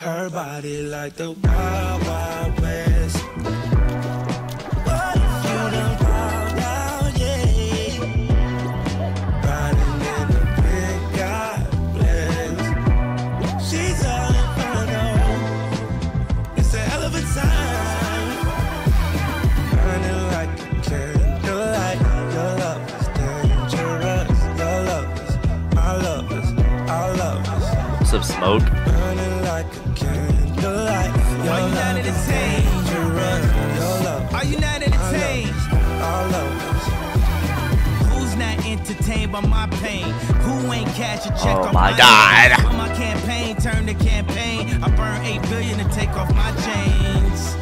Her body like the wild, wild west. What if by my pain? Who ain't cash a check Oh my my God. name? On my campaign, turn the campaign. I burn eight billion to take off my chains.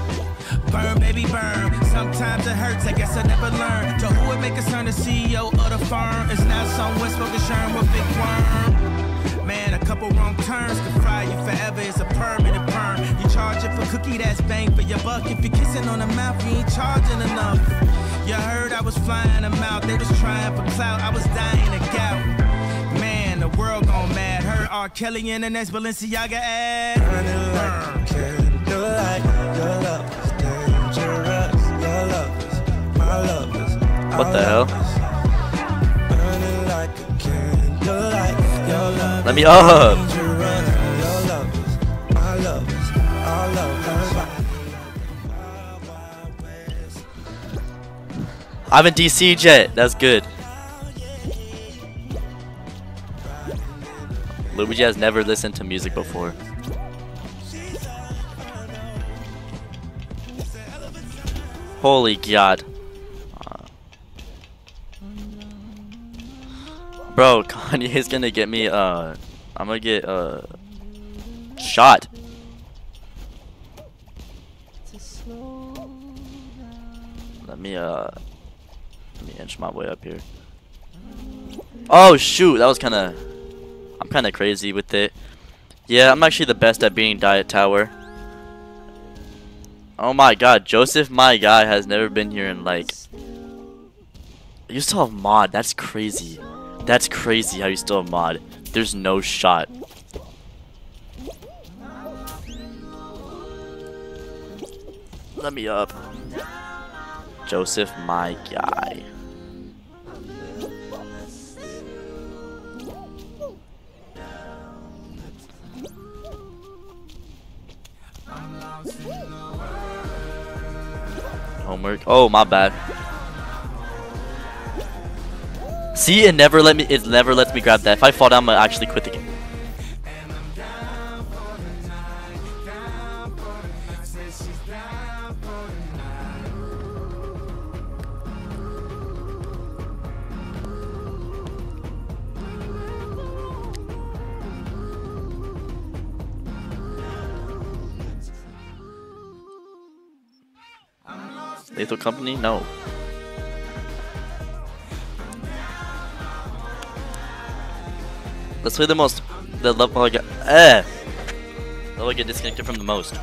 Burn, baby, burn. Sometimes it hurts, I guess I never learned. To who it make us turn the CEO of the firm? It's now somewhere smoking sherm with big worm. Man, a couple wrong turns could fry you forever. It's a permanent burn. Charge it for cookie, that's bang for your buck. If you're kissing on the mouth, you ain't charging enough. You heard I was flying them out. They was trying for clout. I was dying of gout. Man, the world gone mad. Heard R. Kelly in the next Balenciaga ad. Burning like a candlelight. Your love is dangerous. Your love is, my love is. What the hell? love is. Burning like a candlelight. Your love Let me up. I haven't DC'd yet. That's good. Luigi has never listened to music before. Holy God. Uh, Bro, Kanye is gonna get me, uh, I'm gonna get, uh, shot. Let me, uh, me inch my way up here. Oh shoot, that was kind of, I'm kind of crazy with it. Yeah, I'm actually the best at beating Diet Tower. Oh my god, Joseph, my guy, has never been here in like... You still have mod, that's crazy. That's crazy how you still have mod. There's no shot. Let me up. Joseph, my guy. Homework. Oh, my bad. See, it never let me. It never lets me grab that. If I fall down, I'm gonna actually quit the game. Lethal Company? No. Let's play the most. The level I get. Eh. Level I get disconnected from the most.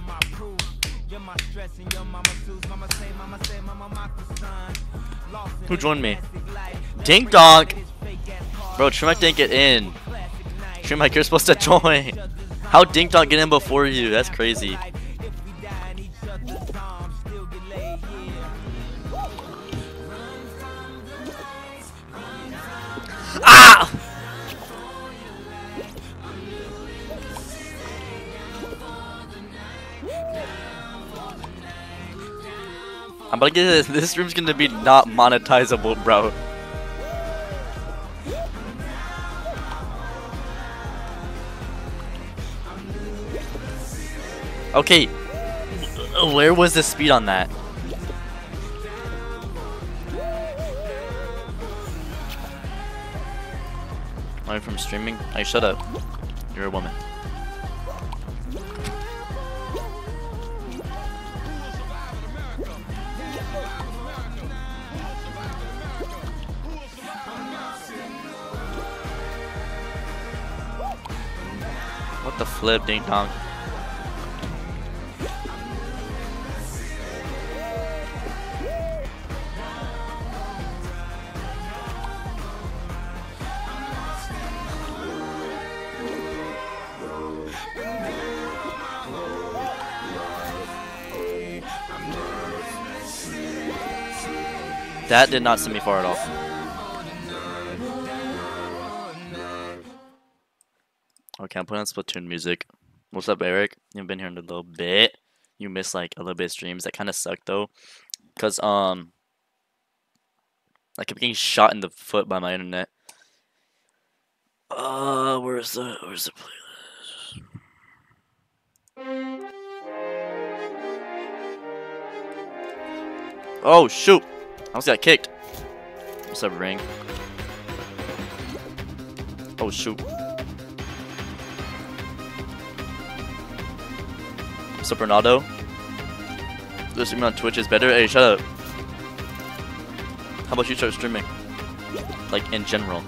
You're my proof, you're my stress and you're my mama say, mama say, mama mock the sun. Lost Who joined me? Dink donk. Bro, Trimac didn't get in. Trimac, you're supposed to join. How Dink Donk get in before you? That's crazy. Ah! I'm to get this. This room's gonna be not monetizable, bro. Okay, where was the speed on that? You from streaming? Hey, shut up. You're a woman. What the flip, ding dong. That did not send me far at all. Okay, I'm putting on Splatoon music. What's up, Eric? You've been here in a little bit. You missed like a little bit of streams. That kind of sucked though, cause um, I kept getting shot in the foot by my internet. Uh, where's the where's the playlist? Oh shoot! I almost got kicked. What's up, ring? Oh shoot! What's up, Ronaldo? This streaming on Twitch is better. Hey, shut up. How about you start streaming? Like in general.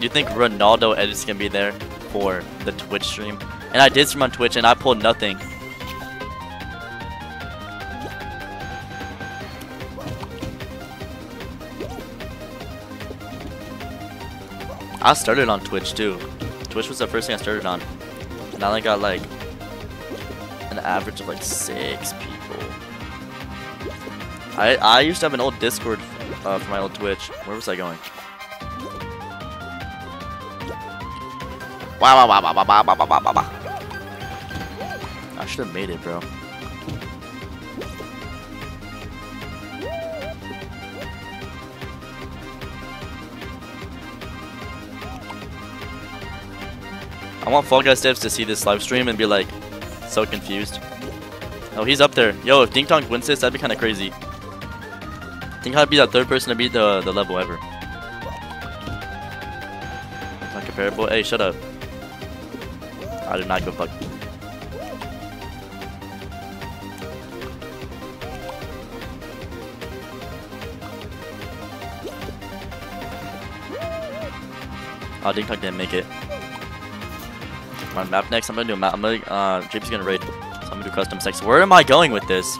You think Ronaldo edits can be there for the Twitch stream? And I did stream on Twitch and I pulled nothing. I started on Twitch too. Twitch was the first thing I started on. And I only got like an average of like six people. I I used to have an old Discord uh, for my old Twitch. Where was I going? Wow, wow, wow, wow, wow, wow, wow, wow, wow. I should have made it, bro. I want Fall Guys devs to see this live stream and be like, so confused. Oh, he's up there. Yo, if Ding Dong wins this, that'd be kind of crazy. Think I'd be that third person to beat the the level ever. Not comparable. Hey, shut up. I did not a fuck. Oh, Ding Dong didn't make it. My map next. I'm gonna do a map. I'm gonna. Uh, JP's gonna raid. So I'm gonna do custom sex. Where am I going with this?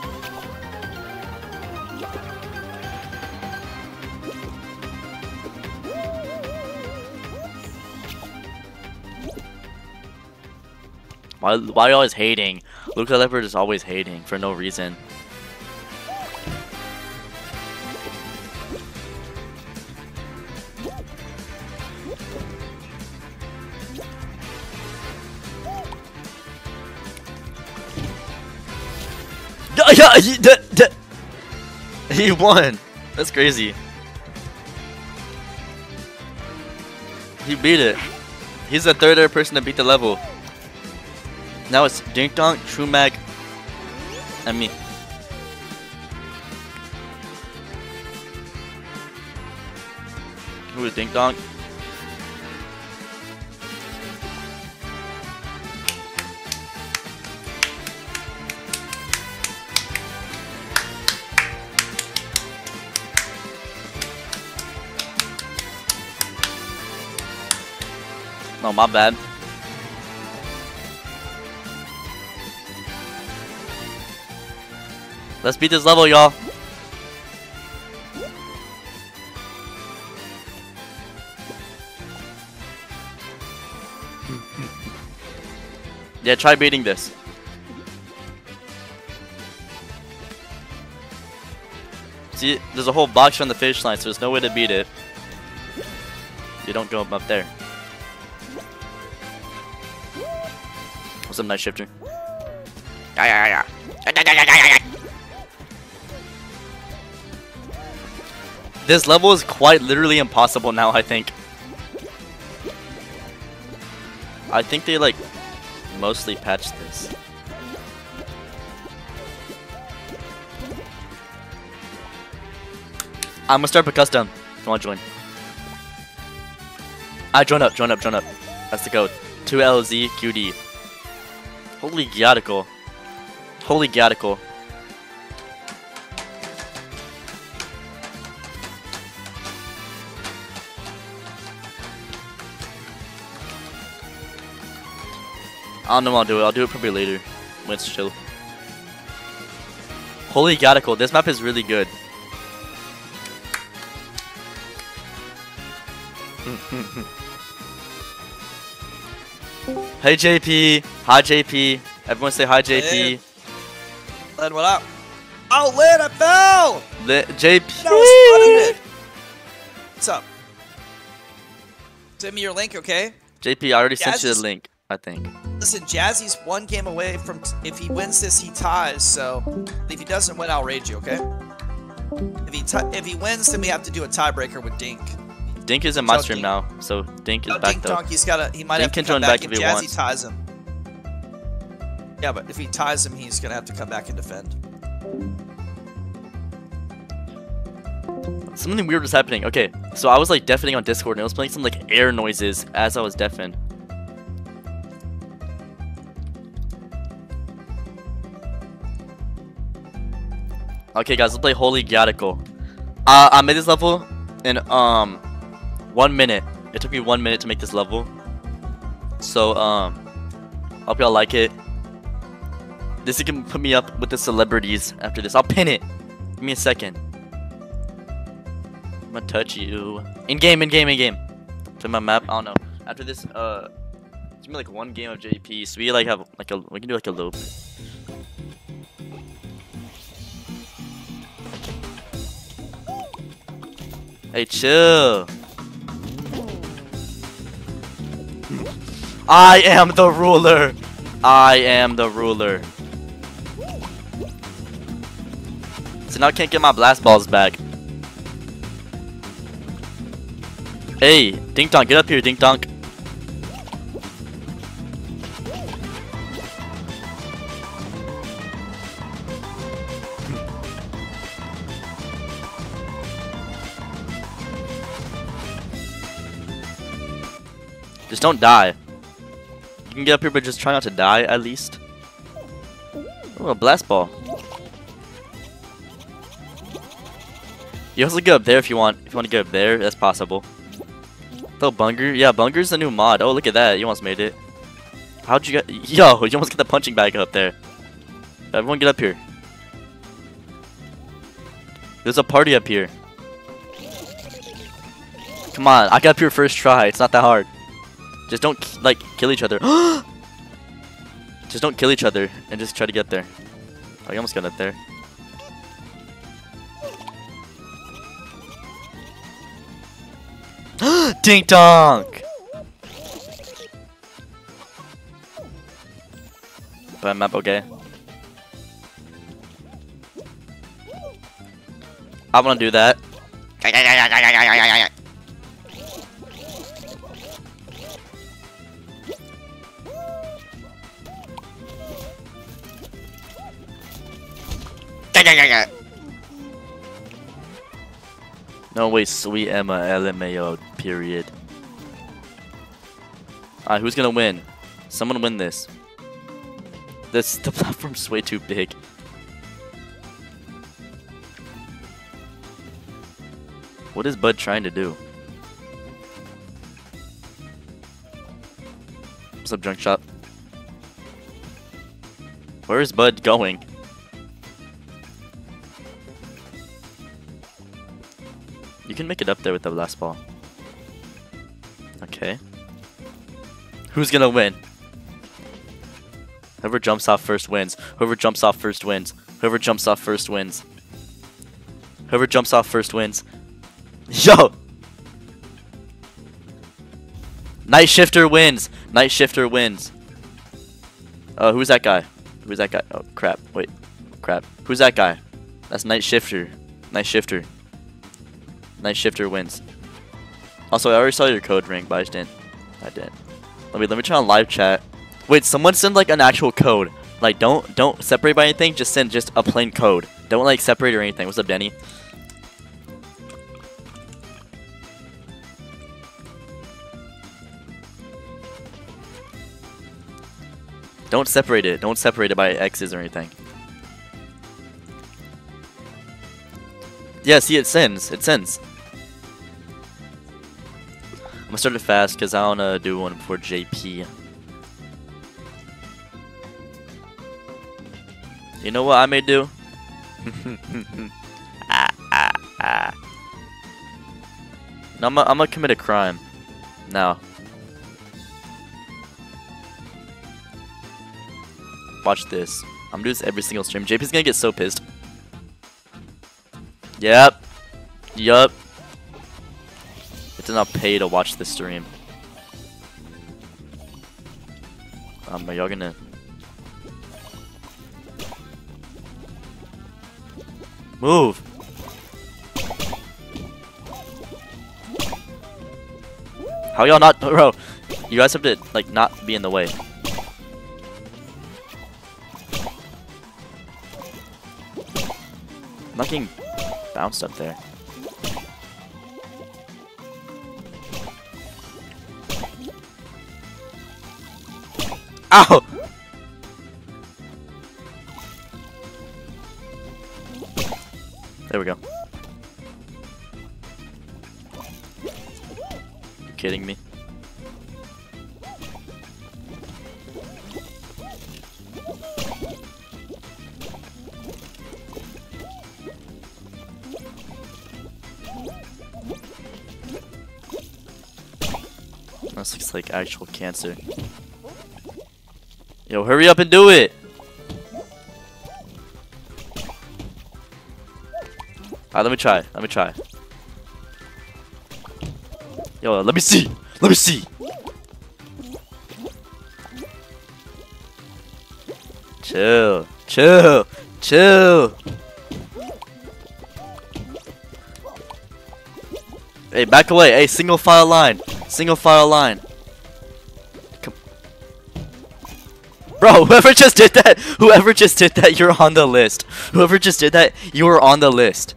Why, why are you always hating? Luca Leopard is always hating for no reason. Yeah, he, he won. That's crazy. He beat it. He's the third person to beat the level. Now it's Dink Donk, True Mag, and me. Who is Dink Donk? No, my bad. Let's beat this level, y'all. yeah, try beating this. See, there's a whole box on the finish line, so there's no way to beat it. You don't go up there. What's up, Night Shifter? This level is quite literally impossible now, I think. I think they like mostly patched this. I'm gonna start a custom. You wanna join. I join up, join up, join up. That's the code. 2LZQD. Holy Gyatical. Holy Gyatical. I don't know I'll do it. I'll do it probably later. When it's chill. Holy Gyatical. This map is really good. Hey JP, hi JP. Everyone say hi JP. Hey. Lynn, what up? Oh, Lynn, I fell! JP. I was funny, Lynn. What's up? Send me your link, okay? JP, I already sent you the link. I think. Listen, Jazzy's one game away from. If he wins this, he ties. So if he doesn't win, I'll raid you, okay? If he if he wins, then we have to do a tiebreaker with Dink. Dink is in my stream now, so Dink is No, back Dink though. Donk, he's got to. He might Dink have to come back back if if he Jazzy wants. ties him. Yeah, but if he ties him, he's gonna have to come back and defend. Something weird was happening. Okay, so I was like deafening on Discord and it was playing some like air noises as I was deafened. Okay, guys, let's play Holy Gyatical. Uh, I made this level in um one minute. It took me one minute to make this level. So um, I hope y'all like it. This is gonna put me up with the celebrities after this. I'll pin it. Give me a second. I'm gonna touch you. In game, in game, in game. To my map. I don't know. After this, uh, gonna be like one game of JP. So we like have like a we can do like a loop. Hey, chill. I am the ruler. I am the ruler. So now I can't get my blast balls back. Hey, Dink Donk, get up here, Dink Donk. Just don't die. You can get up here, but just try not to die at least. Oh, a blast ball. You also get up there if you want. If you want to get up there, that's possible. Throw Bunger. Yeah, Bunger's the new mod. Oh, look at that. You almost made it. How'd you get? Yo, you almost get the punching bag up there. Everyone get up here. There's a party up here. Come on, I got up here first try. It's not that hard. Just don't like kill each other. just don't kill each other and just try to get there. Oh, you almost got up there. Dink donk! But map okay. I wanna do that. No way, sweet Emma LMAO period. Alright, who's gonna win? Someone win this. This the platform's way too big. What is Bud trying to do? What's up, junk shop? Where is Bud going? You can make it up there with the last ball. Okay. Who's gonna win? Whoever jumps off first wins. Whoever jumps off first wins. Whoever jumps off first wins. Whoever jumps off first wins. Yo! Night Shifter wins! Night Shifter wins. Oh, who's that guy? Who's that guy? Oh, crap. Wait. Crap. Who's that guy? That's Night Shifter. Night Shifter. Night Shifter wins. Also, I already saw your code ring, but I didn't. I didn't. Let me let me try on live chat. Wait, someone send like an actual code. Like, don't don't separate by anything. Just send just a plain code. Don't like separate or anything. What's up, Denny? Don't separate it. Don't separate it by X's or anything. Yeah, see, it sends. It sends gonna start it fast because I wanna do one for JP. You know what I may do? Ah, ah, ah. I'm, gonna commit a crime. Now. Watch this. I'm gonna do this every single stream. JP's gonna get so pissed. Yep. Yup. It did not pay to watch this stream. Um, are y'all gonna... Move! How y'all not- bro, you guys have to, like, not be in the way. I'm not getting bounced up there. Ow! There we go. You kidding me? This looks like actual cancer. Yo, hurry up and do it! Alright, let me try. Let me try. Yo, let me see! Let me see! Chill. Chill. Chill. Hey, back away. Hey, single file line. Single file line. Bro, whoever just did that, whoever just did that, you're on the list. Whoever just did that, you were on the list.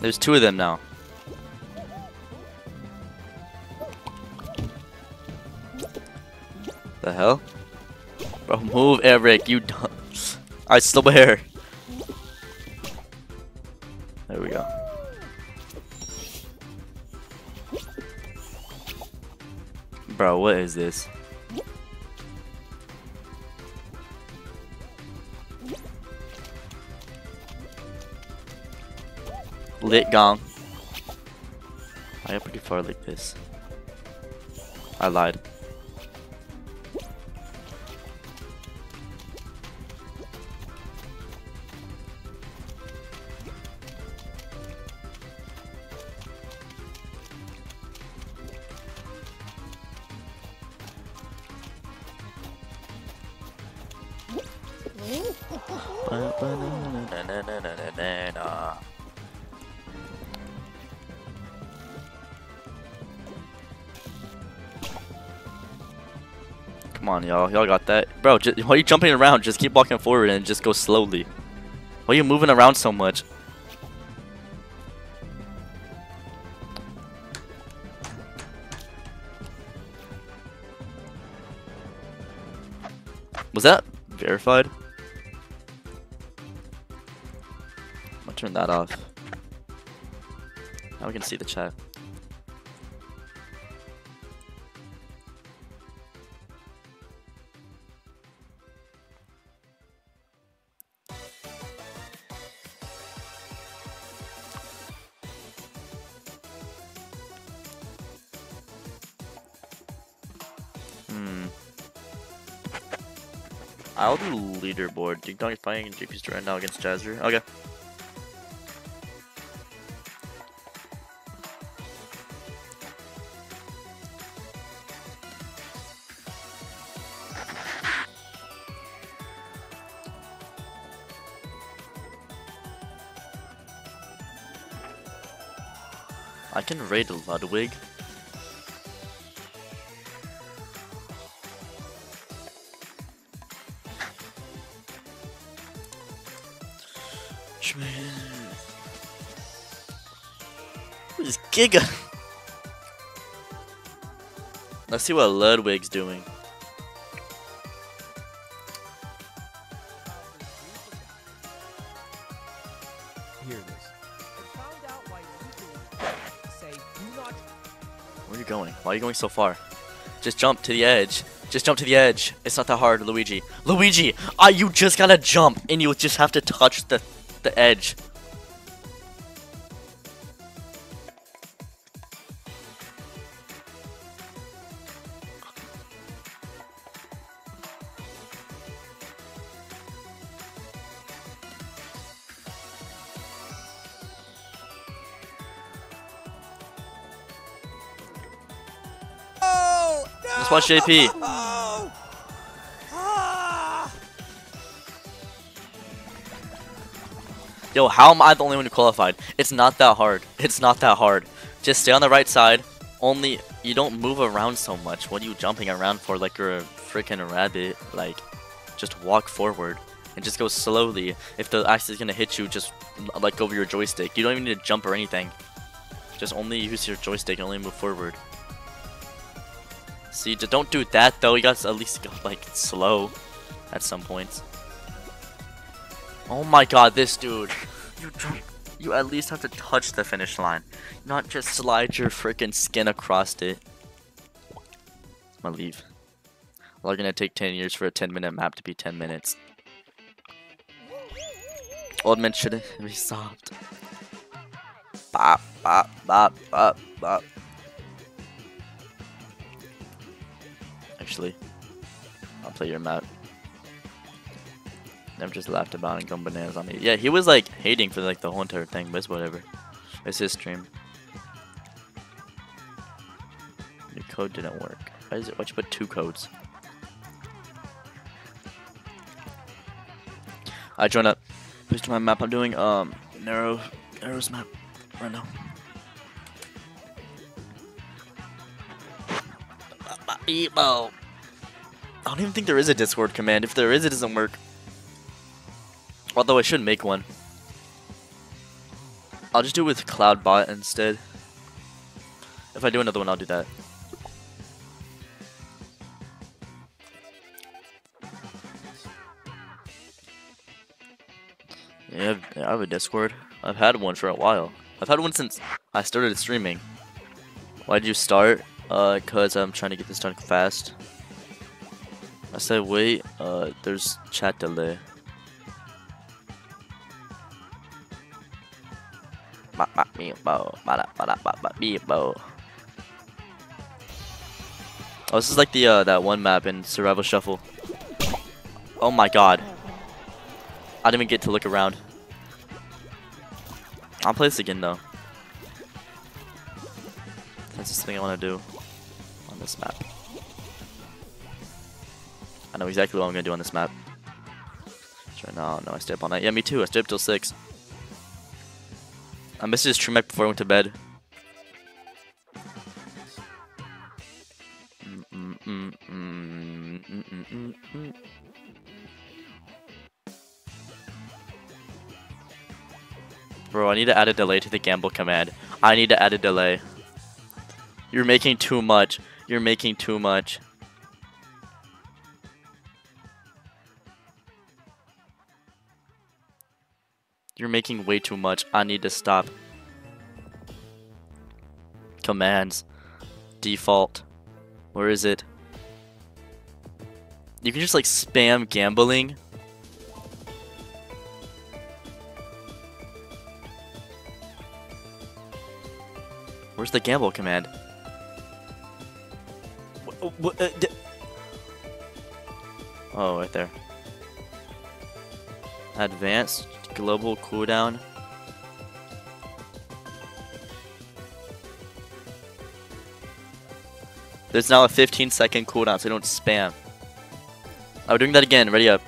There's two of them now. The hell? Bro, move, Eric, you dumb. I still swear. There we go. Bro, what is this? Lit gong. I got pretty far like this. I lied. Come on, y'all. Y'all got that. Bro, just, why are you jumping around? Just keep walking forward and just go slowly. Why are you moving around so much? Was that verified? I'm gonna turn that off. Now we can see the chat. I'll do leaderboard. Ding Dong is playing in JP's right now against Jazzer. Okay. I can raid Ludwig. Giga? Let's see what Ludwig's doing. Hear this. I found out why say do not Where are you going? Why are you going so far? Just jump to the edge. Just jump to the edge. It's not that hard, Luigi. Luigi, ah, you just gotta jump, and you just have to touch the the edge. Oh. Ah. Yo, how am I the only one who qualified? It's not that hard. It's not that hard. Just stay on the right side. Only you don't move around so much. What are you jumping around for like you're a freaking rabbit? Like, just walk forward and just go slowly. If the axe is gonna hit you, just let go of your joystick. You don't even need to jump or anything. Just only use your joystick and only move forward. See, don't do that though. You got at least go like slow at some points. Oh my god, this dude. You you at least have to touch the finish line. Not just slide your freaking skin across it. I'm gonna leave. We're gonna take 10 years for a 10 minute map to be 10 minutes. Old man shouldn't be stopped. Bop, bop, bop, bop, bop. Actually, I'll play your map. Never just laughed about and gone bananas on me. Yeah, he was like hating for like the whole entire thing, but it's whatever. It's his stream. Your code didn't work. Why is it? Why'd you put two codes? I join up. Please to my map. I'm doing um narrow narrows map right now. Emo. I don't even think there is a Discord command. If there is, it doesn't work. Although I should make one. I'll just do it with CloudBot instead. If I do another one, I'll do that. Yeah, I've- a Discord. I've had one for a while. I've had one since I started streaming. Why did you start? Uh, cause I'm trying to get this done fast. I said wait, uh, there's chat delay. Oh, this is like the uh, that one map in Survival Shuffle. Oh my god. I didn't even get to look around. I'll play this again though. That's just thing I want to do on this map. I know exactly what I'm gonna do on this map. No, no, I stay up all night. Yeah, me too. I stayed up till six. I missed his stream back before I went to bed. Bro, I need to add a delay to the gamble command. I need to add a delay. You're making too much. You're making too much. You're making way too much. I need to stop. Commands. Default. Where is it? You can just like spam gambling. Where's the gamble command? Uh, Oh, right there. Advanced global cooldown. There's now a 15 second cooldown, so don't spam. Oh, we're doing that again. Ready up.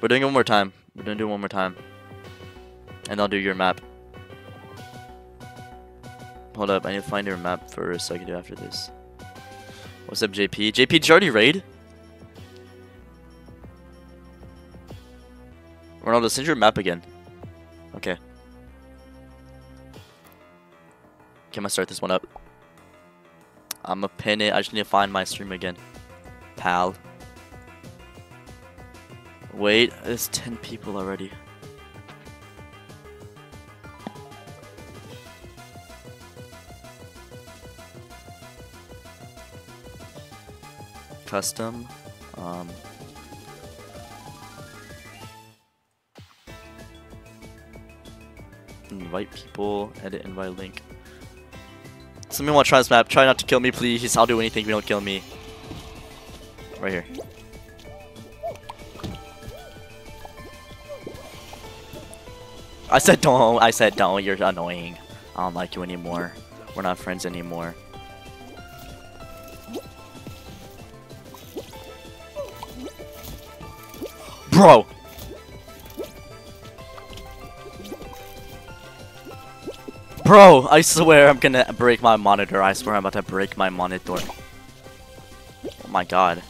We're doing it one more time. We're gonna do it one more time. And I'll do your map. Hold up, I need to find your map first so I can do after this. What's up, JP? JP, did you already raid? Ronaldo, send your map again. Okay. I'm gonna start this one up. I'm gonna pin it. I just need to find my stream again. Pal. Wait, there's 10 people already. Custom. Um, invite people, edit invite link. Somebody want to try this map. Try not to kill me, please. I'll do anything if you don't kill me. Right here. I said don't. I said don't. You're annoying. I don't like you anymore. We're not friends anymore. Bro! Bro, I swear I'm gonna break my monitor. I swear I'm about to break my monitor. Oh my god.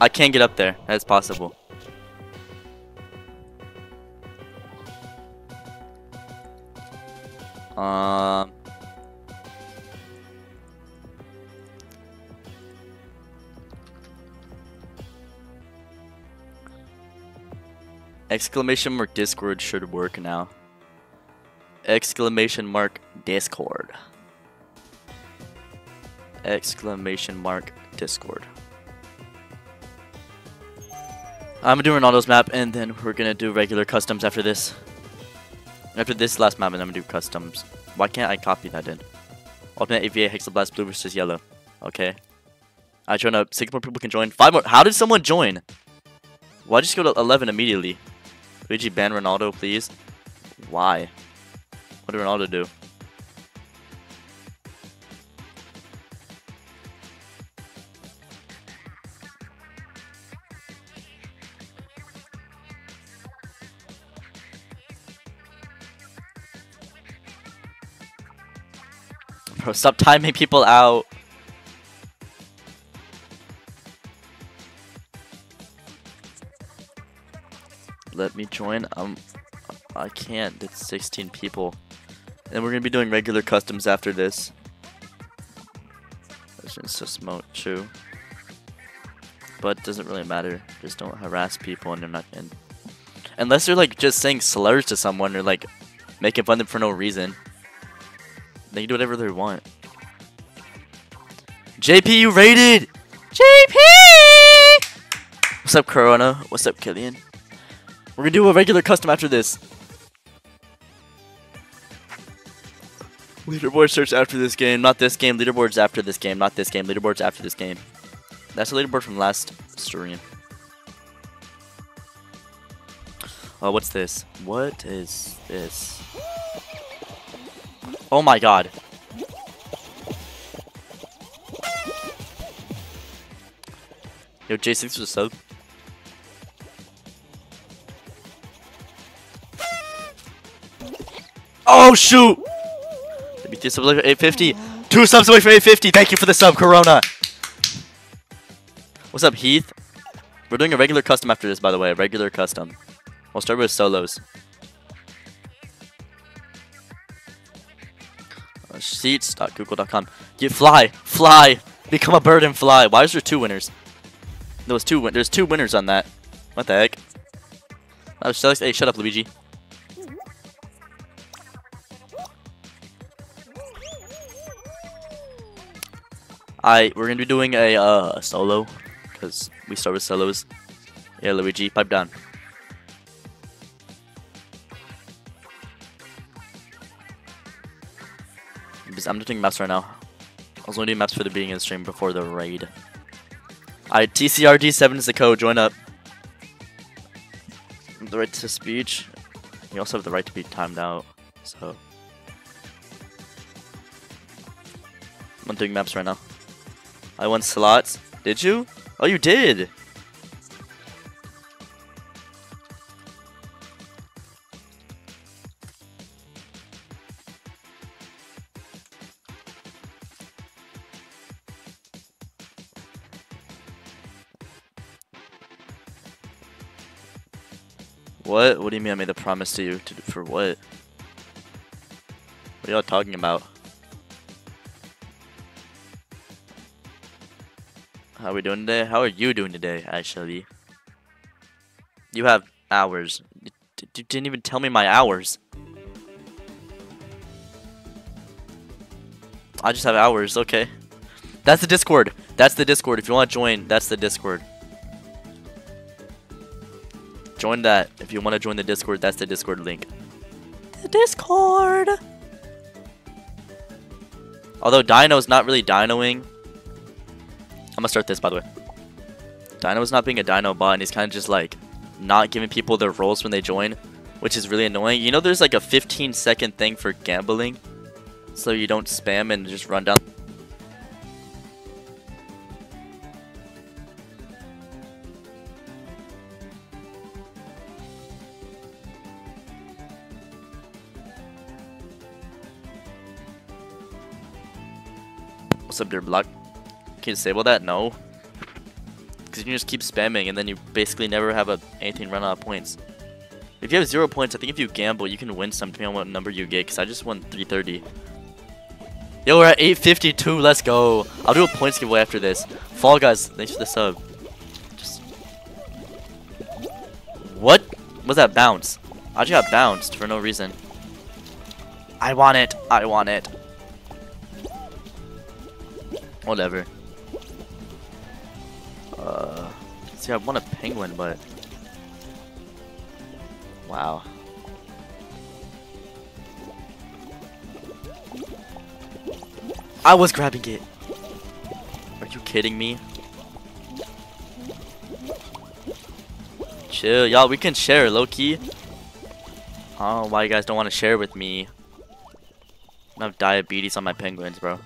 I can't get up there. That's possible. Um. Exclamation mark Discord should work now. Exclamation mark Discord. Exclamation mark Discord. I'm doing Ronaldo's map and then we're gonna do regular customs after this. After this last map and I'm gonna do customs. Why can't I copy that in? Ultimate AVA Hexablast Blue versus Yellow. Okay. I join up. Six more people can join. Five more. How did someone join? Why just go to 11 immediately? Luigi, ban Ronaldo, please. Why? What did Ronaldo do? Bro, stop timing people out. Let me join. Um, I can't. It's 16 people. And we're gonna be doing regular customs after this. One's just smoke too. But doesn't really matter. Just don't harass people and they're not in. Unless they're like just saying slurs to someone or like making fun of them for no reason. They can do whatever they want. JP, you rated! JP! What's up, Corona? What's up, Killian? We're gonna do a regular custom after this. Leaderboard search after this game, not this game. Leaderboards after this game, not this game. Leaderboards after this game. That's the leaderboard from last stream. Oh, what's this? What is this? Oh my god. Yo, J6 was a sub. Oh shoot! Away from 850. Two subs away from 850. Thank you for the sub, Corona. What's up, Heath? We're doing a regular custom after this, by the way. A regular custom. We'll start with solos. Uh, Sheets.google.com. You fly, fly, become a bird and fly. Why is there two winners? There was two. Win there's two winners on that. What the heck? Shut- hey, shut up, Luigi. I we're gonna be doing a uh solo because we start with solos. Yeah, Luigi, pipe down. I'm just doing maps right now. I was only doing maps for the beginning of the stream before the raid. Alright, TCRG7 is the code, join up. The right to speech. You also have the right to be timed out, so. I'm doing maps right now. I won slots. Did you? Oh, you did! What? What do you mean I made a promise to you? To, for what? What are y'all talking about? How are we doing today? How are you doing today, actually? You have hours. You you didn't even tell me my hours. I just have hours, okay. That's the Discord. That's the Discord. If you want to join, that's the Discord. Join that. If you want to join the Discord, that's the Discord link. The Discord! Although Dino's not really dinoing. I'm gonna start this, by the way. Dino's not being a dino bot, and he's kind of just like not giving people their roles when they join, which is really annoying. You know, there's like a 15 second thing for gambling, so you don't spam and just run down. What's up, dear block? Can you disable that? No. Because you can just keep spamming and then you basically never have a, anything run out of points. If you have zero points, I think if you gamble, you can win some depending on what number you get. Because I just won 330. Yo, we're at 852. Let's go. I'll do a points giveaway after this. Fall Guys, thanks for the sub. Just. What was that bounce? I just got bounced for no reason. I want it. I want it. Whatever. See, I want a penguin, but wow. I was grabbing it. Are you kidding me? Chill, y'all. We can share, low key. I oh, don't know why you guys don't want to share with me. I have diabetes on my penguins, bro.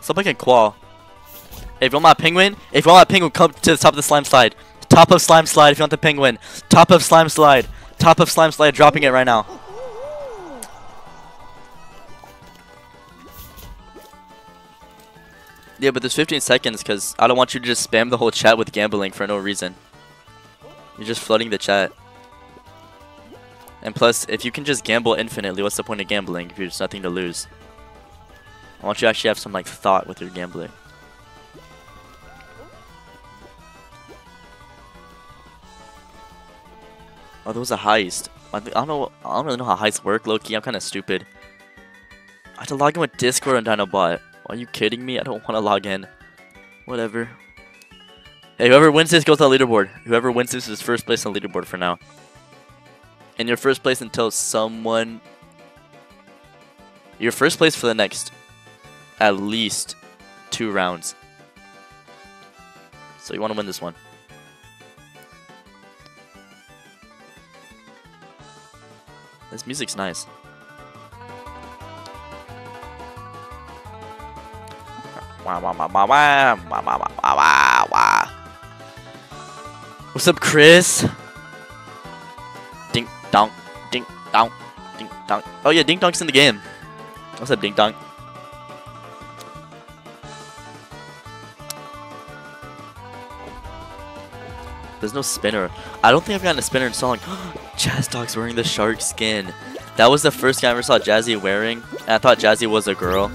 Stop can Qual. If you want my penguin, if you want my penguin, come to the top of the slime slide. Top of slime slide if you want the penguin. Top of slime slide. Top of slime slide, dropping it right now. Yeah, but there's 15 seconds because I don't want you to just spam the whole chat with gambling for no reason. You're just flooding the chat. And plus, if you can just gamble infinitely, what's the point of gambling if there's nothing to lose? I want you to actually have some like thought with your gambling. Oh, there was a heist. I, don't know. I don't really know how heists work, Loki. I'm kind of stupid. I have to log in with Discord and Dinobot. Are you kidding me? I don't want to log in. Whatever. Hey, whoever wins this goes to the leaderboard. Whoever wins this is first place on the leaderboard for now. And you're first place until someone. You're first place for the next at least two rounds. So you want to win this one. This music's nice. What's up, Chris? Dink dong, dink dong, dink dong. Oh yeah, Dink Dong's in the game. What's up, Dink Dong? There's no spinner. I don't think I've gotten a spinner in so long. Jazz Dog's wearing the shark skin. That was the first guy I ever saw Jazzy wearing. And I thought Jazzy was a girl.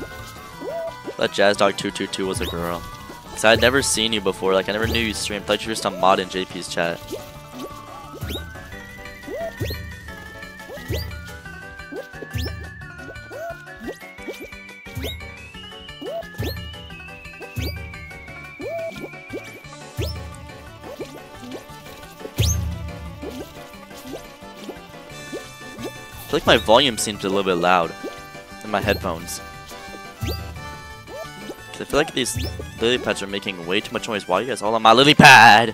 I thought Jazz Dog 222 was a girl. Cause I'd never seen you before. Like I never knew you streamed. thought you were just a mod in JP's chat. Like my volume seems a little bit loud in my headphones. I feel like these lily pads are making way too much noise. Why are you guys all on my lily pad?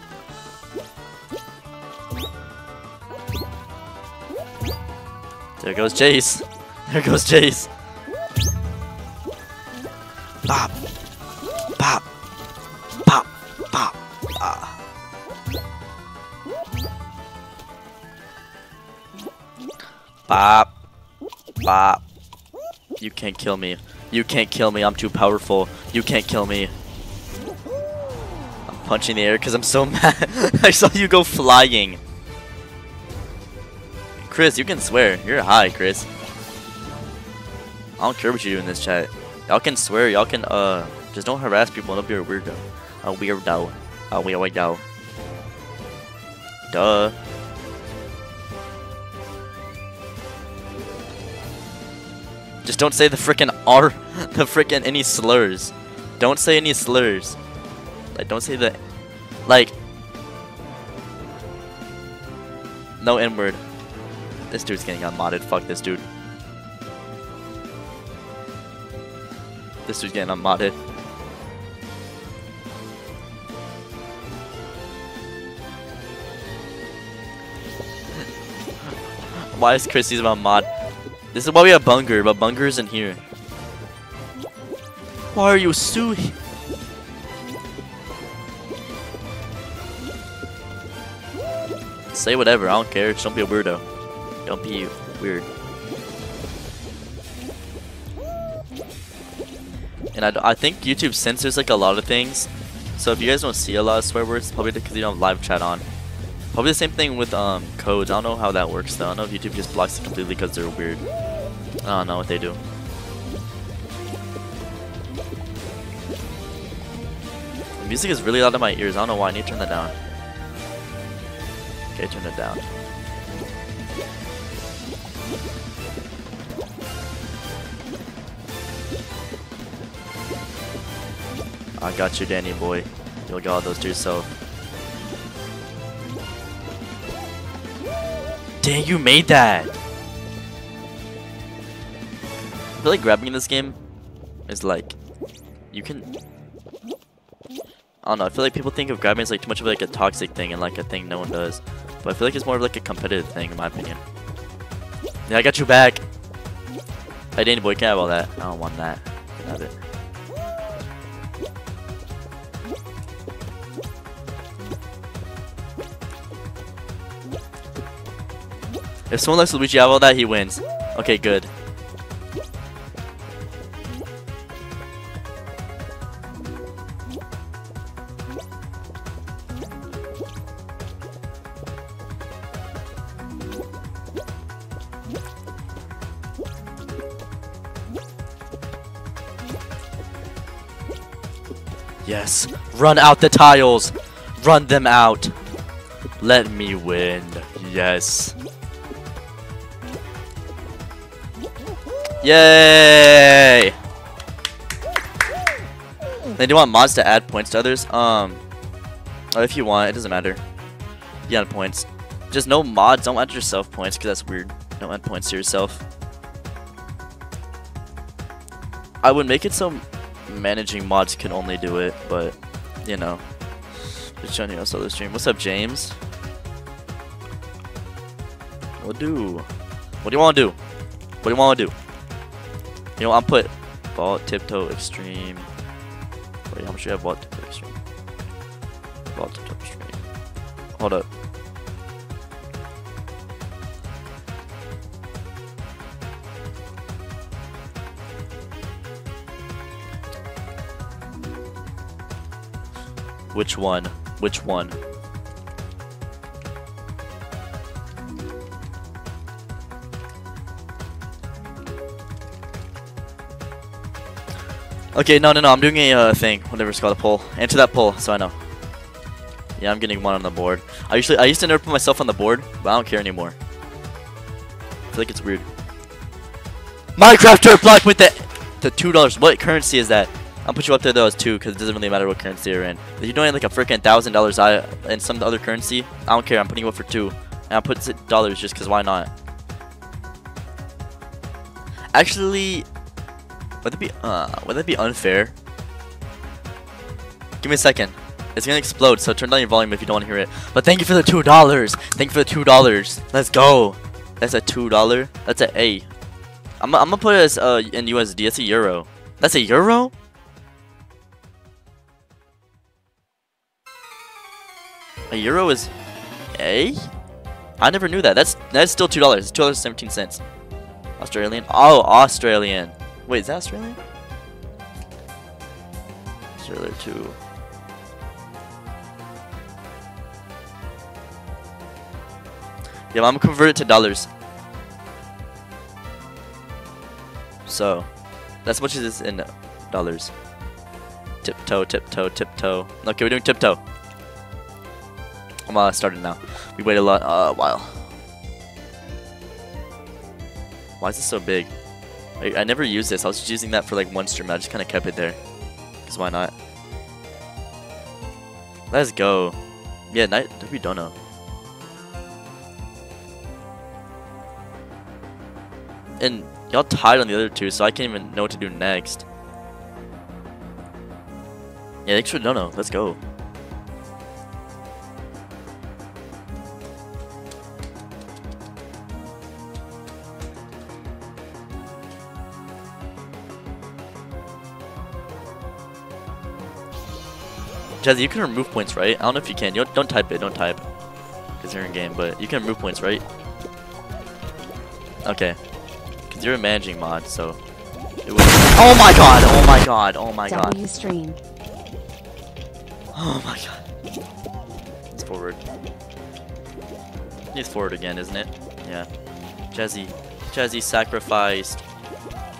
There goes Jace. There goes Jace. Bop. Bop. Bop. Bop. You can't kill me. You can't kill me. I'm too powerful. You can't kill me. I'm punching the air because I'm so mad. I saw you go flying. Chris, you can swear. You're high, Chris. I don't care what you do in this chat. Y'all can swear. Y'all can uh, just don't harass people. Don't be a weirdo. A weirdo. A weirdo. Duh. Just don't say the frickin' R, the frickin' any slurs. Don't say any slurs. Like, don't say the, like, no N word. This dude's getting unmodded. Fuck this dude. This dude's getting unmodded. Why is Chrissy's about mod? This is why we have Bunger, but Bunger isn't here. Why are you Sue? Say whatever, I don't care. Just don't be a weirdo. Don't be weird. And I, I think YouTube censors like a lot of things. So if you guys don't see a lot of swear words, probably because you don't have live chat on. Probably the same thing with um codes. I don't know how that works though. I don't know if YouTube just blocks it completely because they're weird. I don't know what they do. The music is really loud in my ears. I don't know why. I need to turn that down. Okay, turn it down. I got you, Danny boy. You'll get all those to yourself. Dang, you made that! I feel like grabbing in this game is like you can I don't know, I feel like people think of grabbing as like too much of like a toxic thing and like a thing no one does. But I feel like it's more of like a competitive thing in my opinion. Yeah, I got you back. Hey Danny boy, can I have all that? I don't want that. Have it. If someone lets Luigi have all that, he wins. Okay, good. Yes. Run out the tiles. Run them out. Let me win. Yes. Yay! They do want mods to add points to others. Um, if you want, it doesn't matter. You add points. Just no mods. Don't add yourself points because that's weird. Don't add points to yourself. I would make it so managing mods can only do it, but you know. Just showing you else other stream. What's up, James? What do? What do you want to do? What do you want to do? You know, I'll put vault tiptoe extreme. Wait, how much do you have vault tiptoe extreme? Vault tiptoe extreme. Hold up. Which one? Which one? Okay, no, no, no. I'm doing a uh, thing, whatever it's called, a poll. Answer that poll, so I know. Yeah, I'm getting one on the board. I usually, I used to never put myself on the board, but I don't care anymore. I feel like it's weird. Minecraft turf block with the the two dollars. What currency is that? I'll put you up there though as two, because it doesn't really matter what currency you're in. If you're doing like a freaking thousand dollars in some other currency, I don't care. I'm putting you up for two, and I'll put dollars just because why not? Actually, would that be uh would that be unfair? Give me a second. It's gonna explode, so turn down your volume if you don't want to hear it. But thank you for the two dollars. Thank you for the two dollars. Let's go. That's a two dollar. That's a A. I'm I'm gonna put it as uh in USD. That's a euro. That's a euro. A euro is A. I never knew that. That's that's still two dollars. Two dollars seventeen cents. Australian. Oh, Australian. Wait, is that Australia? Australia too. Yeah, I'm converted to dollars. So, that's much as it's in dollars. Tiptoe, tiptoe, tiptoe. Okay, we're doing tiptoe. I'm uh, it now. We waited a lot, uh, while. Why is this so big? I, never used this. I was just using that for like one stream. I just kind of kept it there. Cause why not? Let's go. Yeah, night. We don't know. And y'all tied on the other two, so I can't even know what to do next. Yeah, thanks for no no. Let's go. Jazzy, you can remove points, right? I don't know if you can. You don't, don't type it. Don't type. Because you're in game, but you can remove points, right? Okay. Because you're a managing mod, so... It was oh my god! Oh my god! Oh my god! W stream. Oh my god. It's forward. It's forward again, isn't it? Yeah. Jazzy. Jazzy sacrificed.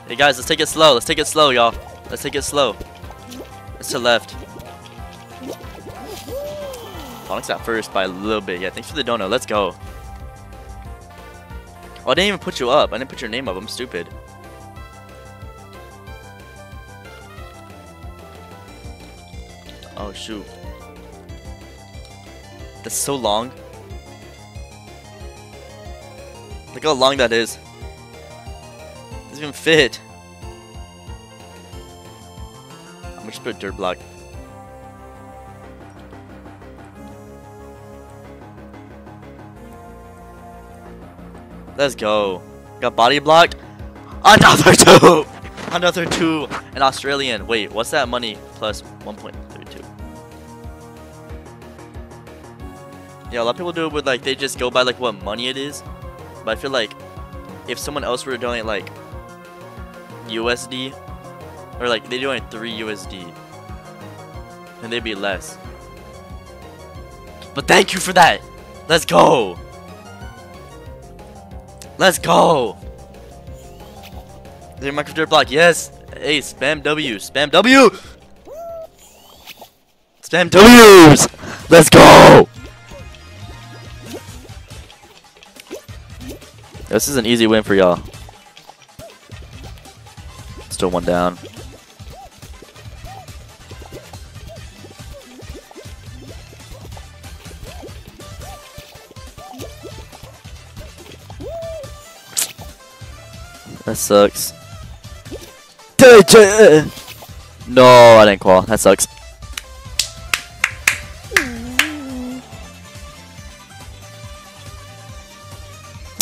Hey guys, let's take it slow. Let's take it slow, y'all. Let's take it slow. It's to left. Onyx at first by a little bit. Yeah, thanks for the donut. Let's go. Oh, I didn't even put you up. I didn't put your name up. I'm stupid. Oh, shoot. That's so long. Look how long that is. Doesn't even fit. I'm gonna just put a dirt block. Let's go. Got body blocked. Another two. Another two. An Australian. Wait, what's that money plus 1.32? Yeah, a lot of people do it with like they just go by like what money it is. But I feel like if someone else were to donate like USD or like they donate 3 USD then they'd be less. But thank you for that. Let's go. Let's go. The micro dirt block. Yes. Hey, spam W. Spam W. Spam W's. Let's go. This is an easy win for y'all. Still one down. That sucks. No, I didn't qual. That sucks.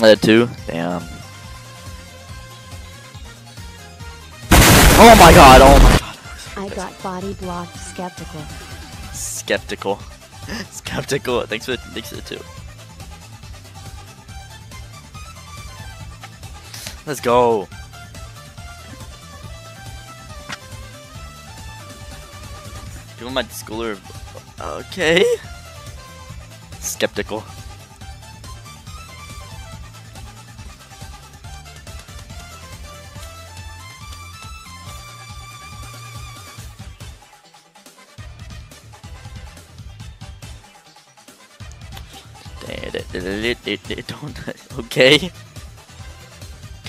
I had two? Damn. Oh my god, oh my god. I got body blocked skeptical. Skeptical. Skeptical. Thanks for thanks for the two. Let's go. Doing my schooler. Okay. Skeptical. Okay.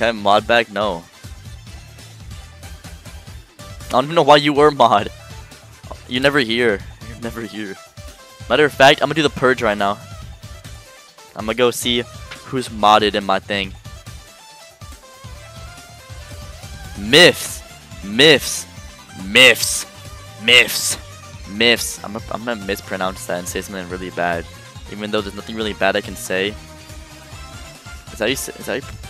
Can I mod back? No. I don't even know why you were mod. You're never here. You're never here. Matter of fact, I'm gonna do the purge right now. I'm gonna go see who's modded in my thing. Myths. Myths. Myths. Myths. Myths. I'm gonna, I'm gonna mispronounce that and say something really bad. Even though there's nothing really bad I can say. Is that you is that you,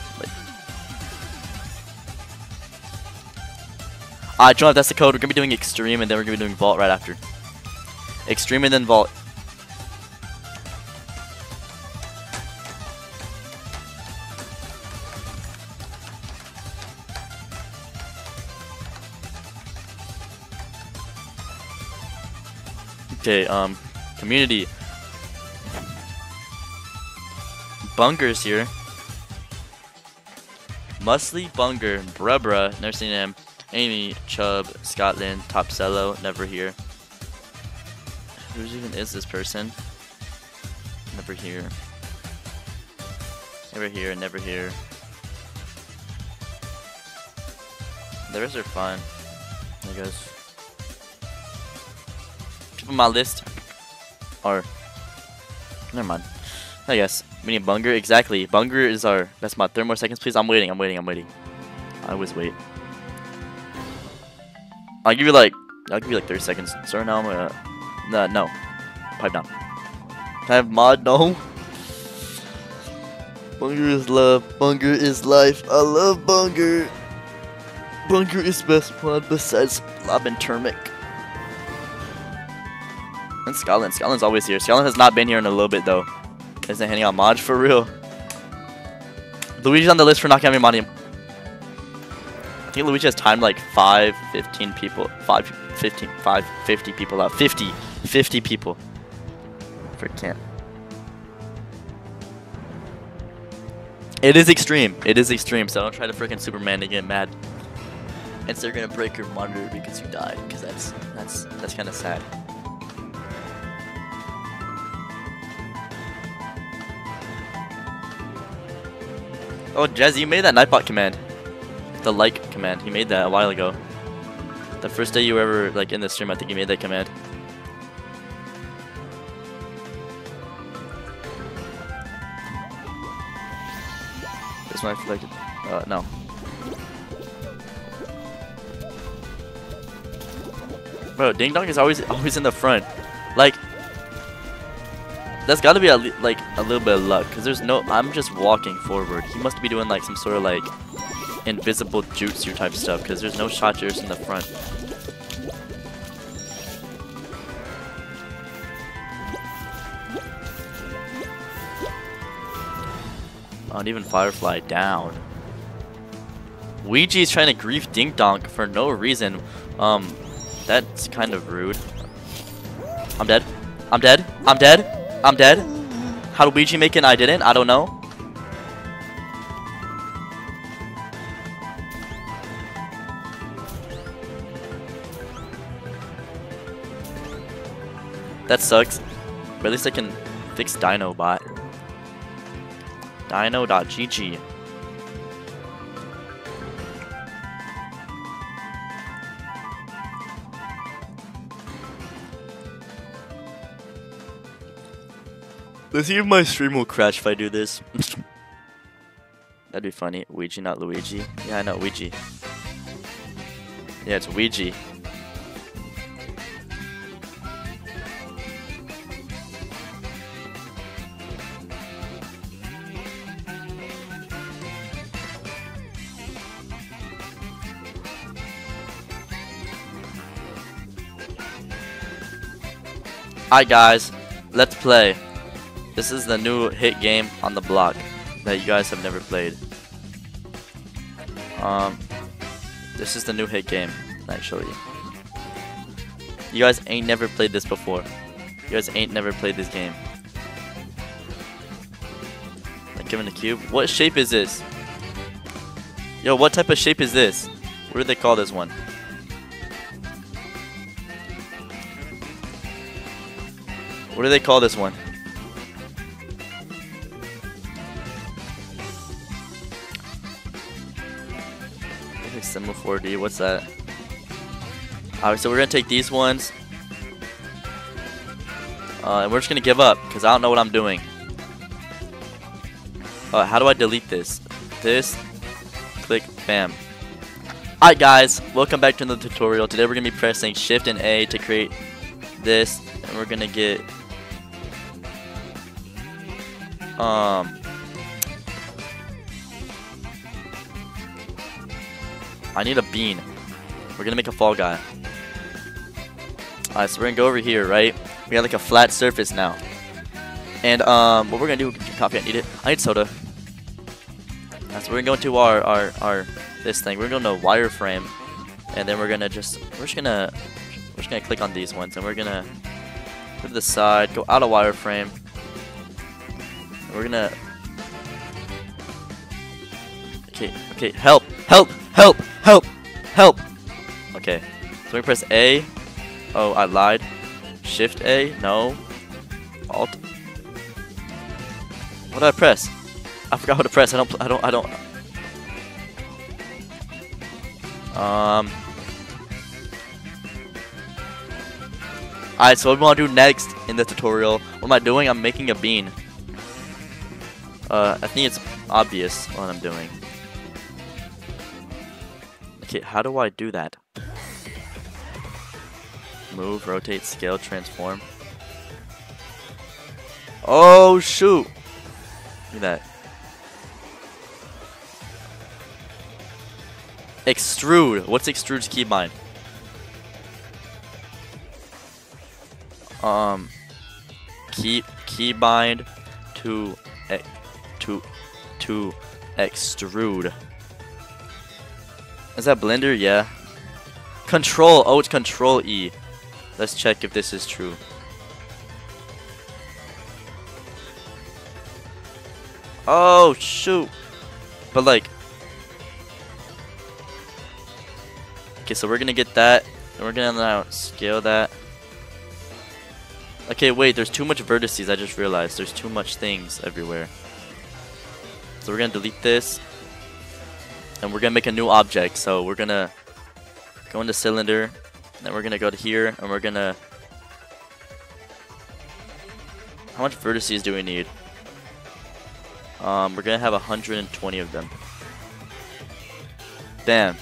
John, if that's the code, we're gonna be doing Extreme and then we're gonna be doing Vault right after. Extreme and then Vault. Okay, um, community. Bunger's here. Musly Bunger, bruh bruh, never seen him. Amy Chubb, Scotland, Topsello, never here. Who even is this person? Never here. Never here, never here. The rest are fine, I guess. People on my list are. Never mind. I guess. We need Bunger. Exactly. Bunger is our best mod. 30 more seconds, please. I'm waiting. I'm waiting. I'm waiting. I always wait. I'll give you like. I'll give you like 30 seconds. Sorry, now I'm gonna. No, no. Pipe down. Can I have mod? No. Bunger is love. Bunger is life. I love Bunger. Bunger is best mod besides Lob and Termic. And Scotland. Scotland's always here. Scotland has not been here in a little bit though. Isn't handing out mods for real. Luigi's on the list for not having mod. I think Luigi has timed like 5, 15 people. 5, 15, 5, 50 people out. 50. 50 people. For camp. It is extreme. It is extreme, so don't try to freaking Superman to get mad. And so you're gonna break your monitor because you died, because that's that's that's kind of sad. Oh, Jazzy, you made that Nightbot command. The like command. He made that a while ago. The first day you were ever like in the stream, I think he made that command. This one I uh, no. Bro, Ding Dong is always always in the front. Like, that's got to be a, like a little bit of luck, cause there's no. I'm just walking forward. He must be doing like some sort of like invisible jutsu type stuff, cause there's no shotgunners in the front. Not even Firefly down. Ouija's trying to grief Dink Donk for no reason. Um, that's kind of rude. I'm dead. I'm dead. I'm dead. I'm dead. How did Ouija make it I didn't? I don't know. That sucks. But at least I can fix Dinobot. Dino.gg. Let's see if my stream will crash if I do this. That'd be funny. Ouija, not Luigi. Yeah, I know, Ouija. Yeah, it's Ouija. Alright guys, let's play. This is the new hit game on the block that you guys have never played. Um, this is the new hit game, actually. You guys ain't never played this before. You guys ain't never played this game. Like giving the cube. What shape is this? Yo, what type of shape is this? What do they call this one? What do they call this one? Symbol 4D, what's that? Alright, so we're gonna take these ones. Uh, and we're just gonna give up, because I don't know what I'm doing. Uh, how do I delete this? This, click, bam. Alright guys, welcome back to another tutorial. Today we're gonna be pressing Shift and A to create this, and we're gonna get um I need a bean. We're gonna make a fall guy. Alright, so we're gonna go over here, right? We have like a flat surface now. And um what we're gonna do coffee, I need it. I need soda. Alright, so we're gonna go into our, our our this thing. We're gonna go wireframe and then we're gonna just we're just gonna we're just gonna click on these ones and we're gonna go to the side, go out of wireframe. We're gonna Okay, okay, help, help, help, help, help. Okay, so we press A. Oh, I lied. Shift A, no. Alt. What did I press? I forgot what to press. I don't. I don't. I don't. Um. Alright, so what we want to do next in the tutorial? What am I doing? I'm making a bean. Uh, I think it's obvious what I'm doing. Okay, how do I do that? Move, rotate, scale, transform. Oh shoot! Look at that. Extrude. What's extrude's keybind? Um, key keybind to ex- to to extrude. Is that Blender? Yeah. Control. Oh, it's Control E. Let's check if this is true. Oh shoot! But like, okay, so we're gonna get that, and we're gonna now scale that. Okay, wait, there's too much vertices. I just realized there's too much things everywhere. So we're gonna delete this, and we're gonna make a new object. So we're gonna go into cylinder, And then we're gonna go to here, and we're gonna. How much vertices do we need? Um, we're gonna have 120 of them. Damn.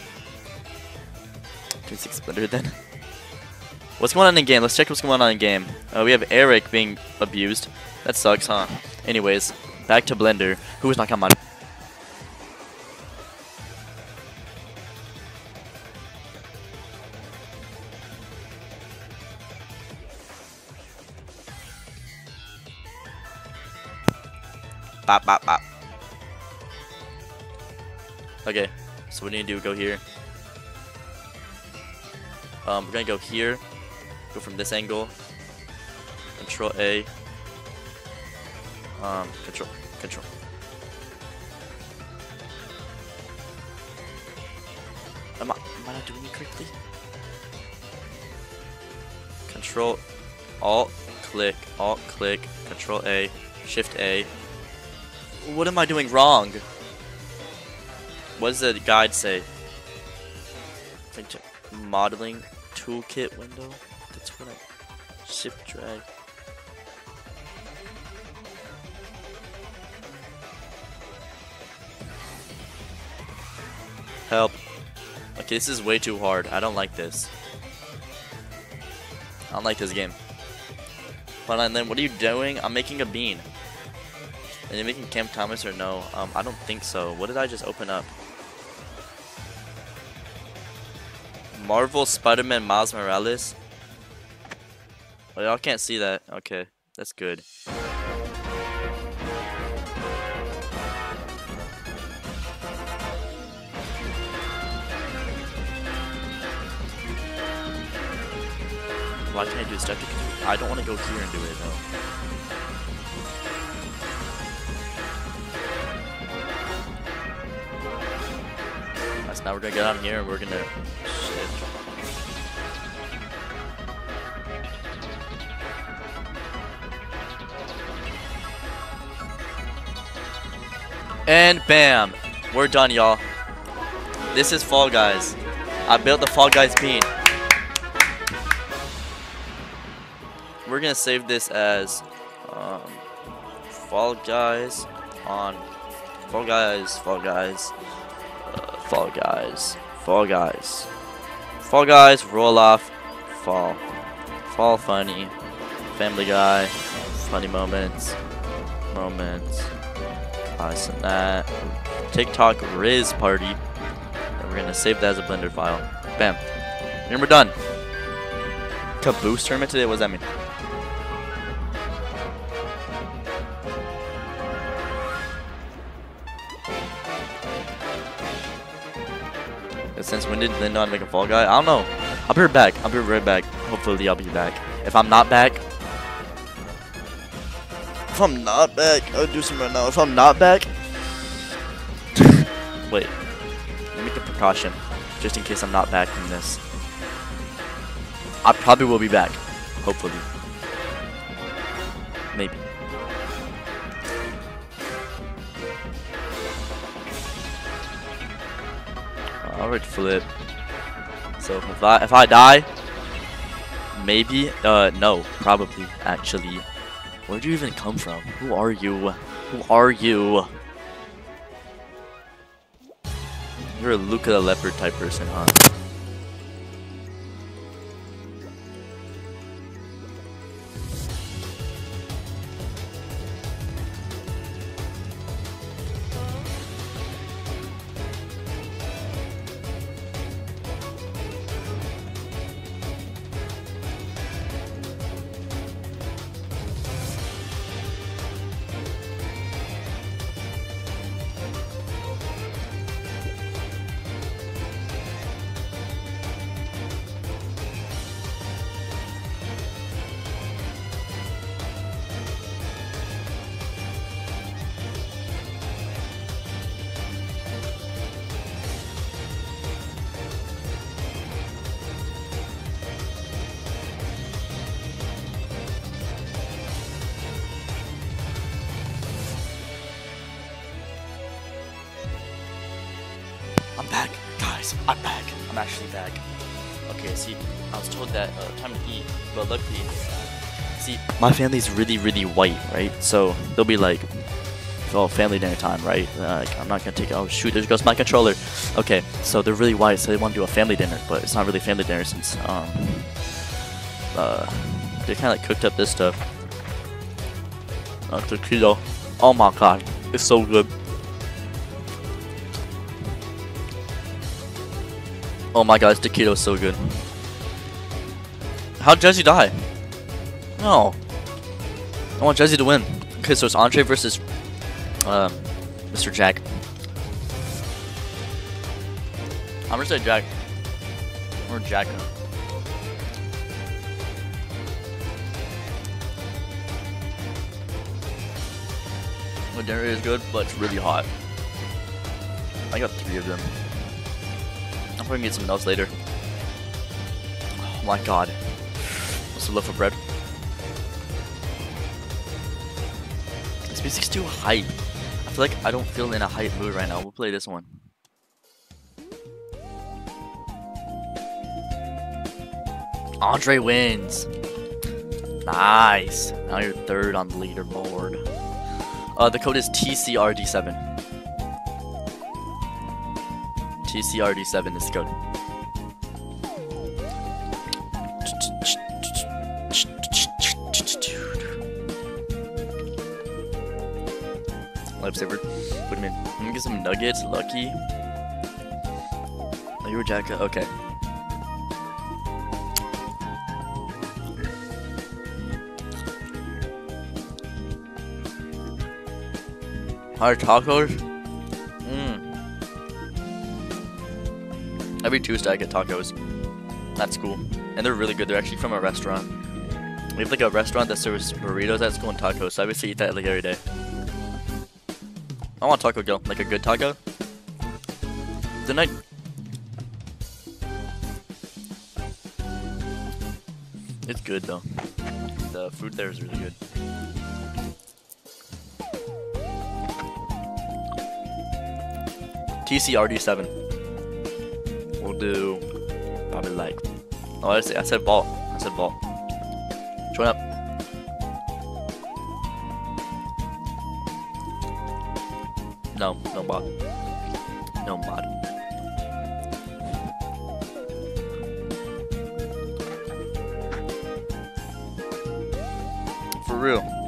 2600 then. What's going on in game? Let's check what's going on in game. Uh, we have Eric being abused. That sucks, huh? Anyways, back to Blender. Who is not coming on? Bop, bop, bop. Okay, so what we need to do, go here. Um, we're gonna go here, go from this angle, control A, um, control, control. Am I, am I not doing it correctly? Control, Alt, click, Alt, click, Control A, Shift A. What am I doing wrong? What does the guide say? Modeling toolkit window. That's what I shift drag. Help. Okay, this is way too hard. I don't like this. I don't like this game. What are you doing? I'm making a bean. Are you making Camp Thomas or no? Um, I don't think so. What did I just open up? Marvel Spider-Man Miles Morales. Oh, y'all can't see that. Okay, that's good. Why can't I do a stuff? I don't want to go here and do it though. That's now we're gonna get on here and we're gonna shift. And bam! We're done, y'all. This is Fall Guys. I built the Fall Guys bean. We're gonna save this as um, Fall Guys on Fall Guys, Fall Guys, uh, Fall Guys, Fall Guys, Fall Guys, roll off, Fall, Fall Funny, Family Guy, Funny Moments, Moments, Class and that, TikTok Riz Party, and we're gonna save that as a Blender file. Bam, and we're done. Caboose tournament today. What does that mean? Since when did Lindon make a fall guy? I don't know. I'll be right back. I'll be right back. Hopefully I'll be back. If I'm not back, if I'm not back, I'll do some right now. If I'm not back, Wait. Let me make a precaution, just in case I'm not back from this. I probably will be back. Hopefully. Alright, flip. So if I if I die, maybe uh no, probably actually. Where'd you even come from? Who are you? Who are you? You're a Luca the Leopard type person, huh? I'm back. I'm actually back. Okay, see, I was told that uh, time to eat, but luckily, see, my family's really, really white, right? So they'll be like, oh, family dinner time, right? Like, I'm not gonna take. Oh shoot, there goes my controller. Okay, so they're really white, so they want to do a family dinner, but it's not really family dinner since um, uh, they kind of like cooked up this stuff. Uh, tequila. Oh my god, it's so good. Oh my god, this is so good. How'd Jesse die? No. I want Jesse to win. Okay, so it's Andre versus um, Mr. Jack. I'm gonna say Jack. Or Jack. The dinner is good, but it's really hot. I got three of them. I'm probably get something else later. Oh my god. What's a loaf of bread? This music's too hype. I feel like I don't feel in a hype mood right now. We'll play this one. Andre wins. Nice. Now you're third on the leaderboard. Uh, the code is TCRD7. TCRD7 is code. Lifesaver. What do you mean? Let me get some nuggets. Lucky. Oh, you were Jacka. Uh, okay. Hard tacos? Every Tuesday I get tacos. That's cool. And they're really good. They're actually from a restaurant. We have like a restaurant that serves burritos at school and tacos, so I basically eat that like every day. I want Taco Girl, like a good taco. The night. It's good though. The food there is really good. TCRD7. Do probably like. Oh, I said I said ball. I said ball. Join up. No, no bot. No mod. For real.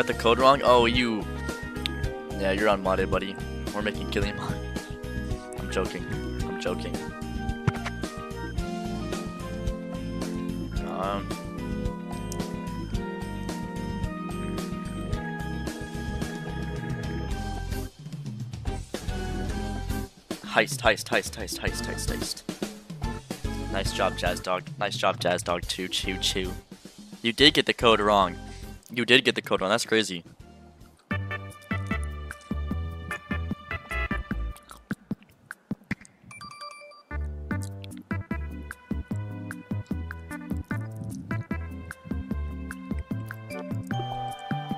Got the code wrong? Oh, you. Yeah, you're unmodded, buddy. We're making Killian mod. I'm joking. I'm joking. Um. Heist, heist, heist, heist, heist, heist, heist. Nice job, Jazz Dog. Nice job, Jazz Dog. Choo, choo, choo. You did get the code wrong. You did get the code wrong. That's crazy.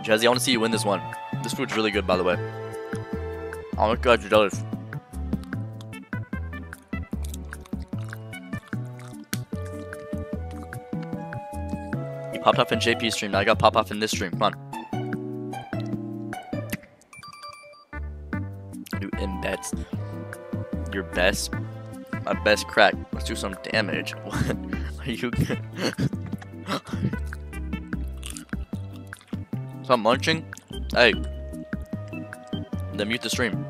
Jazzy, I want to see you win this one. This food's really good, by the way. Oh my god, you're jealous. Popped off in JP stream, now I got pop off in this stream. Come on. You embeds. Your best. My best crack. Let's do some damage. What? Are you Stop munching? Hey. Then mute the stream.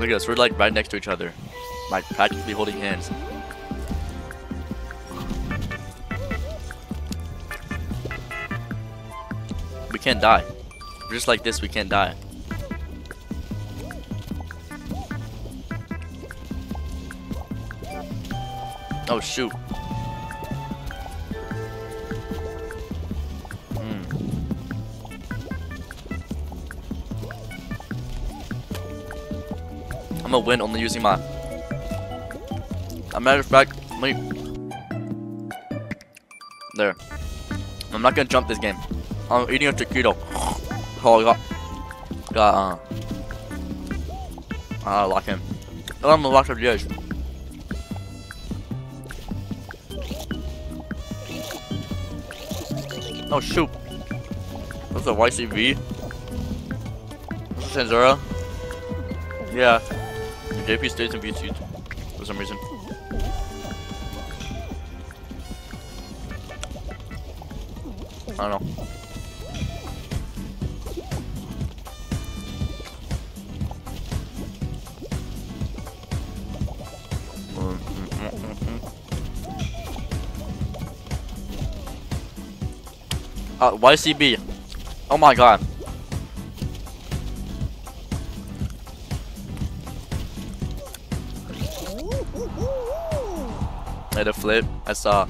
Look at us, we're like right next to each other. Like practically holding hands. We can't die. Just like this, we can't die. Oh shoot. I'm gonna win only using my. A matter of fact, wait. There. I'm not gonna jump this game. I'm eating a taquito. Oh, I got. Got, uh. Uh, lock him. I'm gonna lock the edge. Oh shoot. That's a YCV. That's. Yeah. JP stays in VC for some reason. I don't know. Uh, YCB. Oh my god. Made a flip. I saw.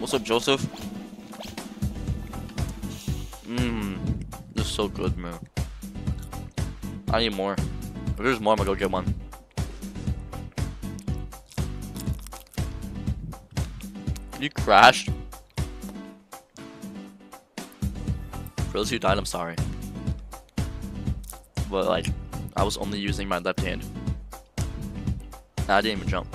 What's up, Joseph? Mmm. This is so good, man. I need more. If there's more, I'm gonna go get one. You crashed. For those who died, I'm sorry. But like, I was only using my left hand. I didn't even jump.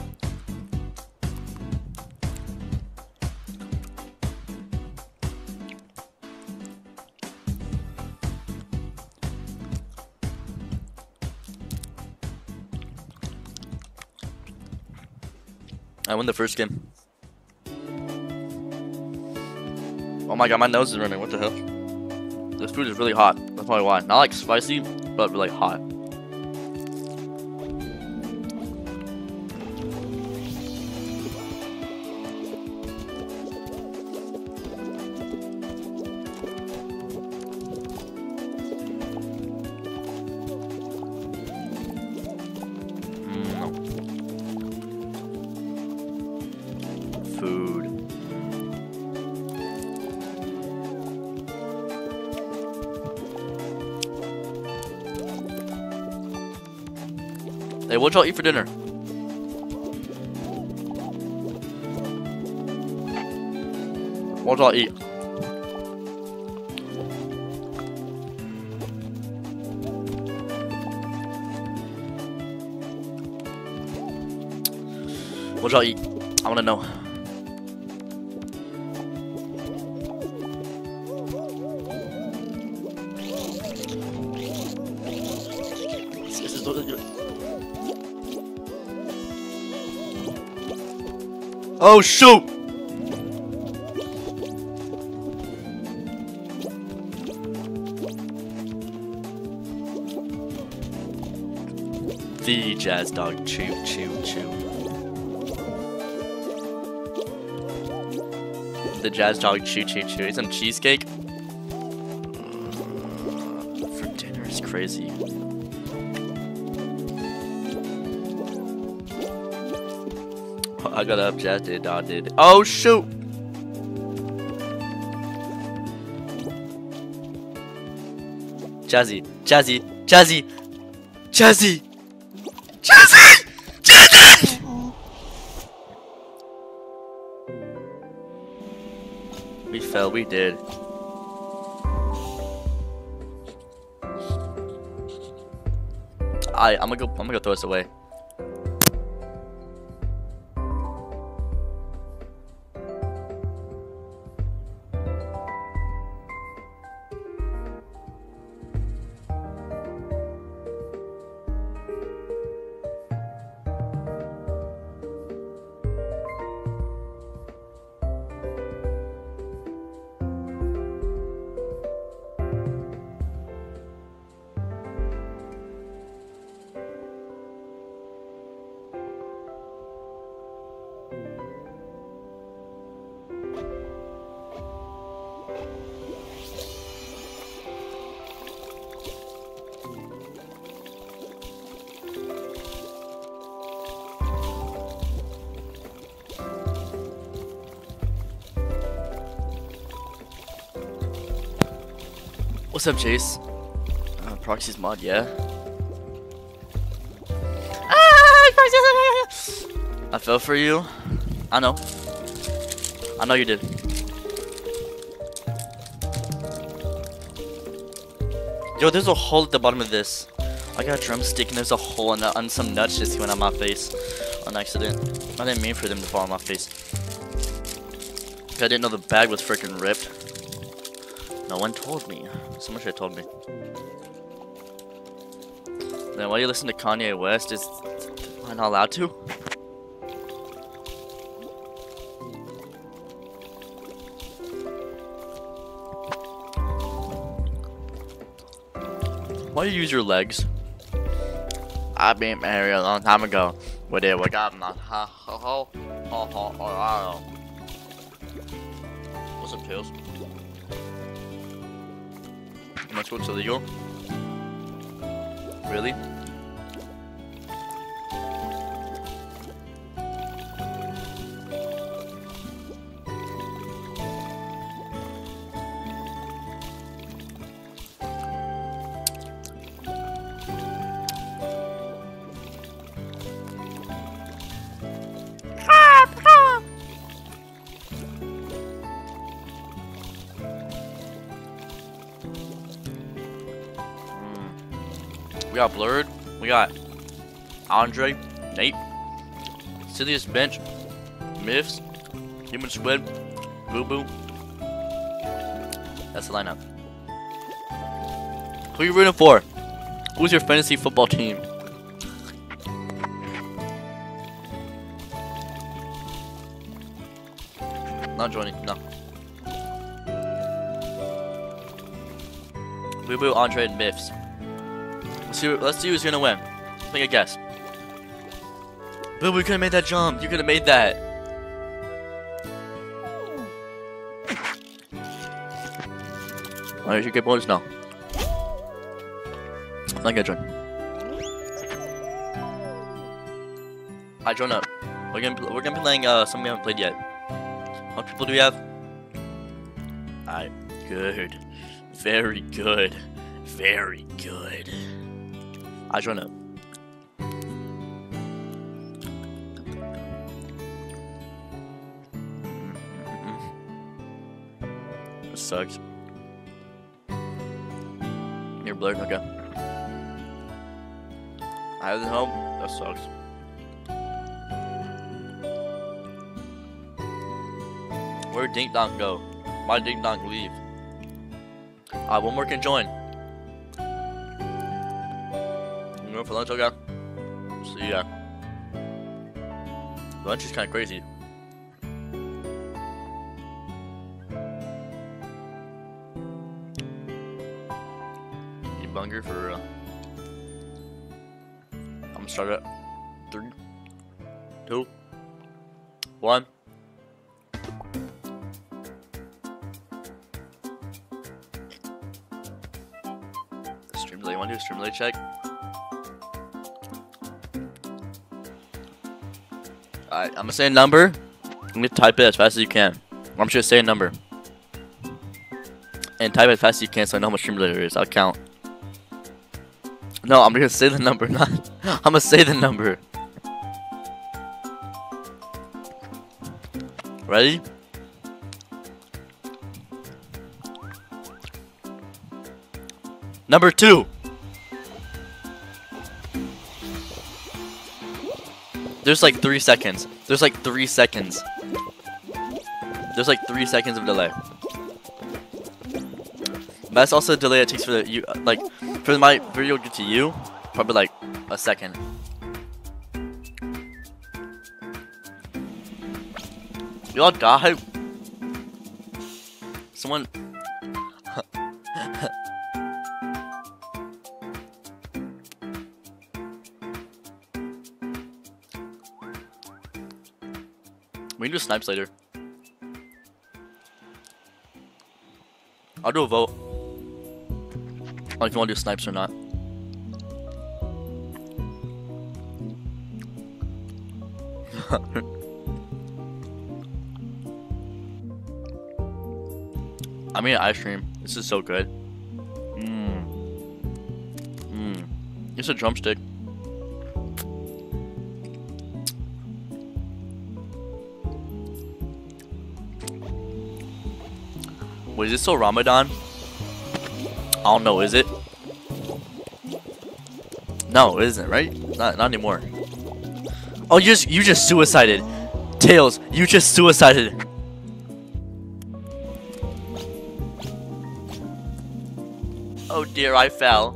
I won the first game. Oh my god, my nose is running. What the hell? This food is really hot. That's probably why. Not like spicy, but really hot. What y'all eat for dinner? What y'all eat? What y'all eat? I wanna know. Oh shoot! The jazz dog chew chew chew. The jazz dog chew chew chew. Some cheesecake. For dinner is crazy. I got Jazz did, did. Oh shoot! Jazzy, Jazzy, Jazzy, Jazzy, Jazzy, Jazzy! We fell, we did. I, I'm gonna go, I'm gonna go throw this away. What's up, Chase? Uh, Proxy's mod, yeah. I fell for you. I know. I know you did. Yo, there's a hole at the bottom of this. I got a drumstick and there's a hole and, and some nuts just went on my face on accident. I didn't mean for them to fall on my face. I didn't know the bag was freaking ripped. No one told me. Someone should have told me. Then why do you listen to Kanye West? Is am I not allowed to? Why do you use your legs? I've been married a long time ago. With it, we got my ha ha ha ha ha ha. What's up, Tails? Am I supposed to legal? Really? Andre, Nate, Silius Bench, Myths, Human Squid, Boo Boo. That's the lineup. Who are you rooting for? Who's your fantasy football team? Not joining, no. Boo Boo, Andre, and Myths. Let's see, let's see who's gonna win. Make a guess. Boo, we could have made that jump. You could have made that. Alright, you get bonus now. I'm not gonna join. I join up. We're gonna we're gonna be playing uh something we haven't played yet. How many people do we have? Alright, good. Very good. Very good. I join up. Sucks. You're blurred, okay. I have the help. That sucks. Where'd Dink Donk go? Did Dink Donk leave? Alright, one more can join. You going for lunch, okay? See ya. Lunch is kind of crazy. You bunger for. Uh... I'm gonna start at three, two, one. stream delay. To do stream delay check? Alright, I'm gonna say a number. I'm gonna type it as fast as you can. I'm just gonna say a number. And type it as fast as you can so I know how much stream there is. I'll count. No, I'm gonna say the number, not. I'm gonna say the number. Ready? Number two. There's like three seconds. There's like three seconds. There's like three seconds of delay. That's also the delay it takes for the you like for my video get to you, probably like a second. Y'all die. Someone. we can do snipes later. I'll do a vote. Like if you want to do snipes or not. I mean ice cream. This is so good. Mmm. Mmm. It's a drumstick. Wait, is it still Ramadan? I don't know, is it? No, it isn't, right? Not not anymore. Oh, you just you just suicided. Tails, you just suicided. Oh dear, I fell.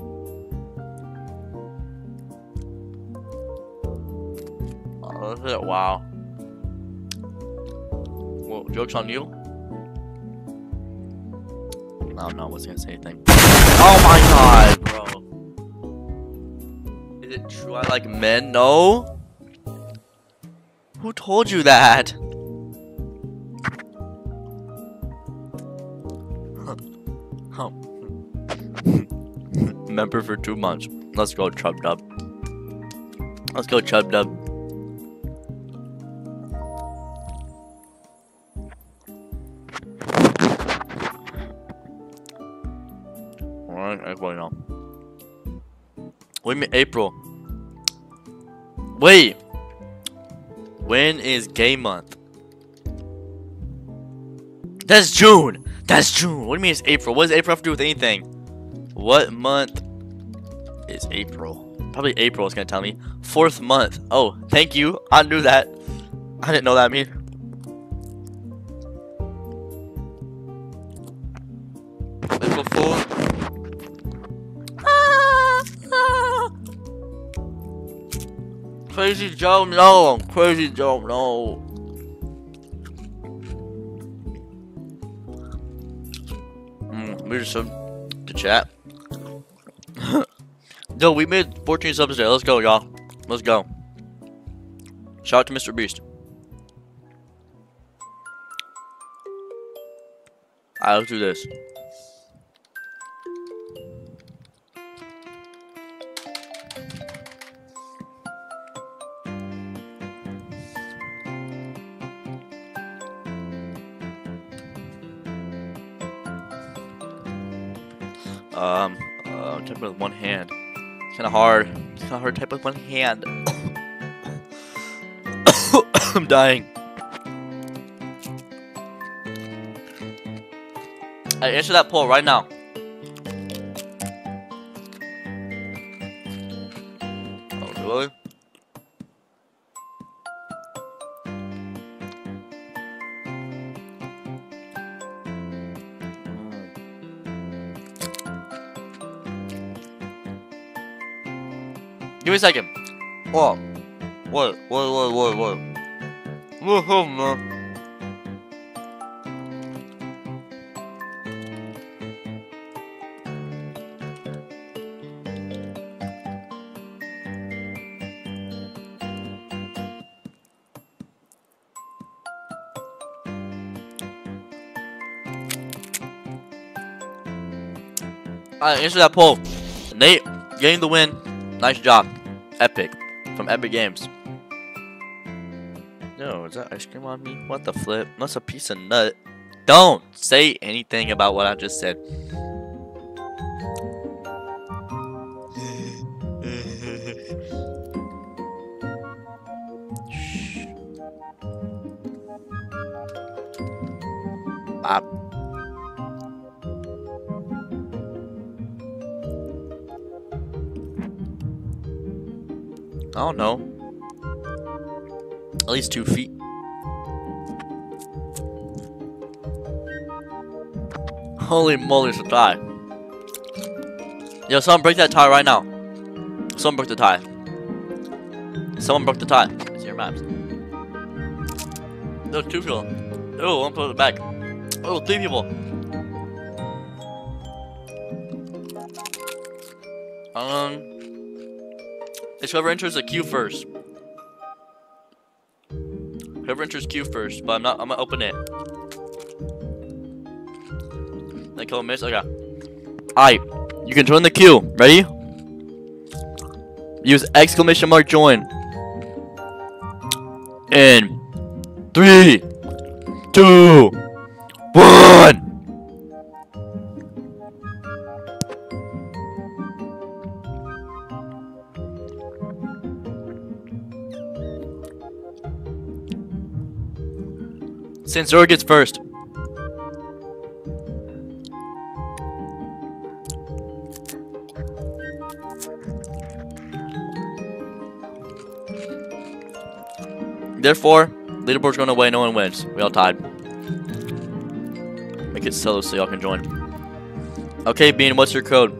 Oh, it. Wow. Well, joke's on you. I don't know. I wasn't gonna say anything. Oh my god, bro. Is it true I like men? No. Who told you that? Member for two months. Let's go, Chub Dub. Let's go, Chub Dub. What do you mean April? Wait! When is gay month? That's June! That's June! What do you mean it's April? What does April have to do with anything? What month is April? Probably April is gonna tell me. Fourth month. Oh, thank you. I knew that. I didn't know that mean. Crazy Joe, no. Crazy Joe, no. Mm, we just sub to chat. Yo, we made 14 subs today. Let's go, y'all. Let's go. Shout out to Mr. Beast. Let's do this. Kind of hard. It's kind of hard to type with one hand. I'm dying. I answer that poll right now. me a second. What? What? What? What? What? What? Whoa, whoa, man. Alright, answer that poll. Nate, getting the win. Nice job. Epic. From Epic Games. No, is that ice cream on me? What the flip? That's a piece of nut. Don't say anything about what I just said. Two feet. Holy moly, it's a tie. Yo, someone break that tie right now. Someone broke the tie. Someone broke the tie. It's your maps. There's two people. Oh, one put it back. Oh, three people. Um, it's whoever enters the queue first. Enters queue first, but I'm not. I'm gonna open it. Like couple minutes. Okay. Alright, you can join the queue. Ready? Use exclamation mark join. In three, two, one. Sensor gets first. Therefore, leaderboard's going away, no one wins. We all tied. Make it solo so y'all can join. Okay, Bean, what's your code?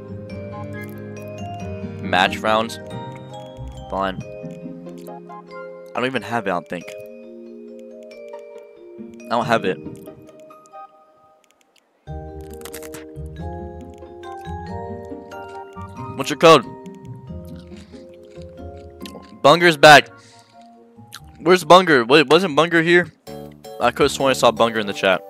Match rounds? Fine. I don't even have it, I don't think. I don't have it. What's your code? Bunger's back. Where's Bunger? Wait, wasn't Bunger here? I could have sworn I saw Bunger in the chat.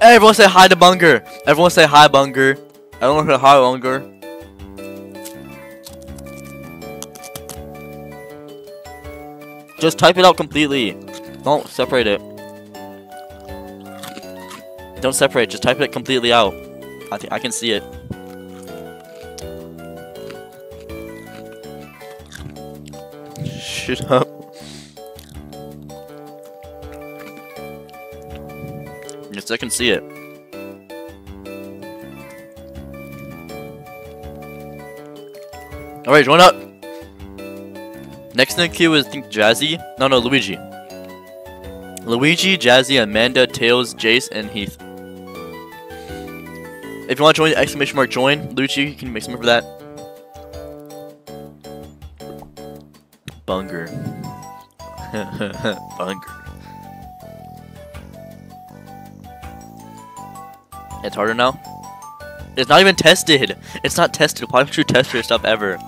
Hey, everyone say hi to Bunger. Everyone say hi, Bunger. Everyone say hi, Bunger. Just type it out completely. Don't separate it. Don't separate. Just type it completely out. I think I can see it. Shut up. Yes, I can see it. Alright, join up. Next in the queue is I think Jazzy. No, no, Luigi. Luigi, Jazzy, Amanda, Tails, Jace, and Heath. If you want to join, the exclamation mark join. Luigi, you can you make something for that? Bunger. Bunger. It's harder now? It's not even tested! It's not tested. Why would you test your stuff ever?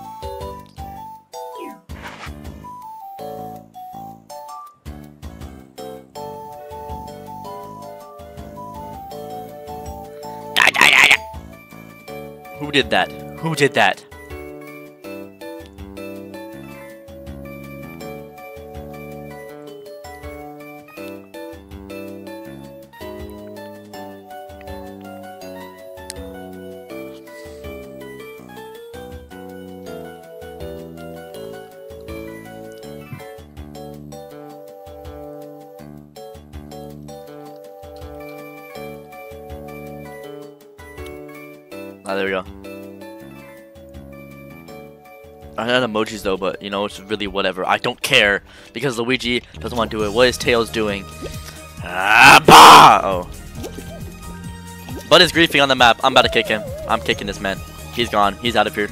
Did that? Who did that? Emojis though, but you know, it's really whatever. I don't care because Luigi doesn't want to do it. What is Tails doing? Ah, bah! Oh. Bud is griefing on the map. I'm about to kick him. I'm kicking this man. He's gone. He's out of here.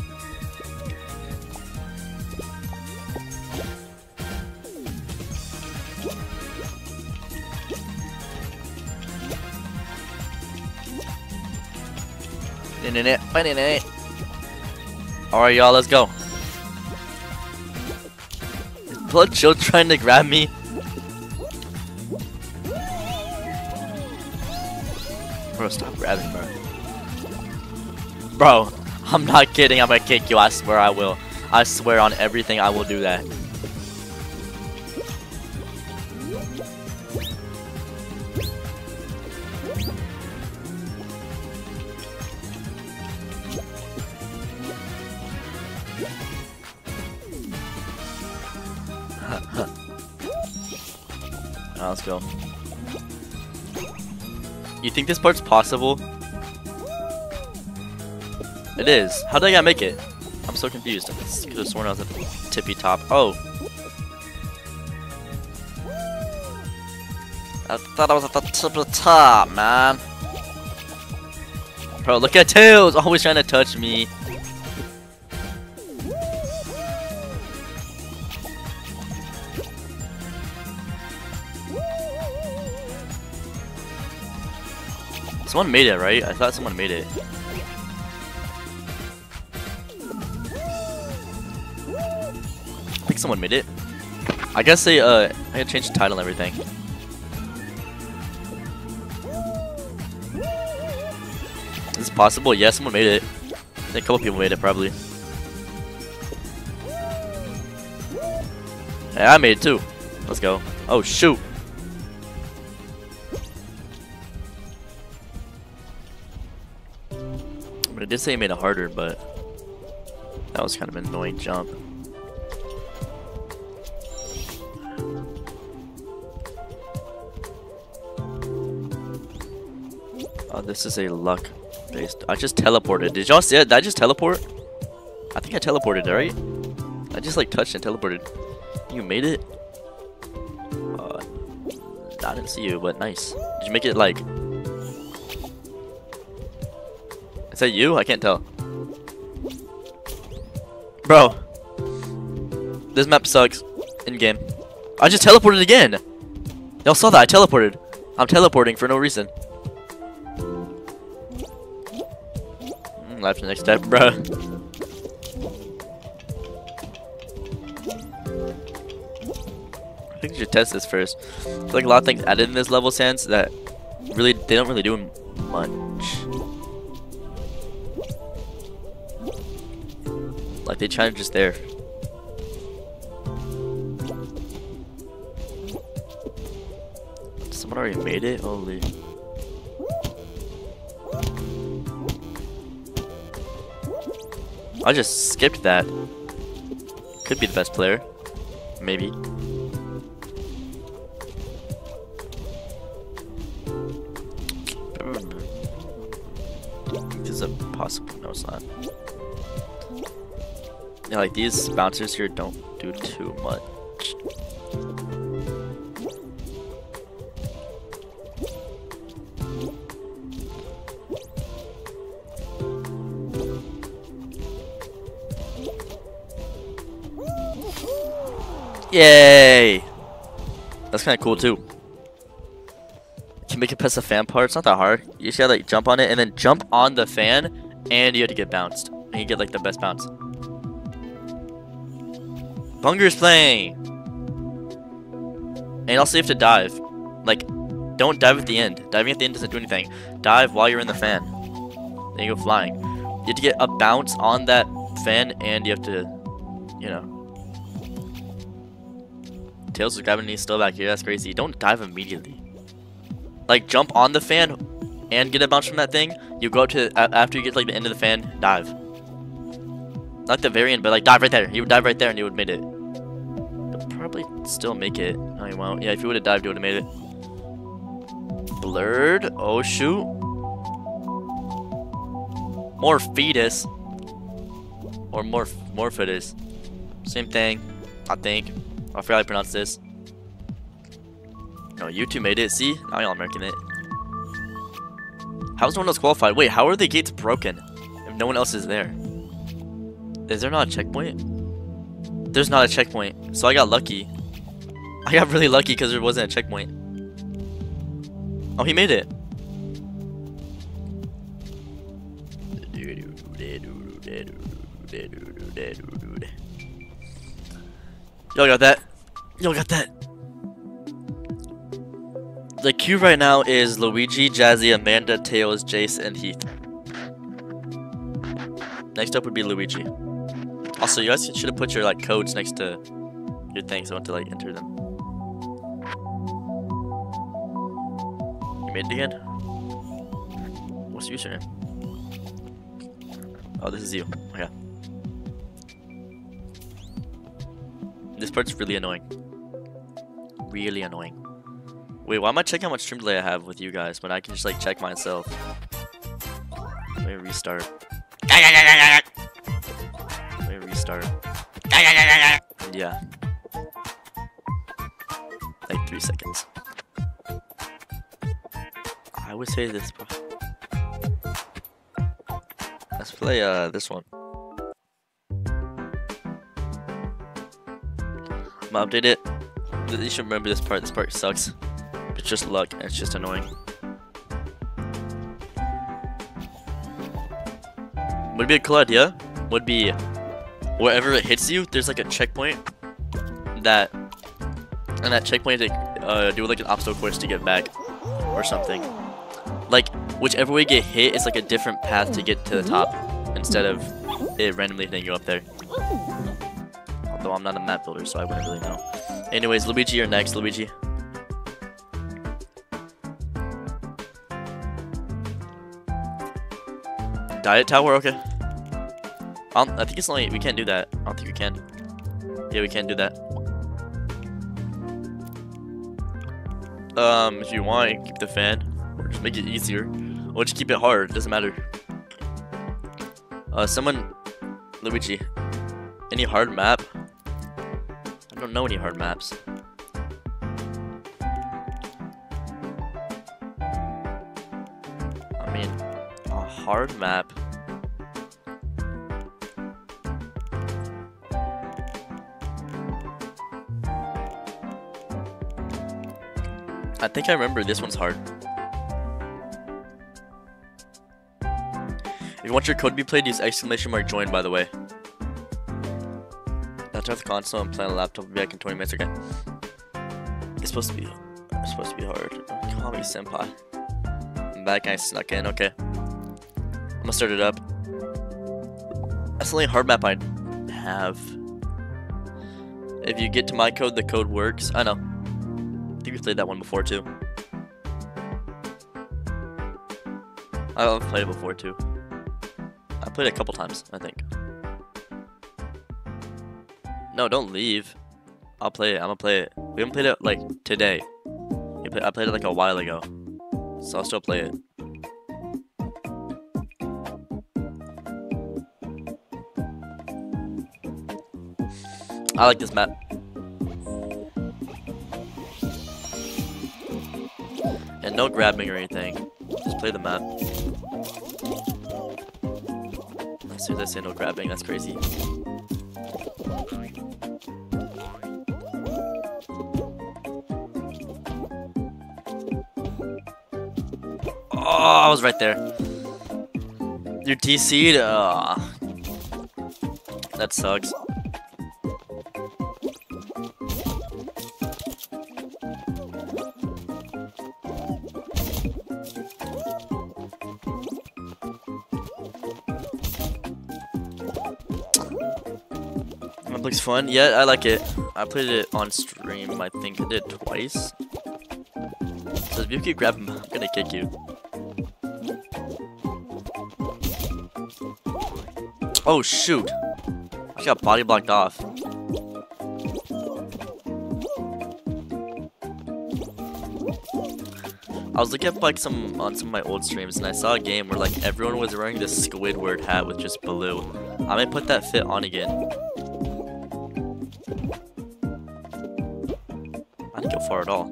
Alright, y'all, let's go. Blood Chill trying to grab me? Bro, stop grabbing, bro. Bro, I'm not kidding. I'm gonna kick you. I swear I will. I swear on everything I will do that. Think this part's possible? It is. How did I make it? I'm so confused. I could have sworn I was at the tippy top. Oh. I thought I was at the tip of the top, man. Bro, look at Tails! Always trying to touch me. Someone made it, right? I thought someone made it. I think someone made it. I guess they, uh, I gotta change the title and everything. Is this possible? Yeah, someone made it. I think a couple people made it, probably. Hey, I made it too. Let's go. Oh, shoot. It did say it made it harder, but that was kind of an annoying jump. Oh, this is a luck based. I just teleported. Did y'all see it? Did I just teleport? I think I teleported, right? I just like touched and teleported. You made it? Uh, I didn't see you, but nice. Did you make it like... Is that you? I can't tell. Bro. This map sucks. In game. I just teleported again! Y'all saw that, I teleported. I'm teleporting for no reason. Mm, the next step, bro. I think we should test this first. Like a lot of things added in this level sense that really they don't really do much. Like they to just there. Someone already made it? Holy. I just skipped that. Could be the best player. Maybe. This is possible. No, it's not. Yeah, like these bouncers here don't do too much. Yay! That's kind of cool too. Can make it past the fan part. It's not that hard. You just gotta like jump on it and then jump on the fan, and you have to get bounced. And you get like the best bounce. Bunger's playing. And also you have to dive. Like, don't dive at the end. Diving at the end doesn't do anything. Dive while you're in the fan. Then you go flying. You have to get a bounce on that fan, and you have to, you know. Tails is grabbing me still back here. That's crazy. Don't dive immediately. Like jump on the fan and get a bounce from that thing. You go up to after you get to, like the end of the fan, dive. Not the very end, but like dive right there. You would dive right there and you would made it. Probably still make it. No, you won't. Yeah, if you would have dived, you would have made it. Blurred. Oh shoot. More fetus. Or more more fetus. Same thing. I think. I forgot how to pronounce this. No, you two made it. See? Now y'all making it. How's no one else qualified? Wait, how are the gates broken if no one else is there? Is there not a checkpoint? There's not a checkpoint, so I got lucky. I got really lucky because there wasn't a checkpoint. Oh, he made it. Y'all got that? Y'all got that? The queue right now is Luigi, Jazzy, Amanda, Tails, Jace, and Heath. Next up would be Luigi. Also, you guys should have put your like codes next to your things. I want to like enter them. You made it again? What's your username? Oh, this is you. Okay. This part's really annoying. Really annoying. Wait, why am I checking how much stream delay I have with you guys when I can just like check myself? Let me restart. Me restart. Yeah. Like three seconds. I would say this. Let's play uh this one. I'm gonna update it. You should remember this part. This part sucks. It's just luck. It's just annoying. Would be a cool idea. Would be wherever it hits you, there's like a checkpoint that, and that checkpoint to uh, do like an obstacle course to get back or something. Like whichever way you get hit, it's like a different path to get to the top instead of it randomly hitting you up there. Although I'm not a map builder, so I wouldn't really know. Anyways, Luigi, you're next, Luigi. Diet tower, okay. I, I think it's only we can't do that. I don't think we can. Yeah, we can't do that. Um, if you want, keep the fan, or just make it easier, or just keep it hard. Doesn't matter. Uh, someone, Luigi, any hard map? I don't know any hard maps. I mean, a hard map. I think I remember this one's hard. If you want your code to be played, use exclamation mark join, by the way. That's off the console and play on a laptop. Will be back in 20 minutes, okay? It's supposed to be, it's supposed to be hard. Call me senpai. I'm back, I snuck in, okay. I'm gonna start it up. That's the only hard map I have. If you get to my code, the code works. I know. I think we played that one before too. I've played it before too. I played it a couple times, I think. No, don't leave. I'll play it. I'm gonna play it. We haven't played it like today. I played it like a while ago, so I'll still play it. I like this map. And no grabbing or anything. Just play the map. As soon as I say no grabbing, that's crazy. Oh, I was right there. You're TC'd? That sucks. Fun. Yeah, I like it. I played it on stream. I think I did twice. So if you keep grabbing, I'm gonna kick you. Oh shoot! I got body blocked off. I was looking at like some on some of my old streams and I saw a game where like everyone was wearing this Squidward hat with just blue. I may put that fit on again. Far at all.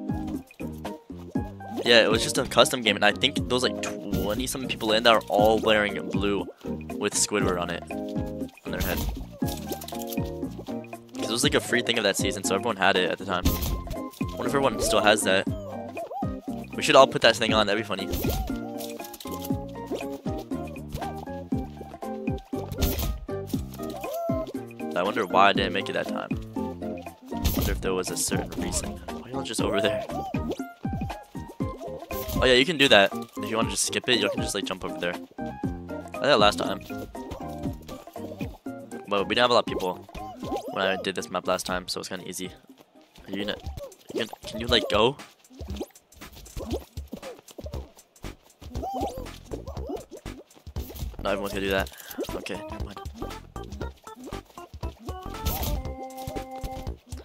Yeah, it was just a custom game, and I think there was like 20 something people in that are all wearing blue with Squidward on it on their head. 'Cause it was like a free thing of that season, so everyone had it at the time. wonder if everyone still has that. We should all put that thing on, that'd be funny. I wonder why I didn't make it that time. wonder if there was a certain reason. Just over there? Oh yeah, you can do that. If you want to just skip it, you can just like jump over there. I did that last time. Well, we didn't have a lot of people when I did this map last time, so it's kind of easy. Are you gonna, you gonna? Can you like go? No, everyone's gonna do that. Okay, never mind.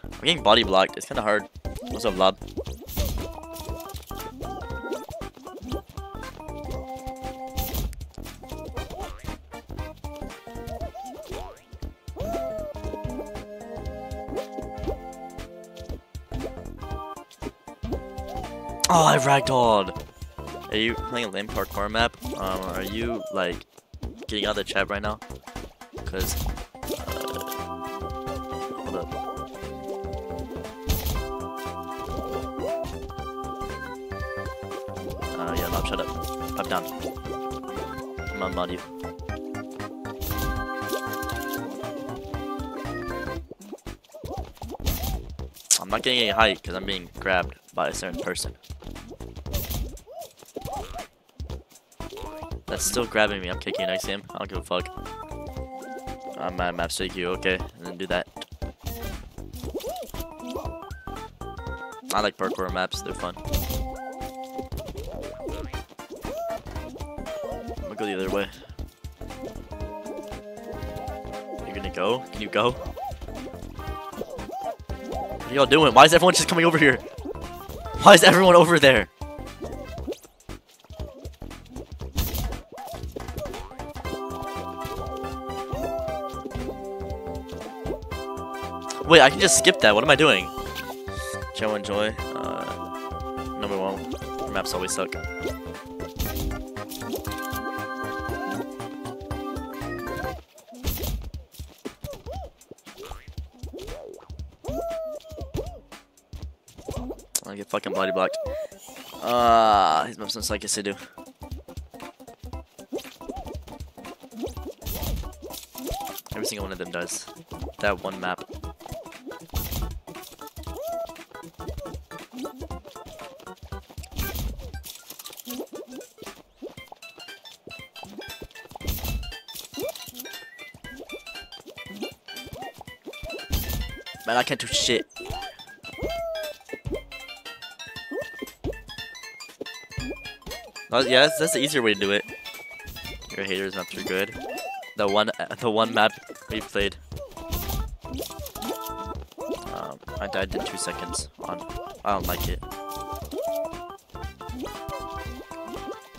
I'm getting body blocked. It's kind of hard. What's up, Lob? Oh, I ragdolled. Are you playing a lame parkour map? Um, are you like getting out of the chat right now? Cause I'm mod. I'm not getting any height because I'm being grabbed by a certain person. That's still grabbing me. I'm kicking see him. I don't give a fuck. I'm at map shake you. Okay, and then do that. I like parkour maps. They're fun. The other way. You're gonna go? Can you go? What are y'all doing? Why is everyone just coming over here? Why is everyone over there? Wait, I can just skip that. What am I doing? Joe enjoy. Uh, number one. Maps always suck. Fucking body blocked. Ah, uh, these maps don't suck. Yes, do. Every single one of them does. That one map. Man, I can't do shit. Yeah, that's, that's the easier way to do it. Your haters not too good. The one, the one map we played. Um, I died in two seconds. On, I don't like it.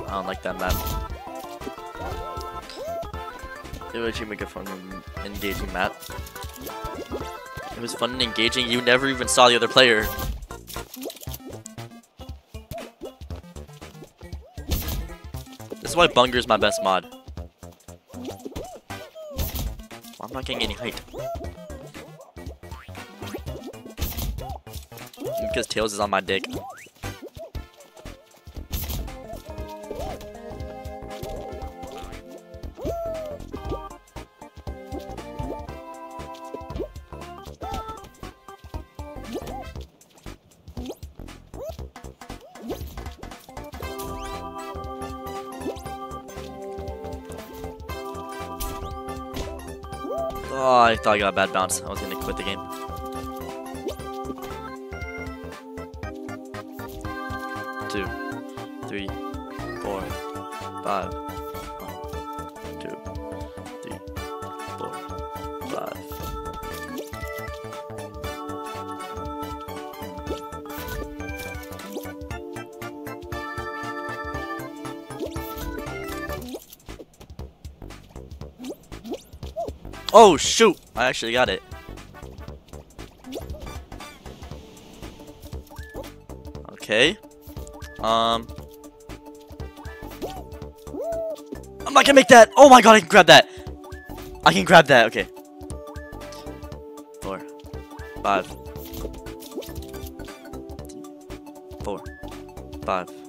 I don't like that map. It was actually make a fun, engaging map. It was fun and engaging. You never even saw the other player. This is why Bunger's my best mod. I'm not getting any height. Because Tails is on my dick. Thought I got a bad bounce. I was gonna quit the game. Two, three, four, five. One, two, three, four, five. Oh shoot! I actually got it. Okay. Um. I'm not gonna make that! Oh my god, I can grab that! I can grab that, okay. Four. Five. Four. Five.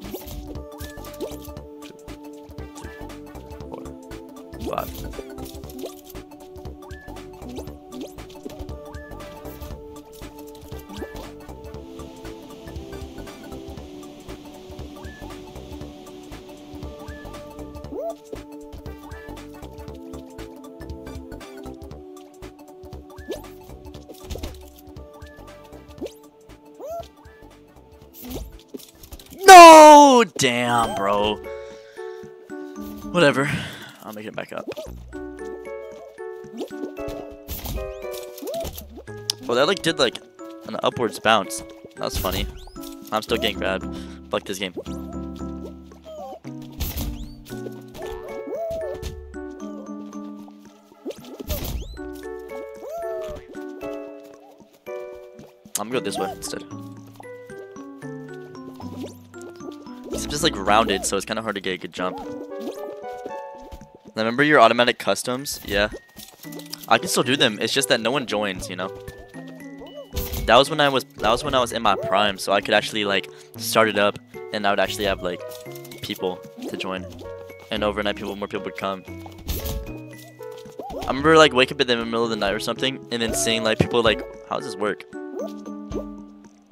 Damn, bro. Whatever. I'll make it back up. Well, that like did like an upwards bounce. That's funny. I'm still getting grabbed. Fuck this game. I'm gonna go this way instead. Just like rounded, so it's kind of hard to get a good jump. Remember your automatic customs? Yeah. I can still do them. It's just that no one joins, you know. That was when I was that was when I was in my prime, so I could actually like start it up, and I would actually have like people to join, and overnight people more people would come. I remember like waking up in the middle of the night or something, and then seeing like people like, how does this work?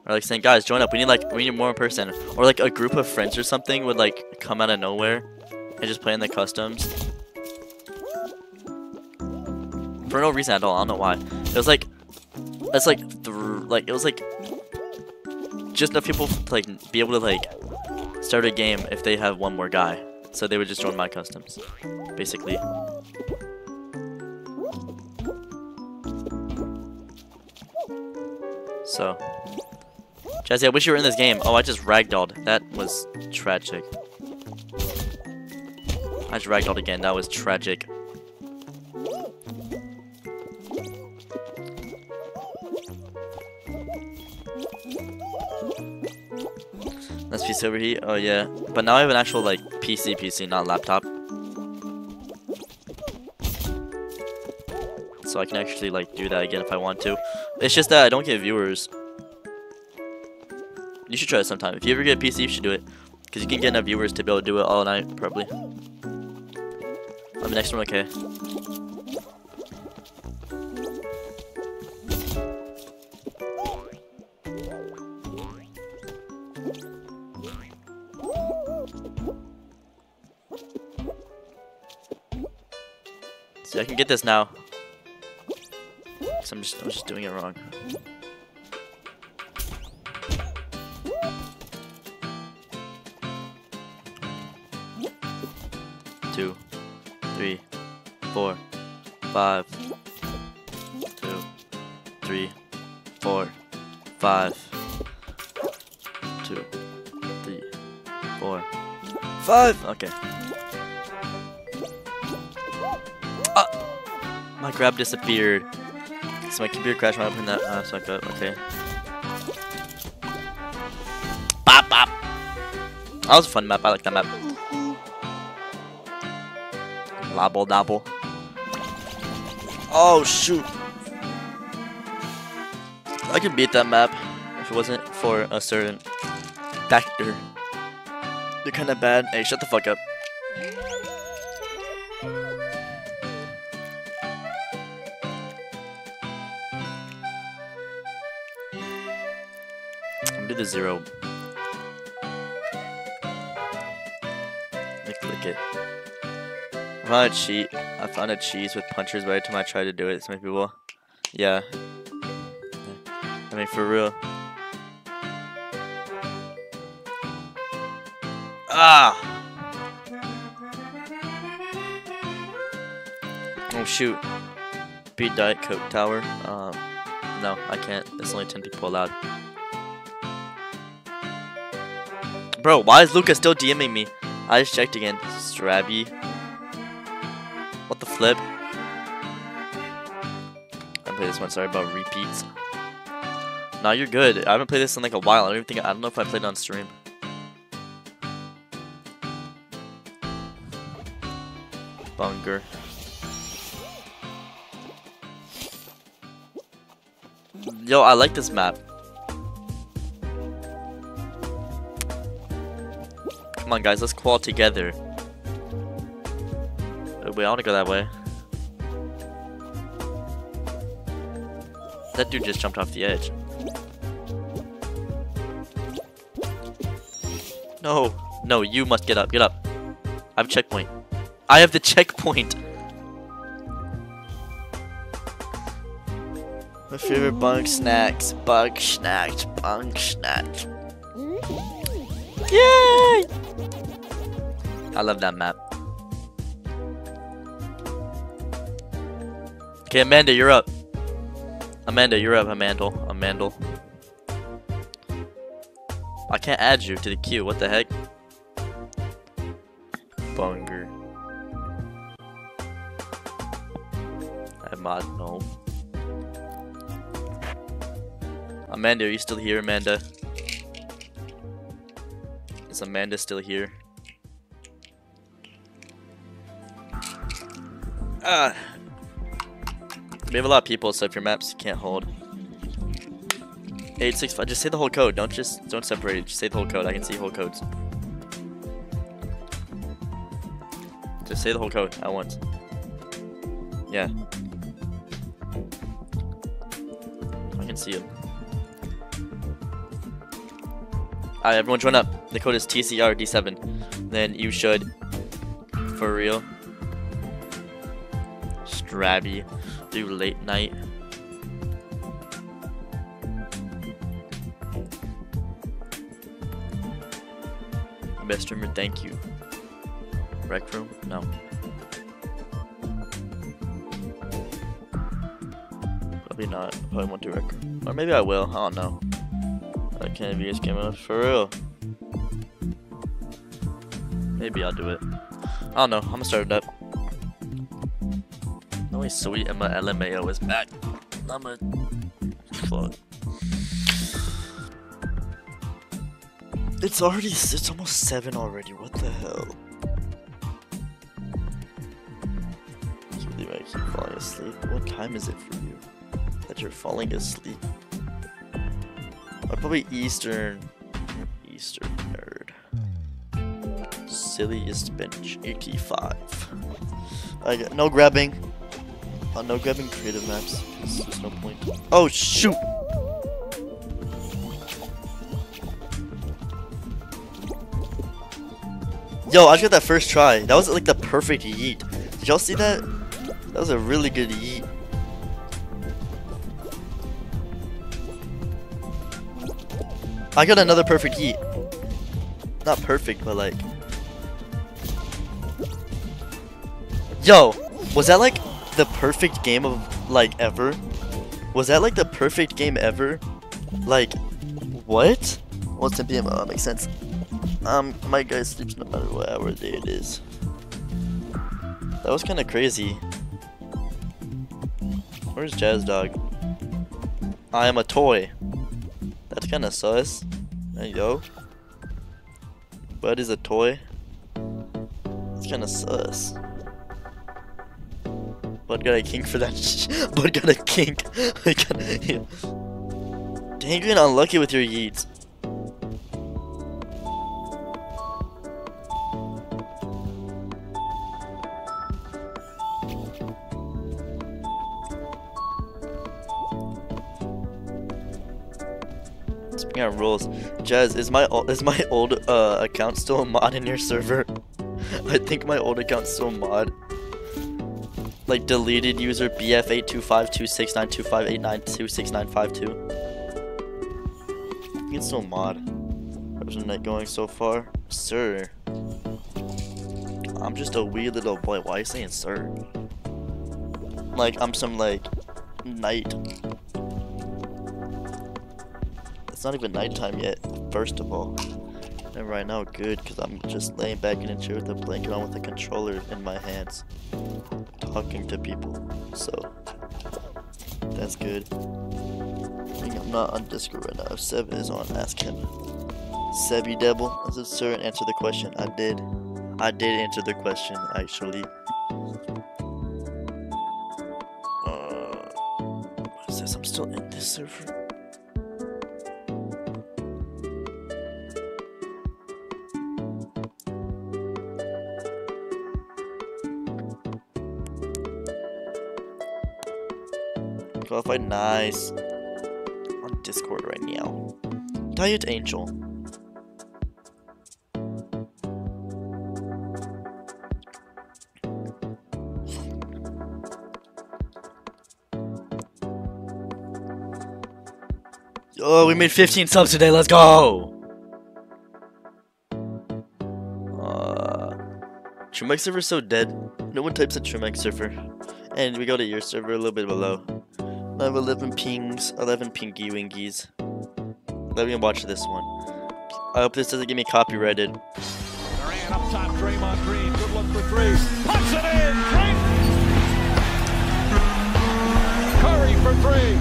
Or like saying, guys, join up. We need like we need more in person, or like a group of friends or something would like come out of nowhere and just play in the customs for no reason at all. I don't know why. It was like it's like like it was like just enough people to like be able to like start a game if they have one more guy. So they would just join my customs, basically. So, Jazzy, I wish you were in this game. Oh, I just ragdolled. That was tragic. I just ragdolled again. That was tragic. That's PC overheat? Oh yeah. But now I have an actual like PC PC, not laptop. So I can actually like do that again if I want to. It's just that I don't get viewers. You should try it sometime. If you ever get a PC, you should do it. Because you can get enough viewers to be able to do it all night, probably. Let me next one, okay. See, I can get this now. Cause I'm just, I'm just doing it wrong. Okay. My grab disappeared. So my computer crashed when I opened that. Uh, so I got okay. Bop bop. That was a fun map. I like that map. Lobble dobble. Oh shoot! I could beat that map if it wasn't for a certain factor. They're kind of bad. Hey, shut the fuck up. I'm do the zero. Me click it. I found a cheat. I found a cheese with punchers, but every time I tried to do it, so many people. Yeah. I mean, for real. Ah! Oh shoot. Beat Diet Coke Tower. Um, no, I can't. There's only 10 people allowed. Bro, why is Lucas still DMing me? I just checked again. Strabby. What the flip? I play this one. Sorry about repeats. Nah, you're good. I haven't played this in like a while. I don't even think. I don't know if I played on stream. Yo, I like this map. Come on, guys, let's crawl together. Uh, oh, wait, I want to go that way. That dude just jumped off the edge. No, no, you must get up. Get up. I have checkpoint. I have the checkpoint. My favorite bunk snacks. Bug snacks. Bunk snacks. Yay! I love that map. Okay, Amanda, you're up. Amanda, you're up, Amandel. Amandel. I can't add you to the queue. What the heck? Amanda, are you still here, Amanda? Is Amanda still here? Ah. We have a lot of people, so if your maps can't hold. 865, just say the whole code. Don't just, don't separate it. Just say the whole code. I can see whole codes. Just say the whole code at once. Yeah. I can see it. Alright, everyone join up. The code is TCRD7. Then you should, for real, Strabby, do late night. Best streamer, thank you. Rec room? No. Probably not. Probably won't do rec room. Or maybe I will. I don't know. I can't be as camera for real. Maybe I'll do it. I don't know. I'm gonna start it up. No way, sweet Emma LMAO is back. I'm fuck. It's already it's almost seven already. What the hell? Can't believe I keep falling asleep. What time is it for you that you're falling asleep? Uh, probably Eastern. Eastern nerd. Silliest bench 85. I got no grabbing. Uh, no grabbing creative maps. There's no point. Oh shoot! Yo, I just got that first try. That was like the perfect yeet. Did y'all see that? That was a really good yeet. I got another perfect heat. Not perfect, but like. Yo, was that like the perfect game of like ever? Was that like the perfect game ever? Like, what? Well, 10 p.m. That makes sense. Um, my guy sleeps no matter what hour of day it is. That was kind of crazy. Where's Jazz Dog? I am a toy. That's kind of sus. Hey, yo. Bud is a toy. It's kind of sus. Bud got a kink for that. Bud got a kink. Dang, you're unlucky with your yeets. Speaking of rules, Jazz, is my is my old uh, account still a mod in your server? I think my old account's still a mod. Like deleted user BF82526925925892692. It's still mod. How's the night going so far? Sir. I'm just a wee little boy. Why are you saying sir? Like I'm some like knight. It's not even nighttime yet, first of all. And right now, good, because I'm just laying back in a chair with a blanket on with a controller in my hands. Talking to people. So, that's good. I think I'm not on Discord right now. If Seb is on, ask him. Sebby Devil, I said, sir, and answer the question. I did. I did answer the question, actually. Uh, what is this? I'm still in this server. Qualified, nice. On Discord right now. Diet Angel. Oh, we made 15 subs today. Let's go. Uh, Trimex server's so dead. No one types in Trimex server. And we go to your server a little bit below. I have 11 pings, 11 pinky wingies. Let me watch this one. I hope this doesn't get me copyrighted. Durant up top, Draymond Green. Good look for three. Puts it in. Green. Curry for three.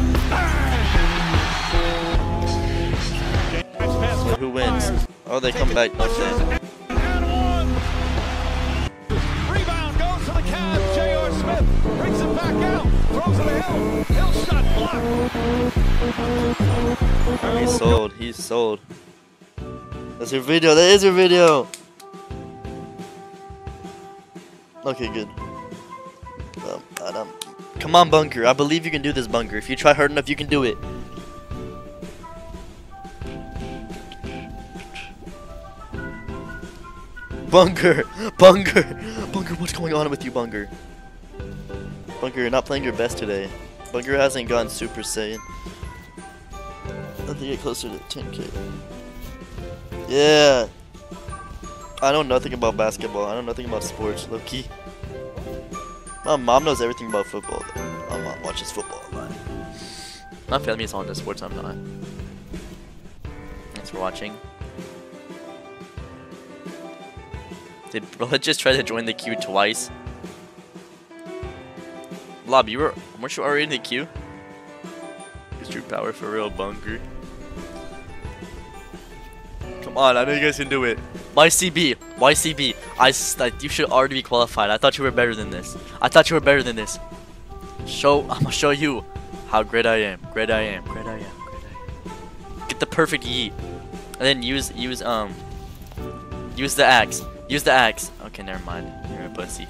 Who wins? Oh, they come back. Okay. Rebound goes to the Cavs. J.R. Smith He's sold. He's sold. That's your video. That is your video. Okay, good. Um, Adam. Come on, Bunker. I believe you can do this, Bunker. If you try hard enough, you can do it. Bunker! Bunker! Bunker, what's going on with you, Bunker? Bunker, you're not playing your best today. Bunker hasn't gone Super Saiyan. Me get closer to 10k. Yeah! I know nothing about basketball. I know nothing about sports, low key. My mom knows everything about football. Though. My mom watches football a lot. My family is on the sports, I'm not. Thanks for watching. Did bro just try to join the queue twice? Lob, you were weren't you already in the queue? Use true power for real bunker. Come on, I know you guys can do it. YCB, YCB. I like, you should already be qualified. I thought you were better than this. I thought you were better than this. Show, I'm gonna show you how great I am. Great I am. Great I am. Great I am. Get the perfect yeet, and then use use um use the axe. Use the axe. Okay, never mind. You're a pussy.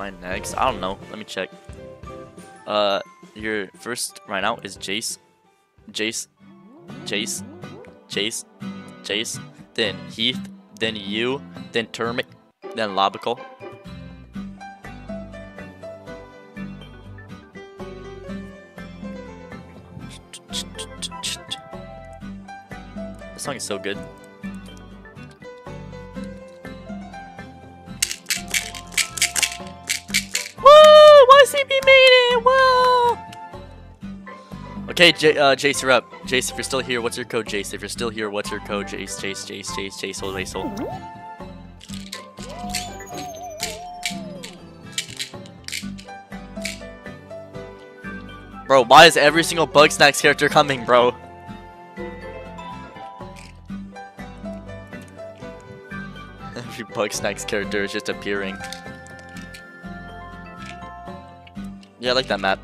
I next? I don't know. Let me check. Uh, your first right now is Jace, Jace, Jace, Jace, Jace, then Heath, then you, then Termic, then Lobical. This song is so good. Woo! YCB made it! Whoa! Okay, J uh, Jace, you're up. Jace, if you're still here, what's your code, Jace? If you're still here, what's your code, Jace? Jace, Jace, Jace, Jace, hold, Jace, hold. Bro, why is every single Bug Snacks character coming, bro? Every Bug Snacks character is just appearing. Yeah, I like that map.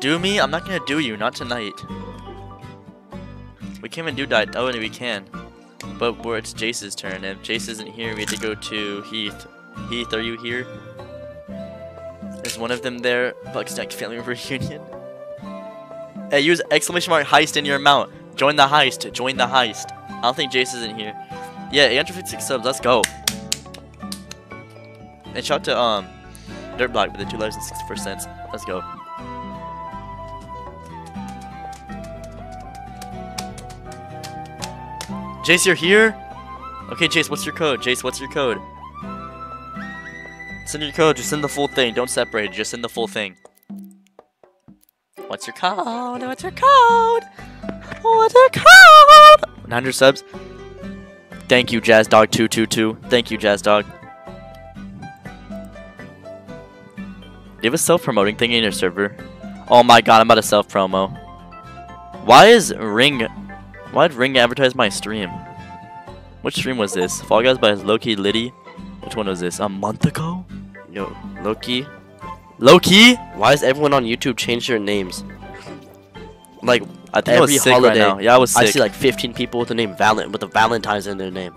Do me? I'm not gonna do you, not tonight. We can't even do that. Oh, and we can. But where it's Jace's turn. If Jace isn't here, we have to go to Heath. Heath, are you here? Is one of them there? Bugsnack family reunion. Hey, use exclamation mark heist in your amount. Join the heist. Join the heist. I don't think Jace isn't here. Yeah, 856 subs. Let's go. And shout out to um Dirtblock with the two dollars and sixty four cents. Let's go. Jace, you're here? Okay, Jace, what's your code? Jace, what's your code? Send your code, just send the full thing. Don't separate just send the full thing. What's your code? What's your code? What's your code? 900 subs. Thank you, Jazz Dog 222. Thank you, Jazz Dog. You have a self-promoting thing in your server? Oh my god, I'm about to self-promo. Why is Ring... Why did Ring advertise my stream? Which stream was this? Fall Guys by Loki Liddy? Which one was this? A month ago? Yo, Loki. Loki? Why is everyone on YouTube change their names? Like I think I every was sick holiday, right now. Yeah, I was I see like 15 people with the name Valent with the Valentines in their name.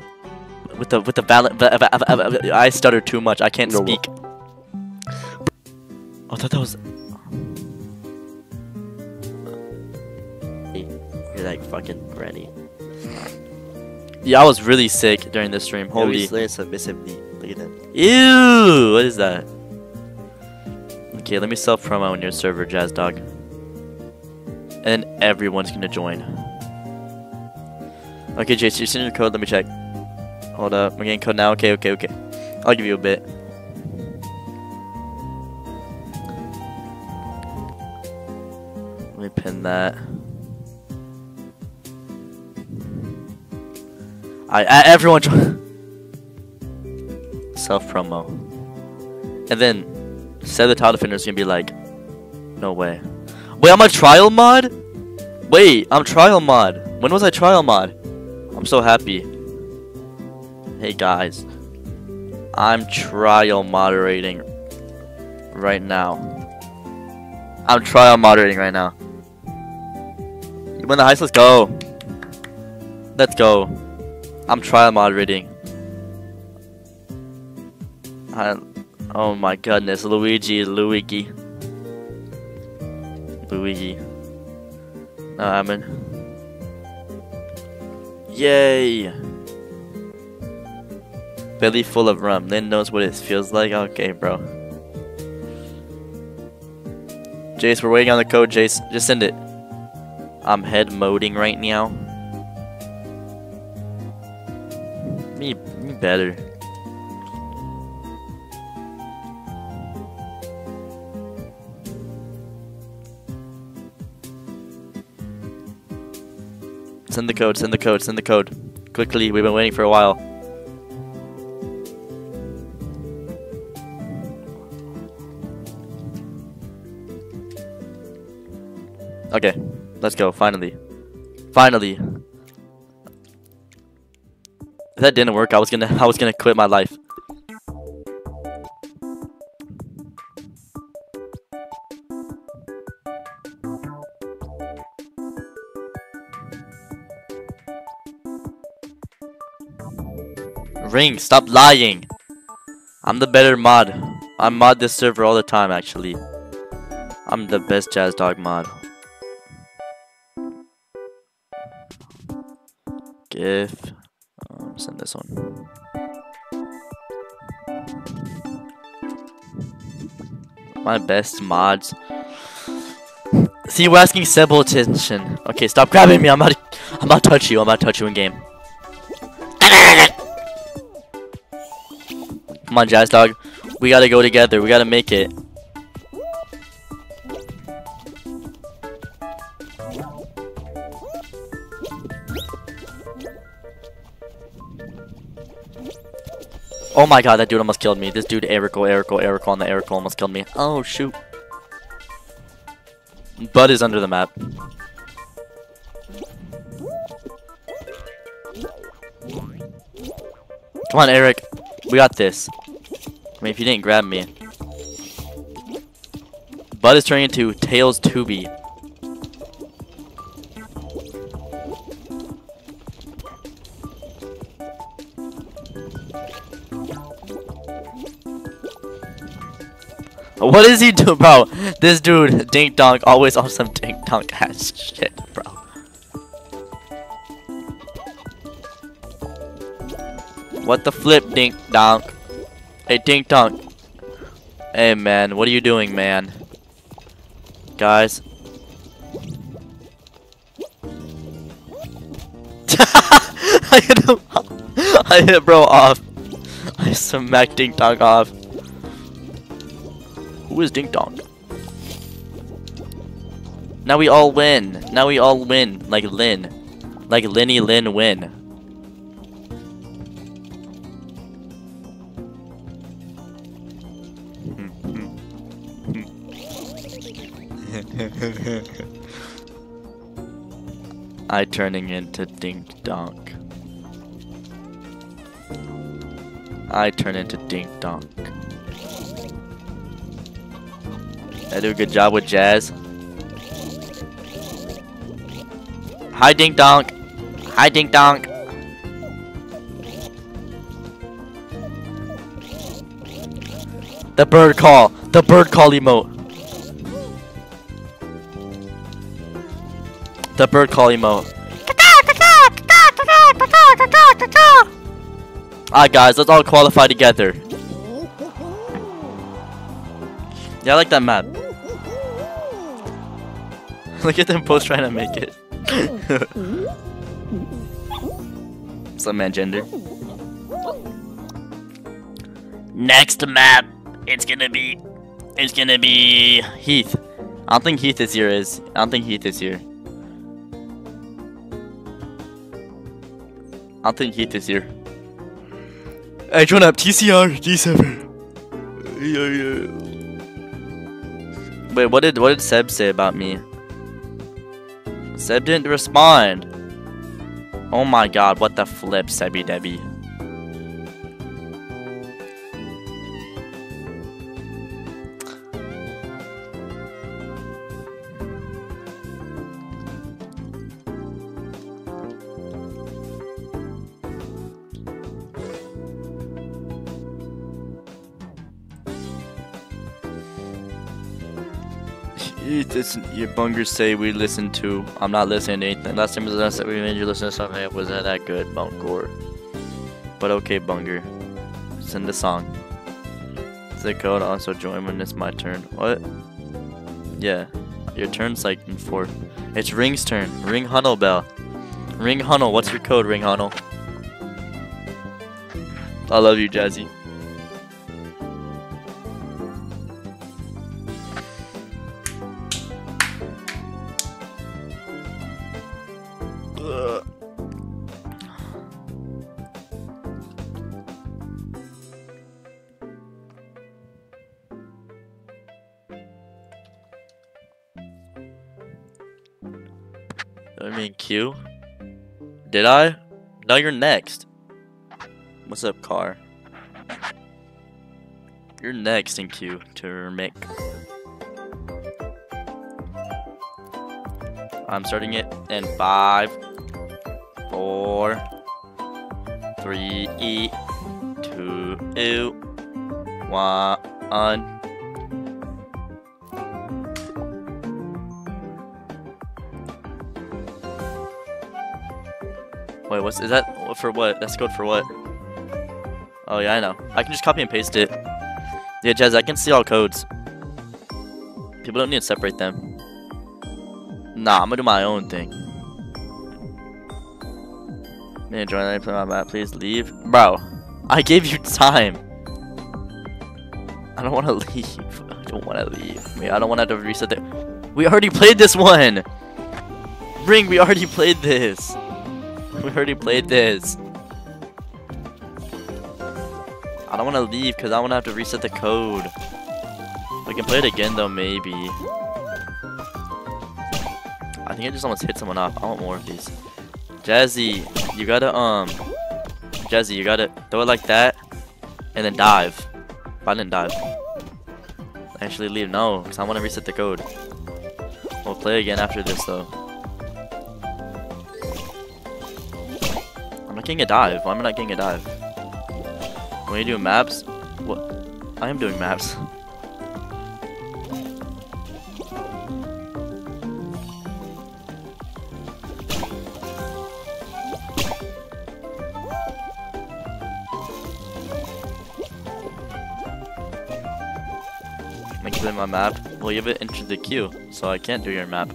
with the with the val- va- va- va- va- I stutter too much. I can't No, speak. Oh, I thought that was. You're like fucking granny. Yeah, I was really sick during this stream. Holy. he's laying submissively. Look at that. Ew! What is that? Okay, let me self promo on your server, Jazz Dog. and then everyone's gonna join. Okay, Jason, you send your code. Let me check. Hold up, we're getting code now. Okay, okay, okay. I'll give you a bit. Pin that. I, I everyone. Self promo. And then set the title defender's gonna be like, no way. Wait, I'm a trial mod? Wait, I'm trial mod. When was I trial mod? I'm so happy. Hey guys. I'm trial moderating right now. I'm trial moderating right now. Win the heist, let's go. Let's go. I'm trial moderating. I, oh my goodness, Luigi, Luigi. Luigi. No, I'm in. Yay! Belly full of rum. Lynn knows what it feels like. Okay, bro. Jace, we're waiting on the code, Jace. Just send it. I'm head moding right now. Me, me better. Send the code, send the code, send the code. Quickly, we've been waiting for a while. Okay, let's go, finally. Finally. If that didn't work, I was gonna I was gonna quit my life. Ring, stop lying. I'm the better mod. I mod this server all the time actually. I'm the best Jazz Dog mod. GIF. Um, send this one. My best mods. See, you're asking Sebo attention. Okay, stop grabbing me. I'm to, I'm about to touch you. I'm about to touch you in game. Come on, Jazz Dog. We gotta go together. We gotta make it. Oh my god, that dude almost killed me. This dude, Erico, Erico, Erico on the Erico almost killed me. Oh, shoot. Bud is under the map. Come on, Eric. We got this. I mean, if you didn't grab me. Bud is turning into Tails 2B. What is he doing, bro? This dude, Dink Donk, always on some Dink Donk ass shit, bro. What the flip, Dink Donk? Hey, Dink Donk. Hey, man, what are you doing, man? Guys. I hit him. I hit bro off. I smacked Dink Donk off. Who is Dink Donk? Now we all win. Now we all win. Like Lin. Like Linny Lin win. I turning into Dink Donk. I turn into Dink Donk. I do a good job with Jazz. Hi Dink Donk. Hi Dink Donk. The bird call. The bird call emote. The bird call emote. Alright guys, let's all qualify together. Yeah, I like that map. Look at them both trying to make it. Some man gender. Next map, it's gonna be, it's gonna be Heath. I don't think Heath this year is. I don't think Heath this year. I don't think Heath this year. Hey, join up TCR D7. Yeah, yeah. Wait, what did what did Seb say about me? Seb didn't respond. Oh my god, what the flip, Sebby Debbie. Your bungers say we listen to. I'm not listening to anything. Last time was that we made you listen to something that wasn't that good, Bunkcore. But okay, Bunger. Send a song. The code also join when it's my turn. What? Yeah. Your turn's like in four. It's Ring's turn. Ring Hunnel Bell. Ring Hunnel, what's your code, Ring Hunnel? I love you, Jazzy. Q? Did I? No, you're next. What's up, car? You're next in queue to Mick. I'm starting it in five, four, three, two, one. Wait, what's is that for what? That's code for what? Oh yeah, I know. I can just copy and paste it. Yeah, Jazz, I can see all codes. People don't need to separate them. Nah, I'm gonna do my own thing. Man, join me play my map, please leave. Bro, I gave you time. I don't wanna leave. I don't wanna leave. I, mean, I don't wanna have to reset the We already played this one! Ring, we already played this! We already played this. I don't want to leave because I want to have to reset the code. We can play it again though, maybe. I think I just almost hit someone off. I want more of these. Jazzy, you gotta, um... Jazzy, you gotta throw it like that, and then dive. If I didn't dive. Actually leave, no, because I want to reset the code. We'll play again after this though. Getting a dive. Why am I not getting a dive? When you do maps? What? I am doing maps. Make it my map. Well, you haven't entered the queue, so I can't do your map.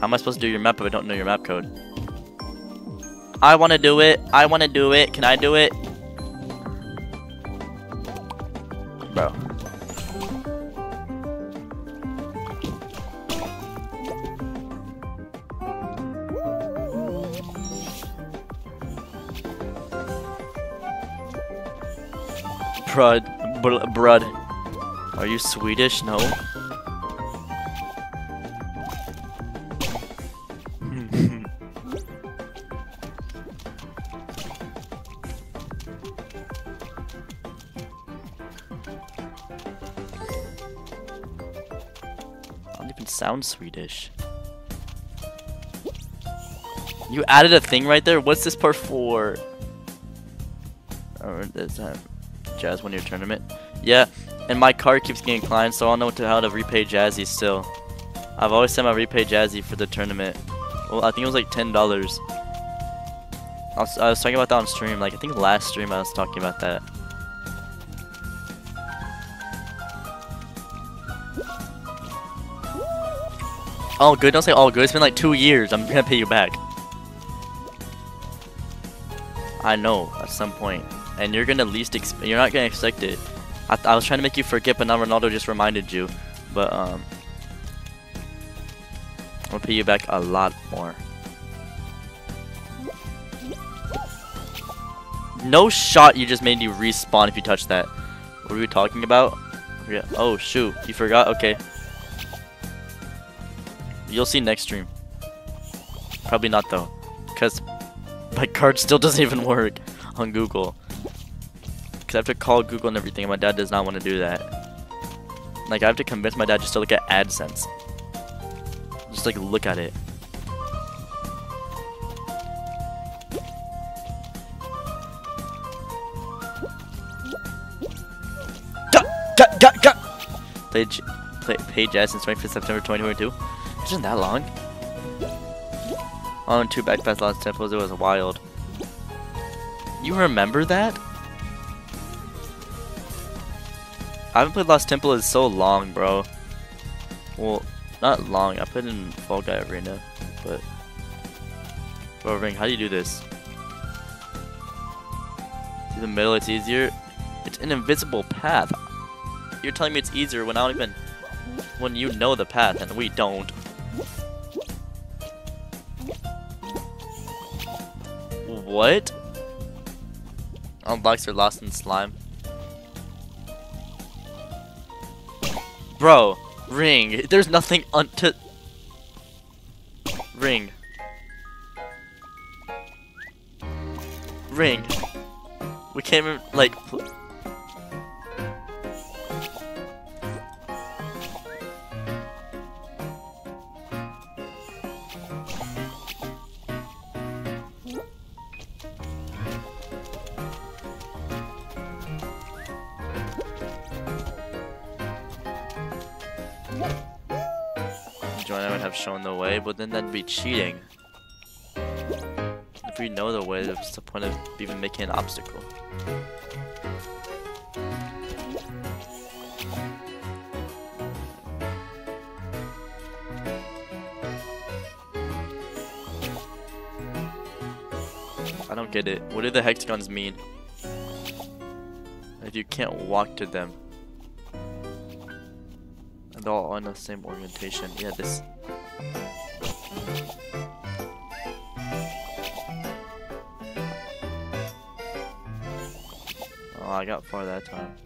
How am I supposed to do your map if I don't know your map code? I want to do it. I want to do it. Can I do it? Bro. Brud. Br brud. Are you Swedish? No. Sound Swedish. You added a thing right there? What's this part for? Oh, or is that uh, Jazz won your tournament? Yeah, and my card keeps getting declined, so I don't know to, how to repay Jazzy still. I've always said I repay Jazzy for the tournament. Well, I think it was like ten dollars. I was, I was talking about that on stream. Like I think last stream I was talking about that. All good. Don't say all good. It's been like two years. I'm gonna pay you back. I know at some point, and you're gonna least. You're not gonna expect it. I, I was trying to make you forget, but now Ronaldo just reminded you. But um, I'm gonna pay you back a lot more. No shot. You just made you respawn if you touch that. What were we talking about? Yeah. Oh shoot, you forgot. Okay. You'll see next stream. Probably not though, because my card still doesn't even work on Google. Because I have to call Google and everything, and my dad does not want to do that. Like, I have to convince my dad just to look at AdSense. Just, like, look at it. Got, got, got, got! Played, paid jazz 25th September 2022. Isn't that long? On two backpass lost temples, it was wild. You remember that? I haven't played Lost Temple in so long, bro. Well, not long. I played in Fall Guy Arena, but. Bro, Ring, how do you do this? In the middle, it's easier. It's an invisible path. You're telling me it's easier when I don't even. When you know the path and we don't. What? Oh, Unlocks are lost in slime. Bro, ring. There's nothing on to ring. Ring. We can't even like. Have shown the way, but then that'd be cheating. If we know the way, what's the point of even making an obstacle? I don't get it. What do the hexagons mean? If you can't walk to them. They're all on the same orientation. Yeah, this. Oh, I got far that time.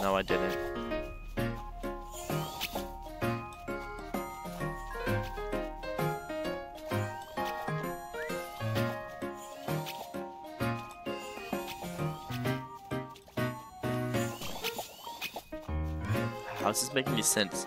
No, I didn't. How's this making any sense?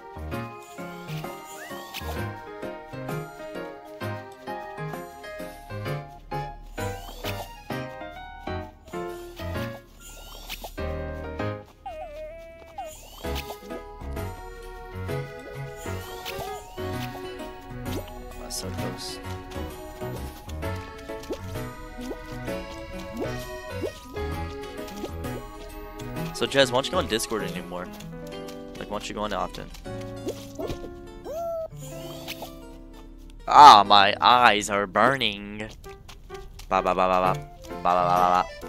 So Jazz, why don't you go on Discord anymore? Don't you go it often? Ah, my eyes are burning. Ba ba ba ba ba. Ba ba ba ba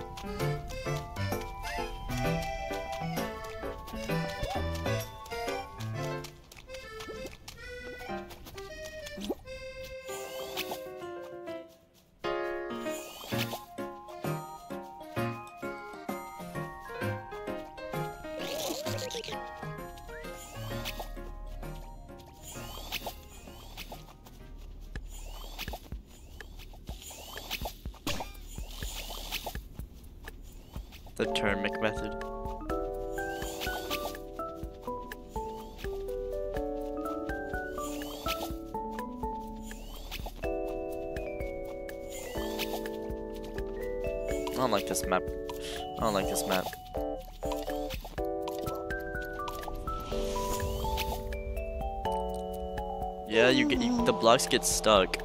the get stuck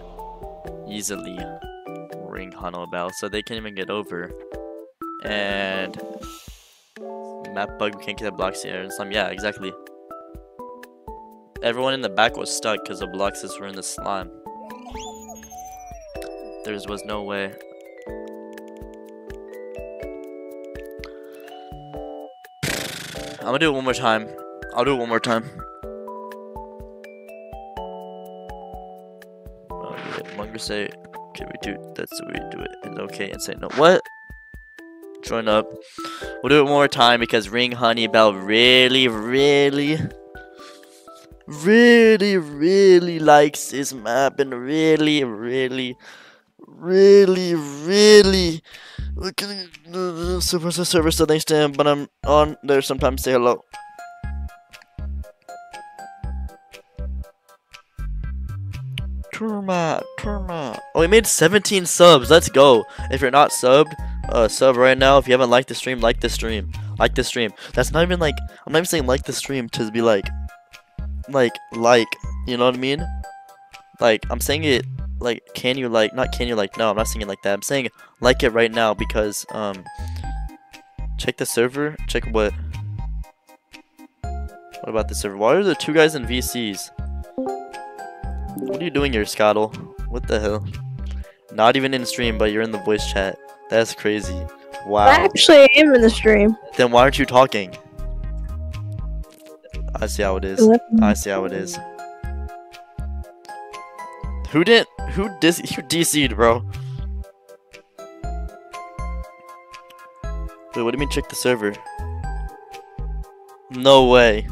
easily. Ring Hano Bell, so they can't even get over. And map bug, we can't get the blocks here. And some, yeah, exactly. everyone in the back was stuck because the blocks were in the slime. There was no way. I'm gonna do it one more time. I'll do it one more time. Say, can we do that's the way we do it. And okay and say no. What? Join up. We'll do it one more time because Ring Honey Bell really, really, really, really likes this map and really, really, really, really. Look at the super server, so thanks to him, but I'm on there sometimes. Say hello. Turma, Turma. Oh, we made 17 subs. Let's go. If you're not subbed, uh, sub right now. If you haven't liked the stream, like the stream. Like the stream. That's not even like, I'm not even saying like the stream to be like, like, like, you know what I mean? Like, I'm saying it, like, can you like, not can you like, no, I'm not saying it like that. I'm saying like it right now because, um, check the server. Check what? What about the server? Why are there two guys in VCs? What are you doing here, Scottle? What the hell? Not even in stream, but you're in the voice chat. That's crazy. Wow. I actually am in the stream. Then why aren't you talking? I see how it is. I see how it is. Who didn't? Who dis? Who DC'd, bro? Wait, what do you mean check the server? No way.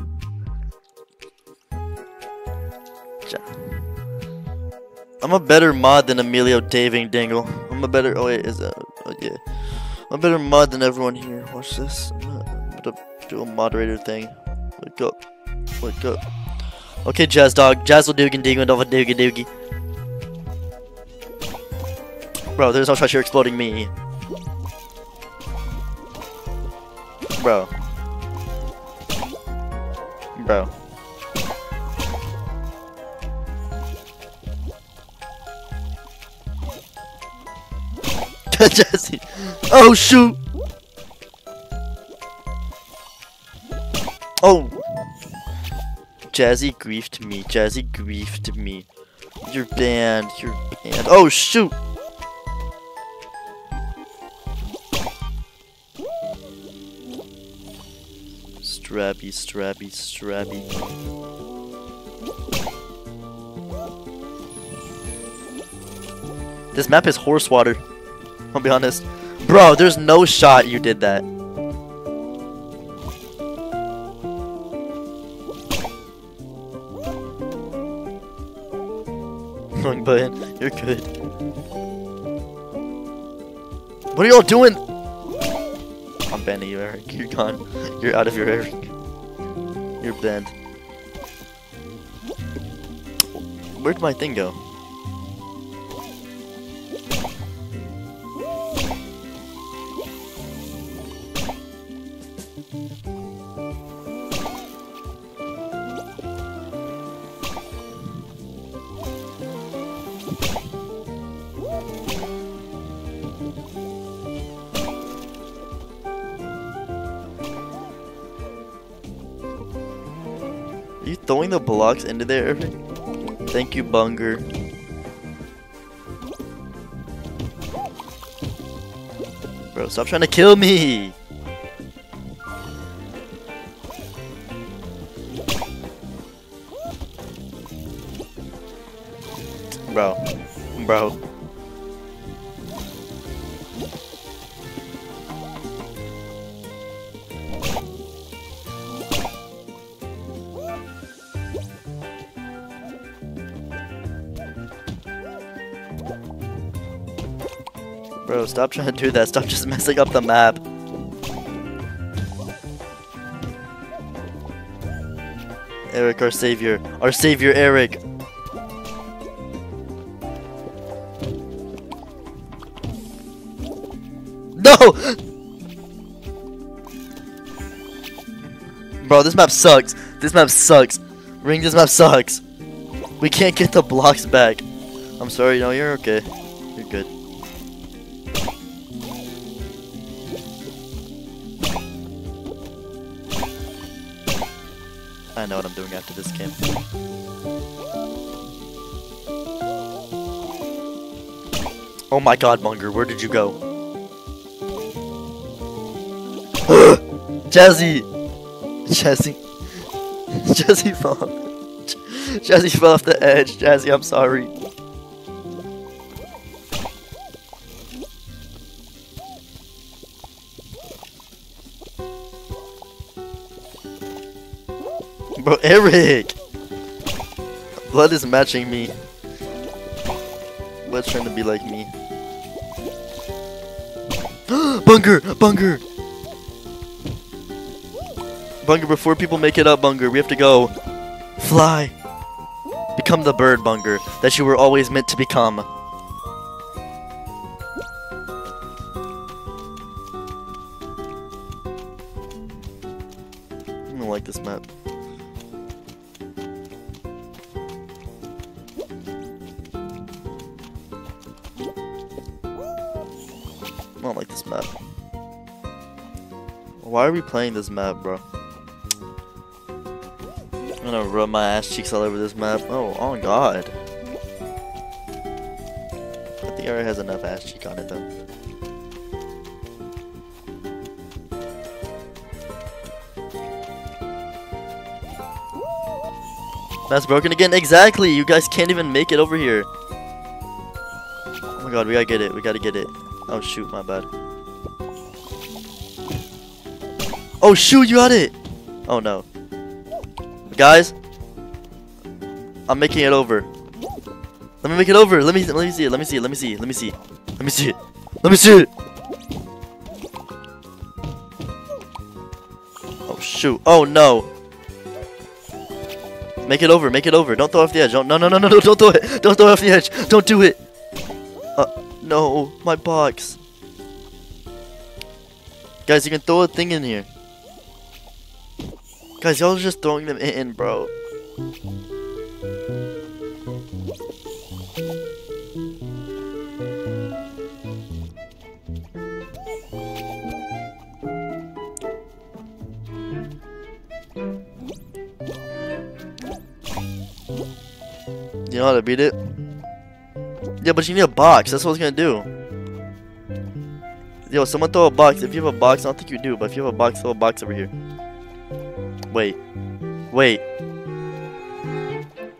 I'm a better mod than Emilio Daving Dingle. I'm a better. Oh wait, is that? Oh yeah. I'm a better mod than everyone here. Watch this. I'm gonna, I'm gonna do a moderator thing. Wake up. Wake up. Okay, Jazz Dog. Jazz will doogie doogie over doogie doogie. Bro, there's no chance you're exploding me. Bro. Bro. Jesse. Oh shoot. Oh. Jazzy griefed me. Jazzy griefed me. You're banned. You're banned. Oh shoot. Strappy, strappy, strappy. This map is horse water. I'll be honest. Bro, there's no shot you did that. Wrong button. You're good. What are y'all doing? I'm banning you, Eric. You're gone. You're out of your Eric. You're banned. Where'd my thing go? Throwing the blocks into there? Thank you, Bunger. Bro, stop trying to kill me! Bro. Bro. Bro, stop trying to do that. Stop just messing up the map. Eric, our savior. Our savior, Eric. No! Bro, this map sucks. This map sucks. Ring, this map sucks. We can't get the blocks back. I'm sorry, no, you're okay. Doing after this game. Oh my god, Bunger, where did you go? Jazzy! Jazzy. Jazzy fell. Jazzy fell off the edge. Jazzy, I'm sorry. Eric! Blood is matching me. Blood's trying to be like me. Bunger! Bunger! Bunger, before people make it up, Bunger, we have to go. Fly! Become the bird, Bunger, that you were always meant to become. Why are we playing this map, bro? I'm gonna rub my ass cheeks all over this map. Oh, oh god. I think it already has enough ass cheek on it though. That's broken again. Exactly. You guys can't even make it over here. Oh my god, we gotta get it. We gotta get it. Oh shoot, my bad. Oh shoot, you got it! Oh no. Guys, I'm making it over. Let me make it over. Let me let me see it. Let me see it. Let me see. Let me see. Let me see it. Let me see it. Oh shoot. Oh no. Make it over. Make it over. Don't throw off the edge. Don't. No. No. No. No. No. Don't throw it. Don't throw off the edge. Don't do it. Uh. No. My box. Guys, you can throw a thing in here. Guys, y'all just throwing them in, bro. You know how to beat it? Yeah, but you need a box. That's what I gonna do. Yo, someone throw a box. If you have a box, I don't think you do, but if you have a box, throw a box over here. Wait. Wait.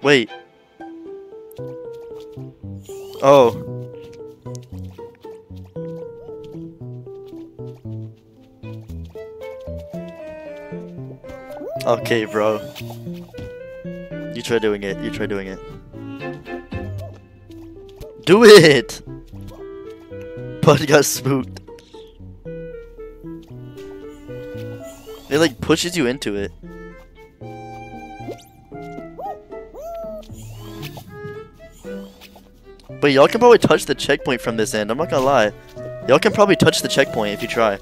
Wait. Oh. Okay, bro. You try doing it. You try doing it. Do it! Bud got spooked. It like pushes you into it. But y'all can probably touch the checkpoint from this end. I'm not gonna lie. Y'all can probably touch the checkpoint if you try.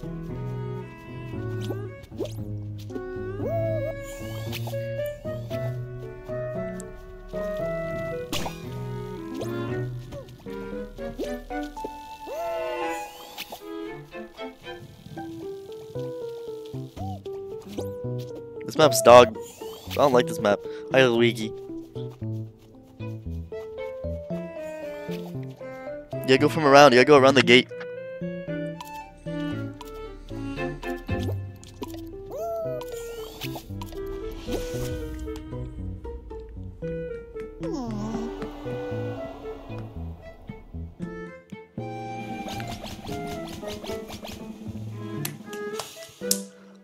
This map's dog. I don't like this map. Hi, Luigi. Yeah, go from around. You gotta go around the gate.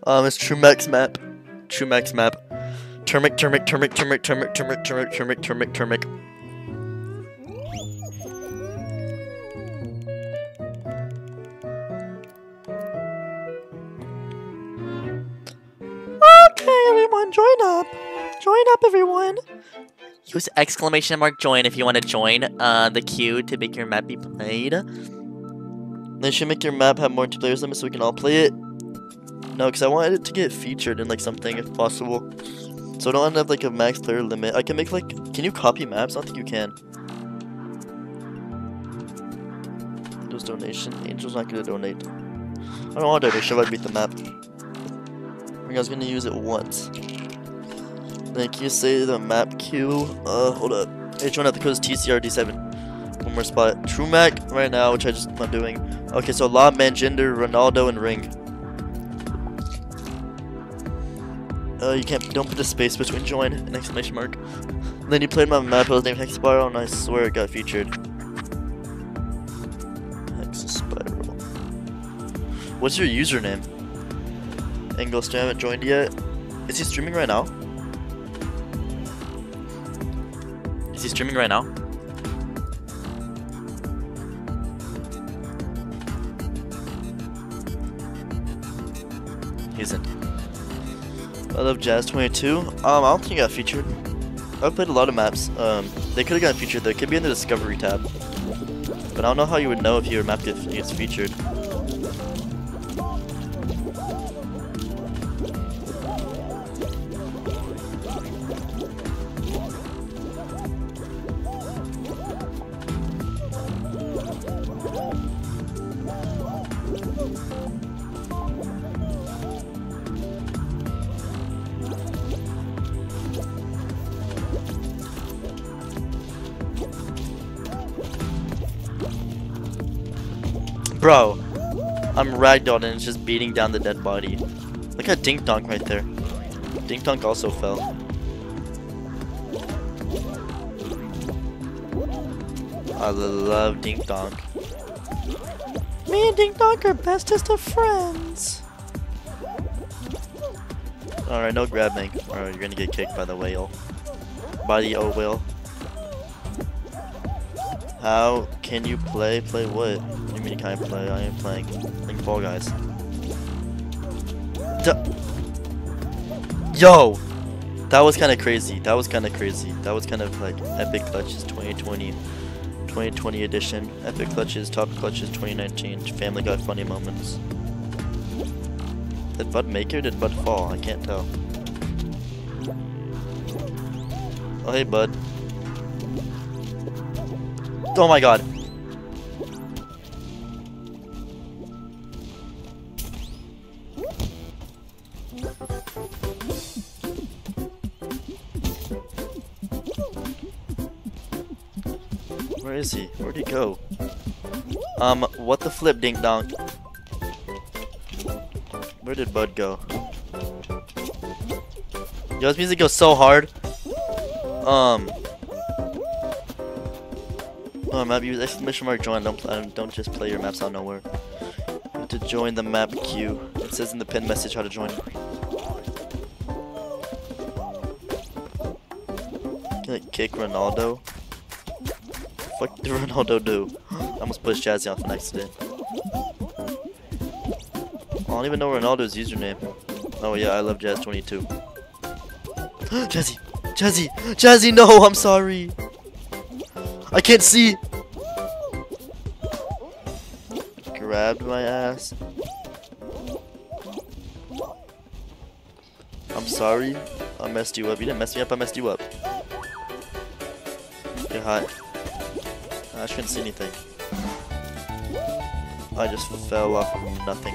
Um, it's True Max map. True Max map. Turmic, turmic, turmic, turmic, turmic, turmic, turmic, turmic, turmic, turmic. Okay, everyone, join up. Join up, everyone. Use exclamation mark join if you want to join uh, the queue to make your map be played. They should make your map have more players limit so we can all play it. No, because I wanted it to get featured in like something if possible. So I don't have like a max player limit. I can make like, can you copy maps? I don't think you can. Those donation. Angel's not gonna donate. I don't want to donation if I beat the map. I was gonna use it once. Thank you. Say the map queue. Uh, hold up. Hey, join out the code is TCRD7. One more spot. True Mac right now, which I just not doing. Okay, so La Manjinder, Ronaldo, and Ring. Uh, you can't. Don't put a space between join and exclamation mark. Then you played my map. It was named Hex Spiral, and I swear it got featured. Hex Spiral. What's your username? Angle still haven't joined yet. Is he streaming right now? Is he streaming right now? He isn't. I love Jazz 22. Um, I don't think it got featured. I've played a lot of maps. Um, they could have gotten featured though. It could be in the Discovery tab. But I don't know how you would know if your map gets, gets featured. Bro, I'm ragdolled and it's just beating down the dead body. Look at Dink Donk right there. Dink Donk also fell. I love Dink Donk. Me and Dink Donk are bestest of friends. Alright, no grabbing. Or you're gonna get kicked by the whale. By the old whale. How can you play? Play what? Can I play? I am playing. Like Fall Guys. Duh. Yo! That was kind of crazy. That was kind of crazy. That was kind of like Epic Clutches 2020. 2020 edition. Epic Clutches, Top Clutches 2019. Family got Funny Moments. Did Bud make it did Bud fall? I can't tell. Oh, hey, Bud. Oh my god. Go? Um, what the flip dink donk? Where did Bud go? Yo, this music goes so hard. Um. Oh, map use exclamation mark join. Don't don't just play your maps out nowhere. To join the map queue. It says in the pin message how to join. Can I kick Ronaldo? Fuck did Ronaldo do? I almost pushed Jazzy off an accident. I don't even know Ronaldo's username. Oh yeah, I love Jazz 22. Jazzy! Jazzy! Jazzy, no! I'm sorry! I can't see! Grabbed my ass. I'm sorry. I messed you up. You didn't mess me up, I messed you up. You're hot. I shouldn't see anything. I just fell off of nothing.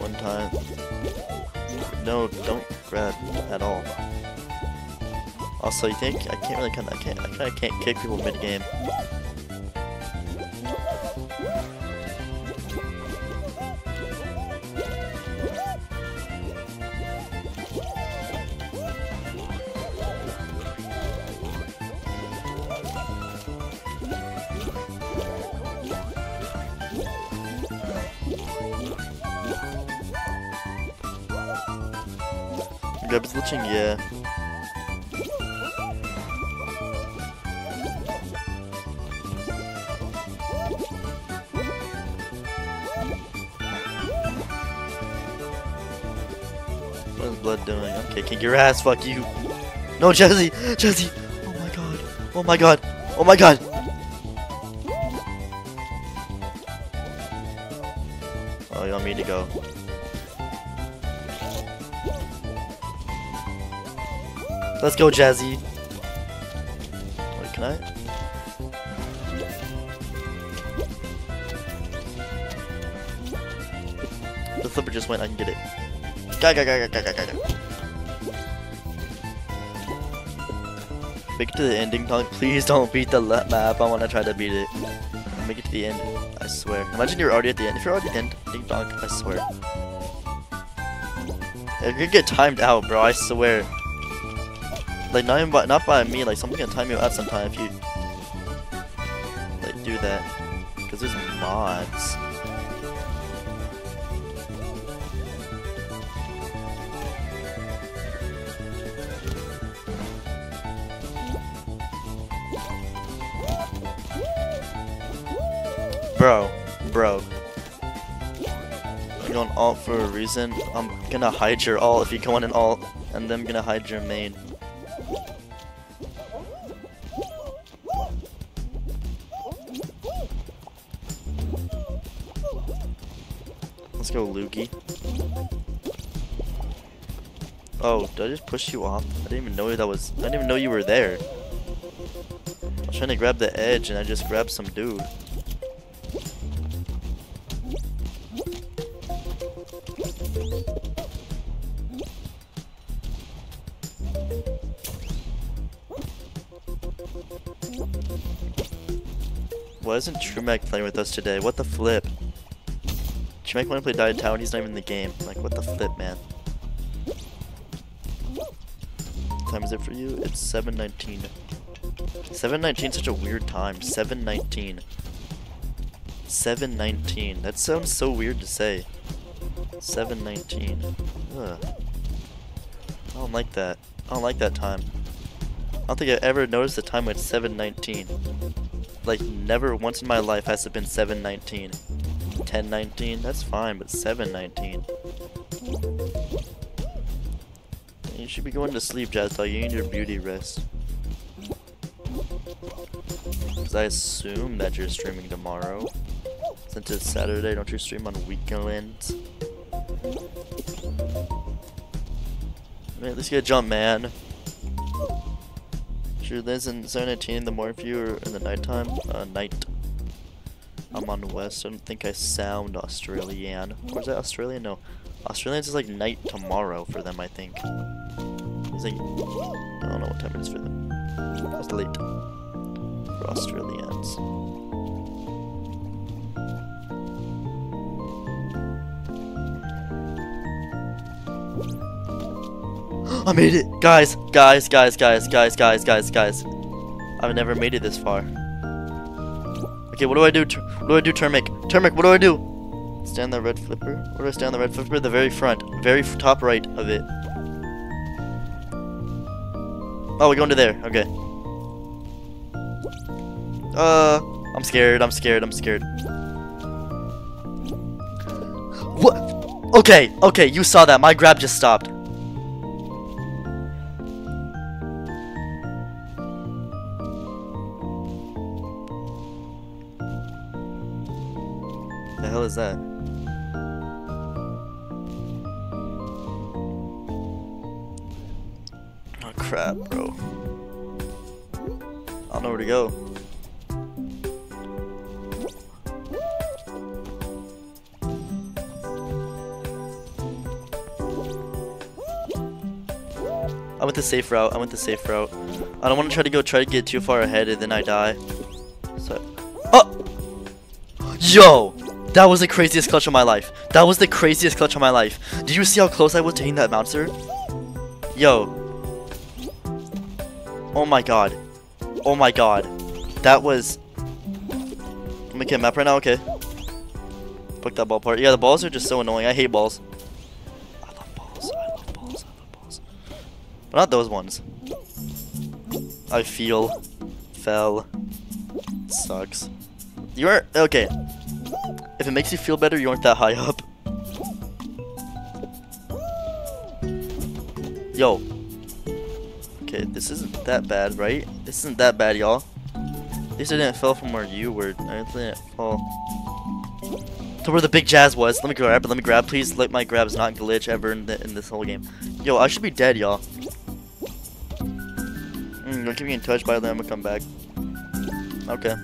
One time. No, don't grab at all. Also, you think I can't really kind of I can't I kind of can't kick people mid game. Grab is glitching. What is blood doing? Okay, kick your ass, fuck you. No, Jesse! Jesse! Oh my god. Oh my god. Oh my god! Oh, you want me to go? Let's go, Jazzy. Wait, can I? The flipper just went, I can get it. Ga ga ga ga ga ga ga. Make it to the ending, dog. Please don't beat the map. I want to try to beat it. Make it to the end. I swear. Imagine you're already at the end. If you're already at the end, ding dong, I swear. You're gonna get timed out, bro. I swear. Like not by, not by me. Like someone's gonna time you out sometime if you like do that. Cause there's mods. Bro, bro. You're going alt for a reason. I'm gonna hide your alt if you go in an alt, and then I'm gonna hide your main. Lukey. Oh, did I just push you off? I didn't even know that was. I didn't even know you were there. I was trying to grab the edge, and I just grabbed some dude. Why isn't Trumac playing with us today? What the flip? Trumac want to play Diet Tower and he's not even in the game. Like, what the flip, man? What time is it for you? It's 7.19. 7.19 such a weird time. 7.19. 7.19. That sounds so weird to say. 7.19. Ugh. I don't like that. I don't like that time. I don't think I ever noticed the time when it's 7.19. Like, never once in my life has it been 7.19. 10.19, that's fine, but 7.19. You should be going to sleep, Jazz Dog. You need your beauty rest. Because I assume that you're streaming tomorrow. Since it's Saturday, don't you stream on weekends? I mean, at least get a jump, man. Sure, this in 718 in the morning for you or in the nighttime? Uh, night. I'm on west. I don't think I sound Australian. Or is that Australian? No. Australians is like night tomorrow for them, I think. It's like, I don't know what time it is for them. It's late. For Australians. I made it! Guys, guys, guys, guys, guys, guys, guys, guys. I've never made it this far. Okay, what do I do? What do I do, Termic? Termic, what do I do? Stand the red flipper? Where do I stand the red flipper? The very front. Very top right of it. Oh, we're going to there. Okay. Uh, I'm scared. I'm scared. I'm scared. What? Okay, okay, you saw that. My grab just stopped. Is that? Oh crap, bro. I don't know where to go. I went the safe route. I went the safe route. I don't want to try to go try to get too far ahead and then I die. So, oh, yo, that was the craziest clutch of my life. That was the craziest clutch of my life. Did you see how close I was to hitting that bouncer? Yo. Oh my god. Oh my god. That was. I'm making a map right now. Okay. Fuck that ball part. Yeah, the balls are just so annoying. I hate balls. I love balls. I love balls. I love balls. But not those ones. I feel. Fell. Sucks. You are okay. If it makes you feel better, you aren't that high up. Yo. Okay, this isn't that bad, right? This isn't that bad, y'all. At least I didn't fall from where you were. I didn't fall to where the big jazz was. Let me grab. Let me grab, please. Let my grabs not glitch ever in, the, in this whole game. Yo, I should be dead, y'all. Mm, don't keep me in touch. By then I'm gonna come back. Okay.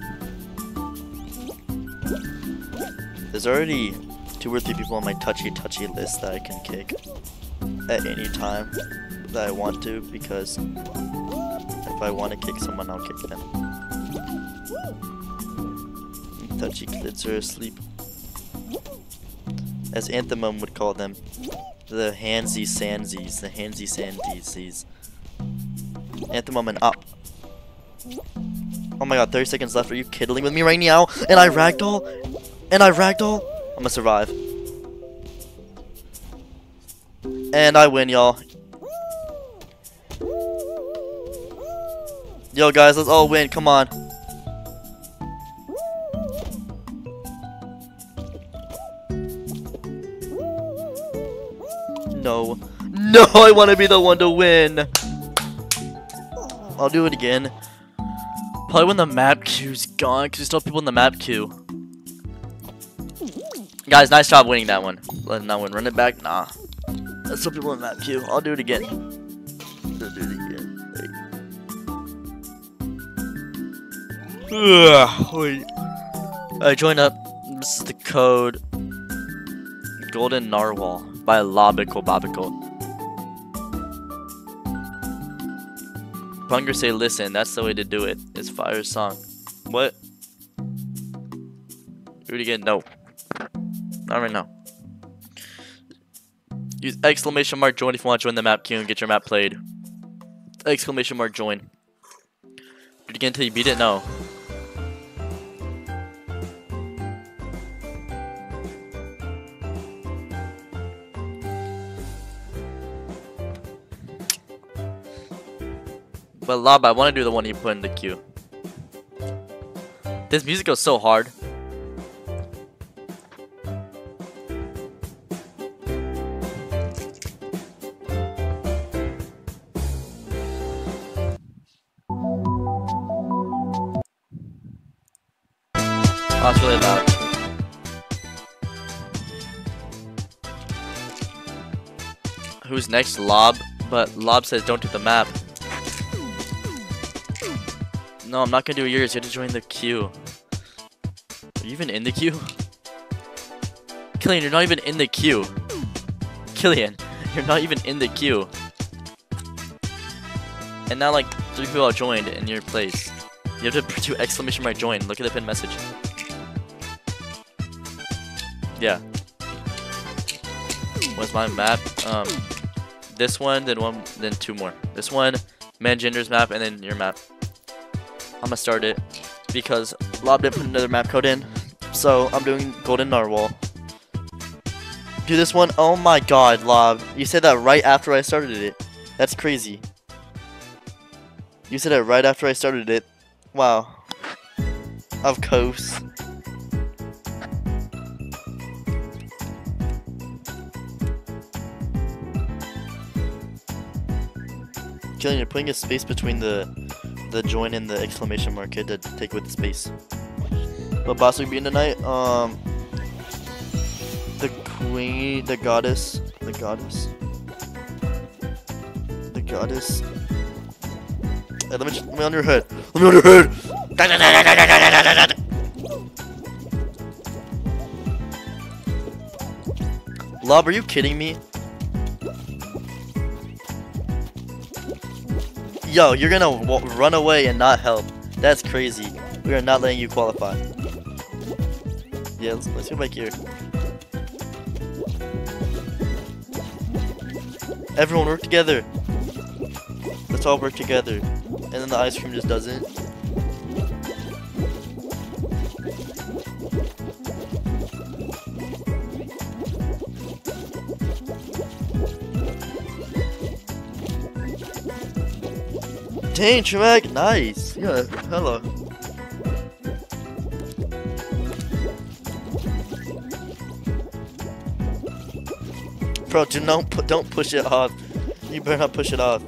There's already two or three people on my touchy touchy list that I can kick at any time that I want to because If I want to kick someone, I'll kick them. Touchy kids are asleep. As Anthemum would call them. The handsy sandsies. The handsy sandies. Anthemum and up. Oh my god, 30 seconds left. Are you kidding with me right now? And I ragdoll? And I ragdoll? I'm gonna survive. And I win, y'all. Yo, guys, let's all win. Come on. No. No, I want to be the one to win. I'll do it again. Probably when the map queue's gone, because there's still people in the map queue. Guys, nice job winning that one. Letting that one run it back. Nah. There's still people in the map queue. I'll do it again. I'll do it again. Wait. Ugh, wait. Alright, join up. This is the code. Golden Narwhal by Lobico Bobico. Hunger say listen, that's the way to do it. It's fire song. What? Do it again? No. Not right now. Use exclamation mark join if you want to join the map queue and get your map played. Exclamation mark join. Do it again until you beat it? No. But Lob, I want to do the one you put in the queue. This music goes so hard. Next? Lob. But Lob says don't do the map. No, I'm not gonna do yours. You have to join the queue. Are you even in the queue? Killian, you're not even in the queue. Killian, you're not even in the queue. And now, like, three people have joined in your place. You have to do exclamation mark join. Look at the pinned message. Yeah. What's my map? Um, this one, then one, then two more. This one, Mangender's map, and then your map. I'm gonna start it because Lob didn't put another map code in. So I'm doing Golden Narwhal. Do this one. Oh my god, Lob. You said that right after I started it. That's crazy. You said it right after I started it. Wow. Of course. Killian, you're putting a space between the the join and the exclamation mark here to take with the space. What boss we being tonight? Um, the queen, the goddess, the goddess, the goddess. Hey, let me just, let me on your head. Let me on your head. Lob, are you kidding me? Yo, you're gonna run away and not help. That's crazy. We are not letting you qualify. Yeah, let's, let's go back here. Everyone work together. Let's all work together. And then the ice cream just doesn't. Dang, Traumatic, nice. Yeah, hello. Bro, do not pu don't push it off. You better not push it off.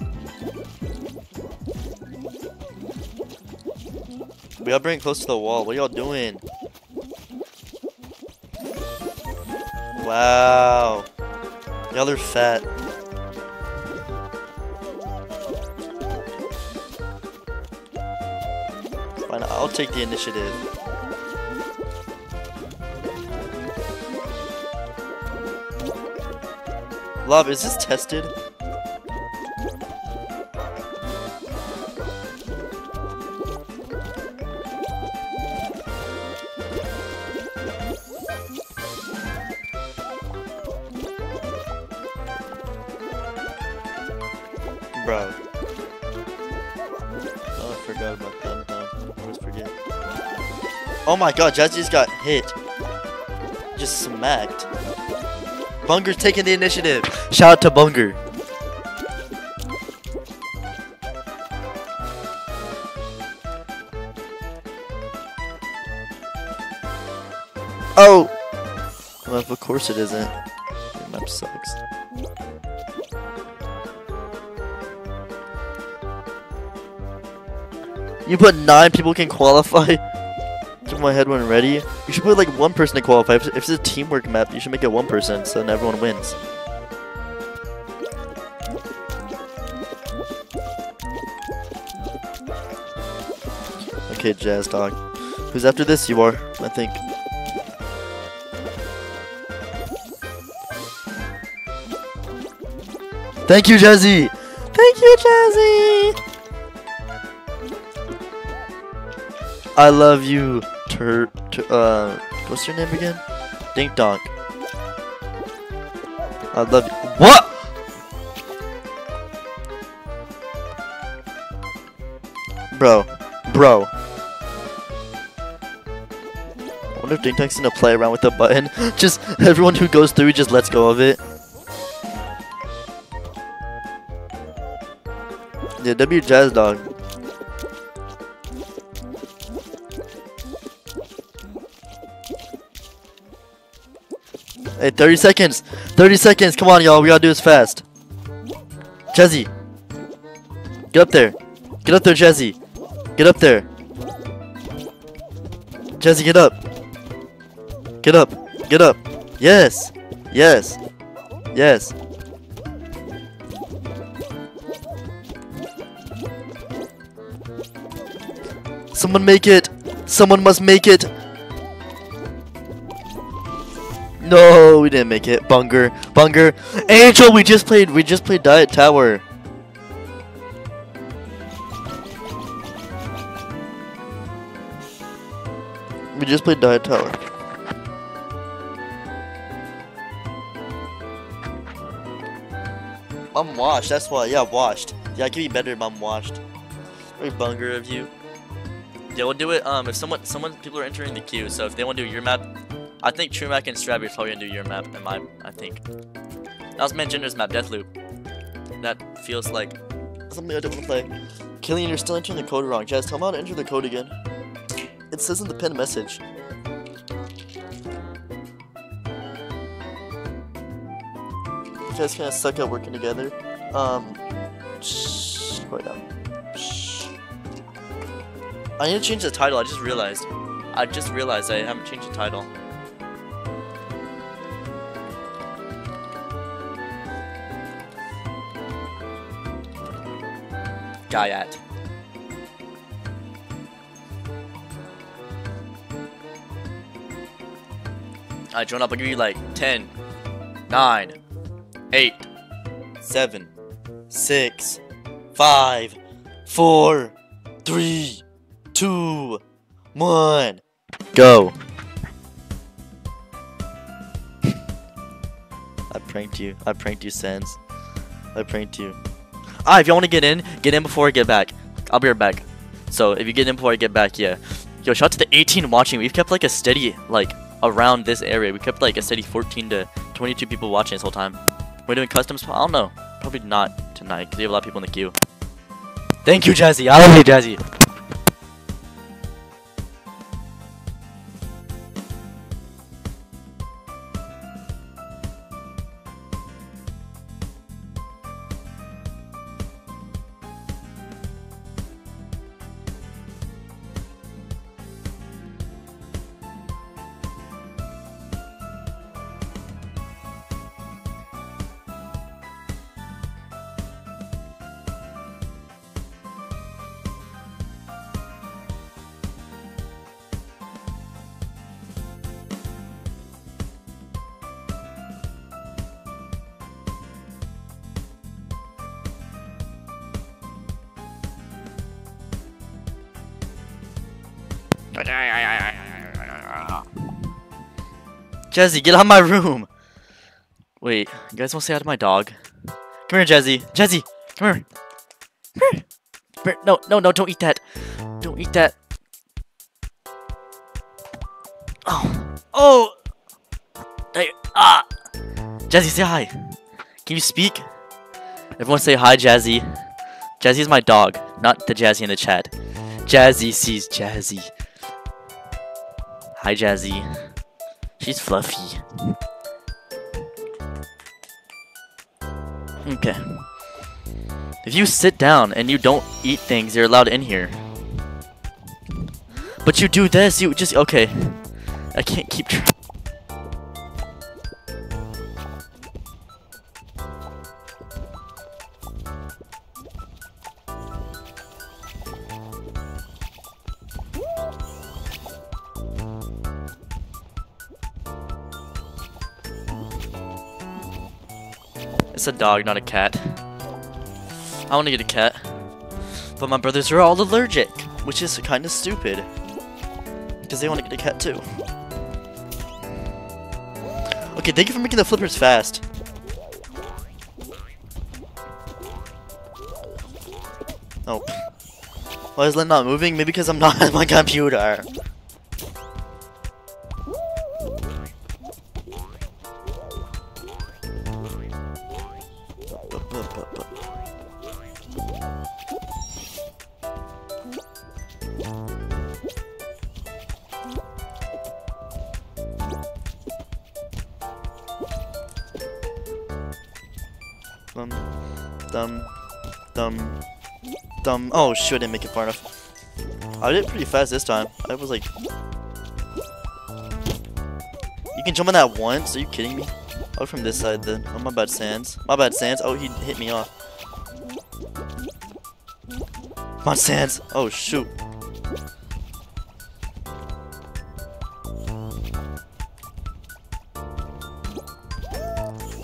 We gotta bring close to the wall. What y'all doing? Wow. Y'all are fat. Take the initiative. Love, is this tested? Oh my god, Jazzy just got hit. Just smacked. Bunger's taking the initiative. Shout out to Bunger. Oh! Well, of course it isn't. Your map sucks. You put nine people can qualify? My head when ready. You should put like one person to qualify. If if it's a teamwork map, you should make it one person so then everyone wins. Okay, Jazz Dog. Who's after this? You are, I think. Thank you, Jazzy! Thank you, Jazzy! I love you, Tur. tur uh, what's your name again? Dink Donk. I love you. What? Bro, bro. I wonder if Dink Donk's gonna play around with the button. just everyone who goes through just lets go of it. Yeah, W Jazz Dog. Hey, 30 seconds! 30 seconds! Come on, y'all. We gotta do this fast. Jazzy! Get up there! Get up there, Jazzy! Get up there! Jazzy, get up! Get up! Get up! Yes! Yes! Yes! Someone make it! Someone must make it! No, we didn't make it. Bunger, Bunger, Angel. We just played. We just played Diet Tower. We just played Diet Tower. I'm washed. That's why. Yeah, washed. Yeah, I can be better if I'm washed. Very Bunger of you. Yeah, we'll do it. Um, if someone, someone, people are entering the queue. So if they want to do your map, I think Trumac and Strabby are probably gonna do your map and my I think. That was Mangender's map, Deathloop. That feels like something I don't want to play. Killian, you're still entering the code wrong. Jazz, tell me how to enter the code again. It says in the pinned message. You guys kind of suck at working together. Um, shh, quiet down. Shh. I need to change the title. I just realized. I just realized I haven't changed the title. Gyat. Alright, join up. I'll give you like 10, 9, 8, 7, 6, 5, 4, 3, 2, 1. Go. I pranked you. I pranked you, Sans. I pranked you. Ah, if y'all want to get in, get in before I get back. I'll be right back. So if you get in before I get back, yeah. Yo, shout out to the 18 watching. We've kept like a steady, like, around this area. We kept like a steady 14 to 22 people watching this whole time. We're doing customs. I don't know. Probably not tonight because we have a lot of people in the queue. Thank you, Jazzy. I love you, Jazzy. Jazzy, get out of my room! Wait, you guys want to say hi to my dog? Come here, Jazzy. Jazzy, come here. Bear, no, no, no, don't eat that. Don't eat that. Oh. Oh! Hey, ah! Jazzy, say hi. Can you speak? Everyone say hi, Jazzy. Jazzy is my dog, not the Jazzy in the chat. Jazzy sees Jazzy. Hi, Jazzy. She's fluffy. Okay. If you sit down and you don't eat things, you're allowed in here. But you do this, you just okay. I can't keep track. A dog, not a cat. I want to get a cat. But my brothers are all allergic, which is kind of stupid. Because they want to get a cat too. Okay, thank you for making the flippers fast. Oh. Why is Lynn not moving? Maybe because I'm not at my computer. Dum. Oh shoot, I didn't make it far enough. I did pretty fast this time. I was like... You can jump on that once? Are you kidding me? Oh, from this side then. Oh, my bad, Sans. My bad, Sans. Oh, he hit me off. Come on, Sans. Oh, shoot.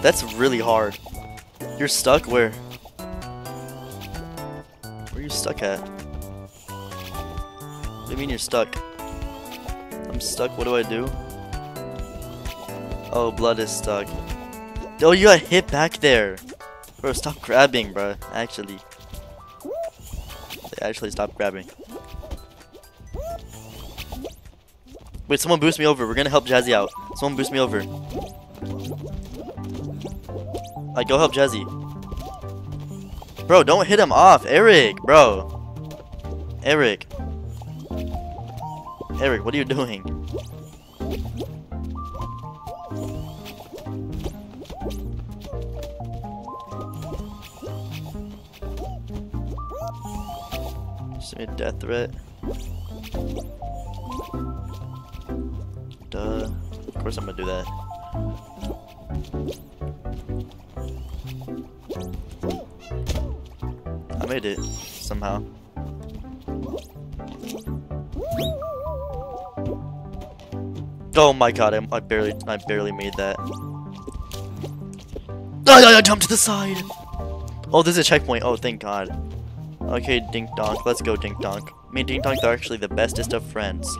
That's really hard. You're stuck where? Stuck at? What do you mean you're stuck? I'm stuck, what do I do? Oh, blood is stuck. Oh, you got hit back there! Bro, stop grabbing, bro. Actually. Actually, stop grabbing. Wait, someone boost me over. We're gonna help Jazzy out. Someone boost me over. Like, go help Jazzy. Bro, don't hit him off. Eric, bro. Eric. Eric, what are you doing? Send me a death threat. Duh. Of course I'm gonna do that. I made it somehow. Oh my god, I, I barely I barely made that. I, I jumped to the side! Oh, there's a checkpoint. Oh, thank god. Okay, Dink Donk. Let's go, Dink Donk. Me and Dink Donk are actually the bestest of friends.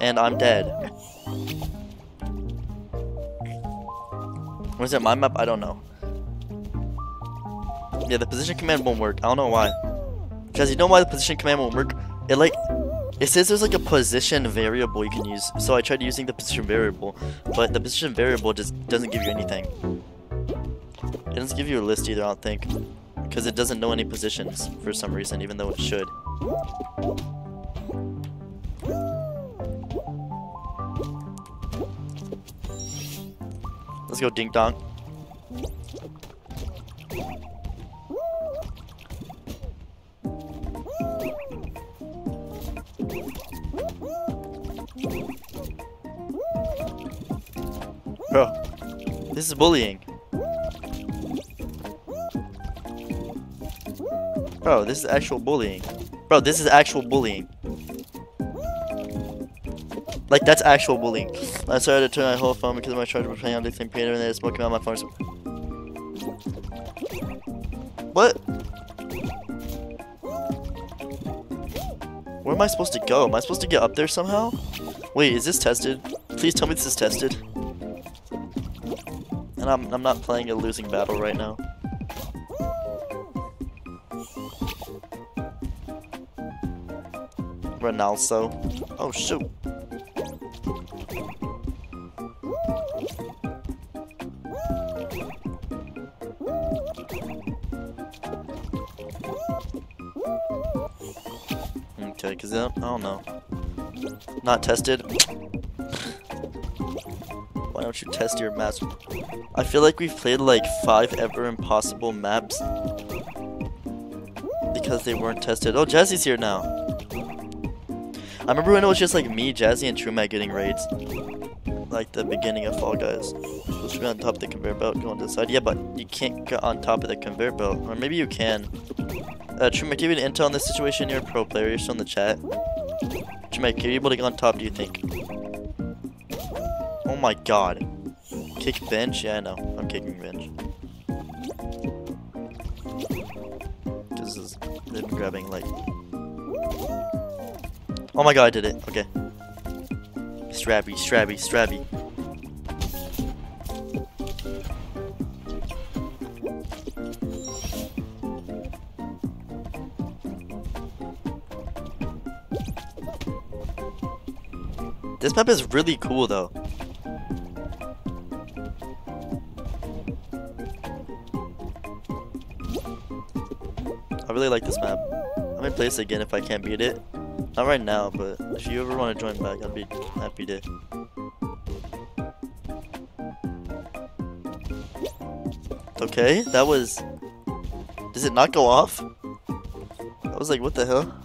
And I'm dead. Was it my map? I don't know. Yeah, the position command won't work. I don't know why. Because you know why the position command won't work? It like it says there's like a position variable you can use. So I tried using the position variable, but the position variable just doesn't give you anything. It doesn't give you a list either, I don't think. Because it doesn't know any positions for some reason, even though it should. Let's go ding donk. Bro, this is bullying. Bro, this is actual bullying. Bro, this is actual bullying. Like, that's actual bullying. I started to turn my whole phone because my charger was playing on the same painter and then smoking on my phone. What? Where am I supposed to go? Am I supposed to get up there somehow? Wait, is this tested? Please tell me this is tested. And I'm, I'm not playing a losing battle right now. Ronaldo. Oh shoot. Okay, because uh, I don't know. Not tested. Why don't you test your maps? I feel like we've played like five ever impossible maps because they weren't tested. Oh, Jazzy's here now. I remember when it was just like me, Jazzy, and Trumac getting raids. Like the beginning of Fall Guys. To be on top of the conveyor belt, go on the side. Yeah, but you can't get on top of the conveyor belt. Or maybe you can. Uh, Trumac, give you an intel on this situation. You're a pro player. You're still in the chat. Trumac, are you able to get on top, do you think? Oh my god. Kick bench? Yeah, I know. I'm kicking bench. This is been grabbing like Oh my god, I did it. Okay. Strabby, strabby, strabby. This map is really cool though. Really like this map. I might play this again if I can't beat it. Not right now, but if you ever want to join back, I'd be happy to. Okay, that was... Does it not go off? I was like, what the hell?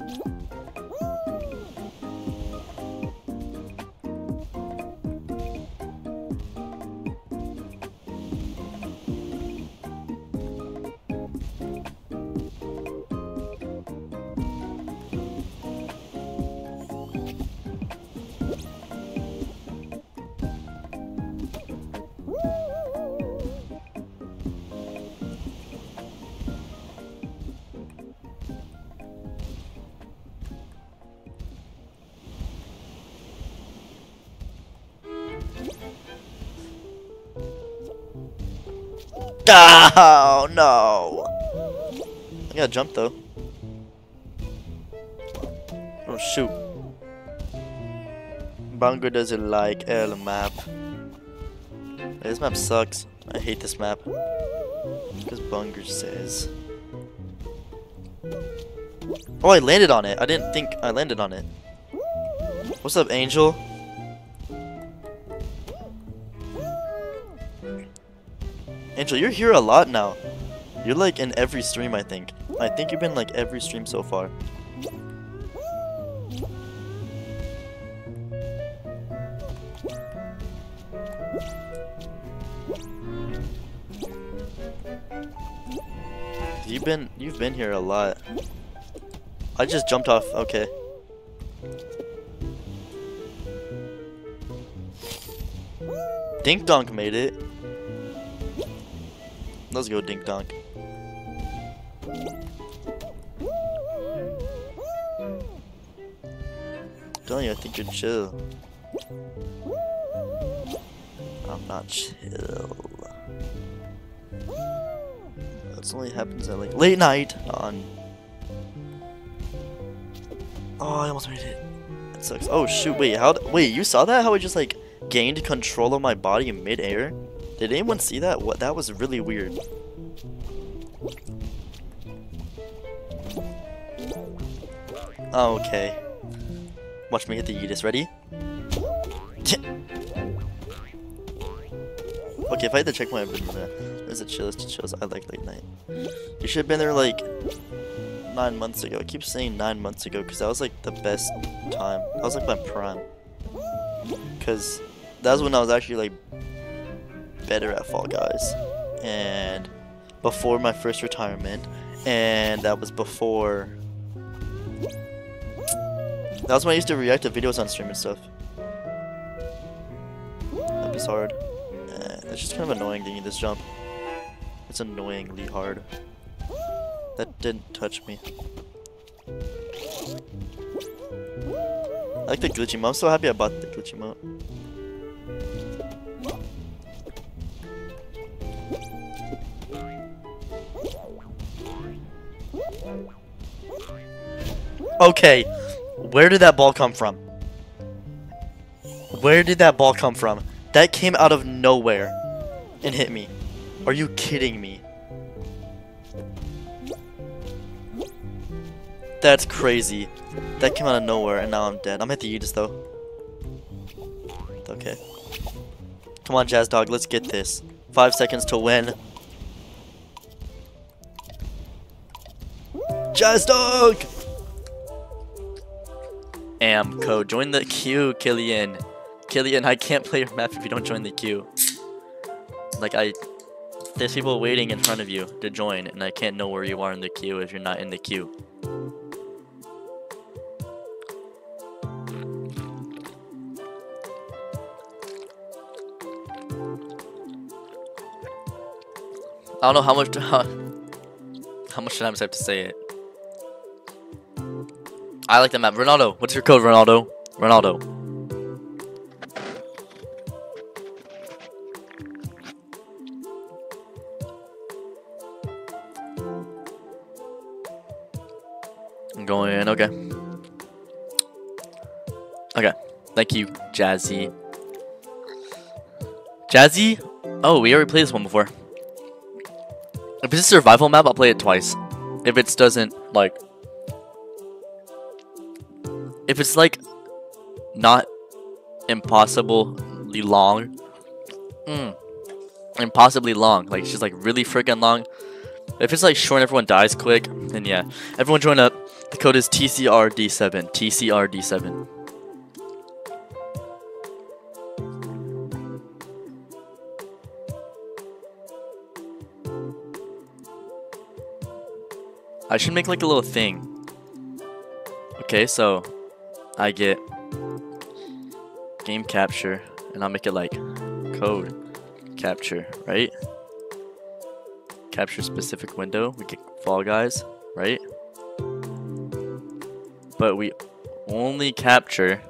Bungo doesn't like eh, L map. This map sucks. I hate this map. Because Bunger says. Oh, I landed on it. I didn't think I landed on it. What's up, Angel? Angel, you're here a lot now. You're like in every stream, I think. I think you've been like every stream so far. You've been you've been here a lot. I just jumped off. Okay. Dink Donk made it. Let's go Dink Donk. You, I think you're chill. I'm not chill. That's only happens at like late night on. Oh, I almost made it. It sucks. Oh shoot! Wait, how? Wait, you saw that? How I just like gained control of my body in midair? Did anyone see that? What? That was really weird. Okay. Watch me hit the Yeetus. Ready? okay, if I hit the checkpoint, been there. There's a chillest chills. I like late night. You should have been there like nine months ago. I keep saying nine months ago because that was like the best time. That was like my prime. Because that was when I was actually like better at Fall Guys. And before my first retirement. And that was before. That was when I used to react to videos on stream and stuff. That was hard. It's just kind of annoying doing this jump. It's annoyingly hard. That didn't touch me. I like the glitchy mode. I'm so happy I bought the glitchy mode. Okay. Where did that ball come from? Where did that ball come from? That came out of nowhere and hit me. Are you kidding me? That's crazy. That came out of nowhere and now I'm dead. I'm at the Aegis though. Okay. Come on, Jazz Dog, let's get this. Five seconds to win. Jazz Dog! Amco, join the queue, Killian. Killian, I can't play your map if you don't join the queue. Like, I... There's people waiting in front of you to join, and I can't know where you are in the queue if you're not in the queue. I don't know how much how, how much times I have to say it. I like the map. Ronaldo, what's your code, Ronaldo? Ronaldo. Going in, okay. Okay. Thank you, Jazzy. Jazzy? Oh, we already played this one before. If it's a survival map, I'll play it twice. If it doesn't, like... If it's, like, not impossibly long... Mm, impossibly long. Like, it's just, like, really freaking long. If it's, like, short and everyone dies quick, then yeah. Everyone join up. The code is TCRD7. TCRD7. I should make like a little thing. Okay, so I get game capture and I'll make it like code capture, right? Capture specific window. We get Fall Guys, right? But we only capture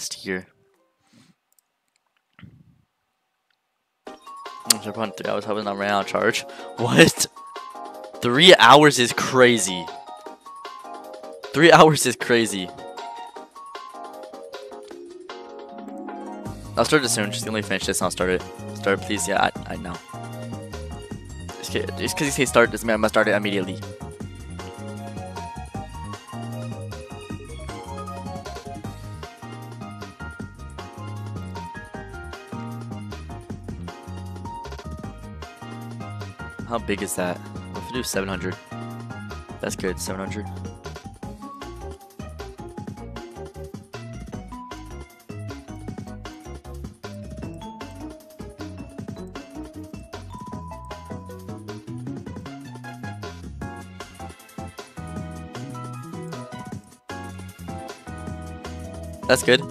Last year. Mm, so upon three hours, hoping I ran out of charge. What? Three hours is crazy. Three hours is crazy. I'll start it soon. Just me finish this and I'll start it. Start please. Yeah, I, I know. Just because you say start doesn't mean I must start it immediately. Big is that? What if we do 700? That's good, 700. That's good.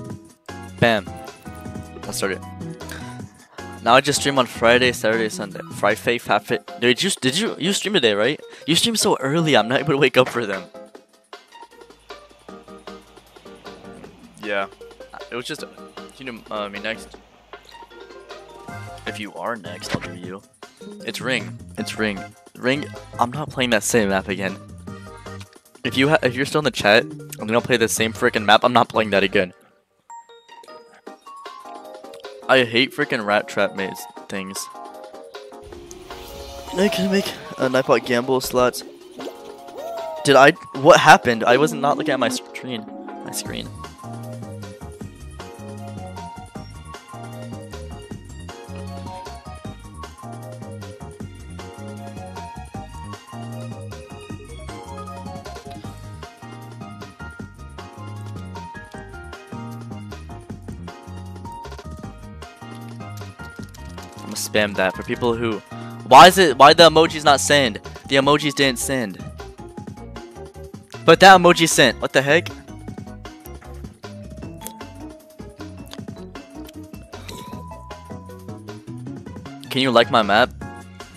Bam. Let's start it. Now I just stream on Friday, Saturday, Sunday. Friday, it. Did you did you you stream today, right? You stream so early. I'm not able to wake up for them. Yeah, it was just. You know, uh, I mean, next. If you are next, I'll do you. It's Ring. It's Ring. Ring. I'm not playing that same map again. If you if you're still in the chat, I'm gonna play the same freaking map. I'm not playing that again. I hate freaking rat trap maze things. I can make a Nightbot gamble slots. Did I? What happened? I was not looking at my screen. My screen. Spam that for people who. Why is it? Why the emojis not send? The emojis didn't send. But that emoji sent. What the heck? Can you like my map?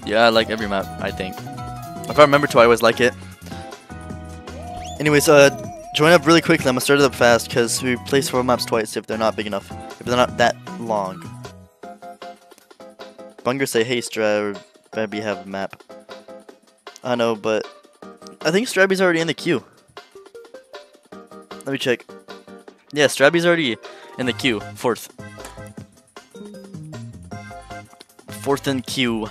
Yeah, I like every map, I think. If I remember to, I always like it. Anyways, uh, join up really quickly. I'm gonna start it up fast because we place four maps twice if they're not big enough. If they're not that long. Bunger say, hey, Strab, maybe have a map. I know, but I think Strabby's already in the queue. Let me check. Yeah, Strabby's already in the queue. Fourth. Fourth in queue.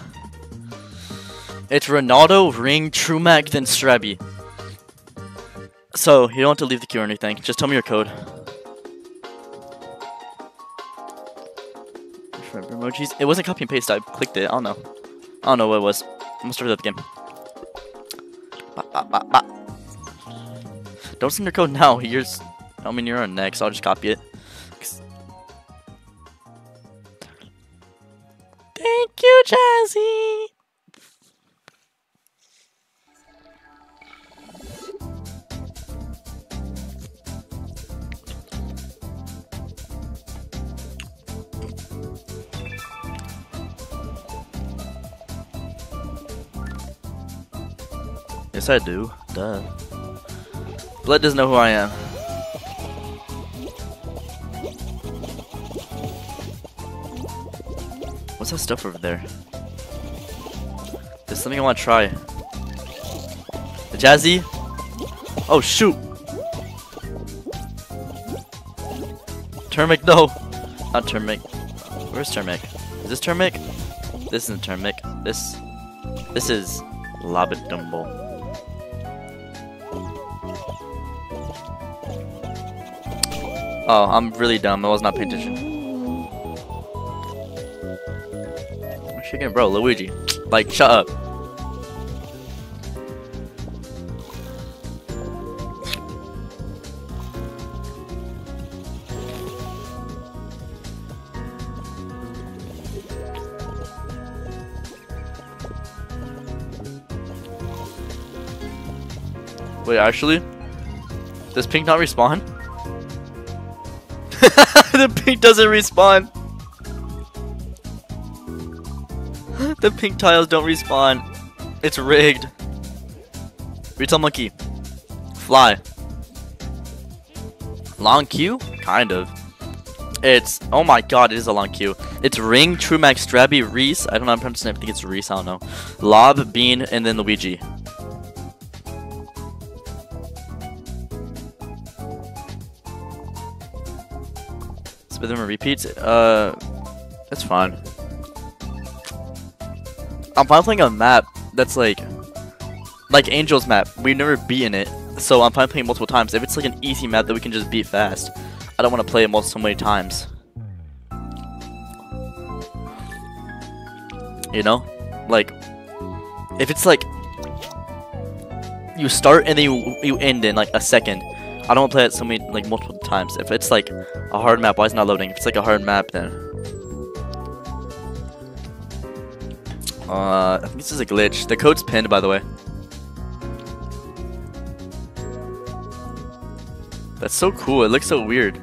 It's Ronaldo, Ring, Trumac, then Strabby. So, you don't have to leave the queue or anything. Just tell me your code. Emojis? It wasn't copy and paste. I clicked it. I don't know. I don't know what it was. I'm gonna start up again. Ba, ba, ba, ba. Don't send your code now. Yours. I mean, you're on next. I'll just copy it. Thank you, Jazzy. Yes, I do. Duh. Blood doesn't know who I am. What's that stuff over there? There's something I want to try. The Jazzy? Oh, shoot! Termic, no! Not Termic. Where's Termic? Is this Termic? This isn't Termic. This... This is... Labadumble. Oh, I'm really dumb. I was not paying attention. Chicken, bro, Luigi. Like, shut up. Wait, actually? Does pink not respawn? the pink doesn't respawn. the pink tiles don't respawn. It's rigged. Retail monkey. Fly. Long queue? Kind of. It's oh my god, it is a long queue. It's Ring, Trumax, Strabby, Reese. I don't know, I'm pronouncing it. I think it's Reese, I don't know. Lob, Bean, and then Luigi. Spit them and repeats. Uh, that's fine. I'm fine playing a map that's like, like Angel's map. We've never beaten it, so I'm fine playing multiple times. If it's like an easy map that we can just beat fast, I don't want to play it most so many times. You know, like if it's like you start and then you you end in like a second. I don't want to play it so many like multiple times. If it's like a hard map, why is not loading? If it's like a hard map, then uh, I think this is a glitch. The code's pinned, by the way. That's so cool. It looks so weird.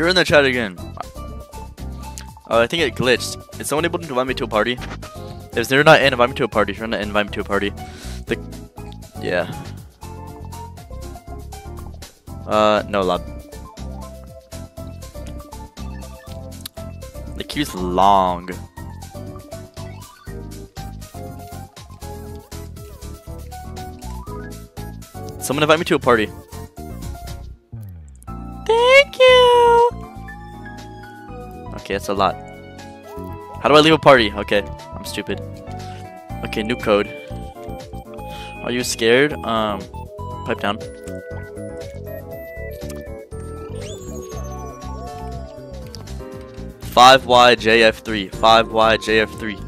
You're in the chat again. Uh, I think it glitched. Is someone able to invite me to a party? If they're not in, invite me to a party. If you're not in, invite me to a party. The yeah. Uh, no lab. The queue's long. Someone invite me to a party. Thank you. Okay, that's a lot. How do I leave a party? Okay, I'm stupid. Okay, new code. Are you scared? Um, pipe down. Five Y JF three. Five Y JF three.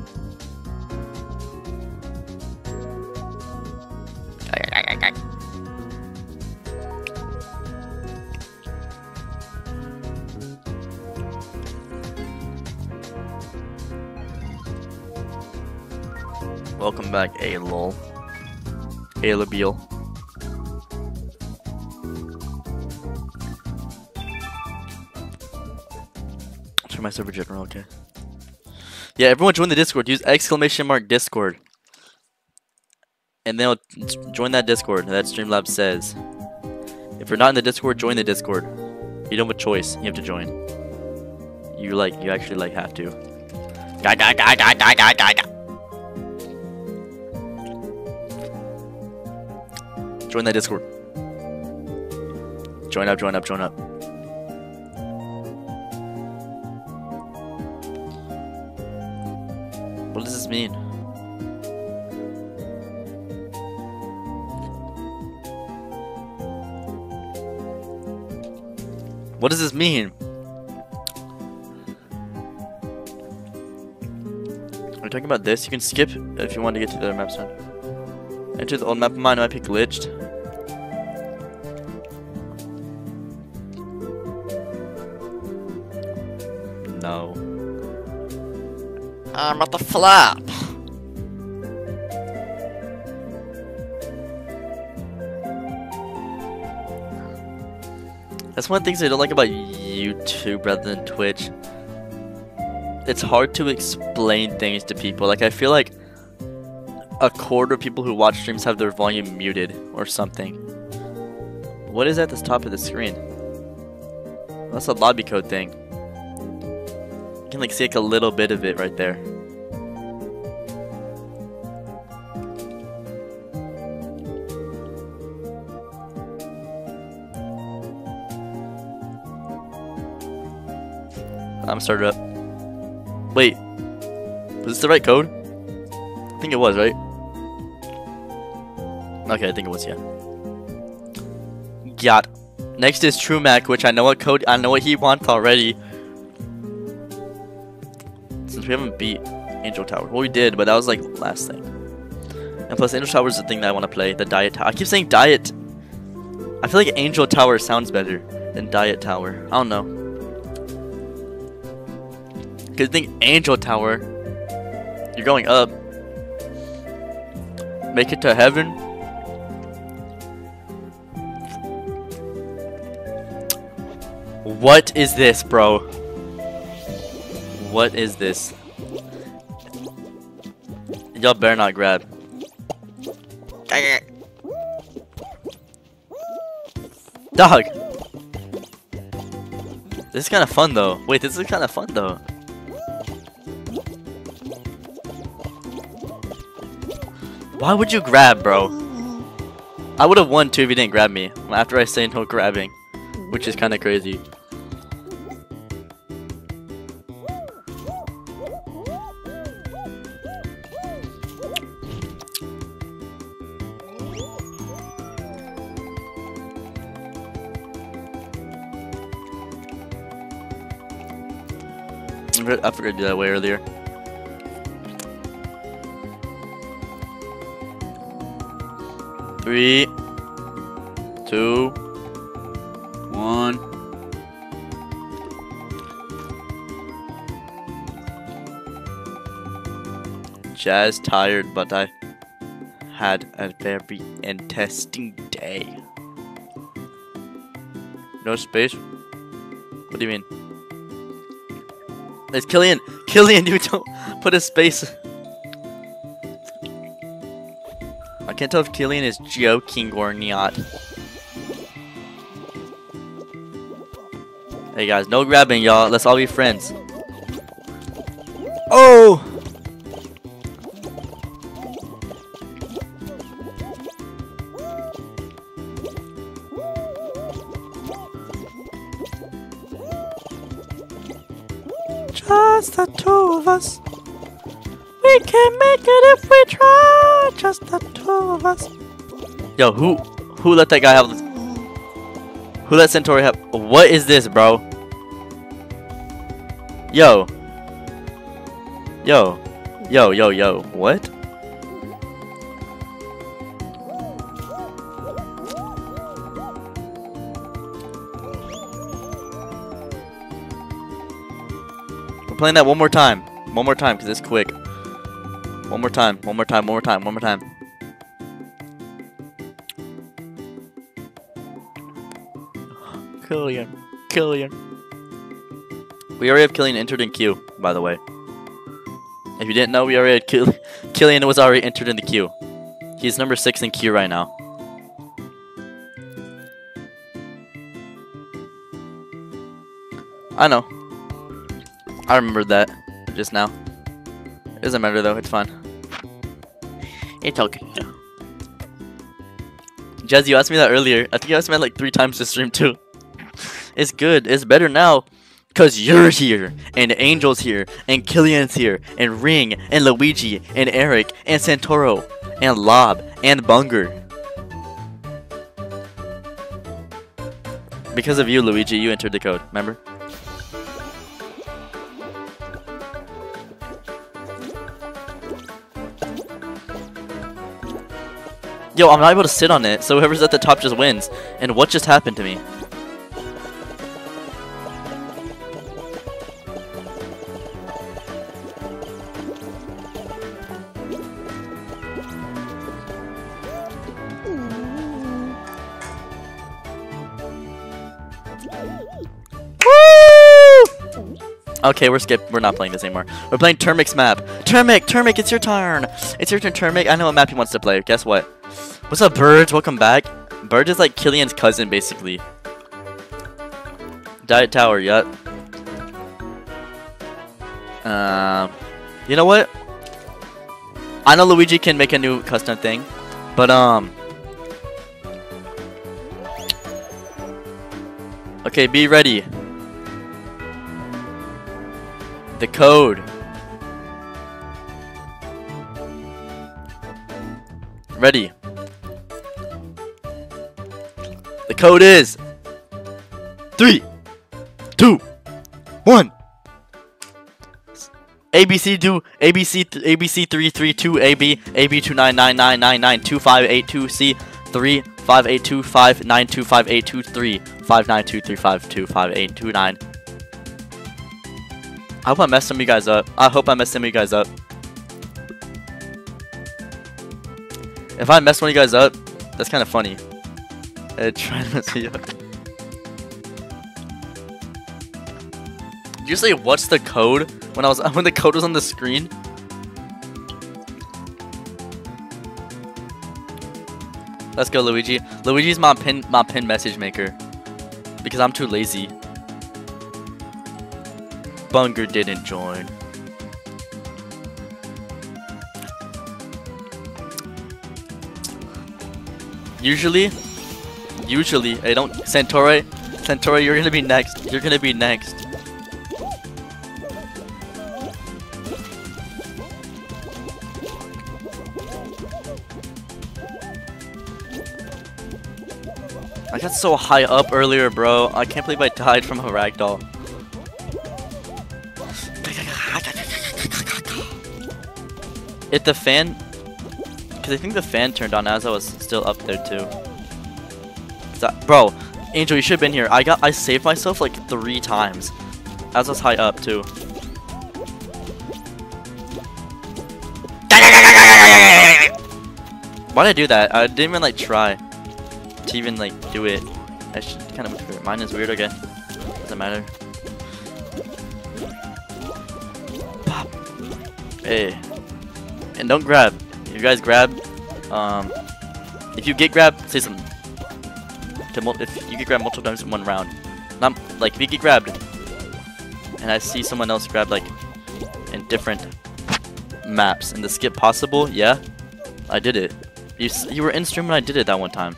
Welcome back, A lol. A labile. Turn my server general, okay. Yeah, everyone join the Discord. Use exclamation mark Discord. And then join that Discord that Streamlabs says. If you're not in the Discord, join the Discord. You don't have a choice. You have to join. You like, you actually like have to. Join that Discord. Join up, join up, join up. What does this mean? What does this mean? Are we talking about this? You can skip if you want to get to the other map soon. Enter the old map of mine, it might be glitched. No. I'm at the flap. That's one of the things I don't like about YouTube rather than Twitch. It's hard to explain things to people. Like, I feel like a quarter of people who watch streams have their volume muted or something. What is at the top of the screen? That's a lobby code thing. You can like see like a little bit of it right there. I'm started up. Wait, was this the right code? I think it was, right? Okay, I think it was, yeah. Got. Next is Trumac, which I know what code I know what he wants already. Since we haven't beat Angel Tower. Well we did, but that was like last thing. And plus Angel Tower is the thing that I want to play, the Diet Tower. I keep saying Diet. I feel like Angel Tower sounds better than Diet Tower. I don't know. Cause I think Angel Tower, you're going up. Make it to heaven. What is this, bro? What is this? Y'all better not grab. Dog! This is kind of fun though. Wait, this is kind of fun though. Why would you grab, bro? I would have won too if you didn't grab me. After I say no grabbing. Which is kind of crazy. I forgot to do that way earlier. Three, two, one. Jazz tired, but I had a very interesting day. No space? What do you mean? It's Killian! Killian, you don't put a space. I can't tell if Killian is joking or not. Hey guys, no grabbing, y'all. Let's all be friends. Yo, who who let that guy have? This Who let Centauri have? What is this, bro? Yo. Yo. Yo, yo, yo. What? We're playing that one more time. One more time, because it's quick. One more time. One more time. One more time. One more time. Killian. Killian. We already have Killian entered in queue, by the way. If you didn't know, we already had Kill Killian was already entered in the queue. He's number six in queue right now. I know. I remembered that just now. It doesn't matter though, it's fine. It's okay. Jazz, you asked me that earlier. I think you asked me that like three times this stream too. It's good. It's better now. Cause you're here, and Angel's here, and Killian's here, and Ring, and Luigi, and Eric, and Santoro, and Lob, and Bunger. Because of you, Luigi, you entered the code, remember? Yo, I'm not able to sit on it, so whoever's at the top just wins. And what just happened to me? Okay, we're skip. We're not playing this anymore. We're playing Termic's map. Termic, Termic, it's your turn. It's your turn, Termic. I know what map he wants to play. Guess what? What's up, Birds? Welcome back. Bird is like Killian's cousin, basically. Diet Tower, yep. Um, you know what? I know Luigi can make a new custom thing, but um. Okay, be ready. The code. Ready. The code is three, two, one. ABC do ABC ABC three three two AB AB two nine nine nine nine nine two five eight two C three five eight two five nine two five eight two three five nine two three five two five eight two nine. I hope I messed some of you guys up. I hope I messed some of you guys up. If I messed one of you guys up, that's kind of funny. Uh, try to mess me up. You say what's the code when I was when the code was on the screen? Let's go, Luigi. Luigi's my pin my pin message maker because I'm too lazy. Bunger didn't join. Usually, usually, I don't. Centauri, Centauri, you're gonna be next. You're gonna be next. I got so high up earlier, bro. I can't believe I died from a ragdoll. If the fan... Because I think the fan turned on as I was still up there, too. That, bro, Angel, you should have been here. I got I saved myself like three times. As I was high up, too. Why did I do that? I didn't even like try to even like do it. I should kind of. Mine is weird again. Doesn't matter. Pop. Hey. And don't grab. If you guys grab, um, if you get grabbed, say something. If you get grabbed multiple times in one round, not like if you get grabbed, and I see someone else grab like in different maps and the skip possible, yeah, I did it. You you were in stream when I did it that one time.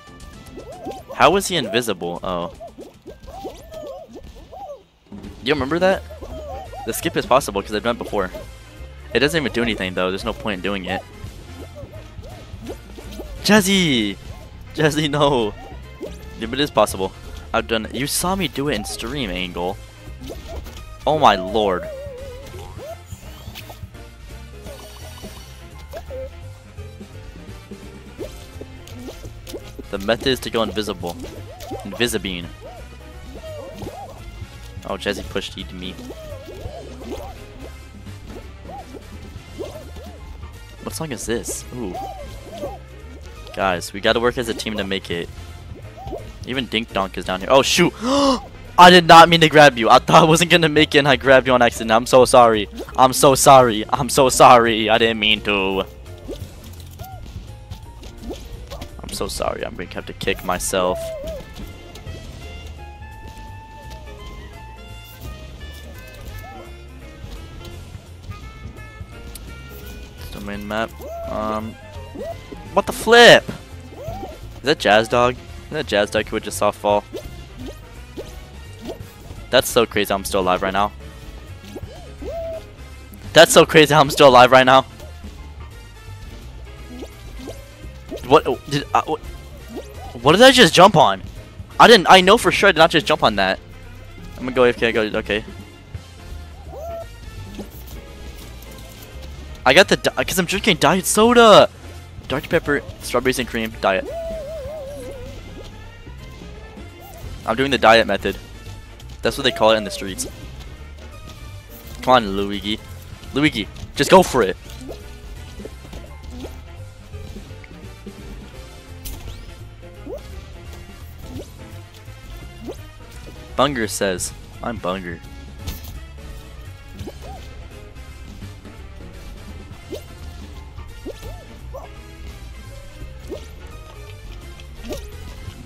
How was he invisible? Oh. You remember that? The skip is possible because I've done it before. It doesn't even do anything though. There's no point in doing it. Jazzy! Jazzy, no! Yeah, but it is possible. I've done it. You saw me do it in stream angle. Oh my lord. The method is to go invisible. Invisibean. Oh, Jazzy pushed E to me. What song is this? Ooh. Guys, we gotta work as a team to make it. Even Dink Donk is down here. Oh, shoot! I did not mean to grab you. I thought I wasn't gonna make it and I grabbed you on accident. I'm so sorry. I'm so sorry. I'm so sorry. I didn't mean to. I'm so sorry. I'm to have to kick myself. Domain map. Um, what the flip? Is that Jazz Dog? Is that Jazz Dog who would just soft fall? That's so crazy I'm still alive right now. That's so crazy I'm still alive right now. What did I, what, what did I just jump on? I didn't I know for sure I did not just jump on that. I'm gonna go AFK, go okay. I got the because I'm drinking diet soda. Dr. Pepper, strawberries and cream, diet. I'm doing the diet method. That's what they call it in the streets. Come on, Luigi. Luigi, just go for it. Bunger says, I'm Bunger.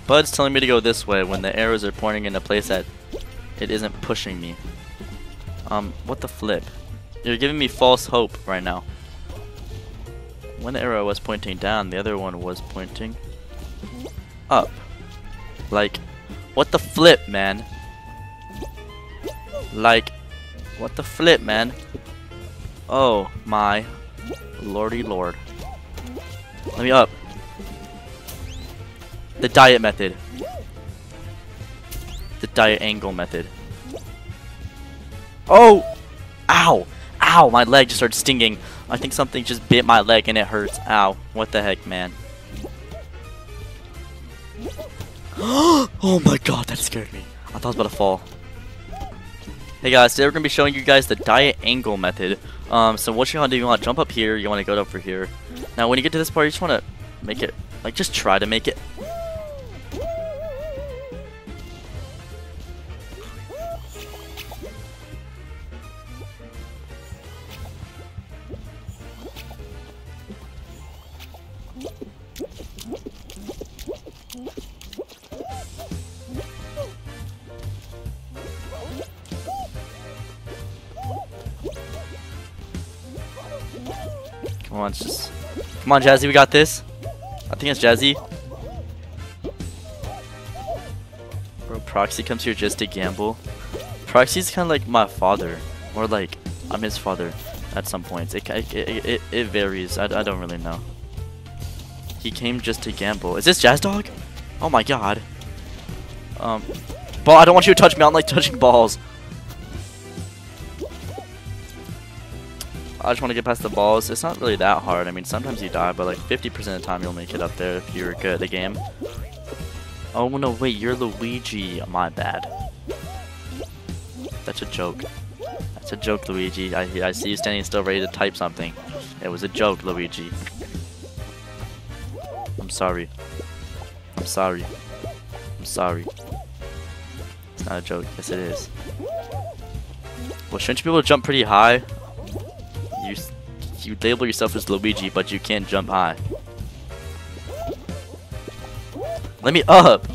Bud's telling me to go this way when the arrows are pointing in a place that it isn't pushing me. Um, what the flip? You're giving me false hope right now. One arrow was pointing down, the other one was pointing up. Like, what the flip, man? Like, what the flip, man? Oh my lordy lord. Let me up. The diet method. The diet angle method. Oh! Ow! Ow! My leg just started stinging. I think something just bit my leg and it hurts. Ow. What the heck, man? oh my god, that scared me. I thought I was about to fall. Hey guys, today we're going to be showing you guys the diet angle method. Um, so what you want to do, you want to jump up here, you want to go over here. Now when you get to this part, you just want to make it, like just try to make it Come on, just... Come on, Jazzy, we got this. I think it's Jazzy. Bro, Proxy comes here just to gamble. Proxy's kind of like my father. Or like, I'm his father at some points. It, it, it, it varies. I, I don't really know. He came just to gamble. Is this Jazz Dog? Oh my god. Um, ball, I don't want you to touch me. I don't like touching balls. I just want to get past the balls. It's not really that hard. I mean, sometimes you die, but like 50% of the time you'll make it up there if you're good at the game. Oh no, wait, you're Luigi. My bad. That's a joke. That's a joke, Luigi. I, I see you standing still ready to type something. It was a joke, Luigi. I'm sorry. I'm sorry. I'm sorry. It's not a joke. Yes, it is. Well, shouldn't you be able to jump pretty high? You, label yourself as Luigi, but you can't jump high. Let me up!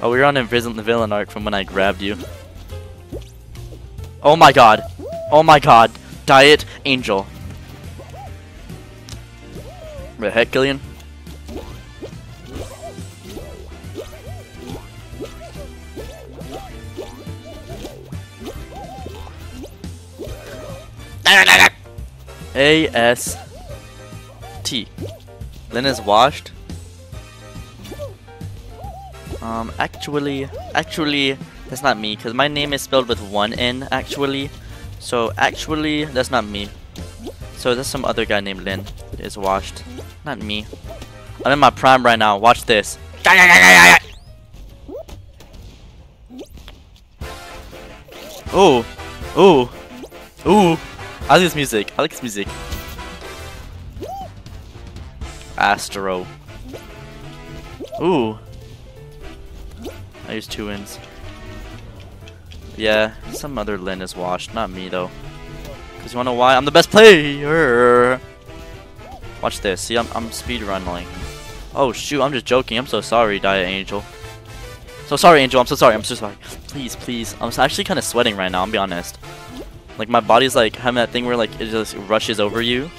Oh, we are on Invisible the Villain arc from when I grabbed you. Oh my god. Oh my god. Diet Angel. The heck, Gillian? A S T. Lynn is washed. Um, actually, actually, that's not me, because my name is spelled with one N, actually. So, actually, that's not me. So, there's some other guy named Lin is washed. Not me. I'm in my prime right now. Watch this. Ooh. Ooh. Ooh. I like this music. I like this music. Astro. Ooh. I use two wins. Yeah, some other Lin is washed, not me though. Cause you wanna know why? I'm the best player. Watch this. See, I'm I'm speedrunning. Oh shoot, I'm just joking. I'm so sorry, Dia Angel. So sorry, Angel. I'm so sorry. I'm so sorry. Please, please. I'm actually kind of sweating right now. I'll be honest. Like my body's like having that thing where like it just rushes over you.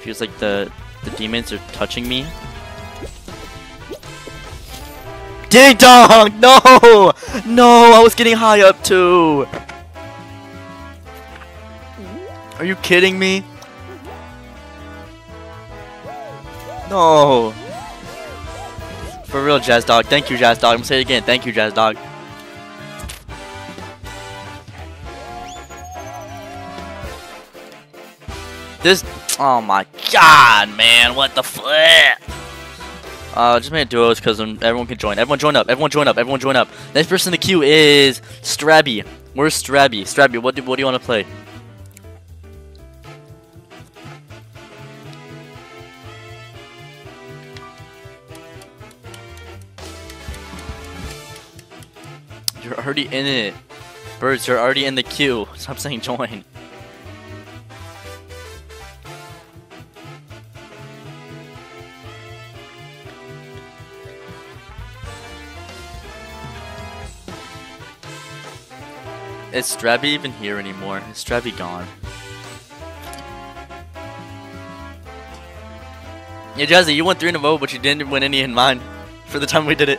Feels like the the demons are touching me. Ding dong! No! No! I was getting high up too! Are you kidding me? No! For real, Jazz Dog. Thank you, Jazz Dog. I'm gonna say it again. Thank you, Jazz Dog. This. Oh my god, man. What the flip? Uh, just made duos because everyone can join. Everyone join up. Everyone join up. Everyone join up. Next person in the queue is Strabby. Where's Strabby? Strabby, what do, what do you want to play? You're already in it. Birds, you're already in the queue. Stop saying join. Is Strabby even here anymore? Is Strabby gone? Yeah, Jazzy, you won three in a row, but you didn't win any in mine for the time we did it.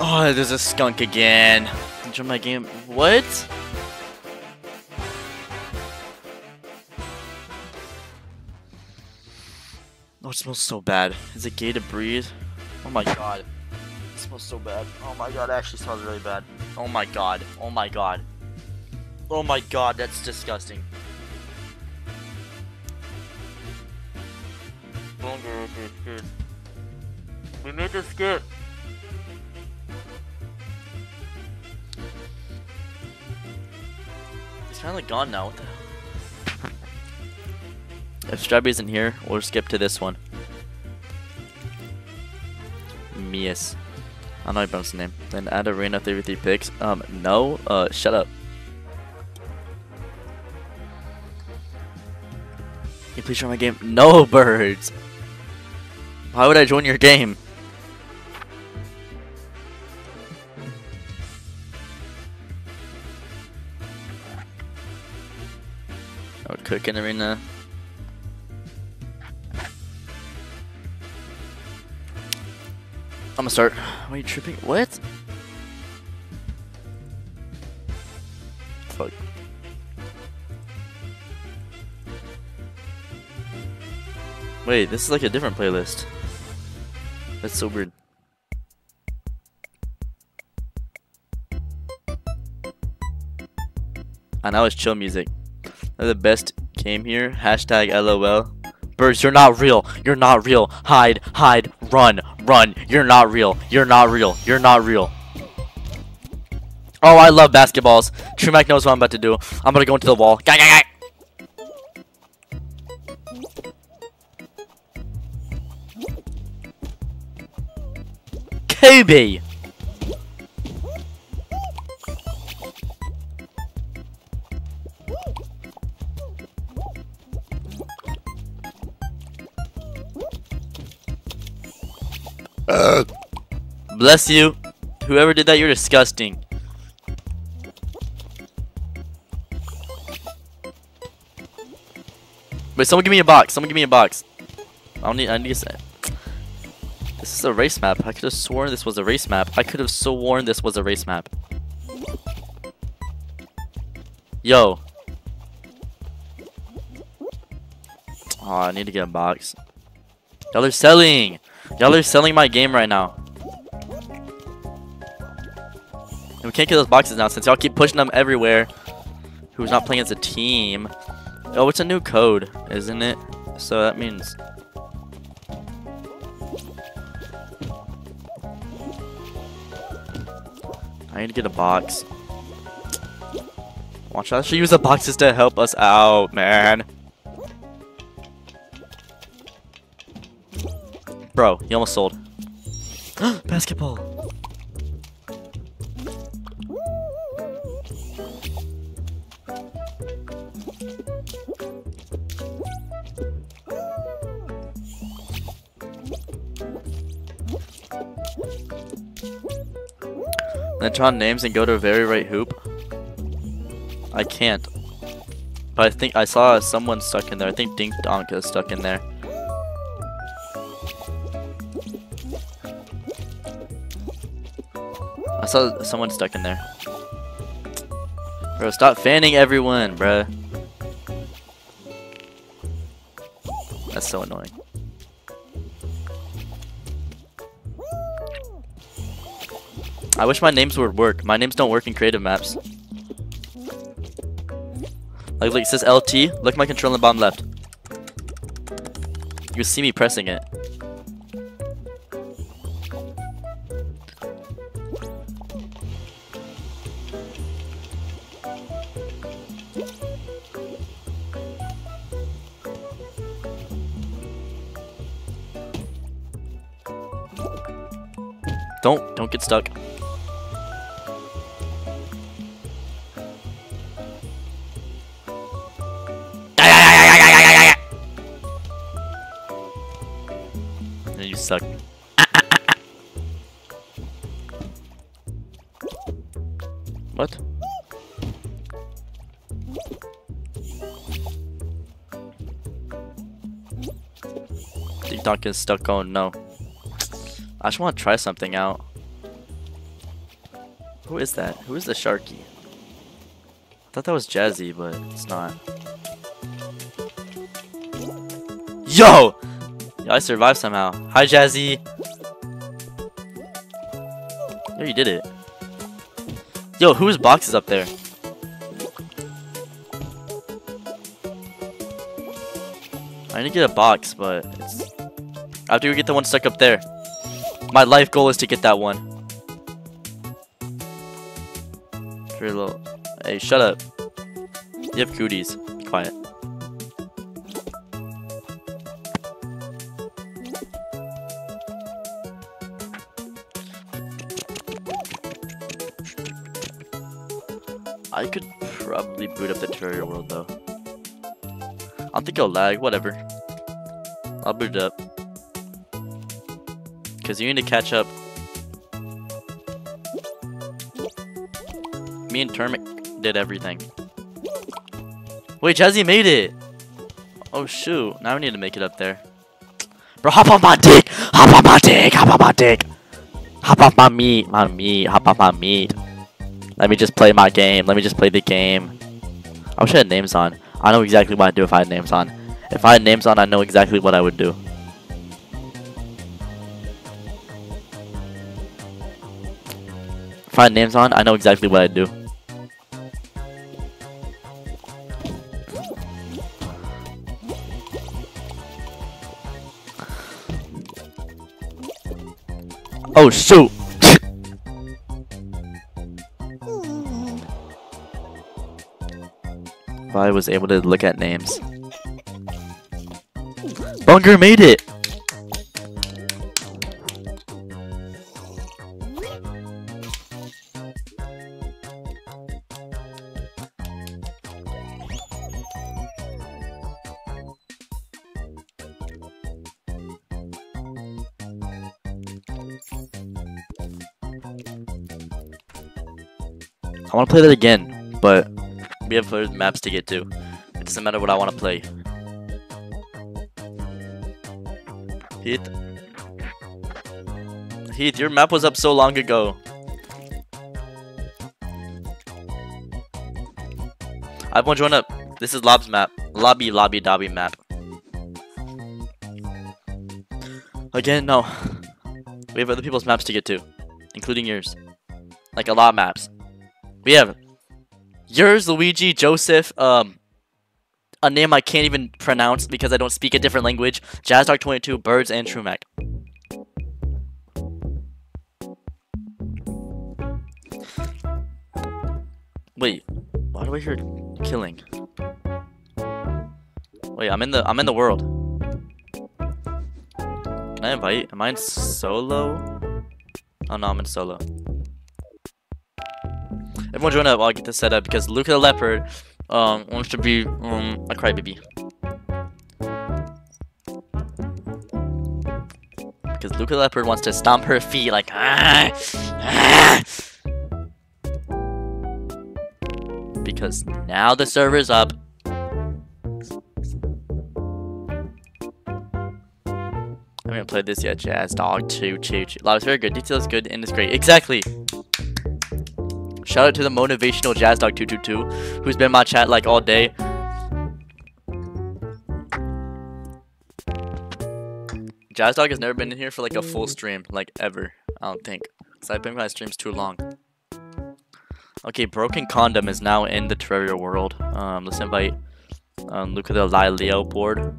Oh, there's a skunk again. Enjoy my game. What? Oh, it smells so bad. Is it gay to breathe? Oh my god. It smells so bad. Oh my god, it actually smells really bad. Oh my god. Oh my god. Oh my god, that's disgusting. We made this skip. He's finally gone now. What the hell? If Strabby isn't here, we'll skip to this one. Mias. I know how to pronounce the name. Then add arena 33 picks. Um, no. Uh, shut up. Can you please join my game? No, birds! Why would I join your game? Oh, cooking arena. I'm gonna start. Are you tripping? What? Fuck. Wait, this is like a different playlist. That's so weird. And now it's chill music. The best game here. Hashtag LOL. Birds, you're not real. You're not real. Hide, hide, run, run. You're not real. You're not real. You're not real. Oh, I love basketballs. Trumac knows what I'm about to do. I'm gonna go into the wall. Gang, gang. Kobe. Bless you. Whoever did that, you're disgusting. Wait, someone give me a box. Someone give me a box. I don't need. I need. This is a race map. I could have sworn this was a race map. I could have sworn this was a race map. Yo. Oh, I need to get a box. Y'all are selling. Y'all are selling my game right now. And we can't get those boxes now since y'all keep pushing them everywhere. Who's not playing as a team? Oh, it's a new code, isn't it? So that means I need to get a box. Watch out, she use the boxes to help us out, man. Bro, you almost sold. Basketball. Then turn on names and go to a very right hoop. I can't. But I think I saw someone stuck in there. I think Dink Donk is stuck in there. I saw someone stuck in there. Bro, stop fanning everyone, bruh. That's so annoying. I wish my names would work. My names don't work in creative maps. Like, look, it says LT. Look my control the bottom left. You see me pressing it. Don't, don't get stuck. You suck. what? TikTok is stuck on no. I just want to try something out. Who is that? Who is the Sharky? I thought that was Jazzy, but it's not. Yo! Yo, I survived somehow. Hi, Jazzy. Yo, you did it. Yo, whose box is up there? I need to get a box, but it's... After we get the one stuck up there. My life goal is to get that one. Very little. Hey, shut up. You have cooties. Be quiet. I could probably boot up the tutorial world though. I think I'll lag, whatever. I'll boot it up. Cause you need to catch up. Me and Termic did everything. Wait, Jazzy made it! Oh shoot, now we need to make it up there. Bro, hop on my dick! Hop on my dick! Hop on my dick! Hop on my meat, my meat, hop off my meat. Let me just play my game. Let me just play the game. I wish I had names on. I know exactly what I'd do if I had names on. If I had names on, I know exactly what I would do. Had names on, I know exactly what I'd do. Oh shoot! I was able to look at names. Bunger made it! Play that again, but we have other maps to get to. It doesn't matter what I want to play. Hit. Heath, your map was up so long ago. Everyone join up. This is Lob's map. Lobby, lobby, dobby map. Again, no. We have other people's maps to get to, including yours. Like a lot of maps. We have yours, Luigi, Joseph, um, a name I can't even pronounce because I don't speak a different language, JazzDog22, Birds, and Trumac. Wait, why do I hear killing? Wait, I'm in the I'm in the world. Can I invite? Am I in solo? Oh no, I'm in solo. Everyone join up I'll get this set up because Luca the Leopard um wants to be um a crybaby. Because Luca the Leopard wants to stomp her feet like ah, ah. Because now the server's up. I haven't played this yet, Jazz Dog 2 Choo Choo. It's very good. Detail is good and it's great. Exactly. Shout out to the motivational Jazz Dog 222 who's been my chat like all day. Jazz Dog has never been in here for like a full stream, like ever. I don't think. Because I've been my streams too long. Okay, Broken Condom is now in the Terraria world. Um, let's invite um, Luca the Lai Leo board.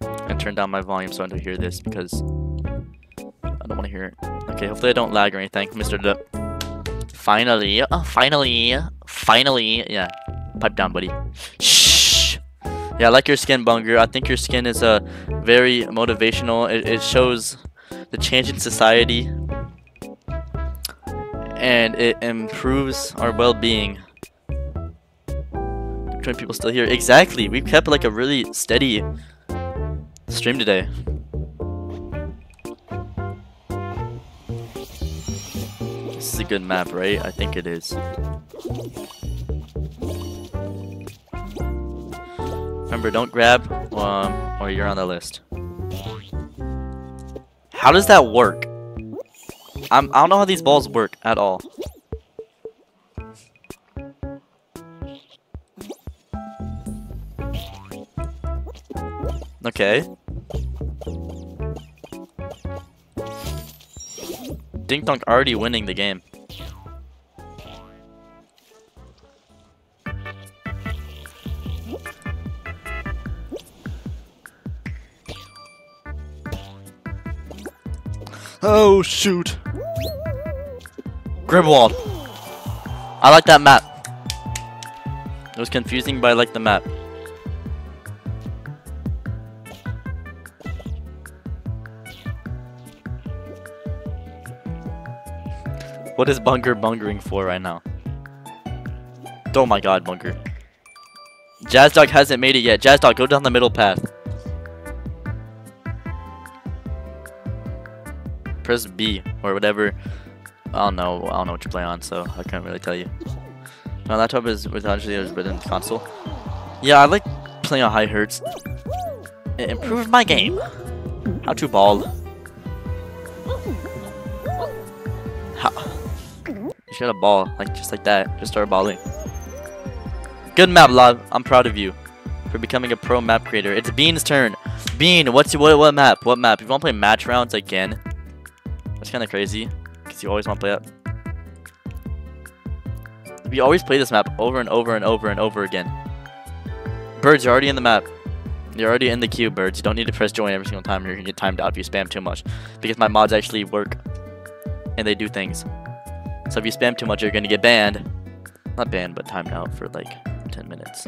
And turn down my volume so I don't hear this because I don't want to hear it. Okay, hopefully I don't lag or anything. Mr. Dip. Finally, oh, finally, finally, yeah. Pipe down, buddy. Shh. Yeah, I like your skin, Bunger. I think your skin is uh, very motivational. It, it shows the change in society and it improves our well-being. Twenty people still here. Exactly. We've kept like a really steady stream today. A good map, right? I think it is. Remember, don't grab um, or you're on the list. How does that work? I'm, I don't know how these balls work at all. Okay. Dink Donk already winning the game. Oh shoot. Grimwald. I like that map. It was confusing, but I like the map. What is Bunger bungering for right now? Oh my god, Bunger. Jazz Dog hasn't made it yet. Jazz Dog, go down the middle path. Press B or whatever. I don't know. I don't know what you play on, so I can't really tell you. My laptop is with actually is written console. Yeah, I like playing on high hertz. It improved my game. How to ball. How? You should have ball, like just like that. Just start balling. Good map, Lob. I'm proud of you for becoming a pro map creator. It's Bean's turn. Bean, what's what what map? What map? If you want to play match rounds again, that's kind of crazy because you always want to play that. We always play this map over and over and over and over again. Birds, you're already in the map. You're already in the queue, Birds. You don't need to press join every single time. You're gonna get timed out if you spam too much because my mods actually work and they do things. So if you spam too much, you're gonna get banned. Not banned, but timed out for like 10 minutes.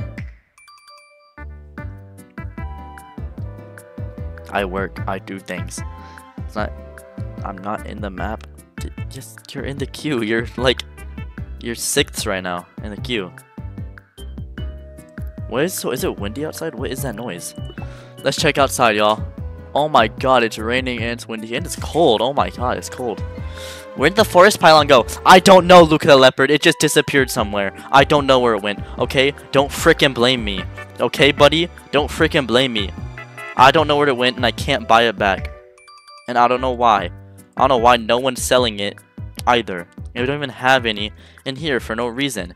I work. I do things. It's not. I'm not in the map. Just you're in the queue. You're like, you're sixth right now in the queue. What is so? Is it windy outside? What is that noise? Let's check outside, y'all. Oh my god, it's raining and it's windy and it's cold. Oh my god, it's cold. Where did the forest pylon go? I don't know, Luca the Leopard. It just disappeared somewhere. I don't know where it went. Okay? Don't frickin' blame me. Okay, buddy? Don't frickin' blame me. I don't know where it went and I can't buy it back. And I don't know why. I don't know why no one's selling it either. And we don't even have any in here for no reason.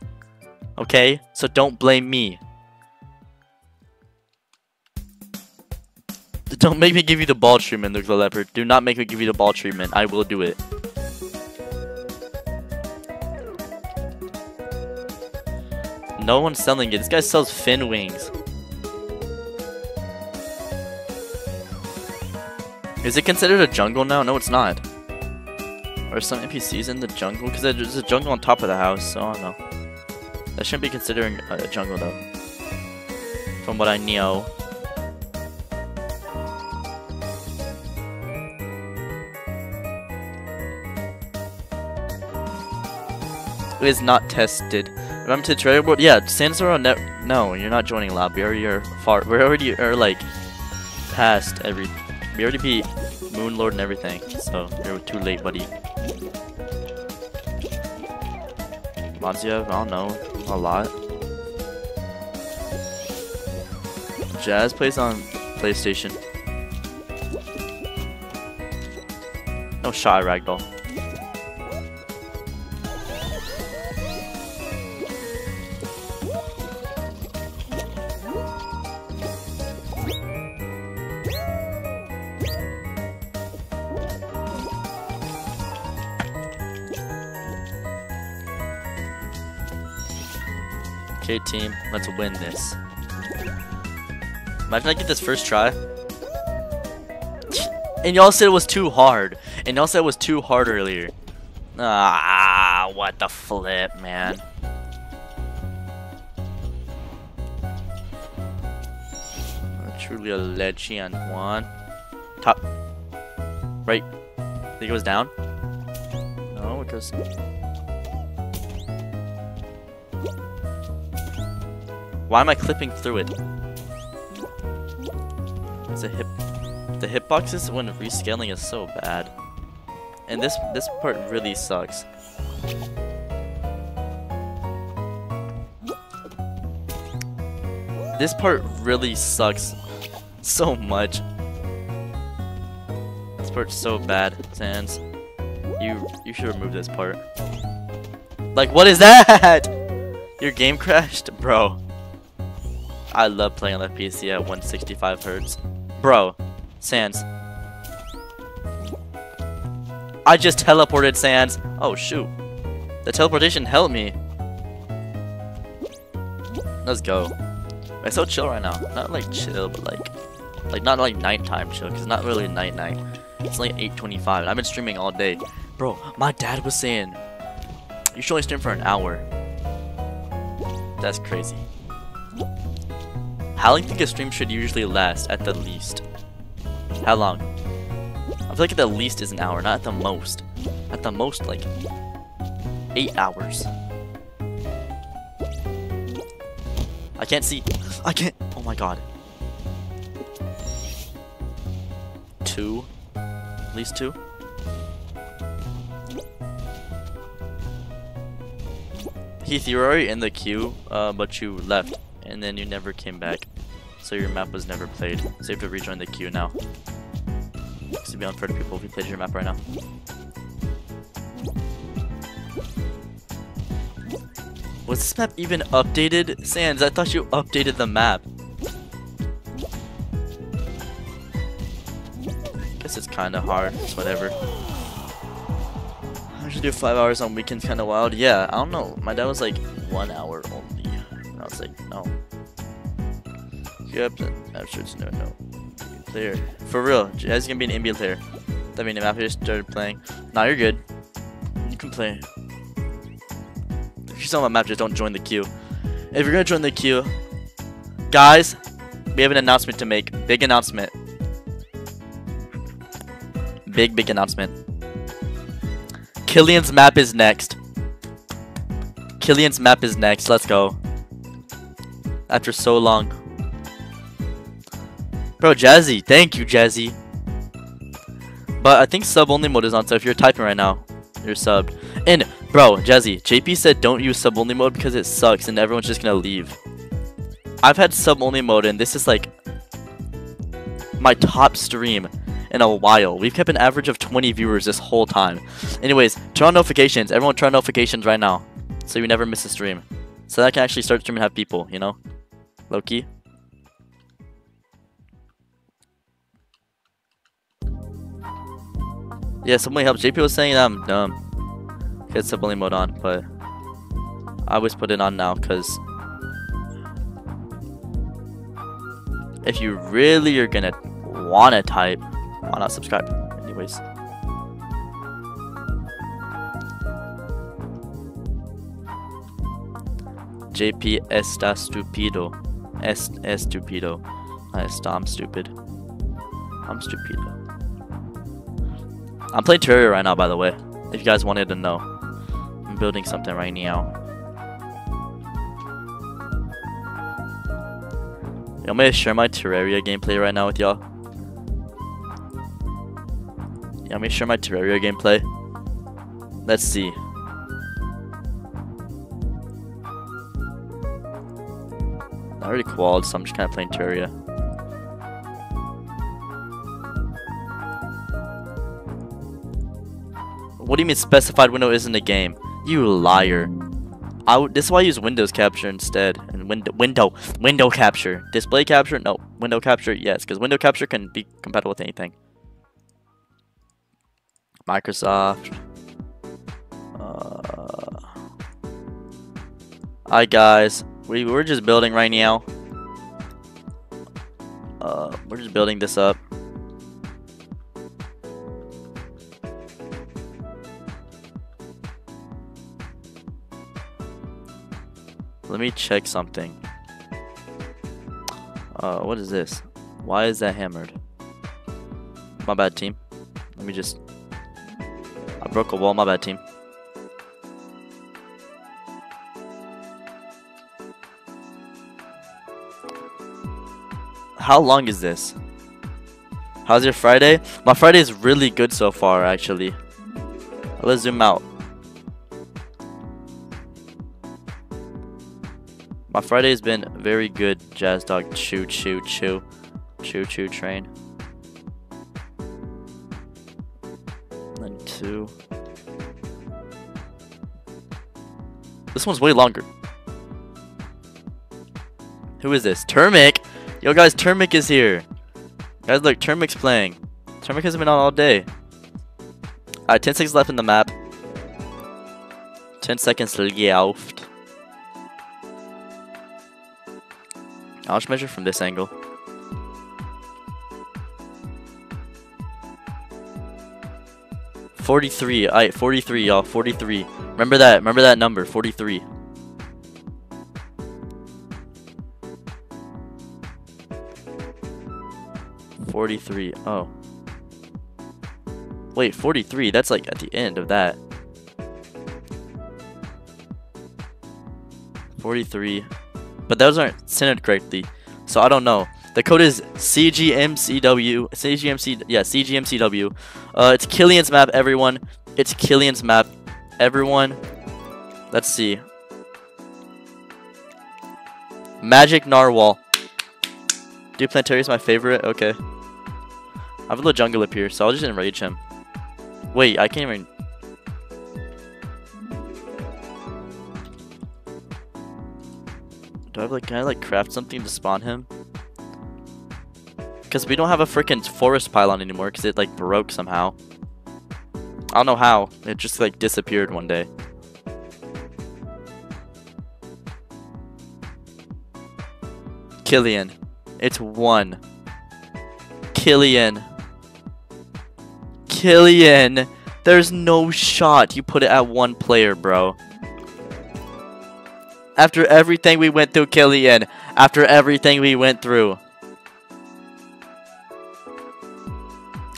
Okay? So don't blame me. Don't make me give you the ball treatment, the Leopard. Do not make me give you the ball treatment. I will do it. No one's selling it. This guy sells fin wings. Is it considered a jungle now? No, it's not. Or some NPCs in the jungle? Because there's a jungle on top of the house, so I don't know. That shouldn't be considering a jungle though. From what I know. It is not tested. Remember to trade world? Yeah, Sandstorm on net. No, you're not joining already are far. We already are like past every. We already beat Moon Lord and everything. So you're too late, buddy. Have? I don't know. A lot. Jazz plays on PlayStation. No shy ragdoll. Okay, team, let's win this. Imagine I get this first try. And y'all said it was too hard. And y'all said it was too hard earlier. Ah, what the flip, man. Truly a legend. One. Top. Right. Think it was down? No, it goes. Why am I clipping through it? It's a hip. The hitboxes when rescaling is so bad, and this this part really sucks. This part really sucks so much. This part's so bad, Sans. You you should remove this part. Like what is that? Your game crashed, bro. I love playing on the PC at 165 hertz. Bro, Sans. I just teleported Sans. Oh shoot. The teleportation helped me. Let's go. It's so chill right now. Not like chill, but like, like not like nighttime chill, cause it's not really night night. It's like 8:25, and I've been streaming all day. Bro, my dad was saying you should only stream for an hour. That's crazy. How long do you think a stream should usually last at the least? How long? I feel like at the least is an hour, not at the most. At the most, like eight hours. I can't see. I can't. Oh my god. Two. At least two. Heath, you were already in the queue, uh, but you left, and then you never came back. So your map was never played. So you have to rejoin the queue now. This would be unfair to people if you played your map right now. Was this map even updated? Sans, I thought you updated the map. Guess it's kinda hard, it's whatever. I should do five hours on weekends kinda wild. Yeah, I don't know. My dad was like one hour only. And I was like, no. Yep, I'm sure it's no no. Player. For real, Jazz gonna be an NBA player. That mean map just started playing. Nah, you're good. You can play. If you saw my map, just don't join the queue. If you're gonna join the queue, guys, we have an announcement to make. Big announcement. Big, big announcement. Killian's map is next. Killian's map is next. Let's go. After so long. Bro, Jazzy. Thank you, Jazzy. But I think sub only mode is on, so if you're typing right now, you're subbed. And, bro, Jazzy, JP said don't use sub only mode because it sucks and everyone's just gonna leave. I've had sub only mode and this is like my top stream. in a while. We've kept an average of 20 viewers this whole time. Anyways, turn on notifications. Everyone turn on notifications right now. So you never miss a stream. So that I can actually start streaming and have people, you know? Low key. Yeah, somebody help. JP was saying I'm dumb. Get sibling mode on, but I always put it on now because if you really are gonna wanna type, why not subscribe? Anyways. JP está stupido. Es está, I'm stupid. I'm stupido. I'm playing Terraria right now, by the way. If you guys wanted to know. I'm building something right now. I'm gonna share my Terraria gameplay right now with y'all. Yeah, I'm gonna share my Terraria gameplay. Let's see. I already qualled, so I'm just kind of playing Terraria. What do you mean specified window isn't a game? You liar. I w this is why I use Windows Capture instead. And window, window, window capture. Display capture? No. Window capture? Yes, because window capture can be compatible with anything. Microsoft. Uh, Hi guys. We we're just building right now. Uh, we're just building this up. Let me check something. Uh, what is this? Why is that hammered? My bad, team. Let me just... I broke a wall, my bad, team. How long is this? How's your Friday? My Friday is really good so far, actually. Let's zoom out. My Friday has been very good, Jazz Dog. Choo choo choo. Choo choo train. Then two. This one's way longer. Who is this? Trumac? Yo guys, Trumac is here. Guys, look, Trumac's playing. Termic hasn't been on all day. Alright, 10 seconds left in the map. 10 seconds left. I'll just measure from this angle. Forty-three. Alright, forty-three, y'all. Forty-three. Remember that. Remember that number. Forty-three. Forty-three. Oh. Wait, forty-three. That's like at the end of that. Forty-three. But those aren't centered correctly. So I don't know. The code is CGMCW. CGMC. Yeah, CGMCW. Uh, it's Killian's map, everyone. It's Killian's map, everyone. Let's see. Magic Narwhal. Dude, Plantera's my favorite. Okay. I have a little jungle up here, so I'll just enrage him. Wait, I can't even. Do I have like, can I like craft something to spawn him? Because we don't have a freaking forest pylon anymore because it like broke somehow. I don't know how. It just like disappeared one day. Killian. It's one. Killian. Killian. There's no shot you put it at one player, bro. After everything we went through, Killian. After everything we went through.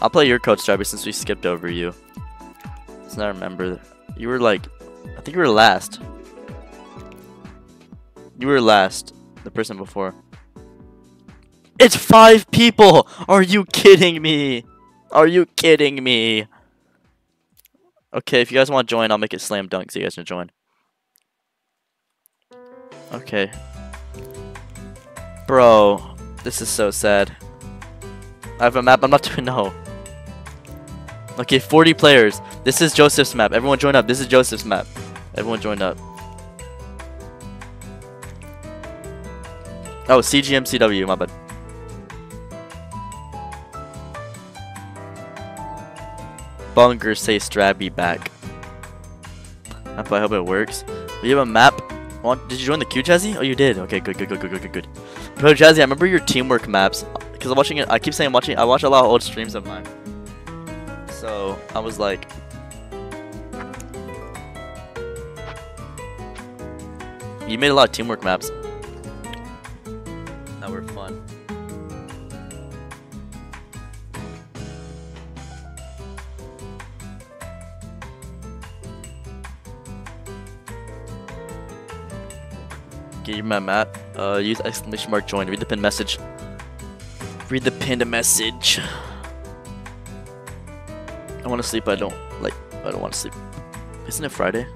I'll play your coach, Strawberry, since we skipped over you. Let's not remember. You were like, I think you were last. You were last. The person before. It's five people! Are you kidding me? Are you kidding me? Okay, if you guys want to join, I'll make it slam dunk so you guys can join. Okay. Bro, this is so sad. I have a map, I'm not doing no. Okay, 40 players. This is Joseph's map. Everyone join up. This is Joseph's map. Everyone join up. Oh, CGMCW, my bad. Bunger say Strabby back. I hope it works. We have a map. Want- Did you join the queue, Jazzy? Oh, you did. Okay, good, good, good, good, good, good, good. Bro, Jazzy, I remember your teamwork maps. Because I'm watching it. I keep saying I'm watching. I watch a lot of old streams of mine. So I was like, you made a lot of teamwork maps that were fun. Map map. Uh, use exclamation mark join. Read the pinned message. Read the pinned message. I want to sleep. I don't like. I don't want to sleep. Isn't it Friday?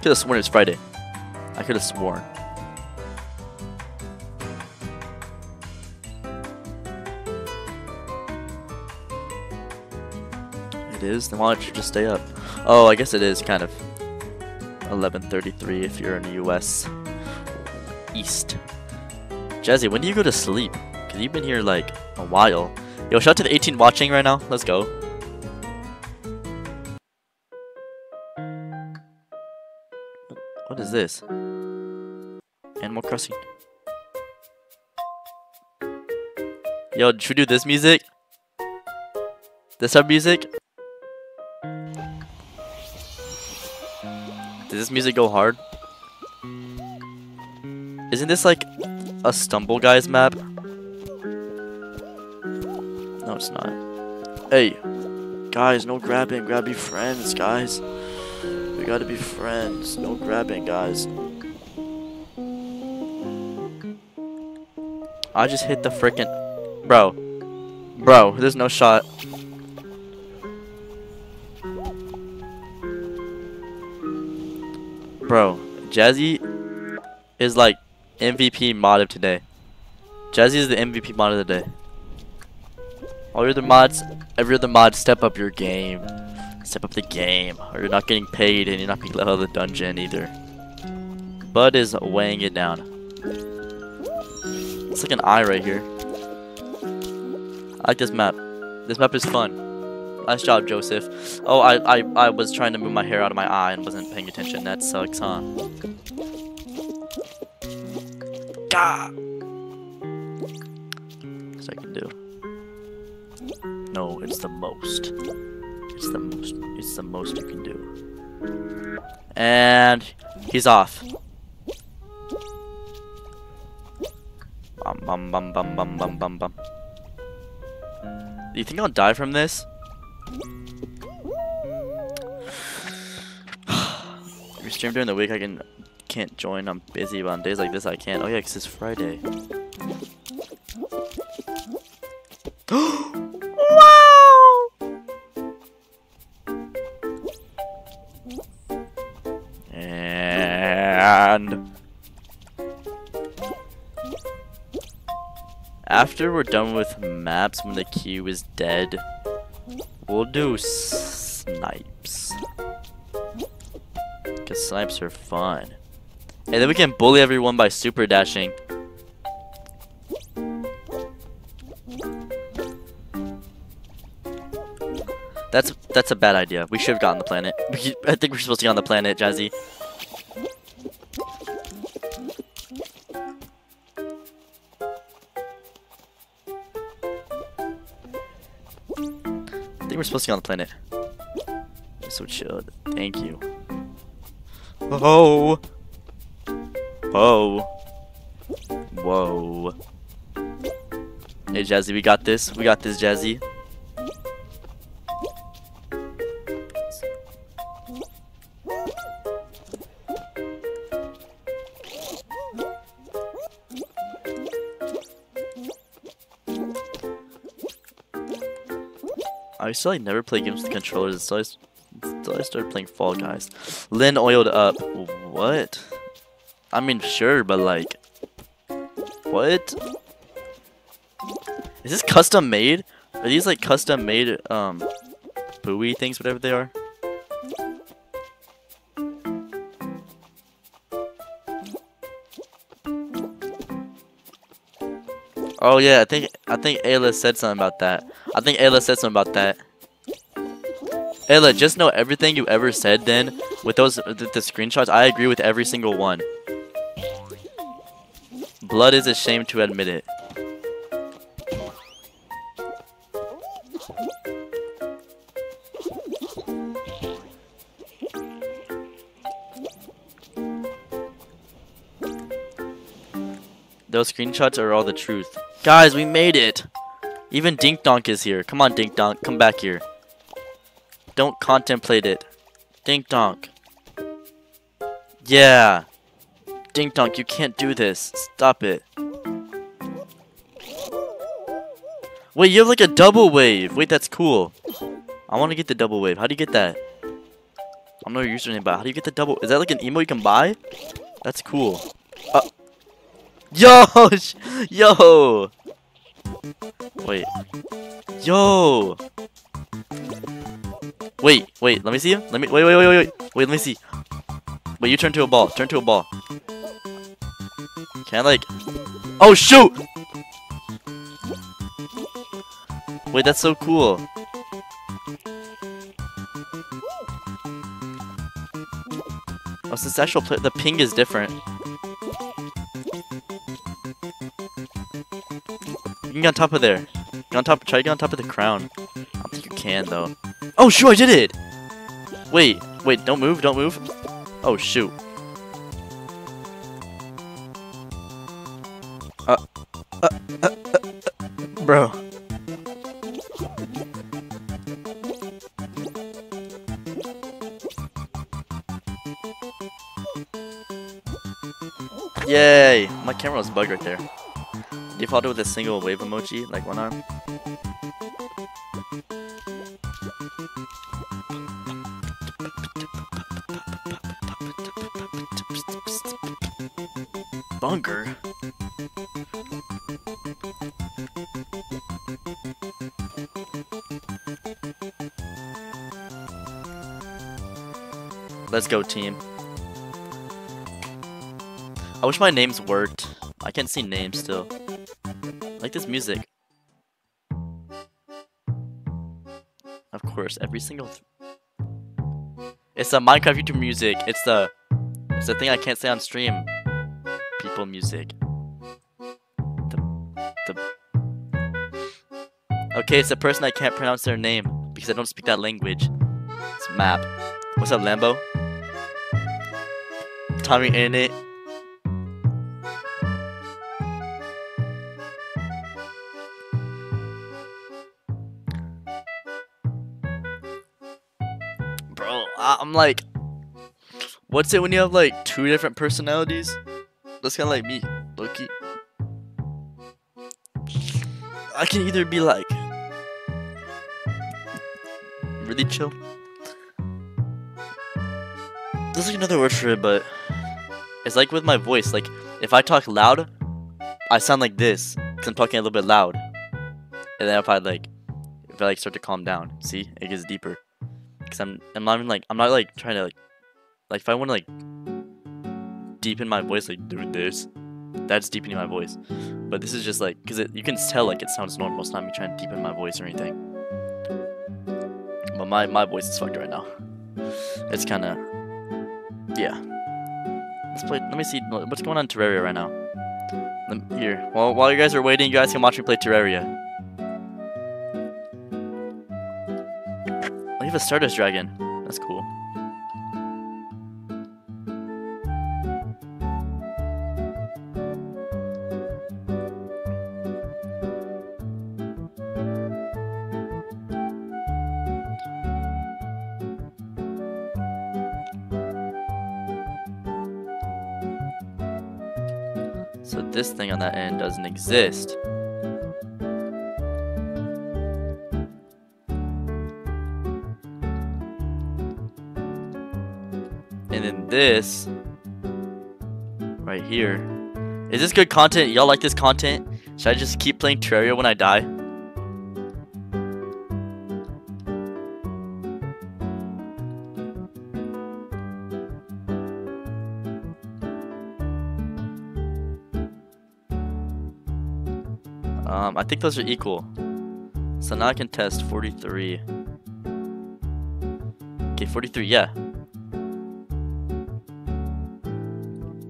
Could have sworn it's Friday. I could have sworn. It is. Then why don't you just stay up? Oh, I guess it is kind of 11:33 if you're in the U.S. East. Jazzy, when do you go to sleep? Cause you've been here like a while. Yo, shout out to the 18 watching right now. Let's go. What is this? Animal Crossing. Yo, should we do this music? This our music? Does this music go hard? Isn't this like a Stumble Guys map? No, it's not. Hey, guys, no grabbing. Grab your friends, guys. We gotta be friends. No grabbing, guys. I just hit the frickin' bro. Bro, there's no shot. Bro, Jazzy is like MVP mod of today. Jazzy is the MVP mod of the day. All your other mods, every other mod, step up your game. Step up the game, or you're not getting paid and you're not being let out of the dungeon either. Bud is weighing it down. It's like an eye right here. I like this map. This map is fun. Nice job, Joseph. Oh, I, I, I was trying to move my hair out of my eye and wasn't paying attention. That sucks, huh? Gah! Best I can do. No, it's the most. It's the most. It's the most you can do. And he's off. Bum bum bum bum bum bum bum bum. You think I'll die from this? if you stream during the week, I can can't join. I'm busy, but on days like this, I can't. Oh yeah, 'cause it's Friday. wow! And after we're done with maps, when the queue is dead, we'll do snipes. Cause snipes are fun. And then we can bully everyone by super dashing. That's that's a bad idea. We should have gotten the planet. We, I think we're supposed to get on the planet, Jazzy. I think we're supposed to get on the planet. So it. Thank you. Oh. Whoa. Whoa. Hey Jazzy, we got this. We got this, Jazzy. I to like never play games with controllers until I, until I started playing Fall Guys. Lynn oiled up. What? I mean, sure, but like, what? Is this custom made? Are these like custom made um buoy things, whatever they are. Oh yeah, I think I think Ayla said something about that. I think Ayla said something about that. Ayla, just know everything you ever said then with those the, the screenshots, I agree with every single one. Blood is ashamed to admit it. Those screenshots are all the truth. Guys, we made it! Even Dink Donk is here. Come on, Dink Donk, come back here. Don't contemplate it. Dink Donk. Yeah. Dink Donk, you can't do this. Stop it. Wait, you have like a double wave. Wait, that's cool. I want to get the double wave. How do you get that? I don't know your username, but how do you get the double? Is that like an emo you can buy? That's cool. Uh, yo, yo. Wait. Yo. Wait, wait. Let me see you. Let me. Wait, wait, wait, wait, wait. Wait, let me see. Wait, you turn to a ball. Turn to a ball. Can I like? Oh shoot! Wait, that's so cool. Oh, this actual play the ping is different. You can get on top of there. Get on top. Try to get on top of the crown. I don't think you can though. Oh shoot! I did it. Wait, wait. Don't move. Don't move. Oh shoot. Bro. Yay! My camera was bugged right there. Defaulted with a single wave emoji, like one arm. Bunger? Let's go, team. I wish my names worked. I can't see names still. I like this music. Of course, every single. It's the Minecraft YouTube music. It's the. It's the thing I can't say on stream. People music. The. The. Okay, it's the person I can't pronounce their name because I don't speak that language. It's Map. What's up, Lambo? TommyInnit. Bro, I'm like, what's it when you have like two different personalities? That's kind of like me, Loki. I can either be like really chill. There's like another word for it, but it's like with my voice. Like if I talk loud, I sound like this because I'm talking a little bit loud. And then if I like, if I like start to calm down, see, it gets deeper. Cause I'm, I'm not even like, I'm not like trying to like, like if I want to like deepen my voice, like do this, that's deepening my voice. But this is just like, cause it, you can tell like it sounds normal. It's not me trying to deepen my voice or anything. But my my voice is fucked right now. It's kind of, yeah. Let's play. Let me see what's going on Terraria right now. Here, while while you guys are waiting, you guys can watch me play Terraria. Oh, I have a Stardust Dragon. That's cool. This thing on that end doesn't exist. And then this right here. Is this good content? Y'all like this content? Should I just keep playing Terraria when I die? Think those are equal. So now I can test 43. Okay, 43, yeah.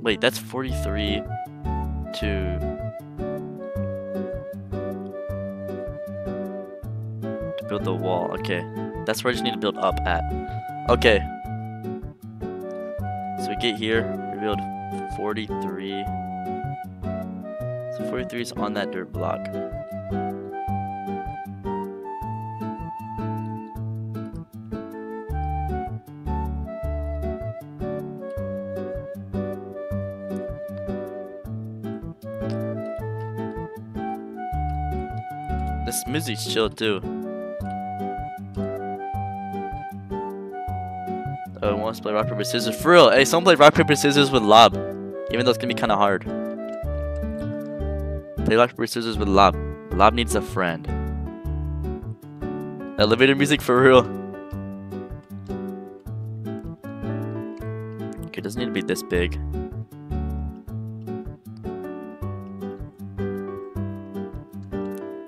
Wait, that's 43 to... To build the wall, okay. That's where I just need to build up at. Okay. So we get here, we build 43. So 43 is on that dirt block. This music's chill too. Oh, wants to play rock paper scissors for real? Hey, someone play rock paper scissors with Lob, even though it's gonna be kind of hard. Play rock paper scissors with Lob. Lob needs a friend. Elevator music for real. Okay, it doesn't need to be this big.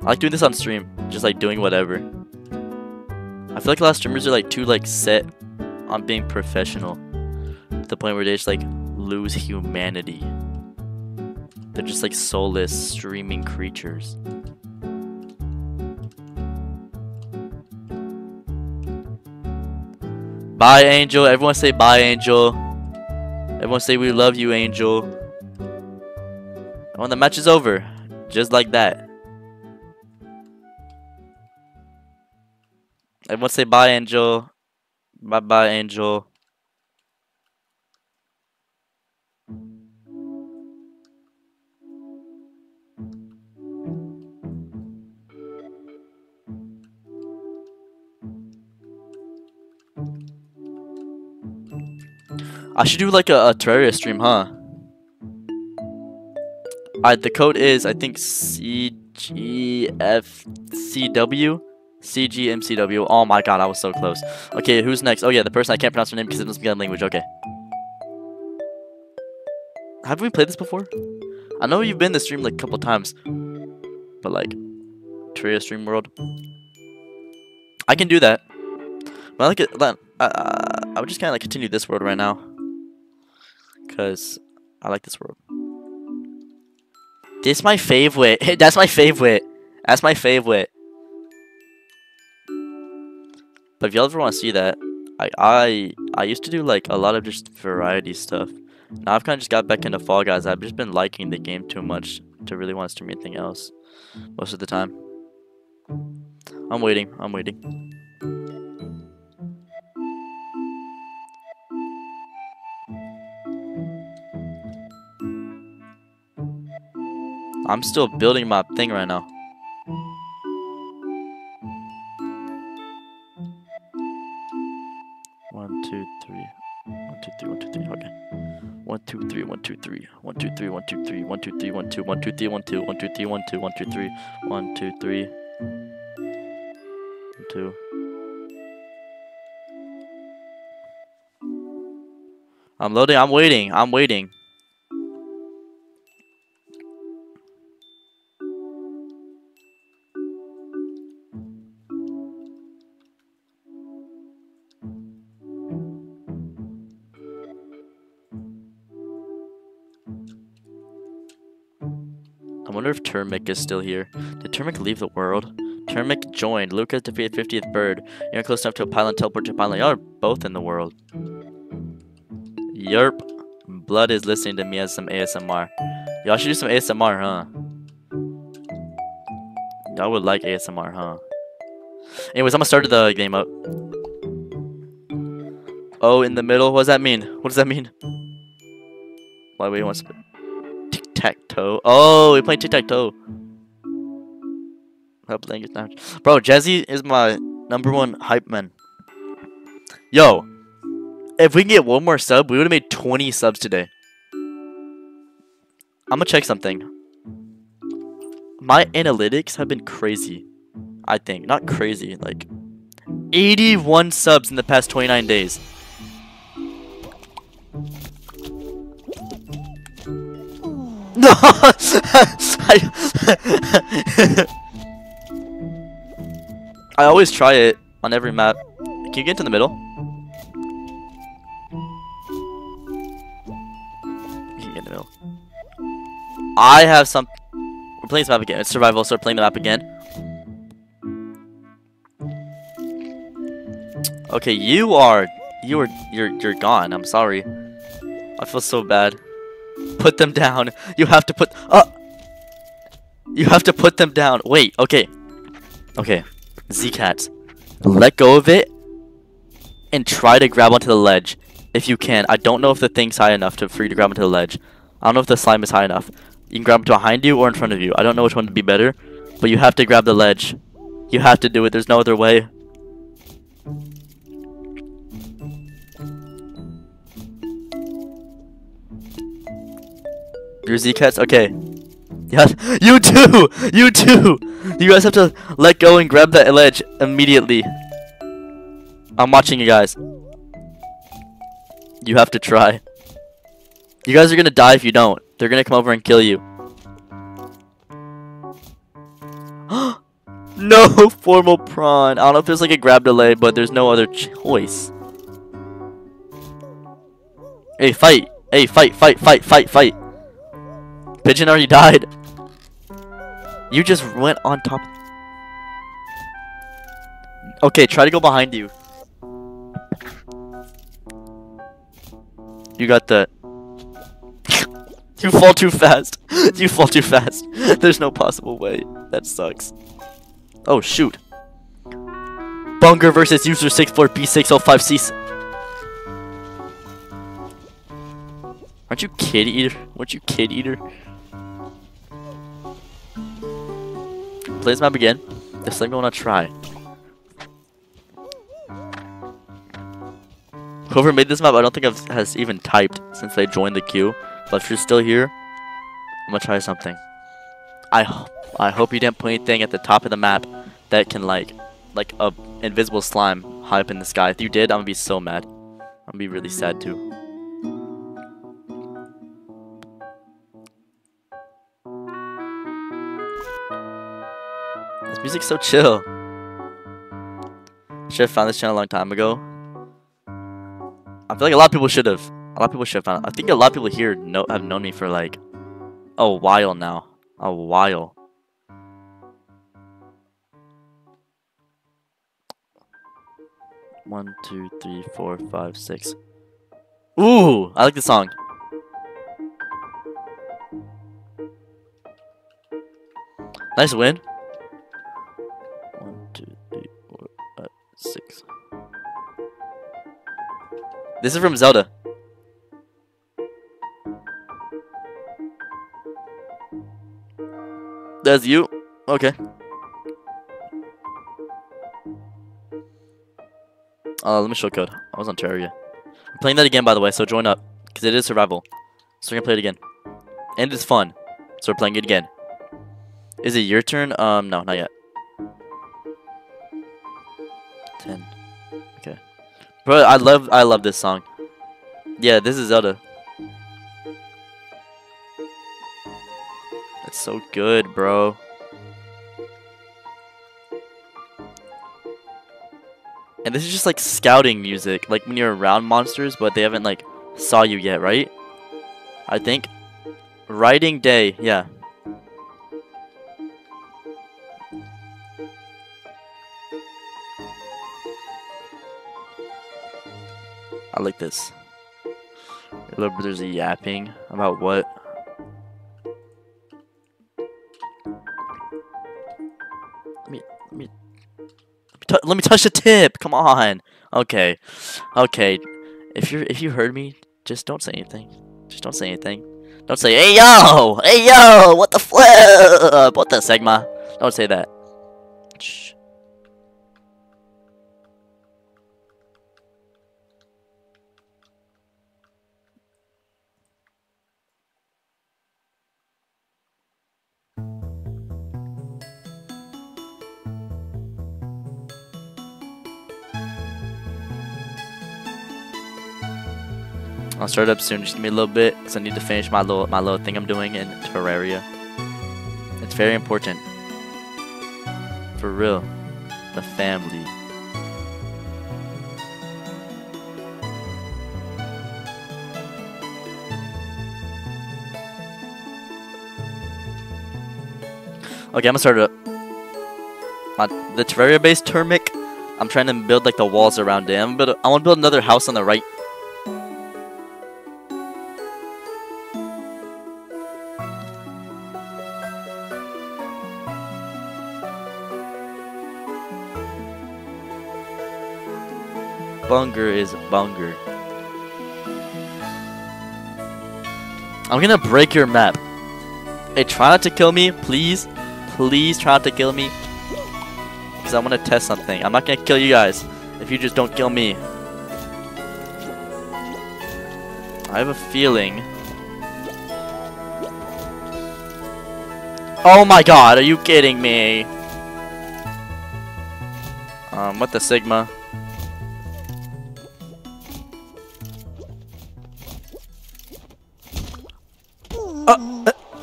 I like doing this on stream, just like doing whatever. I feel like a lot of streamers are like too like set on being professional to the point where they just like lose humanity. They're just like soulless streaming creatures. Bye, Angel. Everyone say bye, Angel. Everyone say we love you, Angel. And when the match is over, just like that. Everyone say bye, Angel. Bye bye, Angel. I should do like a, a Terraria stream, huh? Alright, the code is, I think, CGFCW. CGMCW. Oh my god, I was so close. Okay, who's next? Oh yeah, the person I can't pronounce her name because it doesn't speak language. Okay. Have we played this before? I know you've been the stream like a couple times. But like, Terraria Stream World. I can do that. But I like it. I would just kind of like continue this world right now. Because I like this world. This my favorite. That's my favorite. That's my favorite. But if y'all ever want to see that, I I I used to do like a lot of just variety stuff. Now I've kind of just got back into Fall Guys. I've just been liking the game too much to really want to stream anything else most of the time. I'm waiting. I'm waiting. I'm still building my thing right now. One, two, three. One, two, three, one, two, three. Okay. One, two, three, one, two, three. One, two, three, one, two, three. One, two, three, one, two. One, two, three, one, two. One, two, three, one, two. One, two, three. One, two, three. One, two. I'm loading. I'm waiting. I'm waiting. I wonder if Trumac is still here. Did Trumac leave the world? Trumac joined. Lucas defeated 50th bird. You're close enough to a pylon. Teleport to a pylon. Y'all are both in the world. Yerp. Blood is listening to me as some ASMR. Y'all should do some ASMR, huh? Y'all would like ASMR, huh? Anyways, I'm gonna start the game up. Oh, in the middle? What does that mean? What does that mean? Why we want to toe? Oh, we playing tic tac toe. Bro, Jazzy is my number one hype man. Yo, if we can get one more sub, we would have made 20 subs today. I'm gonna check something. My analytics have been crazy. I think. Not crazy, like 81 subs in the past 29 days. No! I, I always try it on every map. Can you get to the middle? You can get in the middle. I have some. We're playing this map again. It's survival, so we're playing the map again. Okay, you are. You are. You're. You're gone. I'm sorry. I feel so bad. Put them down. You have to put. Uh. You have to put them down. Wait. Okay. Okay. Z-Cats. Let go of it. And try to grab onto the ledge. If you can. I don't know if the thing's high enough to, for you to grab onto the ledge. I don't know if the slime is high enough. You can grab it behind you or in front of you. I don't know which one would be better. But you have to grab the ledge. You have to do it. There's no other way. Your Z-Cats? Okay. Yes, you too! You too! You guys have to let go and grab that ledge immediately. I'm watching you guys. You have to try. You guys are gonna die if you don't. They're gonna come over and kill you. no formal prawn. I don't know if there's like a grab delay, but there's no other choice. Hey, fight! Hey, fight, fight, fight, fight, fight! Pigeon already died. You just went on top. Okay, try to go behind you. You got that. you fall too fast. you fall too fast. There's no possible way. That sucks. Oh, shoot. Bunger versus user 64B605C. Aren't you kid eater? Weren't you kid eater? Play this map again. This thing I wanna try. Whoever made this map, I don't think I've, has even typed since they joined the queue. But if you're still here, I'm gonna try something. I hope I hope you didn't put anything at the top of the map that can like like a invisible slime high up in the sky. If you did, I'm gonna be so mad. I'm gonna be really sad too. This music's so chill. Should have found this channel a long time ago. I feel like a lot of people should have. A lot of people should have found. I think a lot of people here know have known me for like a while now. A while. One, two, three, four, five, six. Ooh, I like the song. Nice win. Six. This is from Zelda. That's you? Okay. Uh, let me show code. I was on Terraria. I'm playing that again, by the way, so join up. Because it is survival. So we're gonna play it again. And it's fun. So we're playing it again. Is it your turn? Um, no, not yet. 10. Okay. Bro, I love I love this song. Yeah, this is Zelda. It's so good, bro. And this is just like scouting music, like when you're around monsters, but they haven't like saw you yet, right? I think. Riding day, yeah. I like this. Your little brother's yapping about what? Let me, let me, let me, touch the tip. Come on. Okay, okay. If you're, if you heard me, just don't say anything. Just don't say anything. Don't say, hey yo, hey yo, what the flip, what the Sigma. Don't say that. Shh. I'll start up soon. Just give me a little bit, cause I need to finish my little my little thing I'm doing in Terraria. It's very important. For real, the family. Okay, I'm gonna start up. My, the Terraria based Trumac, I'm trying to build like the walls around it. I'm build, I want to build another house on the right. Bunger is Bunger. I'm gonna break your map. Hey, try not to kill me, please. Please try not to kill me. Because I want to test something. I'm not gonna kill you guys if you just don't kill me. I have a feeling. Oh my god, are you kidding me? Um, what the Sigma?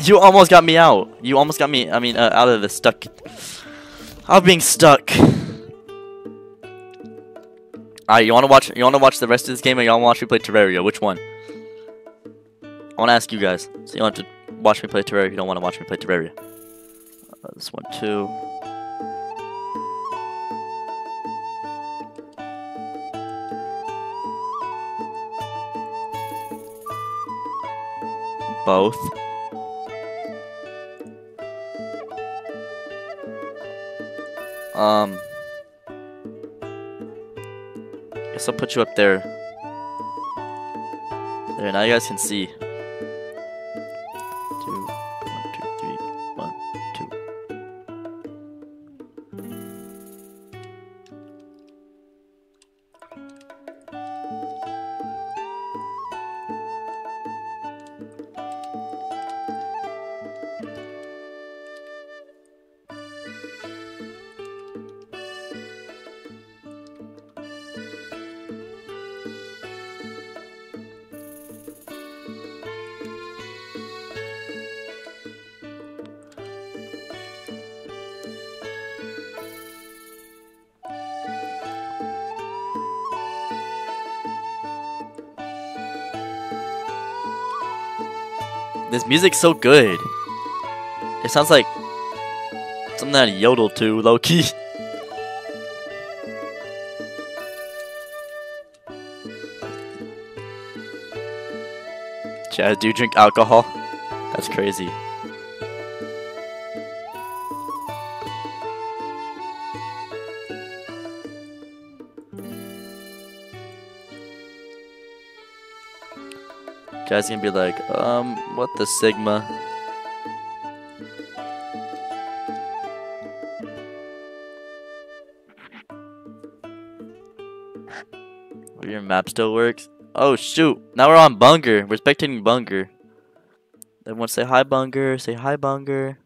You almost got me out. You almost got me, I mean, uh, out of the stuck. I'm being stuck. Alright, you wanna watch you wanna watch the rest of this game or you wanna watch me play Terraria? Which one? I wanna ask you guys. So you want to watch me play Terraria, you don't wanna watch me play Terraria. Uh, this one too. Both. Um, I guess I'll put you up there. There, now you guys can see. Music's so good. It sounds like something that yodel to, low key. Chad, do you drink alcohol? That's crazy. Guy's gonna be like, um, what the Sigma? Your map still works? Oh shoot! Now we're on Bunger. We're spectating Bunger. Everyone say hi, Bunger. Say hi, Bunger.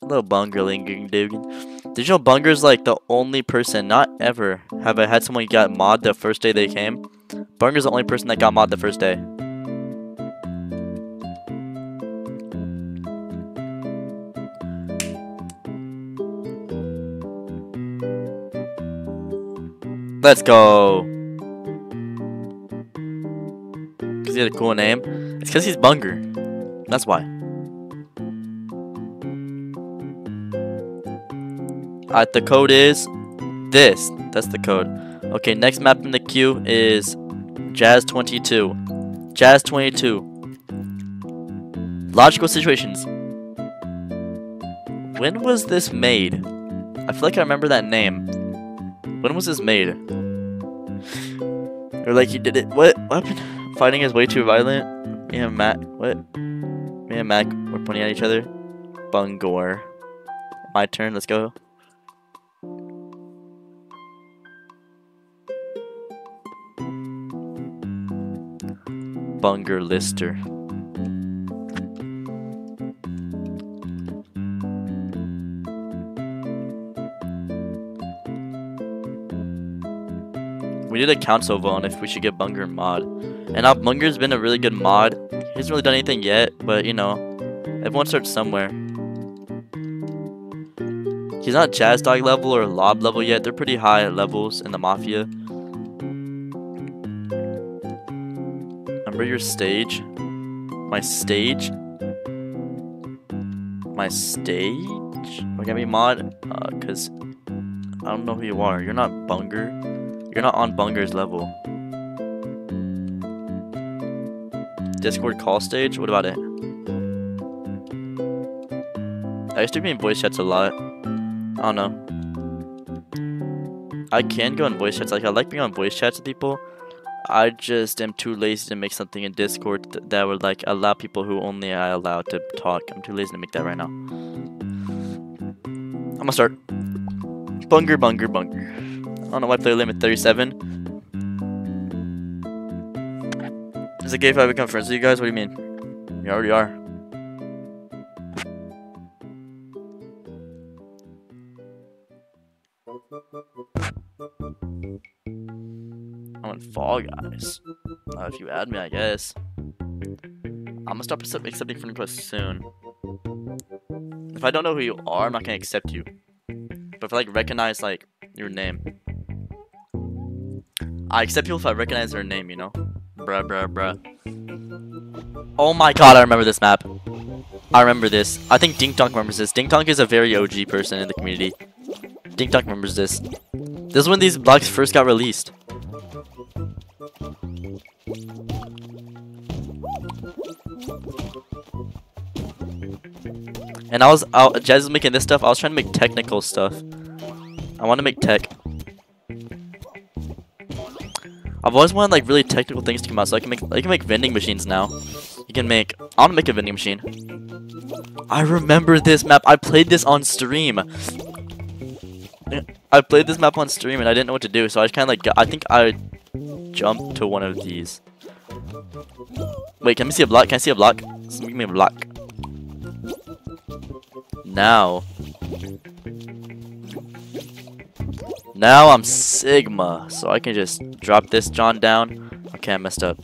Hello, Bungerling dude. Know Bunger's like the only person, not ever, have I had someone got mod the first day they came? Bunger's the only person that got mod the first day. Let's go. Cause he had a cool name. It's cause he's Bunger. That's why. Alright, the code is this. That's the code. Okay, next map in the queue is Jazz 22. Jazz 22. Logical situations. When was this made? I feel like I remember that name. When was this made? Or like he did it. What? Happened? Fighting is way too violent. Me and Matt. What? Me and Mac were pointing at each other. Bunger. My turn. Let's go. Bunger Lister. We did a council vote on if we should get Bunger mod. And now Bunger's been a really good mod. He hasn't really done anything yet, but you know, everyone starts somewhere. He's not Jazz Dog level or Lob level yet. They're pretty high levels in the Mafia. Remember your stage? My stage? My stage? Gonna be mod? Uh, cause I don't know who you are. You're not Bunger. You're not on Bunger's level. Discord call stage? What about it? I used to be in voice chats a lot. I don't know. I can go in voice chats. Like, I like being on voice chats with people. I just am too lazy to make something in Discord th that would, like, allow people who only I allow to talk. I'm too lazy to make that right now. I'm gonna start. Bunger, bunger, bunger. I don't know why player limit 37. Is it gay if I become friends with you guys? What do you mean? You already are. On Fall Guys. Uh, if you add me, I guess. I'm gonna stop accept- accepting friend requests soon. If I don't know who you are, I'm not gonna accept you. But if I like recognize like your name, I accept people if I recognize their name. You know, bruh, bruh, bruh. Oh my god, I remember this map. I remember this. I think Dink Donk remembers this. Dink Donk is a very OG person in the community. Dink Donk remembers this. This is when these blocks first got released. And I was out. Jazz was making this stuff. I was trying to make technical stuff. I want to make tech. I've always wanted like really technical things to come out, so I can make I can make vending machines now. You can make. I want to make a vending machine. I remember this map. I played this on stream. I played this map on stream and I didn't know what to do, so I just kind of like. I think I jumped to one of these. Wait, can we see a block? Can I see a block? Give me a block. Now. Now I'm Sigma, so I can just drop this John down. Okay, I messed up.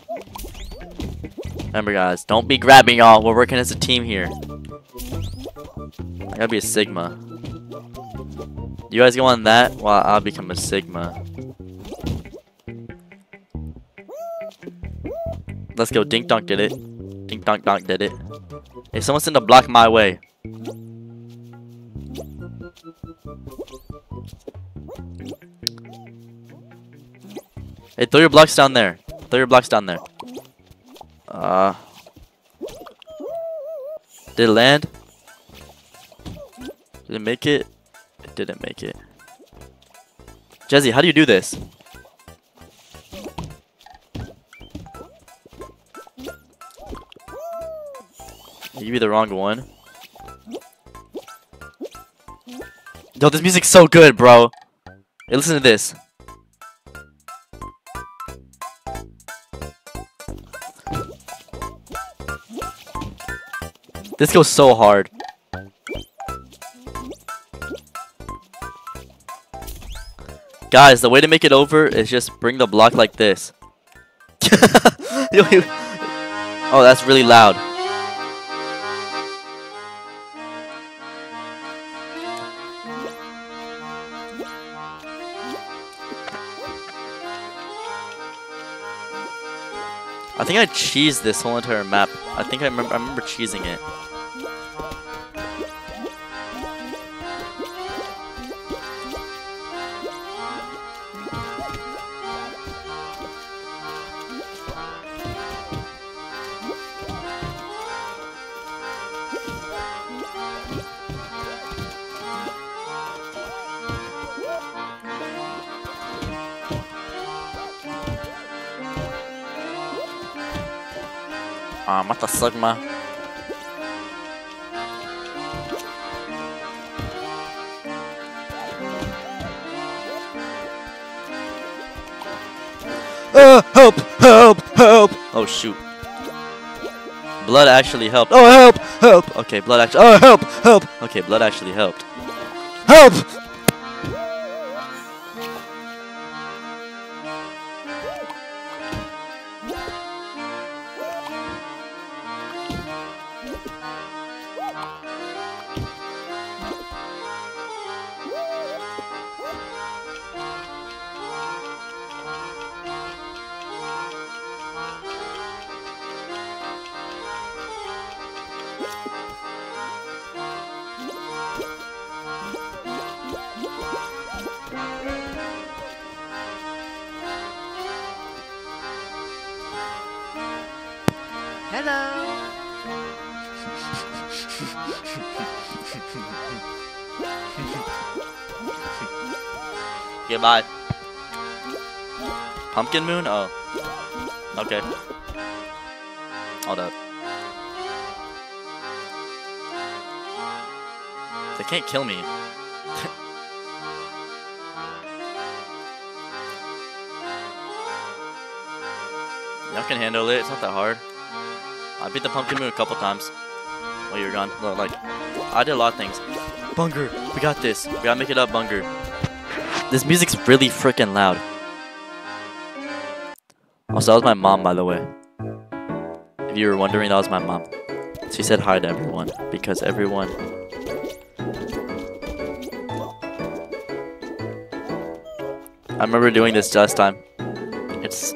Remember guys, don't be grabbing y'all. We're working as a team here. I gotta be a Sigma. You guys go on that while I'll become a Sigma. Let's go. Dink Donk did it. Dink Donk Donk did it. Hey, someone send a block my way. Hey, throw your blocks down there. Throw your blocks down there. Uh. Did it land? Did it make it? It didn't make it. Jesse, how do you do this? You be the wrong one. Yo, this music's so good, bro. Hey, listen to this. This goes so hard. Guys, the way to make it over is just bring the block like this. Oh, that's really loud. I think I cheesed this whole entire map. I think I remember I remember cheesing it. Mata Sigma. Uh, help! Help! Help! Oh shoot. Blood actually helped. Oh help! Help! Okay, blood actually. Oh help! Help! Okay, blood actually helped. Help! Pumpkin Moon? Oh. Okay. Hold up. They can't kill me. Y'all can handle it. It's not that hard. I beat the Pumpkin Moon a couple times while you were gone. Well, Like, I did a lot of things. Bunger, we got this. We gotta make it up, Bunger. This music's really freaking loud. Also, that was my mom, by the way. If you were wondering, that was my mom. She said hi to everyone because everyone. I remember doing this last time. It's.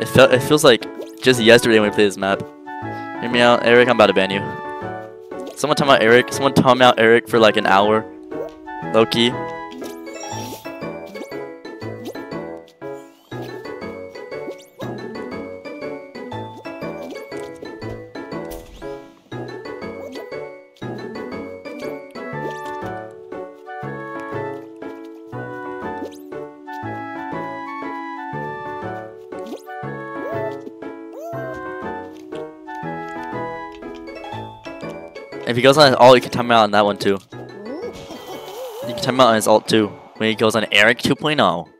It felt. It feels like just yesterday when we played this map. Hear me out, Eric. I'm about to ban you. Someone time out Eric. Someone time out Eric for like an hour. Loki. Goes on his alt, you can time out on that one too. You can time out on his alt too. When he goes on Eric oh. 2.0.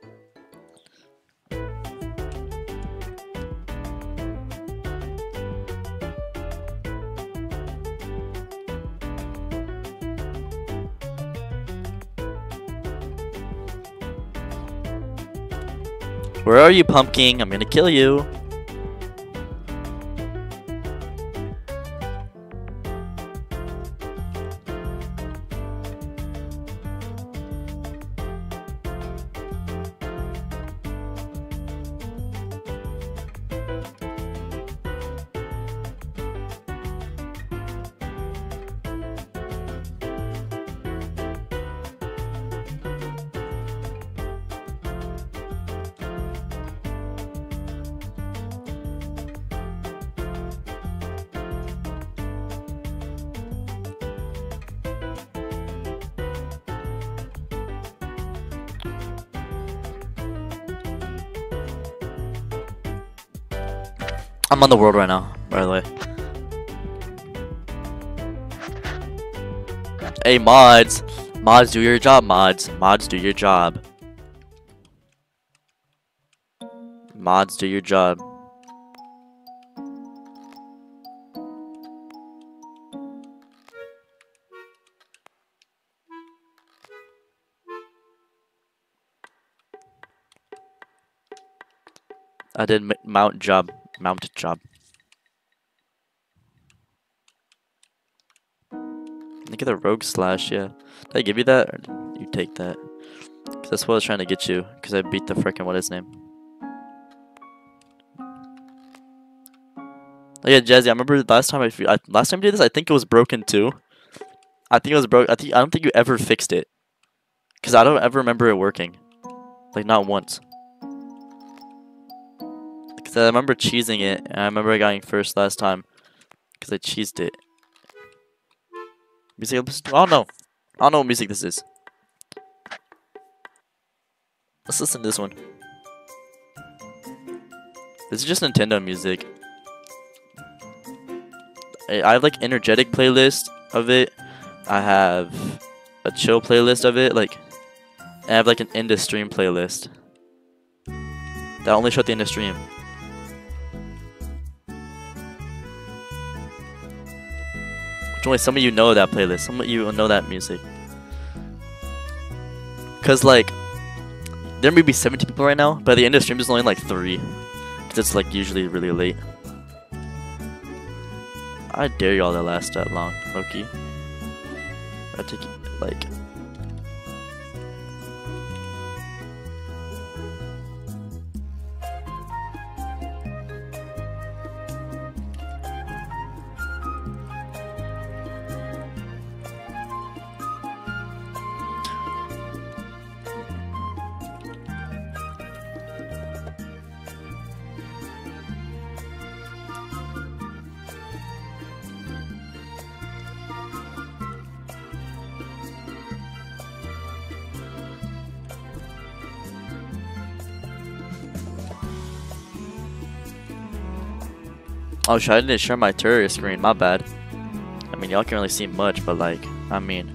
Where are you, Pumpkin? I'm gonna kill you. I'm on the world right now, by the way. Hey mods! Mods do your job, mods. Mods do your job. Mods do your job. I did mount job. Mount job. Look at the rogue slash, yeah. Did I give you that? Or did you take that? Cause that's what I was trying to get you. Cause I beat the frickin' what is name. Oh yeah, Jazzy. I remember last time I, I last time I did this. I think it was broken too. I think it was broke. I think I don't think you ever fixed it. Cause I don't ever remember it working. Like not once. I remember cheesing it, I remember I got first last time. Cause I cheesed it. Music. I don't know. I don't know what music this is. Let's listen to this one. This is just Nintendo music. I have like energetic playlist of it. I have a chill playlist of it. Like, I have like an end of stream playlist. That only show the end of stream. Some of you know that playlist. Some of you know that music. Cause like, there may be 70 people right now, but at the end of the stream there's only like three. Cause it's like usually really late. I dare y'all to last that long, Loki. I take like. Oh shit, I didn't share my Terraria screen, my bad. I mean, y'all can't really see much, but like, I mean,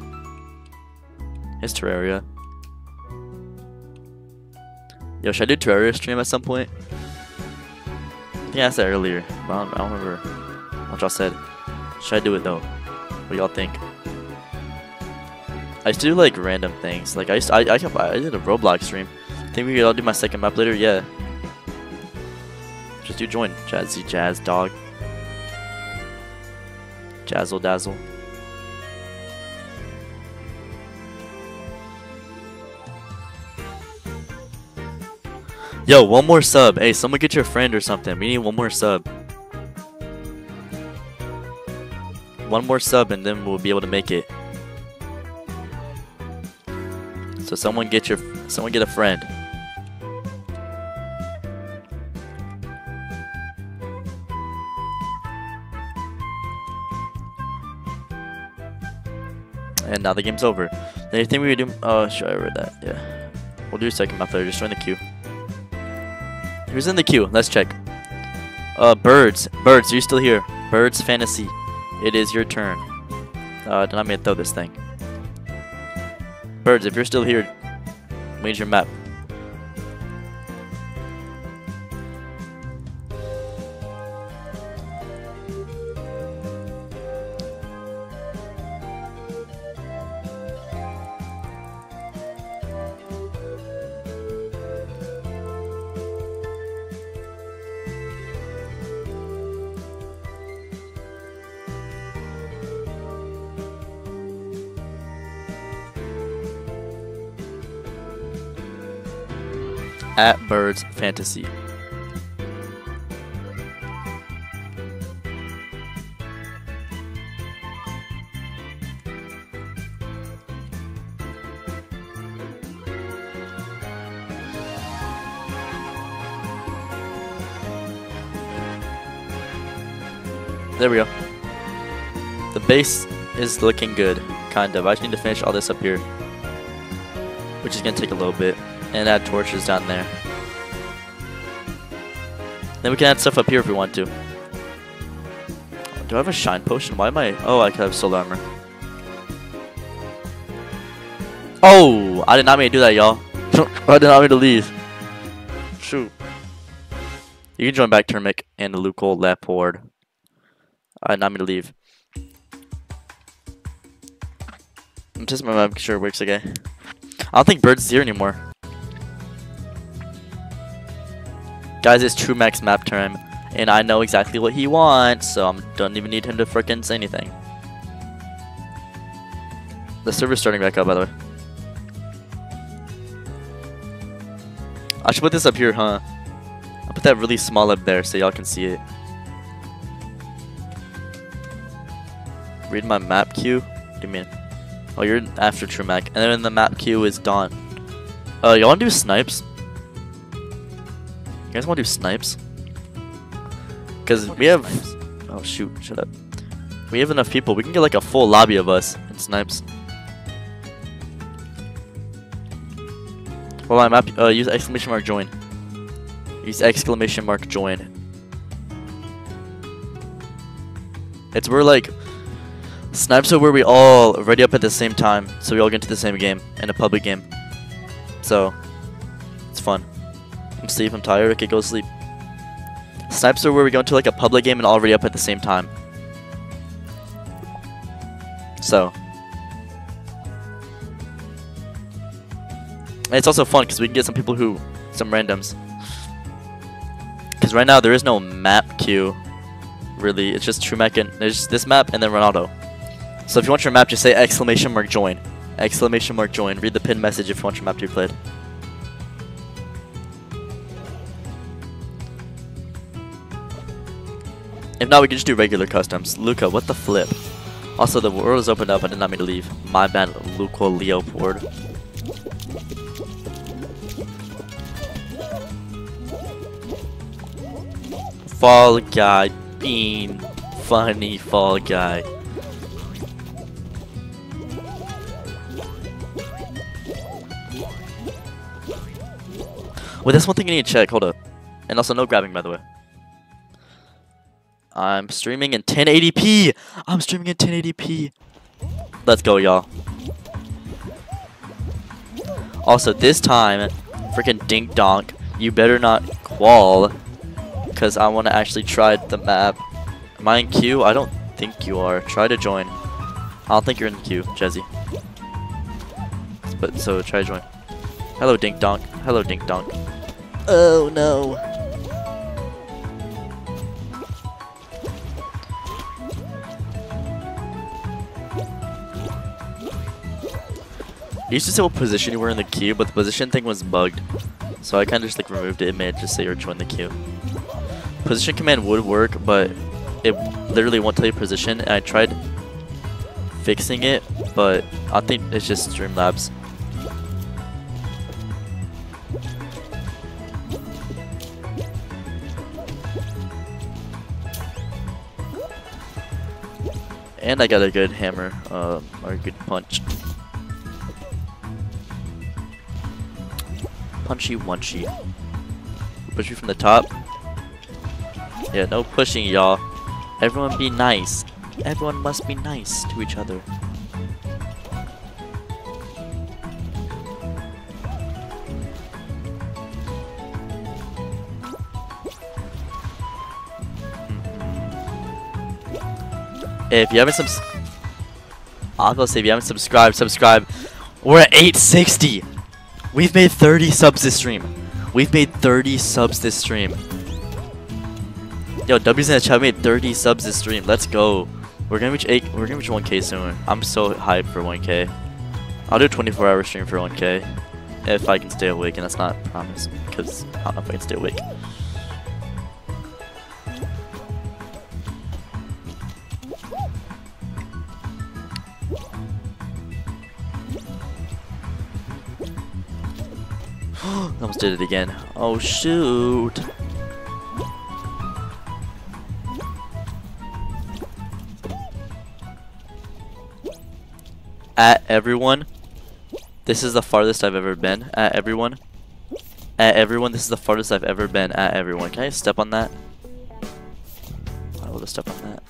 it's Terraria. Yo, should I do Terraria stream at some point? I think I said earlier, but I don't, I don't remember what y'all said. Should I do it though? What y'all think? I used to do like random things. Like I used to, I, I, I did a Roblox stream. Think we could all do my second map later? Yeah. Just do join. Jazzy Jazz Dog. Jazzle Dazzle. Yo, one more sub. Hey, someone get your friend or something. We need one more sub. One more sub and then we'll be able to make it. So someone get your someone get a friend. And now the game's over. Anything we do? Oh, sure, I read that. Yeah, we'll do a second later. Just join the queue. Who's in the queue? Let's check. Uh, birds. Birds, are you still here? Birds Fantasy. It is your turn. Uh, I'm gonna throw this thing. Birds, if you're still here, major map. At Birds Fantasy. There we go. The base is looking good, kind of. I just need to finish all this up here. Which is gonna take a little bit. And add torches down there. Then we can add stuff up here if we want to. Do I have a shine potion? Why am I... Oh, I could have soul armor. Oh! I did not mean to do that, y'all. I did not mean to leave. Shoot. You can join back Termic and Luca Leopard. I did not mean to leave. I'm just making sure it works okay. I don't think Bird's here anymore. Guys, it's Trumac's map time, and I know exactly what he wants, so I don't even need him to frickin' say anything. The server's starting back up, by the way. I should put this up here, huh? I'll put that really small up there so y'all can see it. Read my map queue? What do you mean? Oh, you're after Trumac. And then the map queue is Dawn. Uh, y'all wanna do snipes? You guys wanna do snipes? Because we have... Oh shoot, shut up. We have enough people. We can get like a full lobby of us in snipes. Well, my map... Uh, use exclamation mark join. Use exclamation mark join. It's where like... Snipes are where we all ready up at the same time, so we all get into the same game, in a public game. So, it's fun. I'm asleep, I'm tired, okay, go sleep. Snipes are where we go into like a public game and all ready up at the same time. So. And it's also fun because we can get some people who, some randoms. Because right now there is no map queue, really. It's just Trumac and there's this map and then Ronaldo. So if you want your map, just say exclamation mark join. Exclamation mark join. Read the pin message if you want your map to be played. If not, we can just do regular customs. Luca, what the flip? Also, the world is opened up. I did not mean to leave. My bad, Luca Leopard. Fall Guy. Bean. Funny Fall Guy. Wait, that's one thing I need to check. Hold up. And also, no grabbing, by the way. I'm streaming in 1080p. I'm streaming in 1080p. Let's go, y'all. Also, this time, freaking dink donk, you better not qual, because I want to actually try the map. Am I in queue? I don't think you are. Try to join. I don't think you're in the queue, Jezzy. But so try to join. Hello, dink donk. Hello, dink donk. Oh no. It used to say what position you were in the queue, but the position thing was bugged. So I kind of just like removed it and made it just say you're join the queue. Position command would work, but it literally won't tell you position. And I tried fixing it, but I think it's just Streamlabs. And I got a good hammer, um, or a good punch. Punchy onesie. Push you from the top. Yeah, no pushing, y'all. Everyone be nice. Everyone must be nice to each other. Mm-hmm. If you haven't subs- I'll go say if you haven't subscribed, subscribe. We're at 860. We've made 30 subs this stream. We've made 30 subs this stream. Yo, W's in the chat made 30 subs this stream. Let's go. We're gonna reach eight. We're gonna reach 1K soon. I'm so hyped for 1K. I'll do a 24 hour stream for 1K if I can stay awake, and that's not a promise because I don't know if I can stay awake. Almost did it again. Oh shoot. At everyone. This is the farthest I've ever been. At everyone. At everyone, this is the farthest I've ever been. At everyone. Can I step on that? I will just step on that.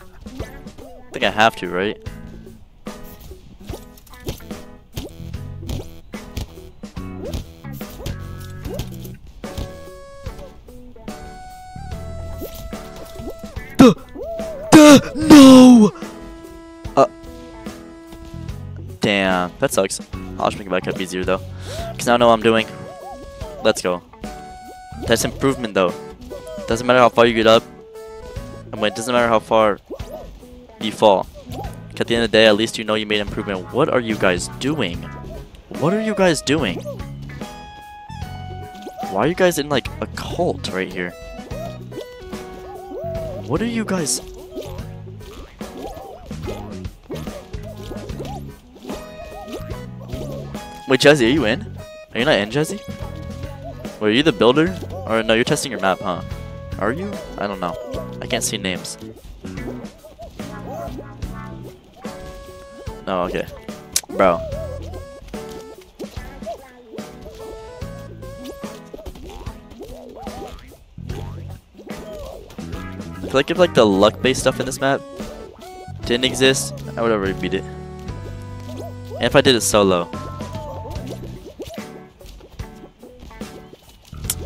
I think I have to, right? No! Uh. Damn, that sucks. I'll just make it back up easier though. Cause now I know what I'm doing. Let's go. That's improvement though. Doesn't matter how far you get up. I mean, it doesn't matter how far you fall. At the end of the day, at least you know you made improvement. What are you guys doing? What are you guys doing? Why are you guys in like a cult right here? What are you guys? Wait, Jesse, are you in? Are you not in, Jesse? Wait, are you the builder? Or no, you're testing your map, huh? Are you? I don't know. I can't see names. No, okay. Bro. I feel like if like the luck-based stuff in this map didn't exist, I would already beat it. And if I did it solo.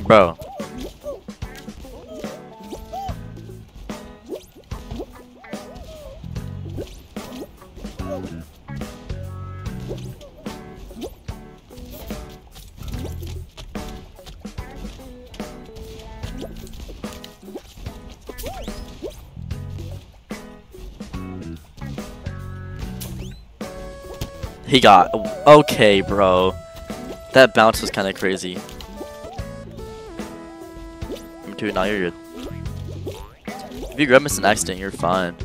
Bro. Got okay, bro. That bounce was kind of crazy. Dude, now you're good. If you grab miss an accident, you're fine.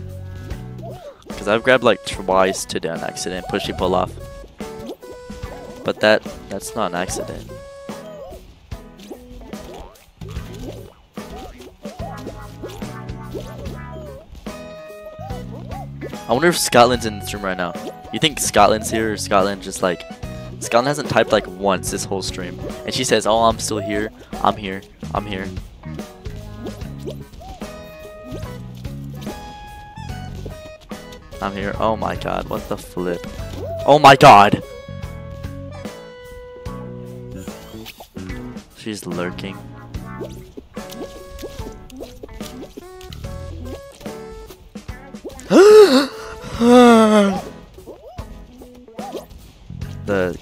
Cause I've grabbed like twice today on accident, pushy pull off. But that that's not an accident. I wonder if Scotland's in this room right now. You think Scotland's here or Scotland just like Scotland hasn't typed like once this whole stream. And she says, Oh I'm still here. I'm here. I'm here. I'm here. Oh my god, what the flip? Oh my god! She's lurking.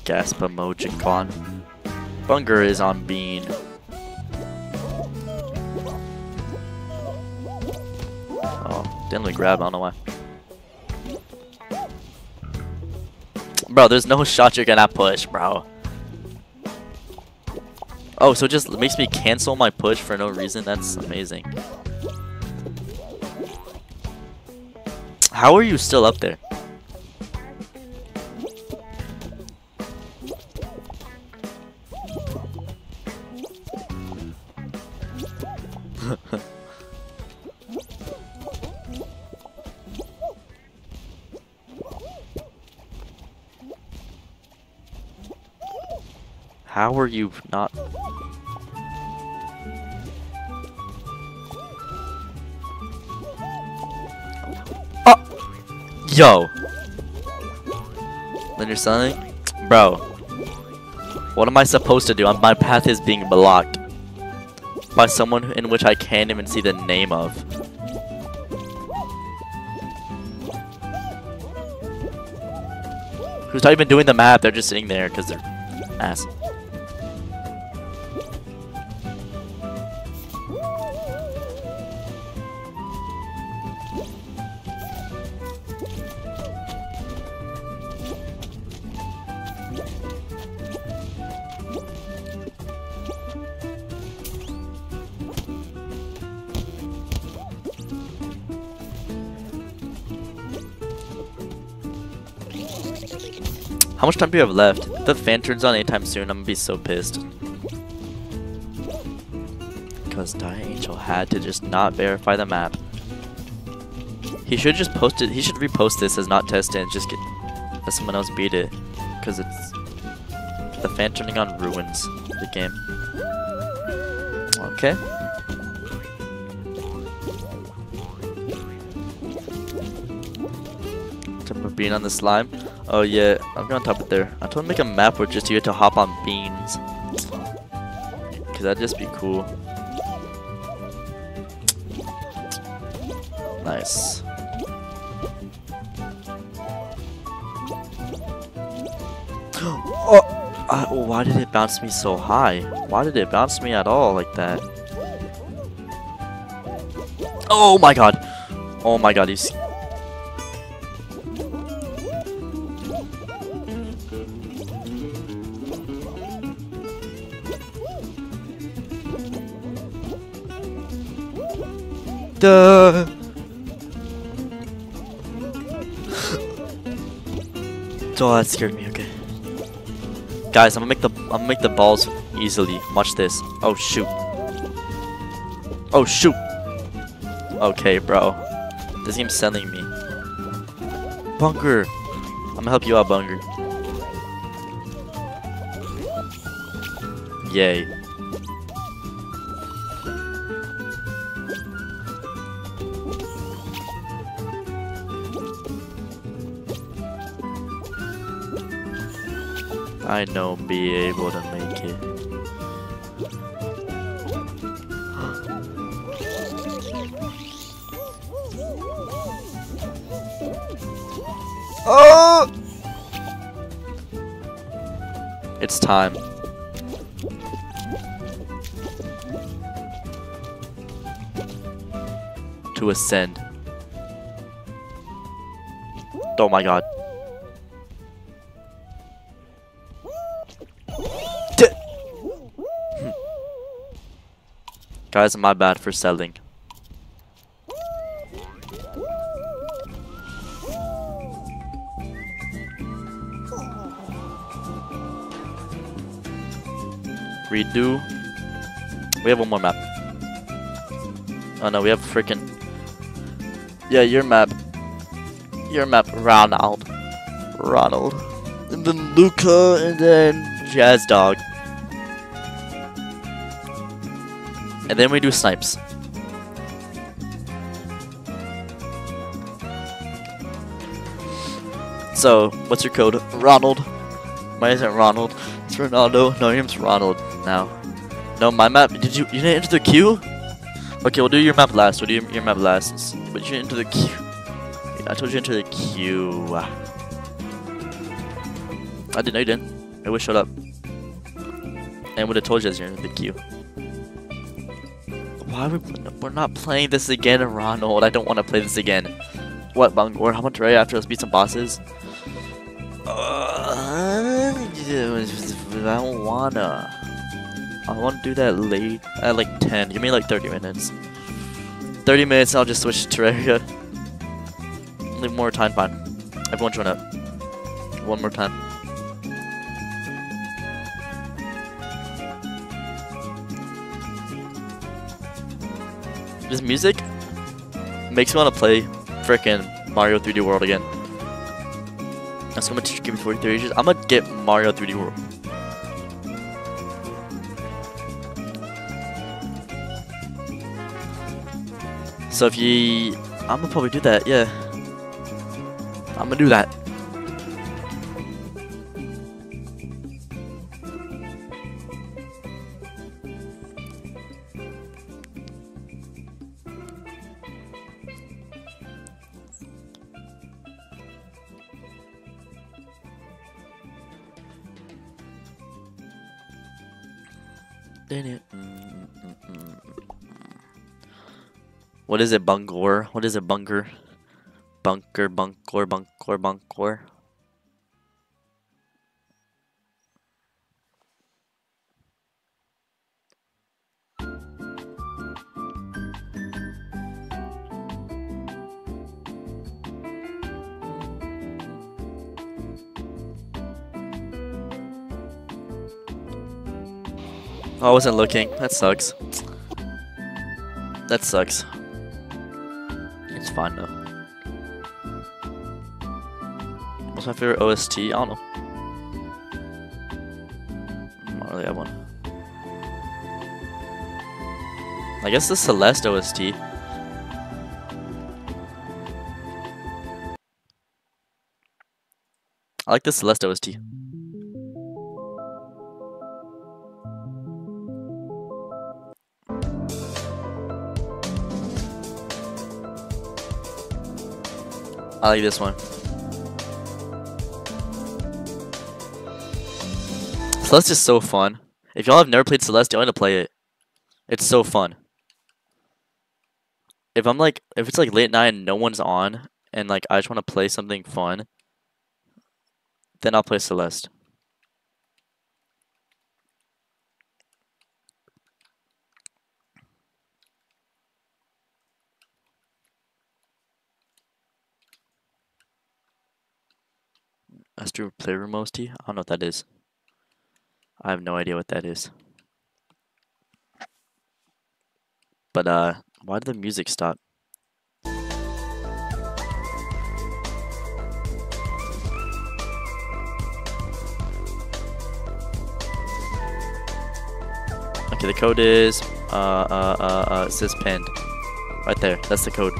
The gasp emoji con. Bunger is on bean. Oh, didn't we grab? I don't know why. Bro, there's no shot you're gonna push, bro. Oh, so it just makes me cancel my push for no reason? That's amazing. How are you still up there? How are you not? Oh! Yo! You're selling? Bro. What am I supposed to do? My path is being blocked. By someone in which I can't even see the name of. Who's not even doing the map? They're just sitting there because they're ass. How much time do you have left? If the fan turns on anytime soon, I'm gonna be so pissed. Because Die Angel had to just not verify the map. He should just post it. He should repost this as not tested and just get let someone else beat it. Because it's the fan turning on ruins the game. Okay. Time of being on the slime. Oh yeah, I'm gonna top it there. I told him to make a map where just you had to hop on beans. Cause that'd just be cool. Nice. oh, uh, why did it bounce me so high? Why did it bounce me at all like that? Oh my god! Oh my god, he's Duh. Oh, that scared me. Okay, guys, I'm gonna make the I'm gonna make the balls easily. Watch this. Oh shoot. Oh shoot. Okay, bro. This game's sending me. Bunker. I'm gonna help you out, Bunker. Yay. I know be able to make it. oh! It's time. To ascend. Oh my god. Guys, my bad for selling. Redo. We have one more map. Oh no, we have freaking. Yeah, your map. Your map, Ronald. Ronald. And then Luca, and then Jazz Dog. And then we do snipes. So, what's your code? Ronald. Mine isn't Ronald. It's Ronaldo. No, your name's Ronald now. No, my map. Did you you didn't enter the queue? Okay, we'll do your map last. We'll do your, your map last. But you enter the queue. I told you enter the queue. I didn't know you didn't. I would shut up. And would have told you as you're in the queue. Why are we? We're not playing this again, Ronald. I don't want to play this again. What, Bunger? How much right after? Let's beat some bosses. Uh, I don't wanna. I want to do that late at like 10. Give me like 30 minutes. 30 minutes, I'll just switch to Terraria. Leave more time, fine. Everyone join up. One more time. This music makes me want to play frickin' Mario 3D World again. That's gonna give me 43 ages. I'm gonna get Mario 3D World. So if you, I'm gonna probably do that. Yeah, I'm gonna do that. Mm, mm, mm, what is it, Bunger? What is it, bunker? Bunker, Bunker, Bunker, bunkor. Oh, I wasn't looking. That sucks. That sucks. It's fine though. What's my favorite OST? I don't know. I don't really have one. I guess the Celeste OST. I like the Celeste OST. I like this one. Celeste is so fun. If y'all have never played Celeste, y'all need to play it. It's so fun. If I'm like, if it's like late night and no one's on, and like I just want to play something fun, then I'll play Celeste. Astro Player Mosty? I don't know what that is. I have no idea what that is. But uh, why did the music stop? Okay, the code is uh uh uh, uh it says pinned. Right there. That's the code.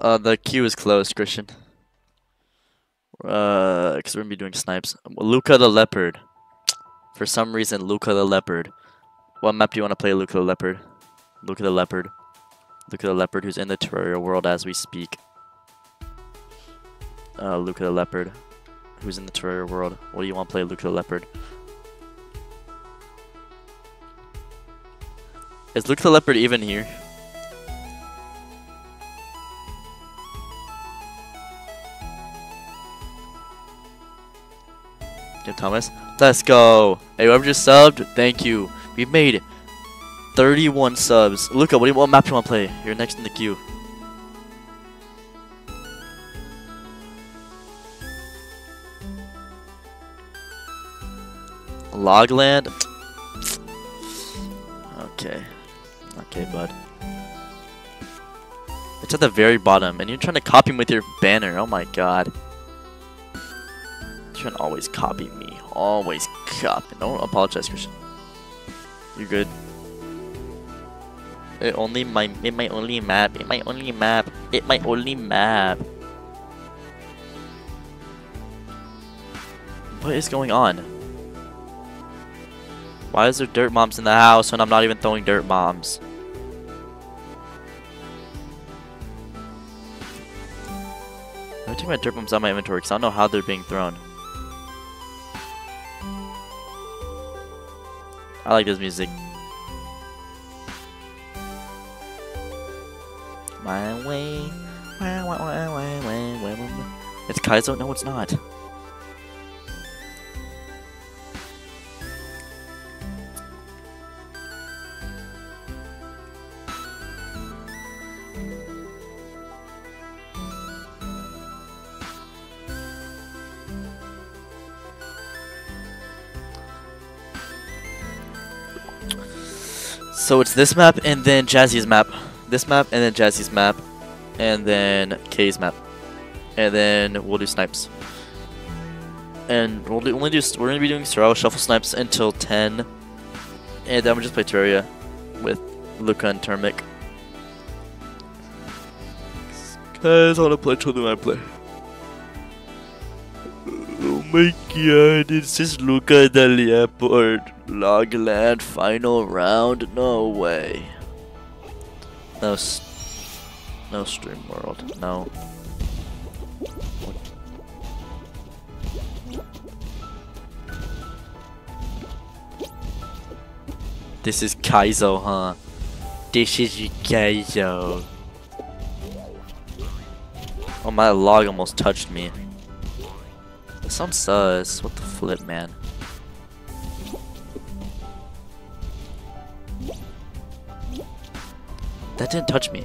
Uh, the queue is closed, Christian. Uh, because we're gonna be doing snipes. Luca the Leopard. For some reason, Luca the Leopard. What map do you want to play, Luca the Leopard? Luca the Leopard. Luca the Leopard, who's in the Terraria world as we speak. Uh, Luca the Leopard, who's in the Terraria world. What do you want to play, Luca the Leopard? Is Luca the Leopard even here? Get Thomas. Let's go. Hey, whoever just subbed, thank you. We've made 31 subs. Luca, what, do you, what map do you want to play? You're next in the queue. Logland? Okay. Okay, bud. It's at the very bottom, and you're trying to copy him with your banner. Oh my god. Can always copy me. Always copy. Don't apologize, Christian. You're good. It only my it might only map. It might only map. It might only map. What is going on? Why is there dirt bombs in the house when I'm not even throwing dirt bombs? I'm taking my dirt bombs out of my inventory because I don't know how they're being thrown. I like this music. My way. It's Kaizo? No, it's not. So it's this map and then Jazzy's map. This map and then Jazzy's map. And then K's map. And then we'll do snipes. And we'll do, only do we're gonna be doing Sorrow Shuffle Snipes until 10. And then we'll just play Terraria with Luca and Trumac. Cause I wanna play till I play. Oh my god, it's just Luca the Leopard. Logland final round? No way. No, no stream world. No. This is Kaizo, huh? This is Kaizo. Oh, my log almost touched me. Sounds sus. What the flip, man? That didn't touch me.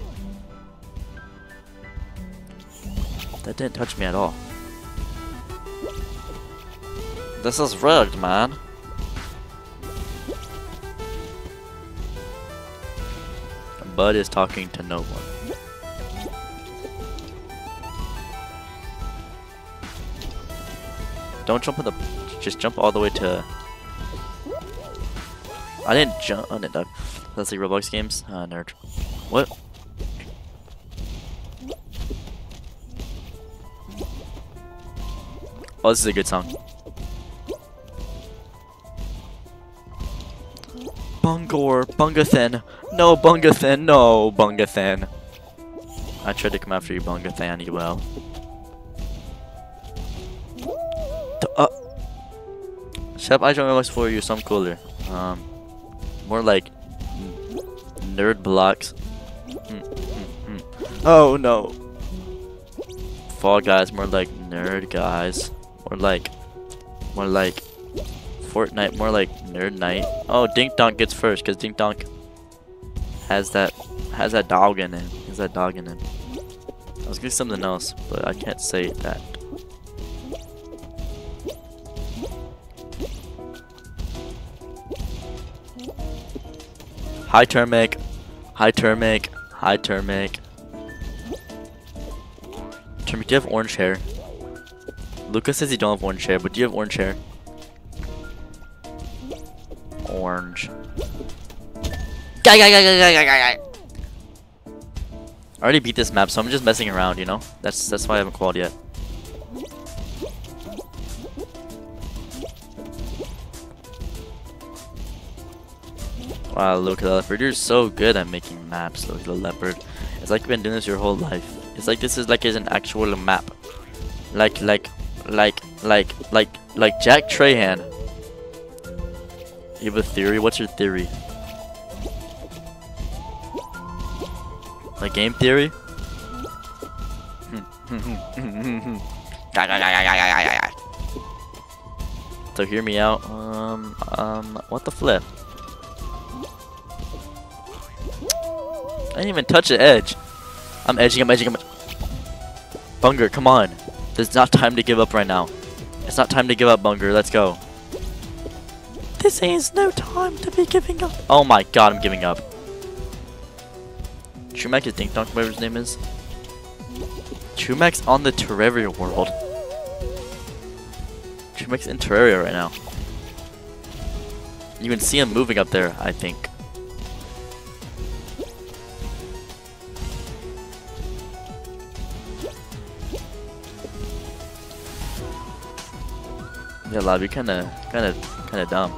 That didn't touch me at all. This is rigged, man. Bud is talking to no one. Don't jump in the. Just jump all the way to. I didn't jump. I didn't die. That's like Roblox games. Ah, nerd. What? Oh, this is a good song. Bungor, Bungathan. No, Bungathan, no, Bungathan. I tried to come after you, Bungathan, you will. D- Uh. Shut I don't for you, some cooler. Um, more like nerd blocks. Oh no. Fall guys, more like nerd guys. More like, more like Fortnite, more like nerd night. Oh, Dink Donk gets first because Dink Donk has that has that dog in him. Has that dog in him. I was gonna say something else, but I can't say that. Hi Trumac. Hi Trumac. Hi Trumac. Trumac, do you have orange hair? Lucas says you don't have orange hair, but do you have orange hair? Orange. Guy, guy, guy, guy, guy, guy, guy. I already beat this map, so I'm just messing around, you know? That's that's why I haven't called yet. Wow, look at the leopard. You're so good at making maps, look at the leopard. It's like you've been doing this your whole life. It's like this is like is an actual map. Like like like like like like Jack Trahan. You have a theory? What's your theory? Like game theory? so hear me out. Um, um, what the flip? I didn't even touch the edge. I'm edging, I'm edging, I'm Bunger, come on. There's not time to give up right now. It's not time to give up, Bunger. Let's go. This is no time to be giving up. Oh my god, I'm giving up. Trumac is Dink Donk, whatever his name is. Trumac's on the Terraria world. Trumac's in Terraria right now. You can see him moving up there, I think. Yeah, Lob, you're kinda, kinda, kinda dumb.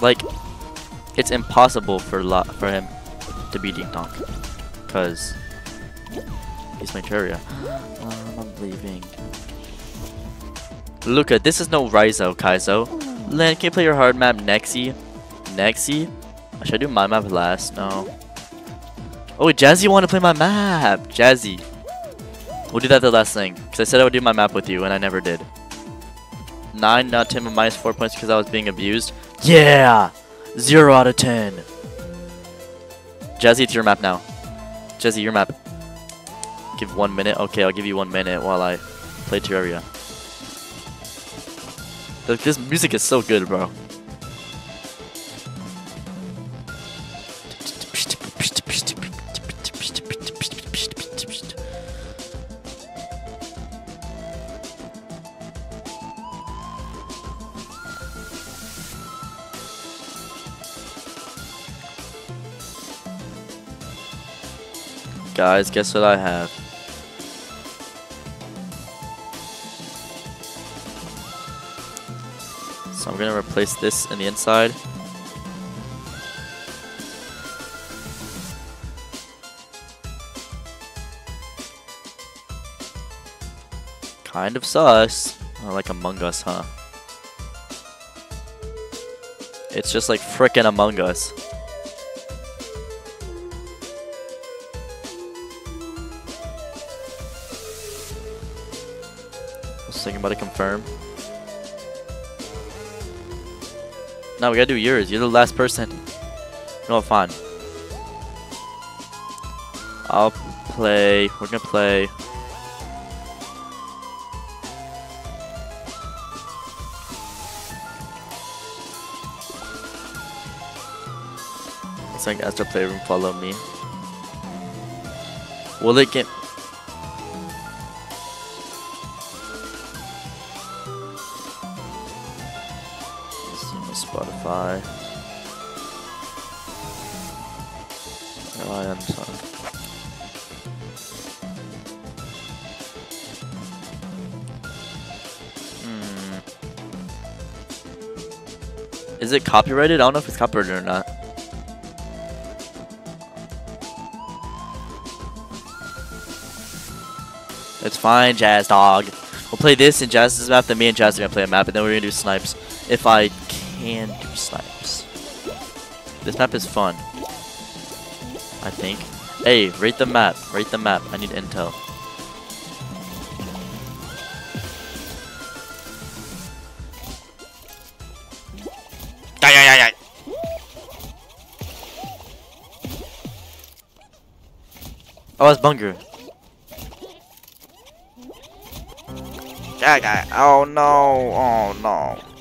Like, it's impossible for Lo for him to be Dink Donk. Cause he's Terraria. Um, I'm leaving. Luca, this is no Raizo, Kaizo. Len, can you play your hard map Nexi? Nexi? Should I do my map last? No. Oh, wait, Jazzy want to play my map. Jazzy. We'll do that the last thing. Because I said I would do my map with you, and I never did. 9, not 10, but minus 4 points because I was being abused. Yeah! 0 out of 10. Jazzy, it's your map now. Jazzy, your map. Give one minute. Okay, I'll give you one minute while I play Terraria. Th- This music is so good, bro. Guys, guess what I have? So I'm gonna replace this in the inside. Kind of sus. Oh, like Among Us, huh? It's just like frickin' Among Us. Was thinking about to confirm. No, we gotta do yours. You're the last person. No, fine. I'll play. We're gonna play. It's like Astro Playroom, follow me. Will it get. Spotify. Oh, I sorry. Hmm. Is it copyrighted? I don't know if it's copyrighted or not. It's fine, Jazz Dog. We'll play this in Jazz's map, then me and Jazz are gonna play a map, and then we're gonna do snipes. If I can do snipes. This map is fun. I think. Hey, rate the map. Rate the map. I need intel. Oh, it's Bunger. Oh no. Oh no.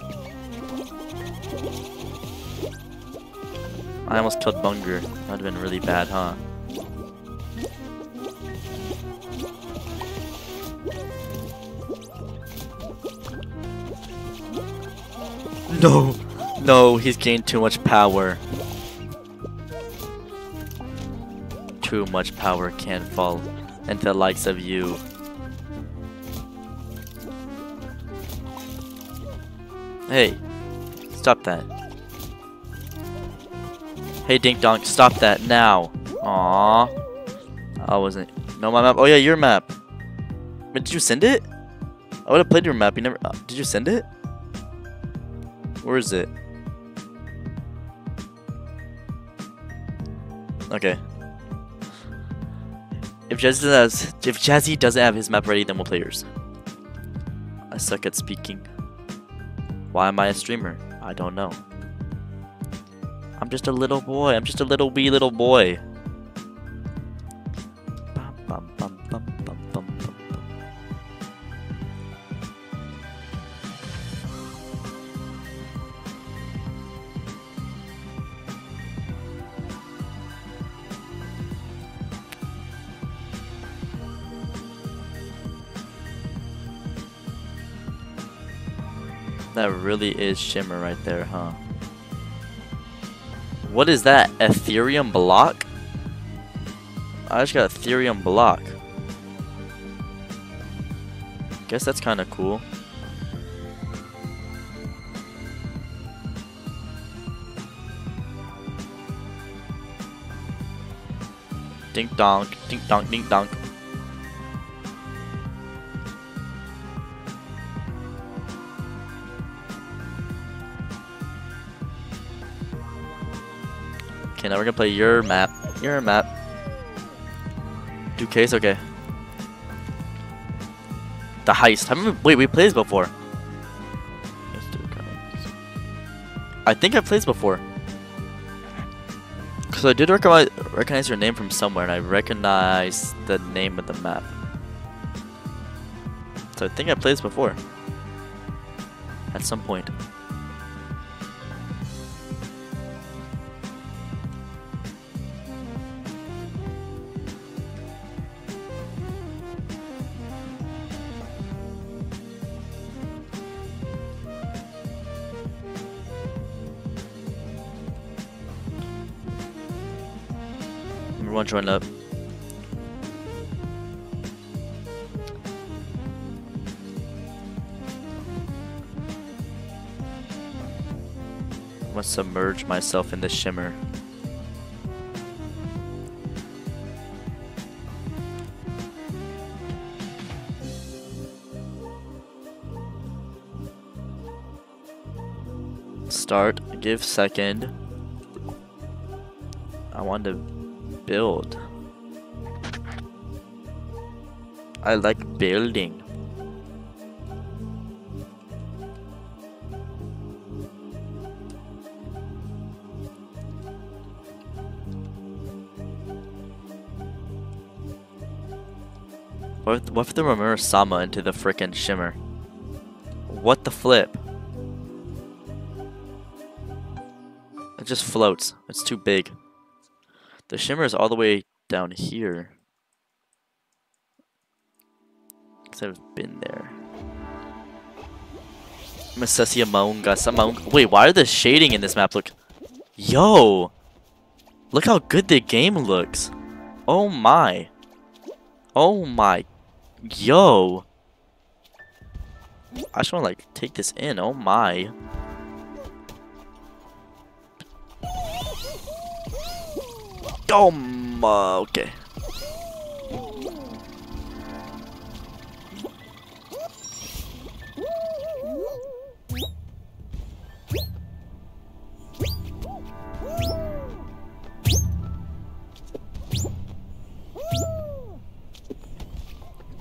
I almost killed Bunger. That would have been really bad, huh? No! No, he's gained too much power. Too much power can't fall into the likes of you. Hey, stop that. Hey Dink Donk, stop that now. Aww. I wasn't. No, my map. Oh yeah, your map. But did you send it? I would have played your map. You never. Uh, did you send it? Where is it? Okay. If Jazzy if Jazzy doesn't have his map ready, then we'll play yours. I suck at speaking. Why am I a streamer? I don't know. Just a little boy. I'm just a little wee little boy. That really is Shimmer right there, huh? What is that? Aetherium block? I just got Aetherium block. Guess that's kind of cool. Dink donk, dink donk, dink donk. Now we're gonna play your map. Your map. Do case, okay. The heist. Haven't we, wait, we played this before. I think I've played this before. Cause I did recognize recognize your name from somewhere, and I recognize the name of the map. So I think I played this before. At some point. Join up. I must submerge myself in the shimmer. Start, give second. I want to build. I like building. What if, what if they remove Sama into the frickin' shimmer? What the flip? It just floats. It's too big. The shimmer is all the way down here. Cause I've been there. Masasia Maunga Samaunga. Wait, why are the shading in this map look? Yo! Look how good the game looks. Oh my. Oh my. Yo. I just wanna like take this in. Oh my. Um, uh, okay.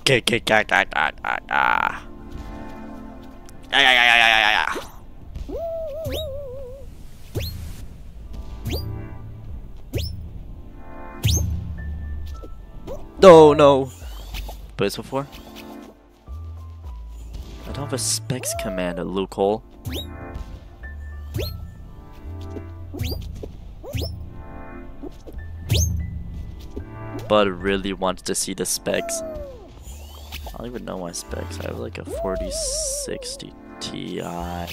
Okay, okay, okay, okay, okay, okay. Yeah, yeah, yeah, yeah, yeah, yeah, yeah. No, no. Played this before? I don't have a specs command, a loophole. But really wants to see the specs. I don't even know my specs. I have like a 4060 Ti. Uh,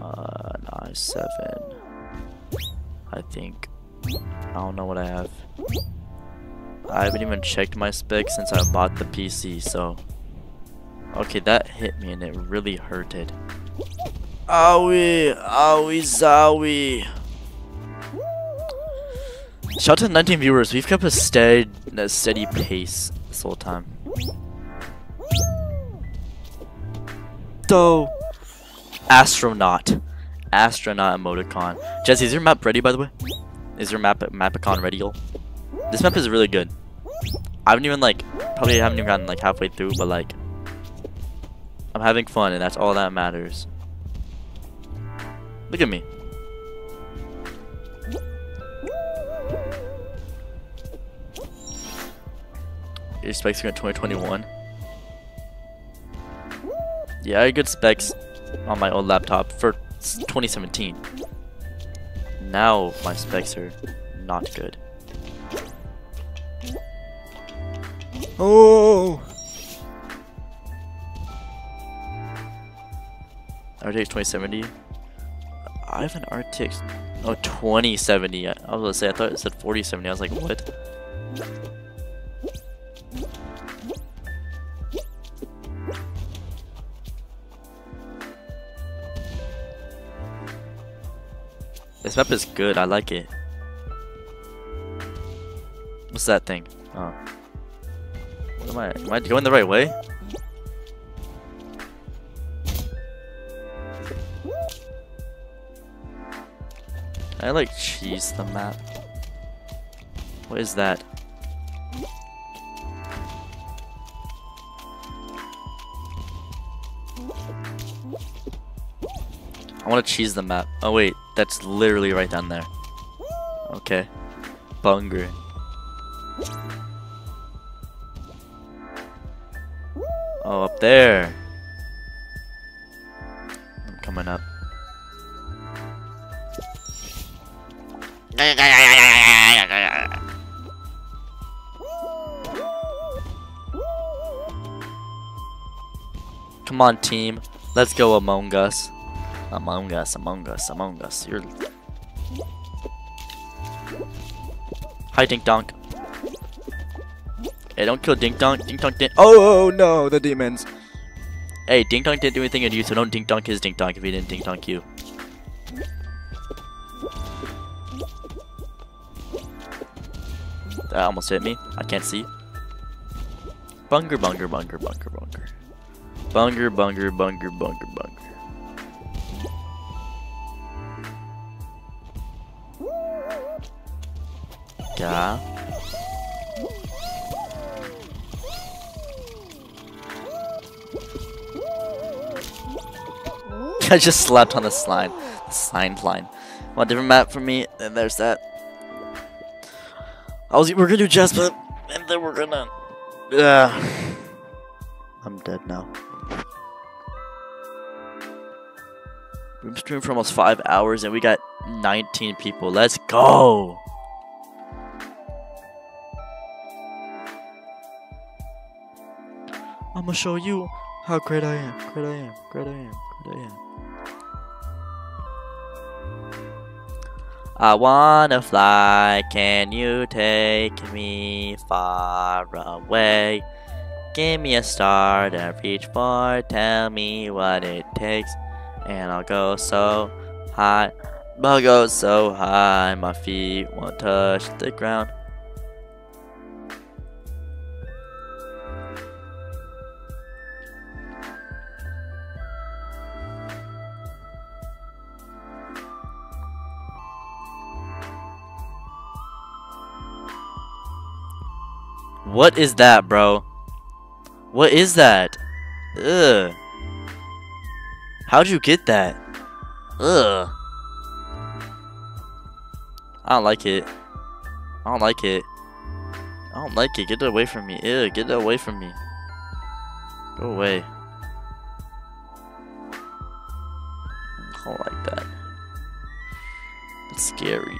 an i7. I think. I don't know what I have. I haven't even checked my specs since I bought the PC, so... Okay, that hit me and it really hurted. Owie! Owie zowie! Shout out to 19 viewers, we've kept a steady, a steady pace this whole time. Though... Astronaut. Astronaut emoticon. Jesse, is your map ready by the way? Is your map Mapicon ready? -o? This map is really good. I haven't even like probably haven't even gotten like halfway through, but like I'm having fun and that's all that matters. Look at me. Your specs are in 2021. Yeah, I had good specs on my old laptop for 2017. Now my specs are not good. Oh! RTX 2070. I have an RTX. Oh, 2070. I I was gonna say, I thought it said 4070. I was like, what? This map is good. I like it. What's that thing? Oh. What am I? Am I going the right way? I like cheese the map. What is that? I want to cheese the map. Oh wait, that's literally right down there. Okay. Bunger. Oh, up there. I'm coming up. Come on, team. Let's go Among Us. Among Us, Among Us, Among Us. You're. Hi, Dink Donk. Hey, don't kill Dink Donk. Dink Donk didn't. Oh, oh, no, the demons. Hey, Dink Donk didn't do anything to you, so don't Dink Donk his Dink Donk if he didn't Dink Donk you. That almost hit me. I can't see. Bunger, bunger, bunger, bunger, bunger. Bunger, bunger, bunger, bunger, bunger. Yeah. I just slapped on the slide. The sign line. One different map for me, and there's that. I was we're gonna do Jasper, and then we're gonna. Yeah. I'm dead now. We've streaming for almost five hours, and we got 19 people. Let's go. I'm gonna show you how great I am. Great I am. Great I am. Great I am. I wanna fly, can you take me far away? Give me a star to reach for, tell me what it takes, and I'll go so high. I'll go so high, my feet won't touch the ground. What is that, bro? What is that? Ugh. How'd you get that? Ugh. I don't like it. I don't like it. I don't like it. Get it away from me. Ew, get it away from me. Go away. I don't like that. It's scary.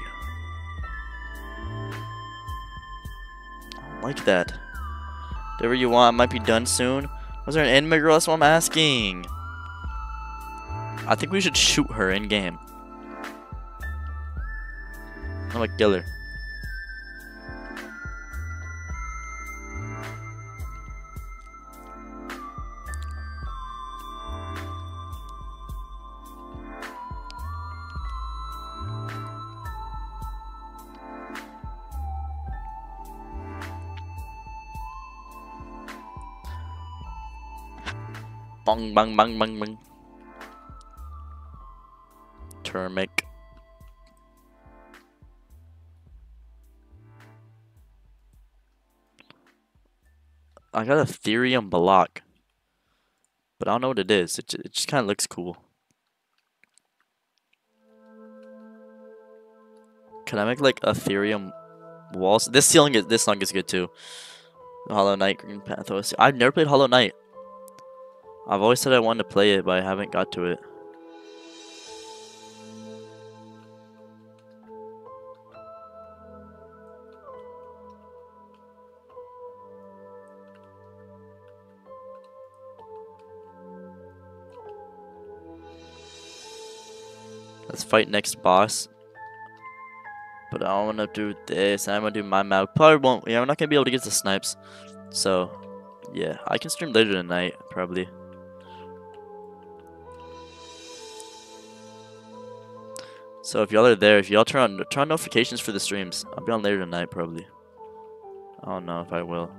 Like that. Whatever you want, might be done soon. Was there an enemy girl? That's what I'm asking. I think we should shoot her in game. I'm gonna kill her. Bang bang bang bang. Trumac. I got a Therium block. But I don't know what it is. It, it just kind of looks cool. Can I make like a Therium walls? This ceiling is this song is good too. Hollow Knight, Green Pathos. I've never played Hollow Knight. I've always said I wanted to play it, but I haven't got to it. Let's fight next boss. But I want to do this. I'm gonna do my map. Probably won't. Yeah, we're not gonna be able to get the snipes. So, yeah, I can stream later tonight probably. So if y'all are there, if y'all turn on turn on notifications for the streams, I'll be on later tonight probably. I don't know if I will.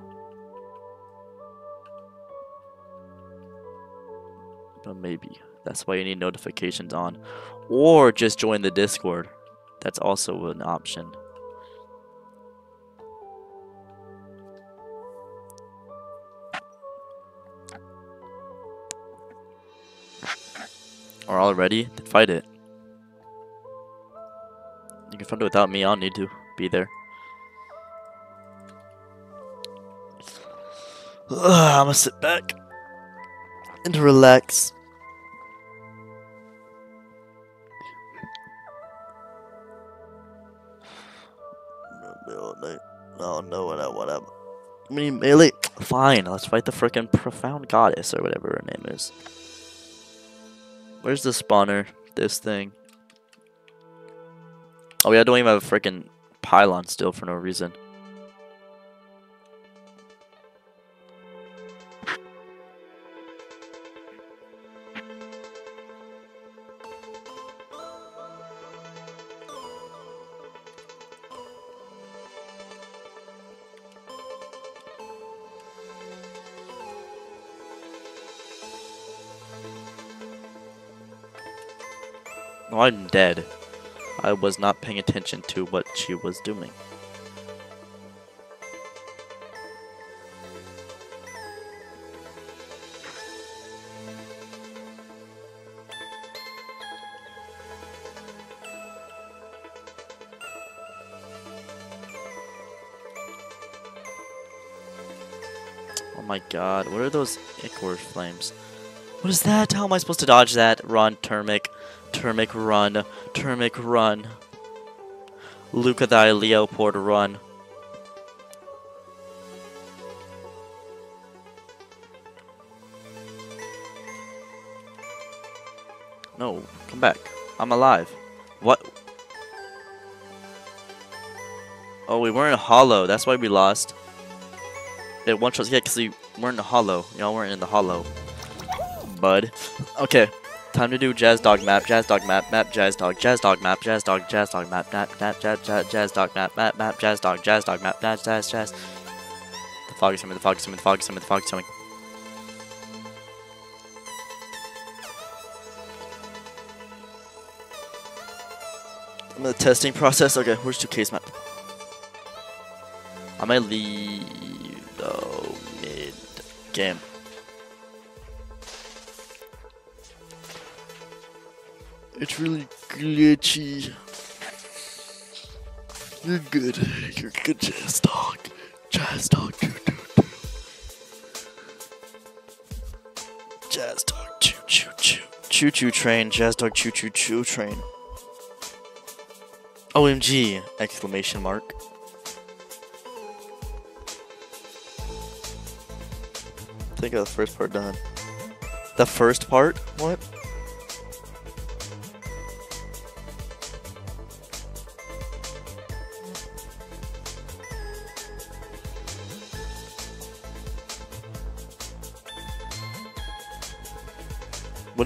But maybe. That's why you need notifications on. Or just join the Discord. That's also an option. Or already? Fight it. You can fight it without me, I don't need to be there. I'm gonna sit back and relax. Don't know what I what I. I mean, melee. Fine, let's fight the frickin' profound goddess or whatever her name is. Where's the spawner? This thing. Oh yeah, I don't even have a freaking pylon still for no reason. No, I'm dead. I was not paying attention to what she was doing. Oh my god, what are those Ichor flames? What is that? How am I supposed to dodge that? Run, Trumac. Trumac, run. Trumac, run. Luca thy Leopard, run. No, come back. I'm alive. What? Oh, we weren't hollow. That's why we lost. It one shots. Yeah, because we weren't hollow. Y'all weren't in the hollow. Bud. Okay. Time to do Jazz Dog map, Jazz Dog map, map Jazz Dog, Jazz Dog map, Jazz Dog, Jazz Dog map, map, map, Jazz, Jazz, Jazz Dog map, map, map, Jazz Dog, Jazz Dog map, Jazz, Jazz, Jazz. The fog is coming, the fog is coming, the fog is coming, the fog is coming. I'm in the testing process. Okay, where's 2K's map? I might leave though mid game. It's really glitchy. You're good. You're good, Jazz Dog. Jazz Dog. Doo, doo, doo. Jazz Dog. Choo choo choo. Choo choo train. Jazz Dog. Choo choo choo train. OMG! Exclamation mark. I think of the first part done. The first part? What?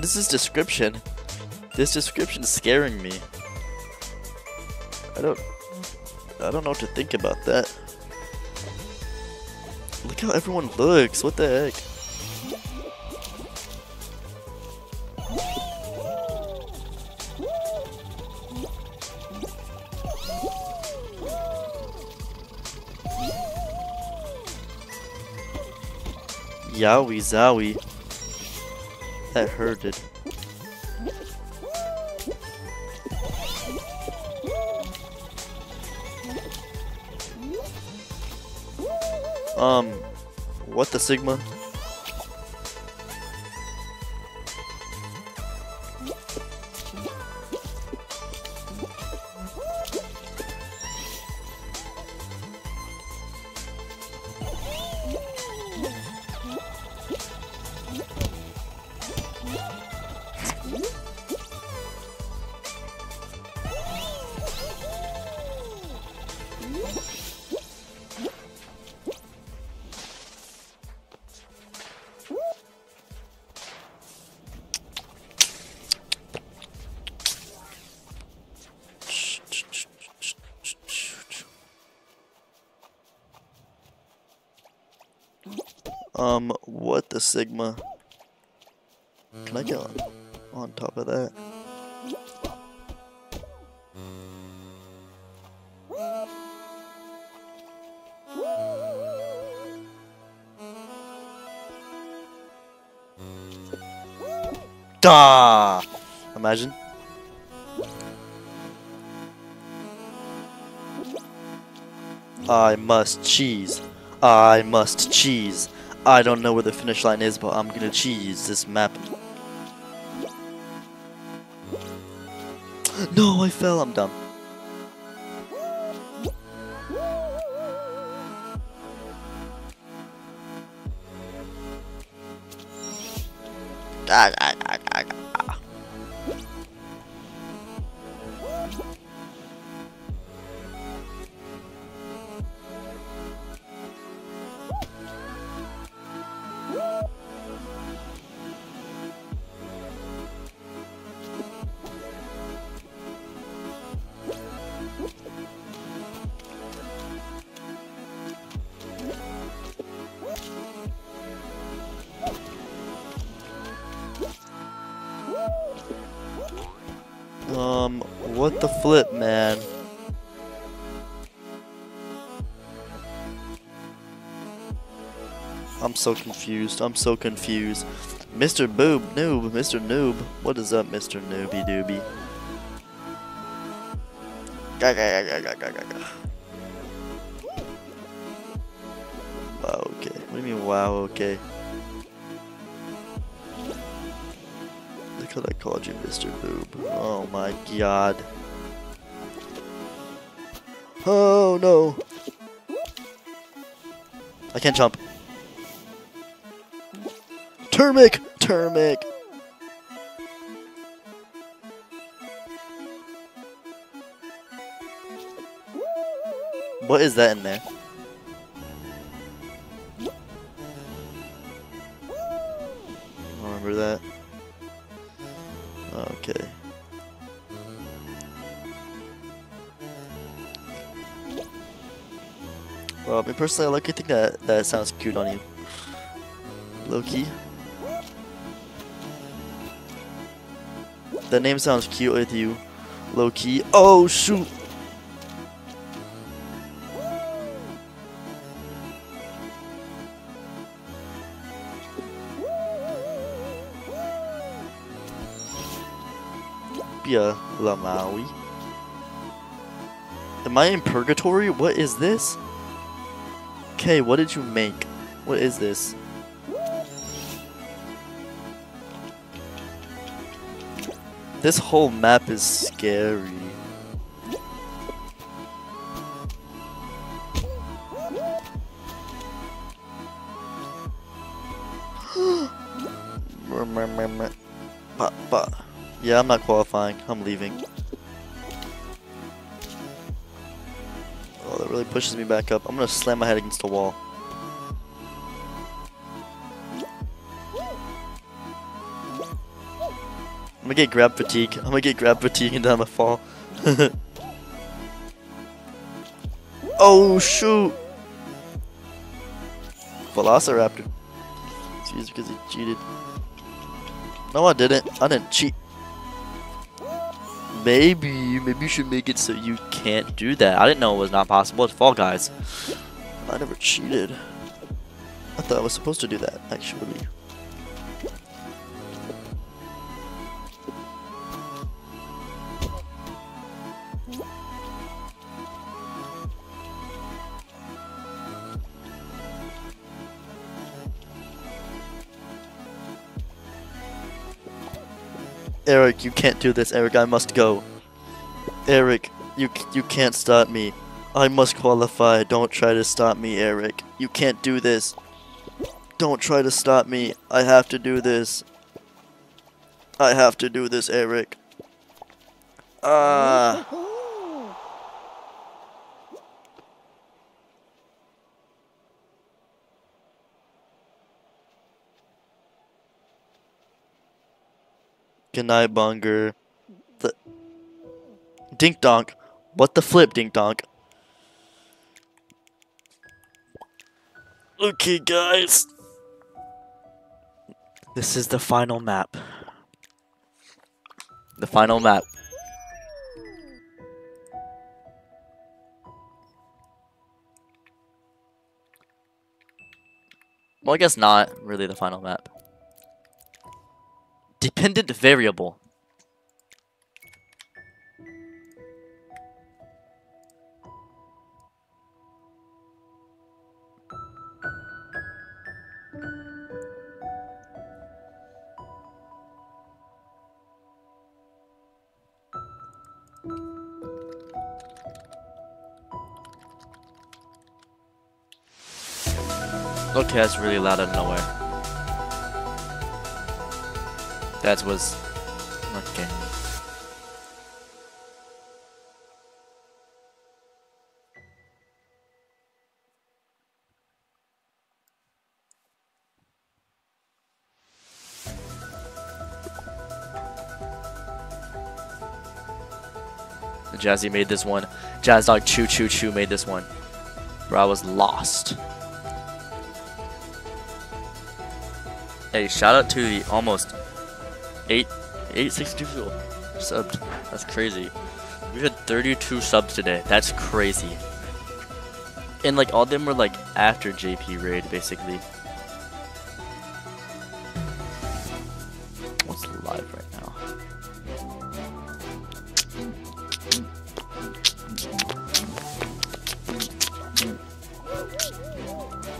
What is this description? This description is scaring me. I don't I don't know what to think about that. Look how everyone looks. What the heck? Yowie zowie. That hurted. Um, what the Sigma? Sigma? Can I get on, on top of that? Da! Imagine. I must cheese. I must cheese. I don't know where the finish line is, but I'm gonna cheese this map. No, I fell. I'm dumb. So confused. I'm so confused. Mr. Boob, Noob, Mr. Noob. What is up, Mr. Ga ga. Wow, okay. What do you mean, wow, okay? Look how I called you Mr. Boob. Oh my god. Oh no. I can't jump. Trumac! Trumac! What is that in there? Remember that. Okay. Well, mean, personally, I like. I think that that sounds cute on you. Loki. That name sounds cute with you, Low key. Oh shoot! Pia Lamaui. Am I in purgatory? What is this? Okay, what did you make? What is this? This whole map is scary. Yeah, I'm not qualifying. I'm leaving. Oh, that really pushes me back up. I'm gonna slam my head against the wall. Gonna get grab fatigue. I'm gonna get grab fatigue and then I'm gonna fall. oh shoot! Velociraptor. Excuse because he cheated. No, I didn't. I didn't cheat. Maybe, maybe you should make it so you can't do that. I didn't know it was not possible. It's Fall Guys. I never cheated. I thought I was supposed to do that, actually. Eric, you can't do this. Eric, I must go. Eric, you you can't stop me. I must qualify. Don't try to stop me, Eric. You can't do this. Don't try to stop me. I have to do this. I have to do this, Eric. Ah. Good night, Bunger. The Dink Donk. What the flip, Dink Donk? Okay, guys. This is the final map. The final map. Well, I guess not really the final map. Dependent variable. Okay, that's really loud out of nowhere. That was okay. Jazzy made this one. Jazz Dog Choo Choo Choo made this one. Bro, I was lost. Hey, shout out to the almost eight eight sixty two people subbed. That's crazy. We had 32 subs today. That's crazy. And like all of them were like after JP raid basically. What's live right now?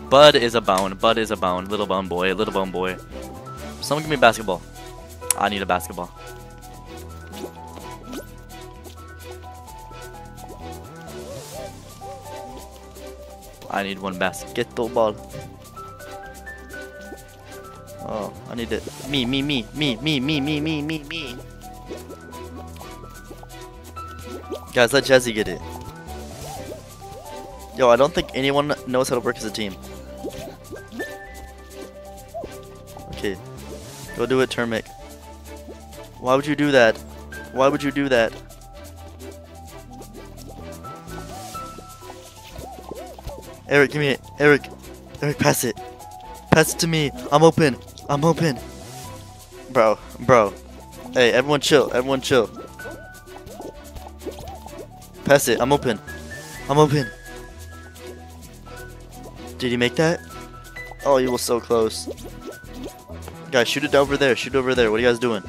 Bud is a bone. Bud is a bone. Little bone boy. Little bone boy. Someone give me basketball. I need a basketball. I need one basketball. Oh, I need it. Me, me, me, me, me, me, me, me, me, me. Guys, let Jazzy get it. Yo, I don't think anyone knows how to work as a team. Okay. Go do it, Trumac. Why would you do that? Why would you do that? Eric, give me it. Eric. Eric, pass it. Pass it to me. I'm open. I'm open. Bro, bro. Hey, everyone chill. Everyone chill. Pass it. I'm open. I'm open. Did he make that? Oh, you were so close. Guys, shoot it over there. Shoot it over there. What are you guys doing?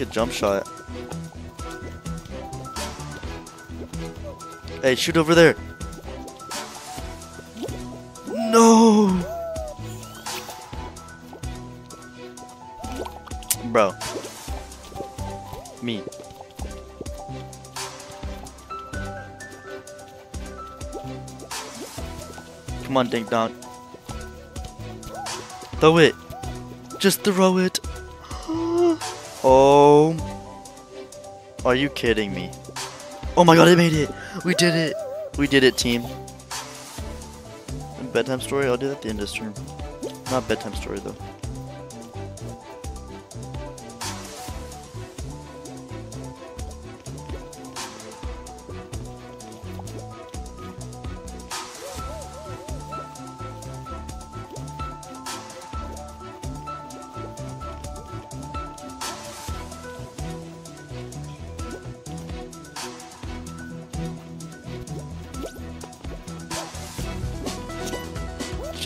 Like a jump shot. Hey, shoot over there. No. Bro. Me. Come on, Dink Donk. Throw it. Just throw it. Oh. Are you kidding me? Oh my god, I made it. We did it. We did it, team. Bedtime story? I'll do that at the end of this stream. Not bedtime story, though.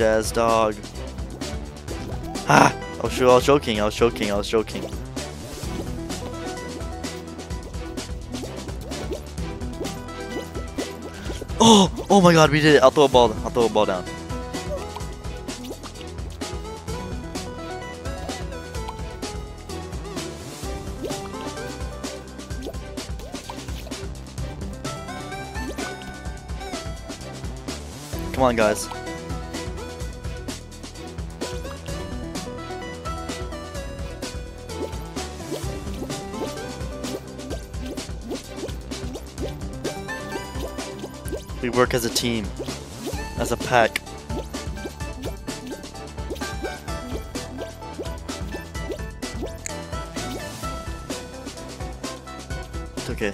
Jazz dog. Ah! I was, I was joking, I was joking, I was joking. Oh! Oh my god, we did it! I'll throw a ball, I'll throw a ball down. Come on, guys. Work as a team, as a pack. It's okay.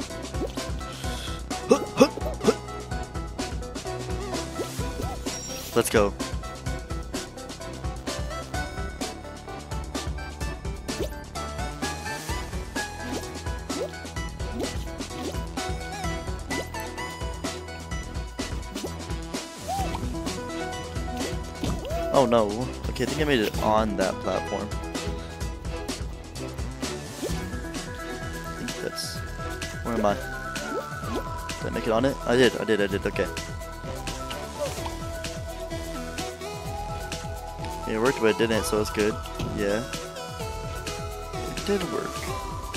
Let's go. No. Okay, I think I made it on that platform. I think that's... Where am I? Did I make it on it? I did, I did, I did, okay. It worked, but it didn't, so it's good. Yeah. It did work,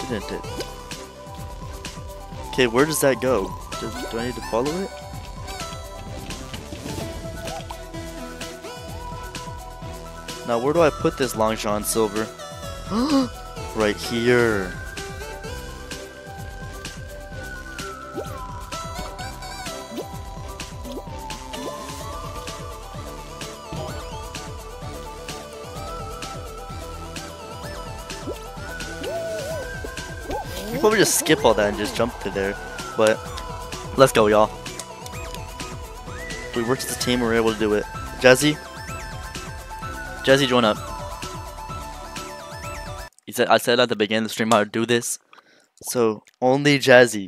didn't it? Okay, where does that go? Does, do I need to follow it? Now, where do I put this Long John Silver? right here. You probably just skip all that and just jump to there, but let's go, y'all. We worked as a team, we were able to do it. Jazzy, Jazzy, join up. He said I said at the beginning of the stream I would do this. So only Jazzy.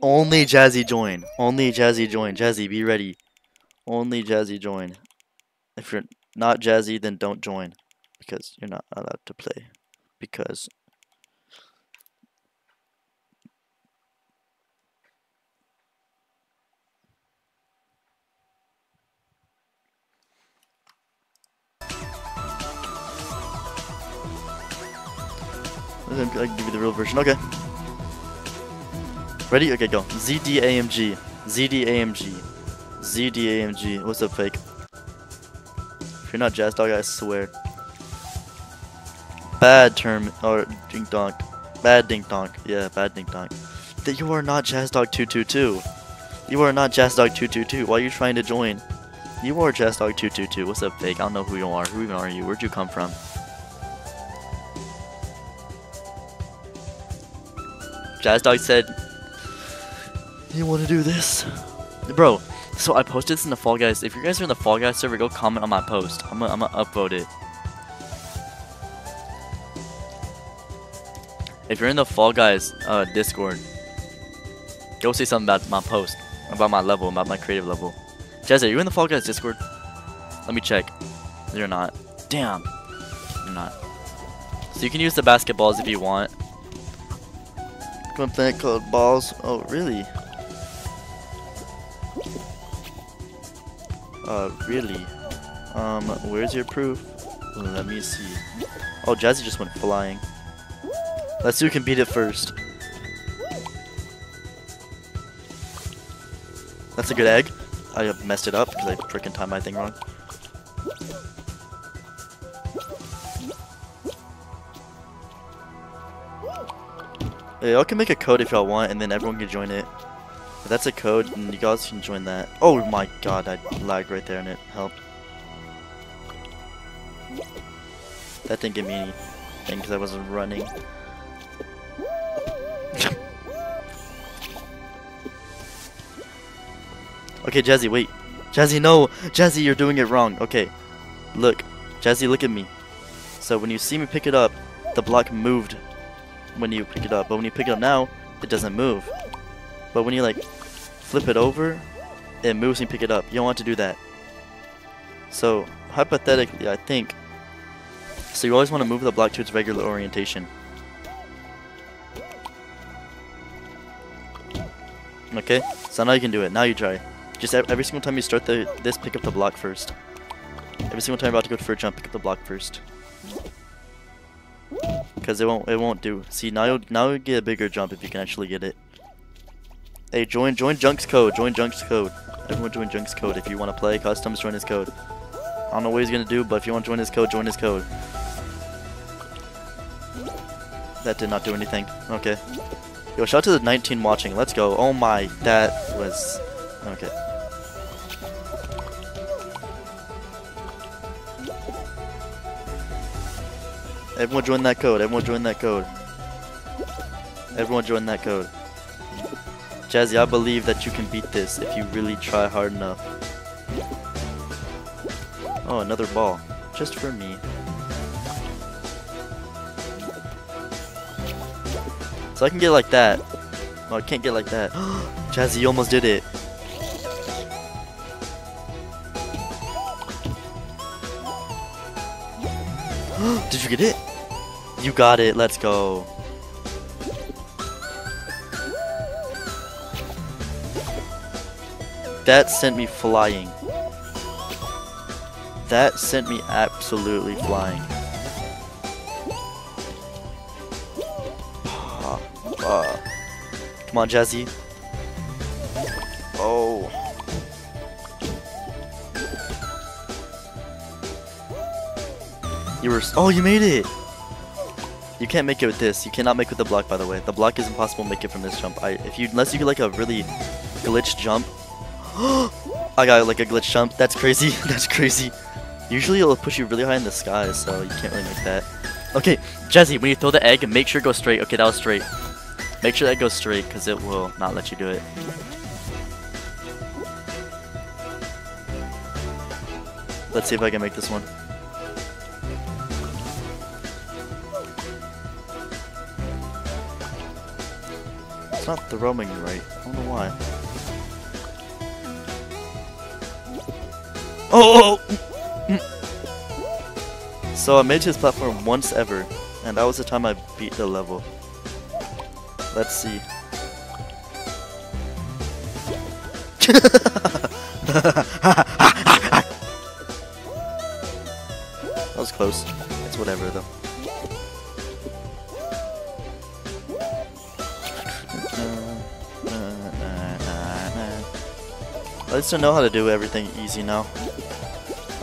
Only Jazzy join. Only Jazzy join. Jazzy, be ready. Only Jazzy join. If you're not Jazzy, then don't join. Because you're not allowed to play. Because I can give you the real version. Okay. Ready? Okay, go. ZDAMG. ZDAMG. ZDAMG. What's up, fake? If you're not Jazz Dog, I swear. Bad term or dink donk. Bad dink donk. Yeah, bad dink donk. That you are not Jazz Dog 222. You are not Jazz Dog 222. Why are you trying to join? You are Jazz Dog 222. What's up, fake? I don't know who you are. Who even are you? Where'd you come from? Jazz Dog said, You want to do this? Bro, so I posted this in the Fall Guys. If you guys are in the Fall Guys server, go comment on my post. I'm gonna, I'm gonna upvote it. If you're in the Fall Guys uh, Discord, go say something about my post, about my level, about my creative level. Jazz, are you in the Fall Guys Discord? Let me check. You're not. Damn. You're not. So you can use the basketballs if you want. One thing called balls. Oh, really? Uh, really? Um, where's your proof? Let me see. Oh, Jazzy just went flying. Let's see who can beat it first. That's a good egg. I messed it up because I freaking timed my thing wrong. Y'all can make a code if y'all want, and then everyone can join it. If that's a code, and you guys can join that. Oh my god, I lagged right there and it helped. That didn't give me anything because I wasn't running. okay, Jazzy, wait. Jazzy, no! Jazzy, you're doing it wrong. Okay, look. Jazzy, look at me. So when you see me pick it up, the block moved when you pick it up. But when you pick it up now, it doesn't move. But when you like flip it over, it moves and you pick it up. You don't want to do that. So hypothetically, I think, so you always want to move the block to its regular orientation. Okay, so now you can do it. Now you try. Just every single time you start the this, pick up the block first. Every single time you're about to go for a jump, pick up the block first. Because it won't it won't do. See now you'll now you'll get a bigger jump if you can actually get it. Hey join join Junk's code, join Junk's code. Everyone join Junk's code if you want to play customs, join his code. I don't know what he's gonna do, but if you want to join his code, join his code. That did not do anything. Okay. Yo, shout out to the 19 watching. Let's go. Oh my, that was okay. Everyone join that code. Everyone join that code. Everyone join that code. Jazzy, I believe that you can beat this if you really try hard enough. Oh, another ball. Just for me. So I can get like that. No, I can't get like that. Jazzy, you almost did it. did you get it? You got it. Let's go. That sent me flying. That sent me absolutely flying. Ah. Come on, Jazzy. Oh. You were. Oh, you made it! You can't make it with this. You cannot make it with the block, by the way. The block is impossible to make it from this jump. I, if you, unless you get like a really glitch jump. I got like a glitch jump. That's crazy. That's crazy. Usually it'll push you really high in the sky, so you can't really make that. Okay, Jazzy, when you throw the egg, make sure it goes straight. Okay, that was straight. Make sure that goes straight, because it will not let you do it. Let's see if I can make this one. It's not throwing right. I don't know why. Oh! oh, oh. Mm. So I made his platform once ever, and that was the time I beat the level. Let's see. that was close. It's whatever though. I just don't know how to do everything easy now.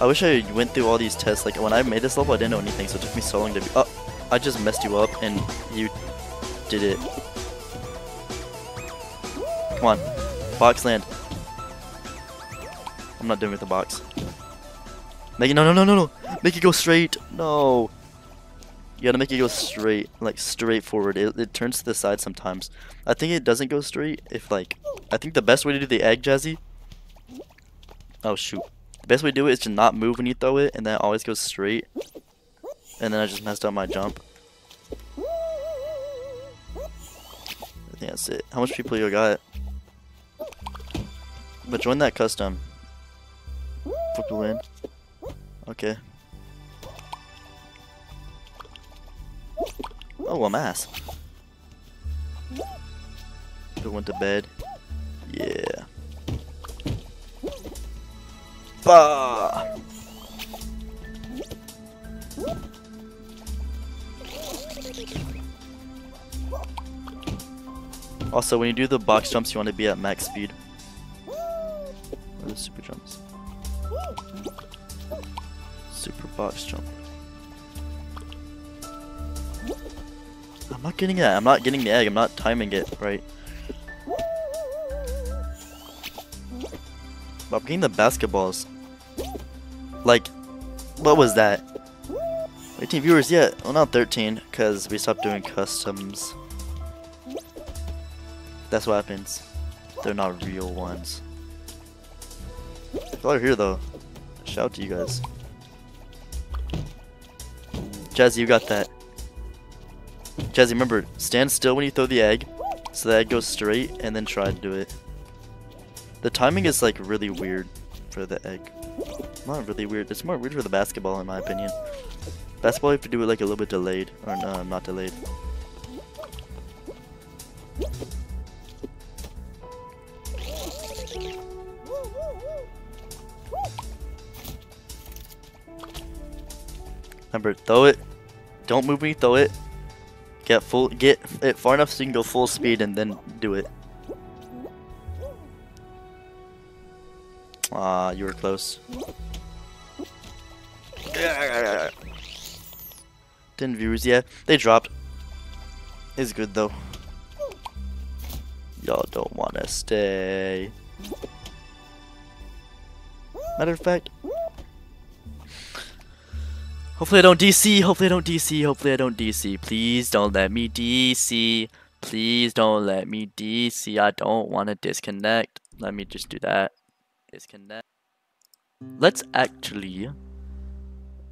I wish I went through all these tests. Like when I made this level, I didn't know anything, so it took me so long to be. Oh, I just messed you up, and you did it. Come on, box land. I'm not doing with the box. Make it no no no no no. Make it go straight. No. You gotta make it go straight, like straight forward. It, it turns to the side sometimes. I think it doesn't go straight if like. I think the best way to do the egg, Jazzy. Oh shoot. The best way to do it is to not move when you throw it, and then it always goes straight. And then I just messed up my jump. I think that's it. How much people you got? But join that custom. Flip the win. Okay. Oh, I'm ass. Who went to bed? Yeah. Also, when you do the box jumps, you want to be at max speed. Or the super jumps. Super box jump. I'm not getting that. I'm not getting the egg. I'm not timing it right. But I'm getting the basketballs. Like, what was that? 18 viewers yet? Well, not 13, because we stopped doing customs. That's what happens. They're not real ones. Y'all are here though. Shout out to you guys. Jazzy, you got that. Jazzy, remember, stand still when you throw the egg, so the egg goes straight, and then try to do it. The timing is like really weird for the egg. Not really weird. It's more weird for the basketball, in my opinion. Basketball, you have to do it like a little bit delayed, or no, uh, not delayed. Remember, throw it. Don't move you throw it. Get full. Get it far enough so you can go full speed and then do it. Ah, you were close. Ten viewers, yeah, they dropped. It's good though. Y'all don't wanna stay. Matter of fact, hopefully I don't DC. Hopefully I don't DC. Hopefully I don't DC. Please don't let me DC. Please don't let me DC. I don't want to disconnect. Let me just do that. Disconnect. Let's actually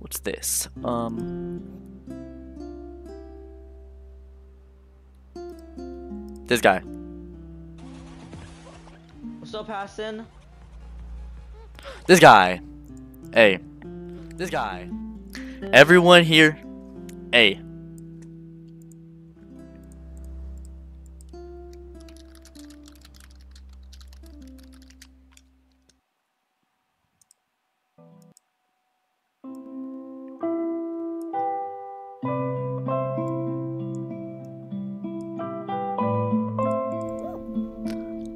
What's this? Um. This guy. What's up, Hassan? This guy. Hey. This guy. Everyone here. Hey.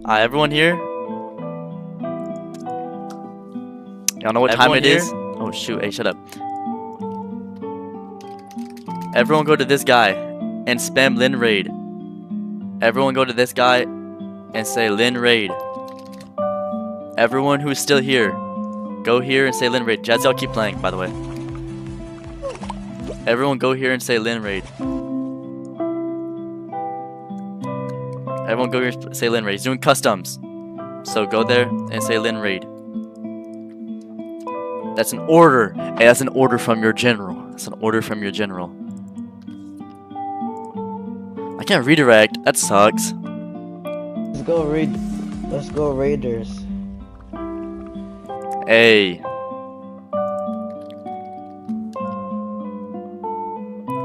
Alright, everyone here. Y'all know what time Everyone it is? Oh shoot, hey, shut up. Everyone go to this guy and spam Lin Raid. Everyone go to this guy and say Lin Raid. Everyone who's still here, go here and say Lin Raid. Jazzy, keep playing, by the way. Everyone go here and say Lin Raid. Everyone go here say Lin Raid. He's doing customs. So go there and say Lin Raid. That's an order. Hey, that's an order from your general. That's an order from your general. I can't redirect. That sucks. Let's go raid. Let's go Raiders. Hey.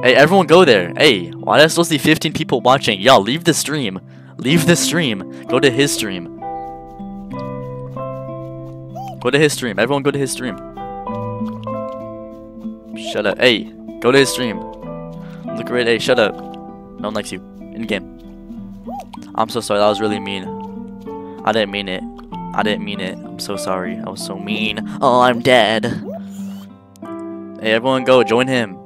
Hey, everyone go there. Hey, why there's supposed to be 15 people watching? Y'all, leave the stream. Leave the stream. Go to his stream. Go to his stream. Everyone go to his stream. Shut up. Hey, go to his stream. Look right. Hey, shut up. No one likes you. In game. I'm so sorry. That was really mean. I didn't mean it. I didn't mean it. I'm so sorry. I was so mean. Oh, I'm dead. Hey, everyone go. Join him.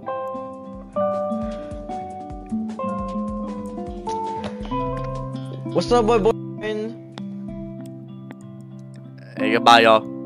What's up, boy? boy? Hey, goodbye, y'all.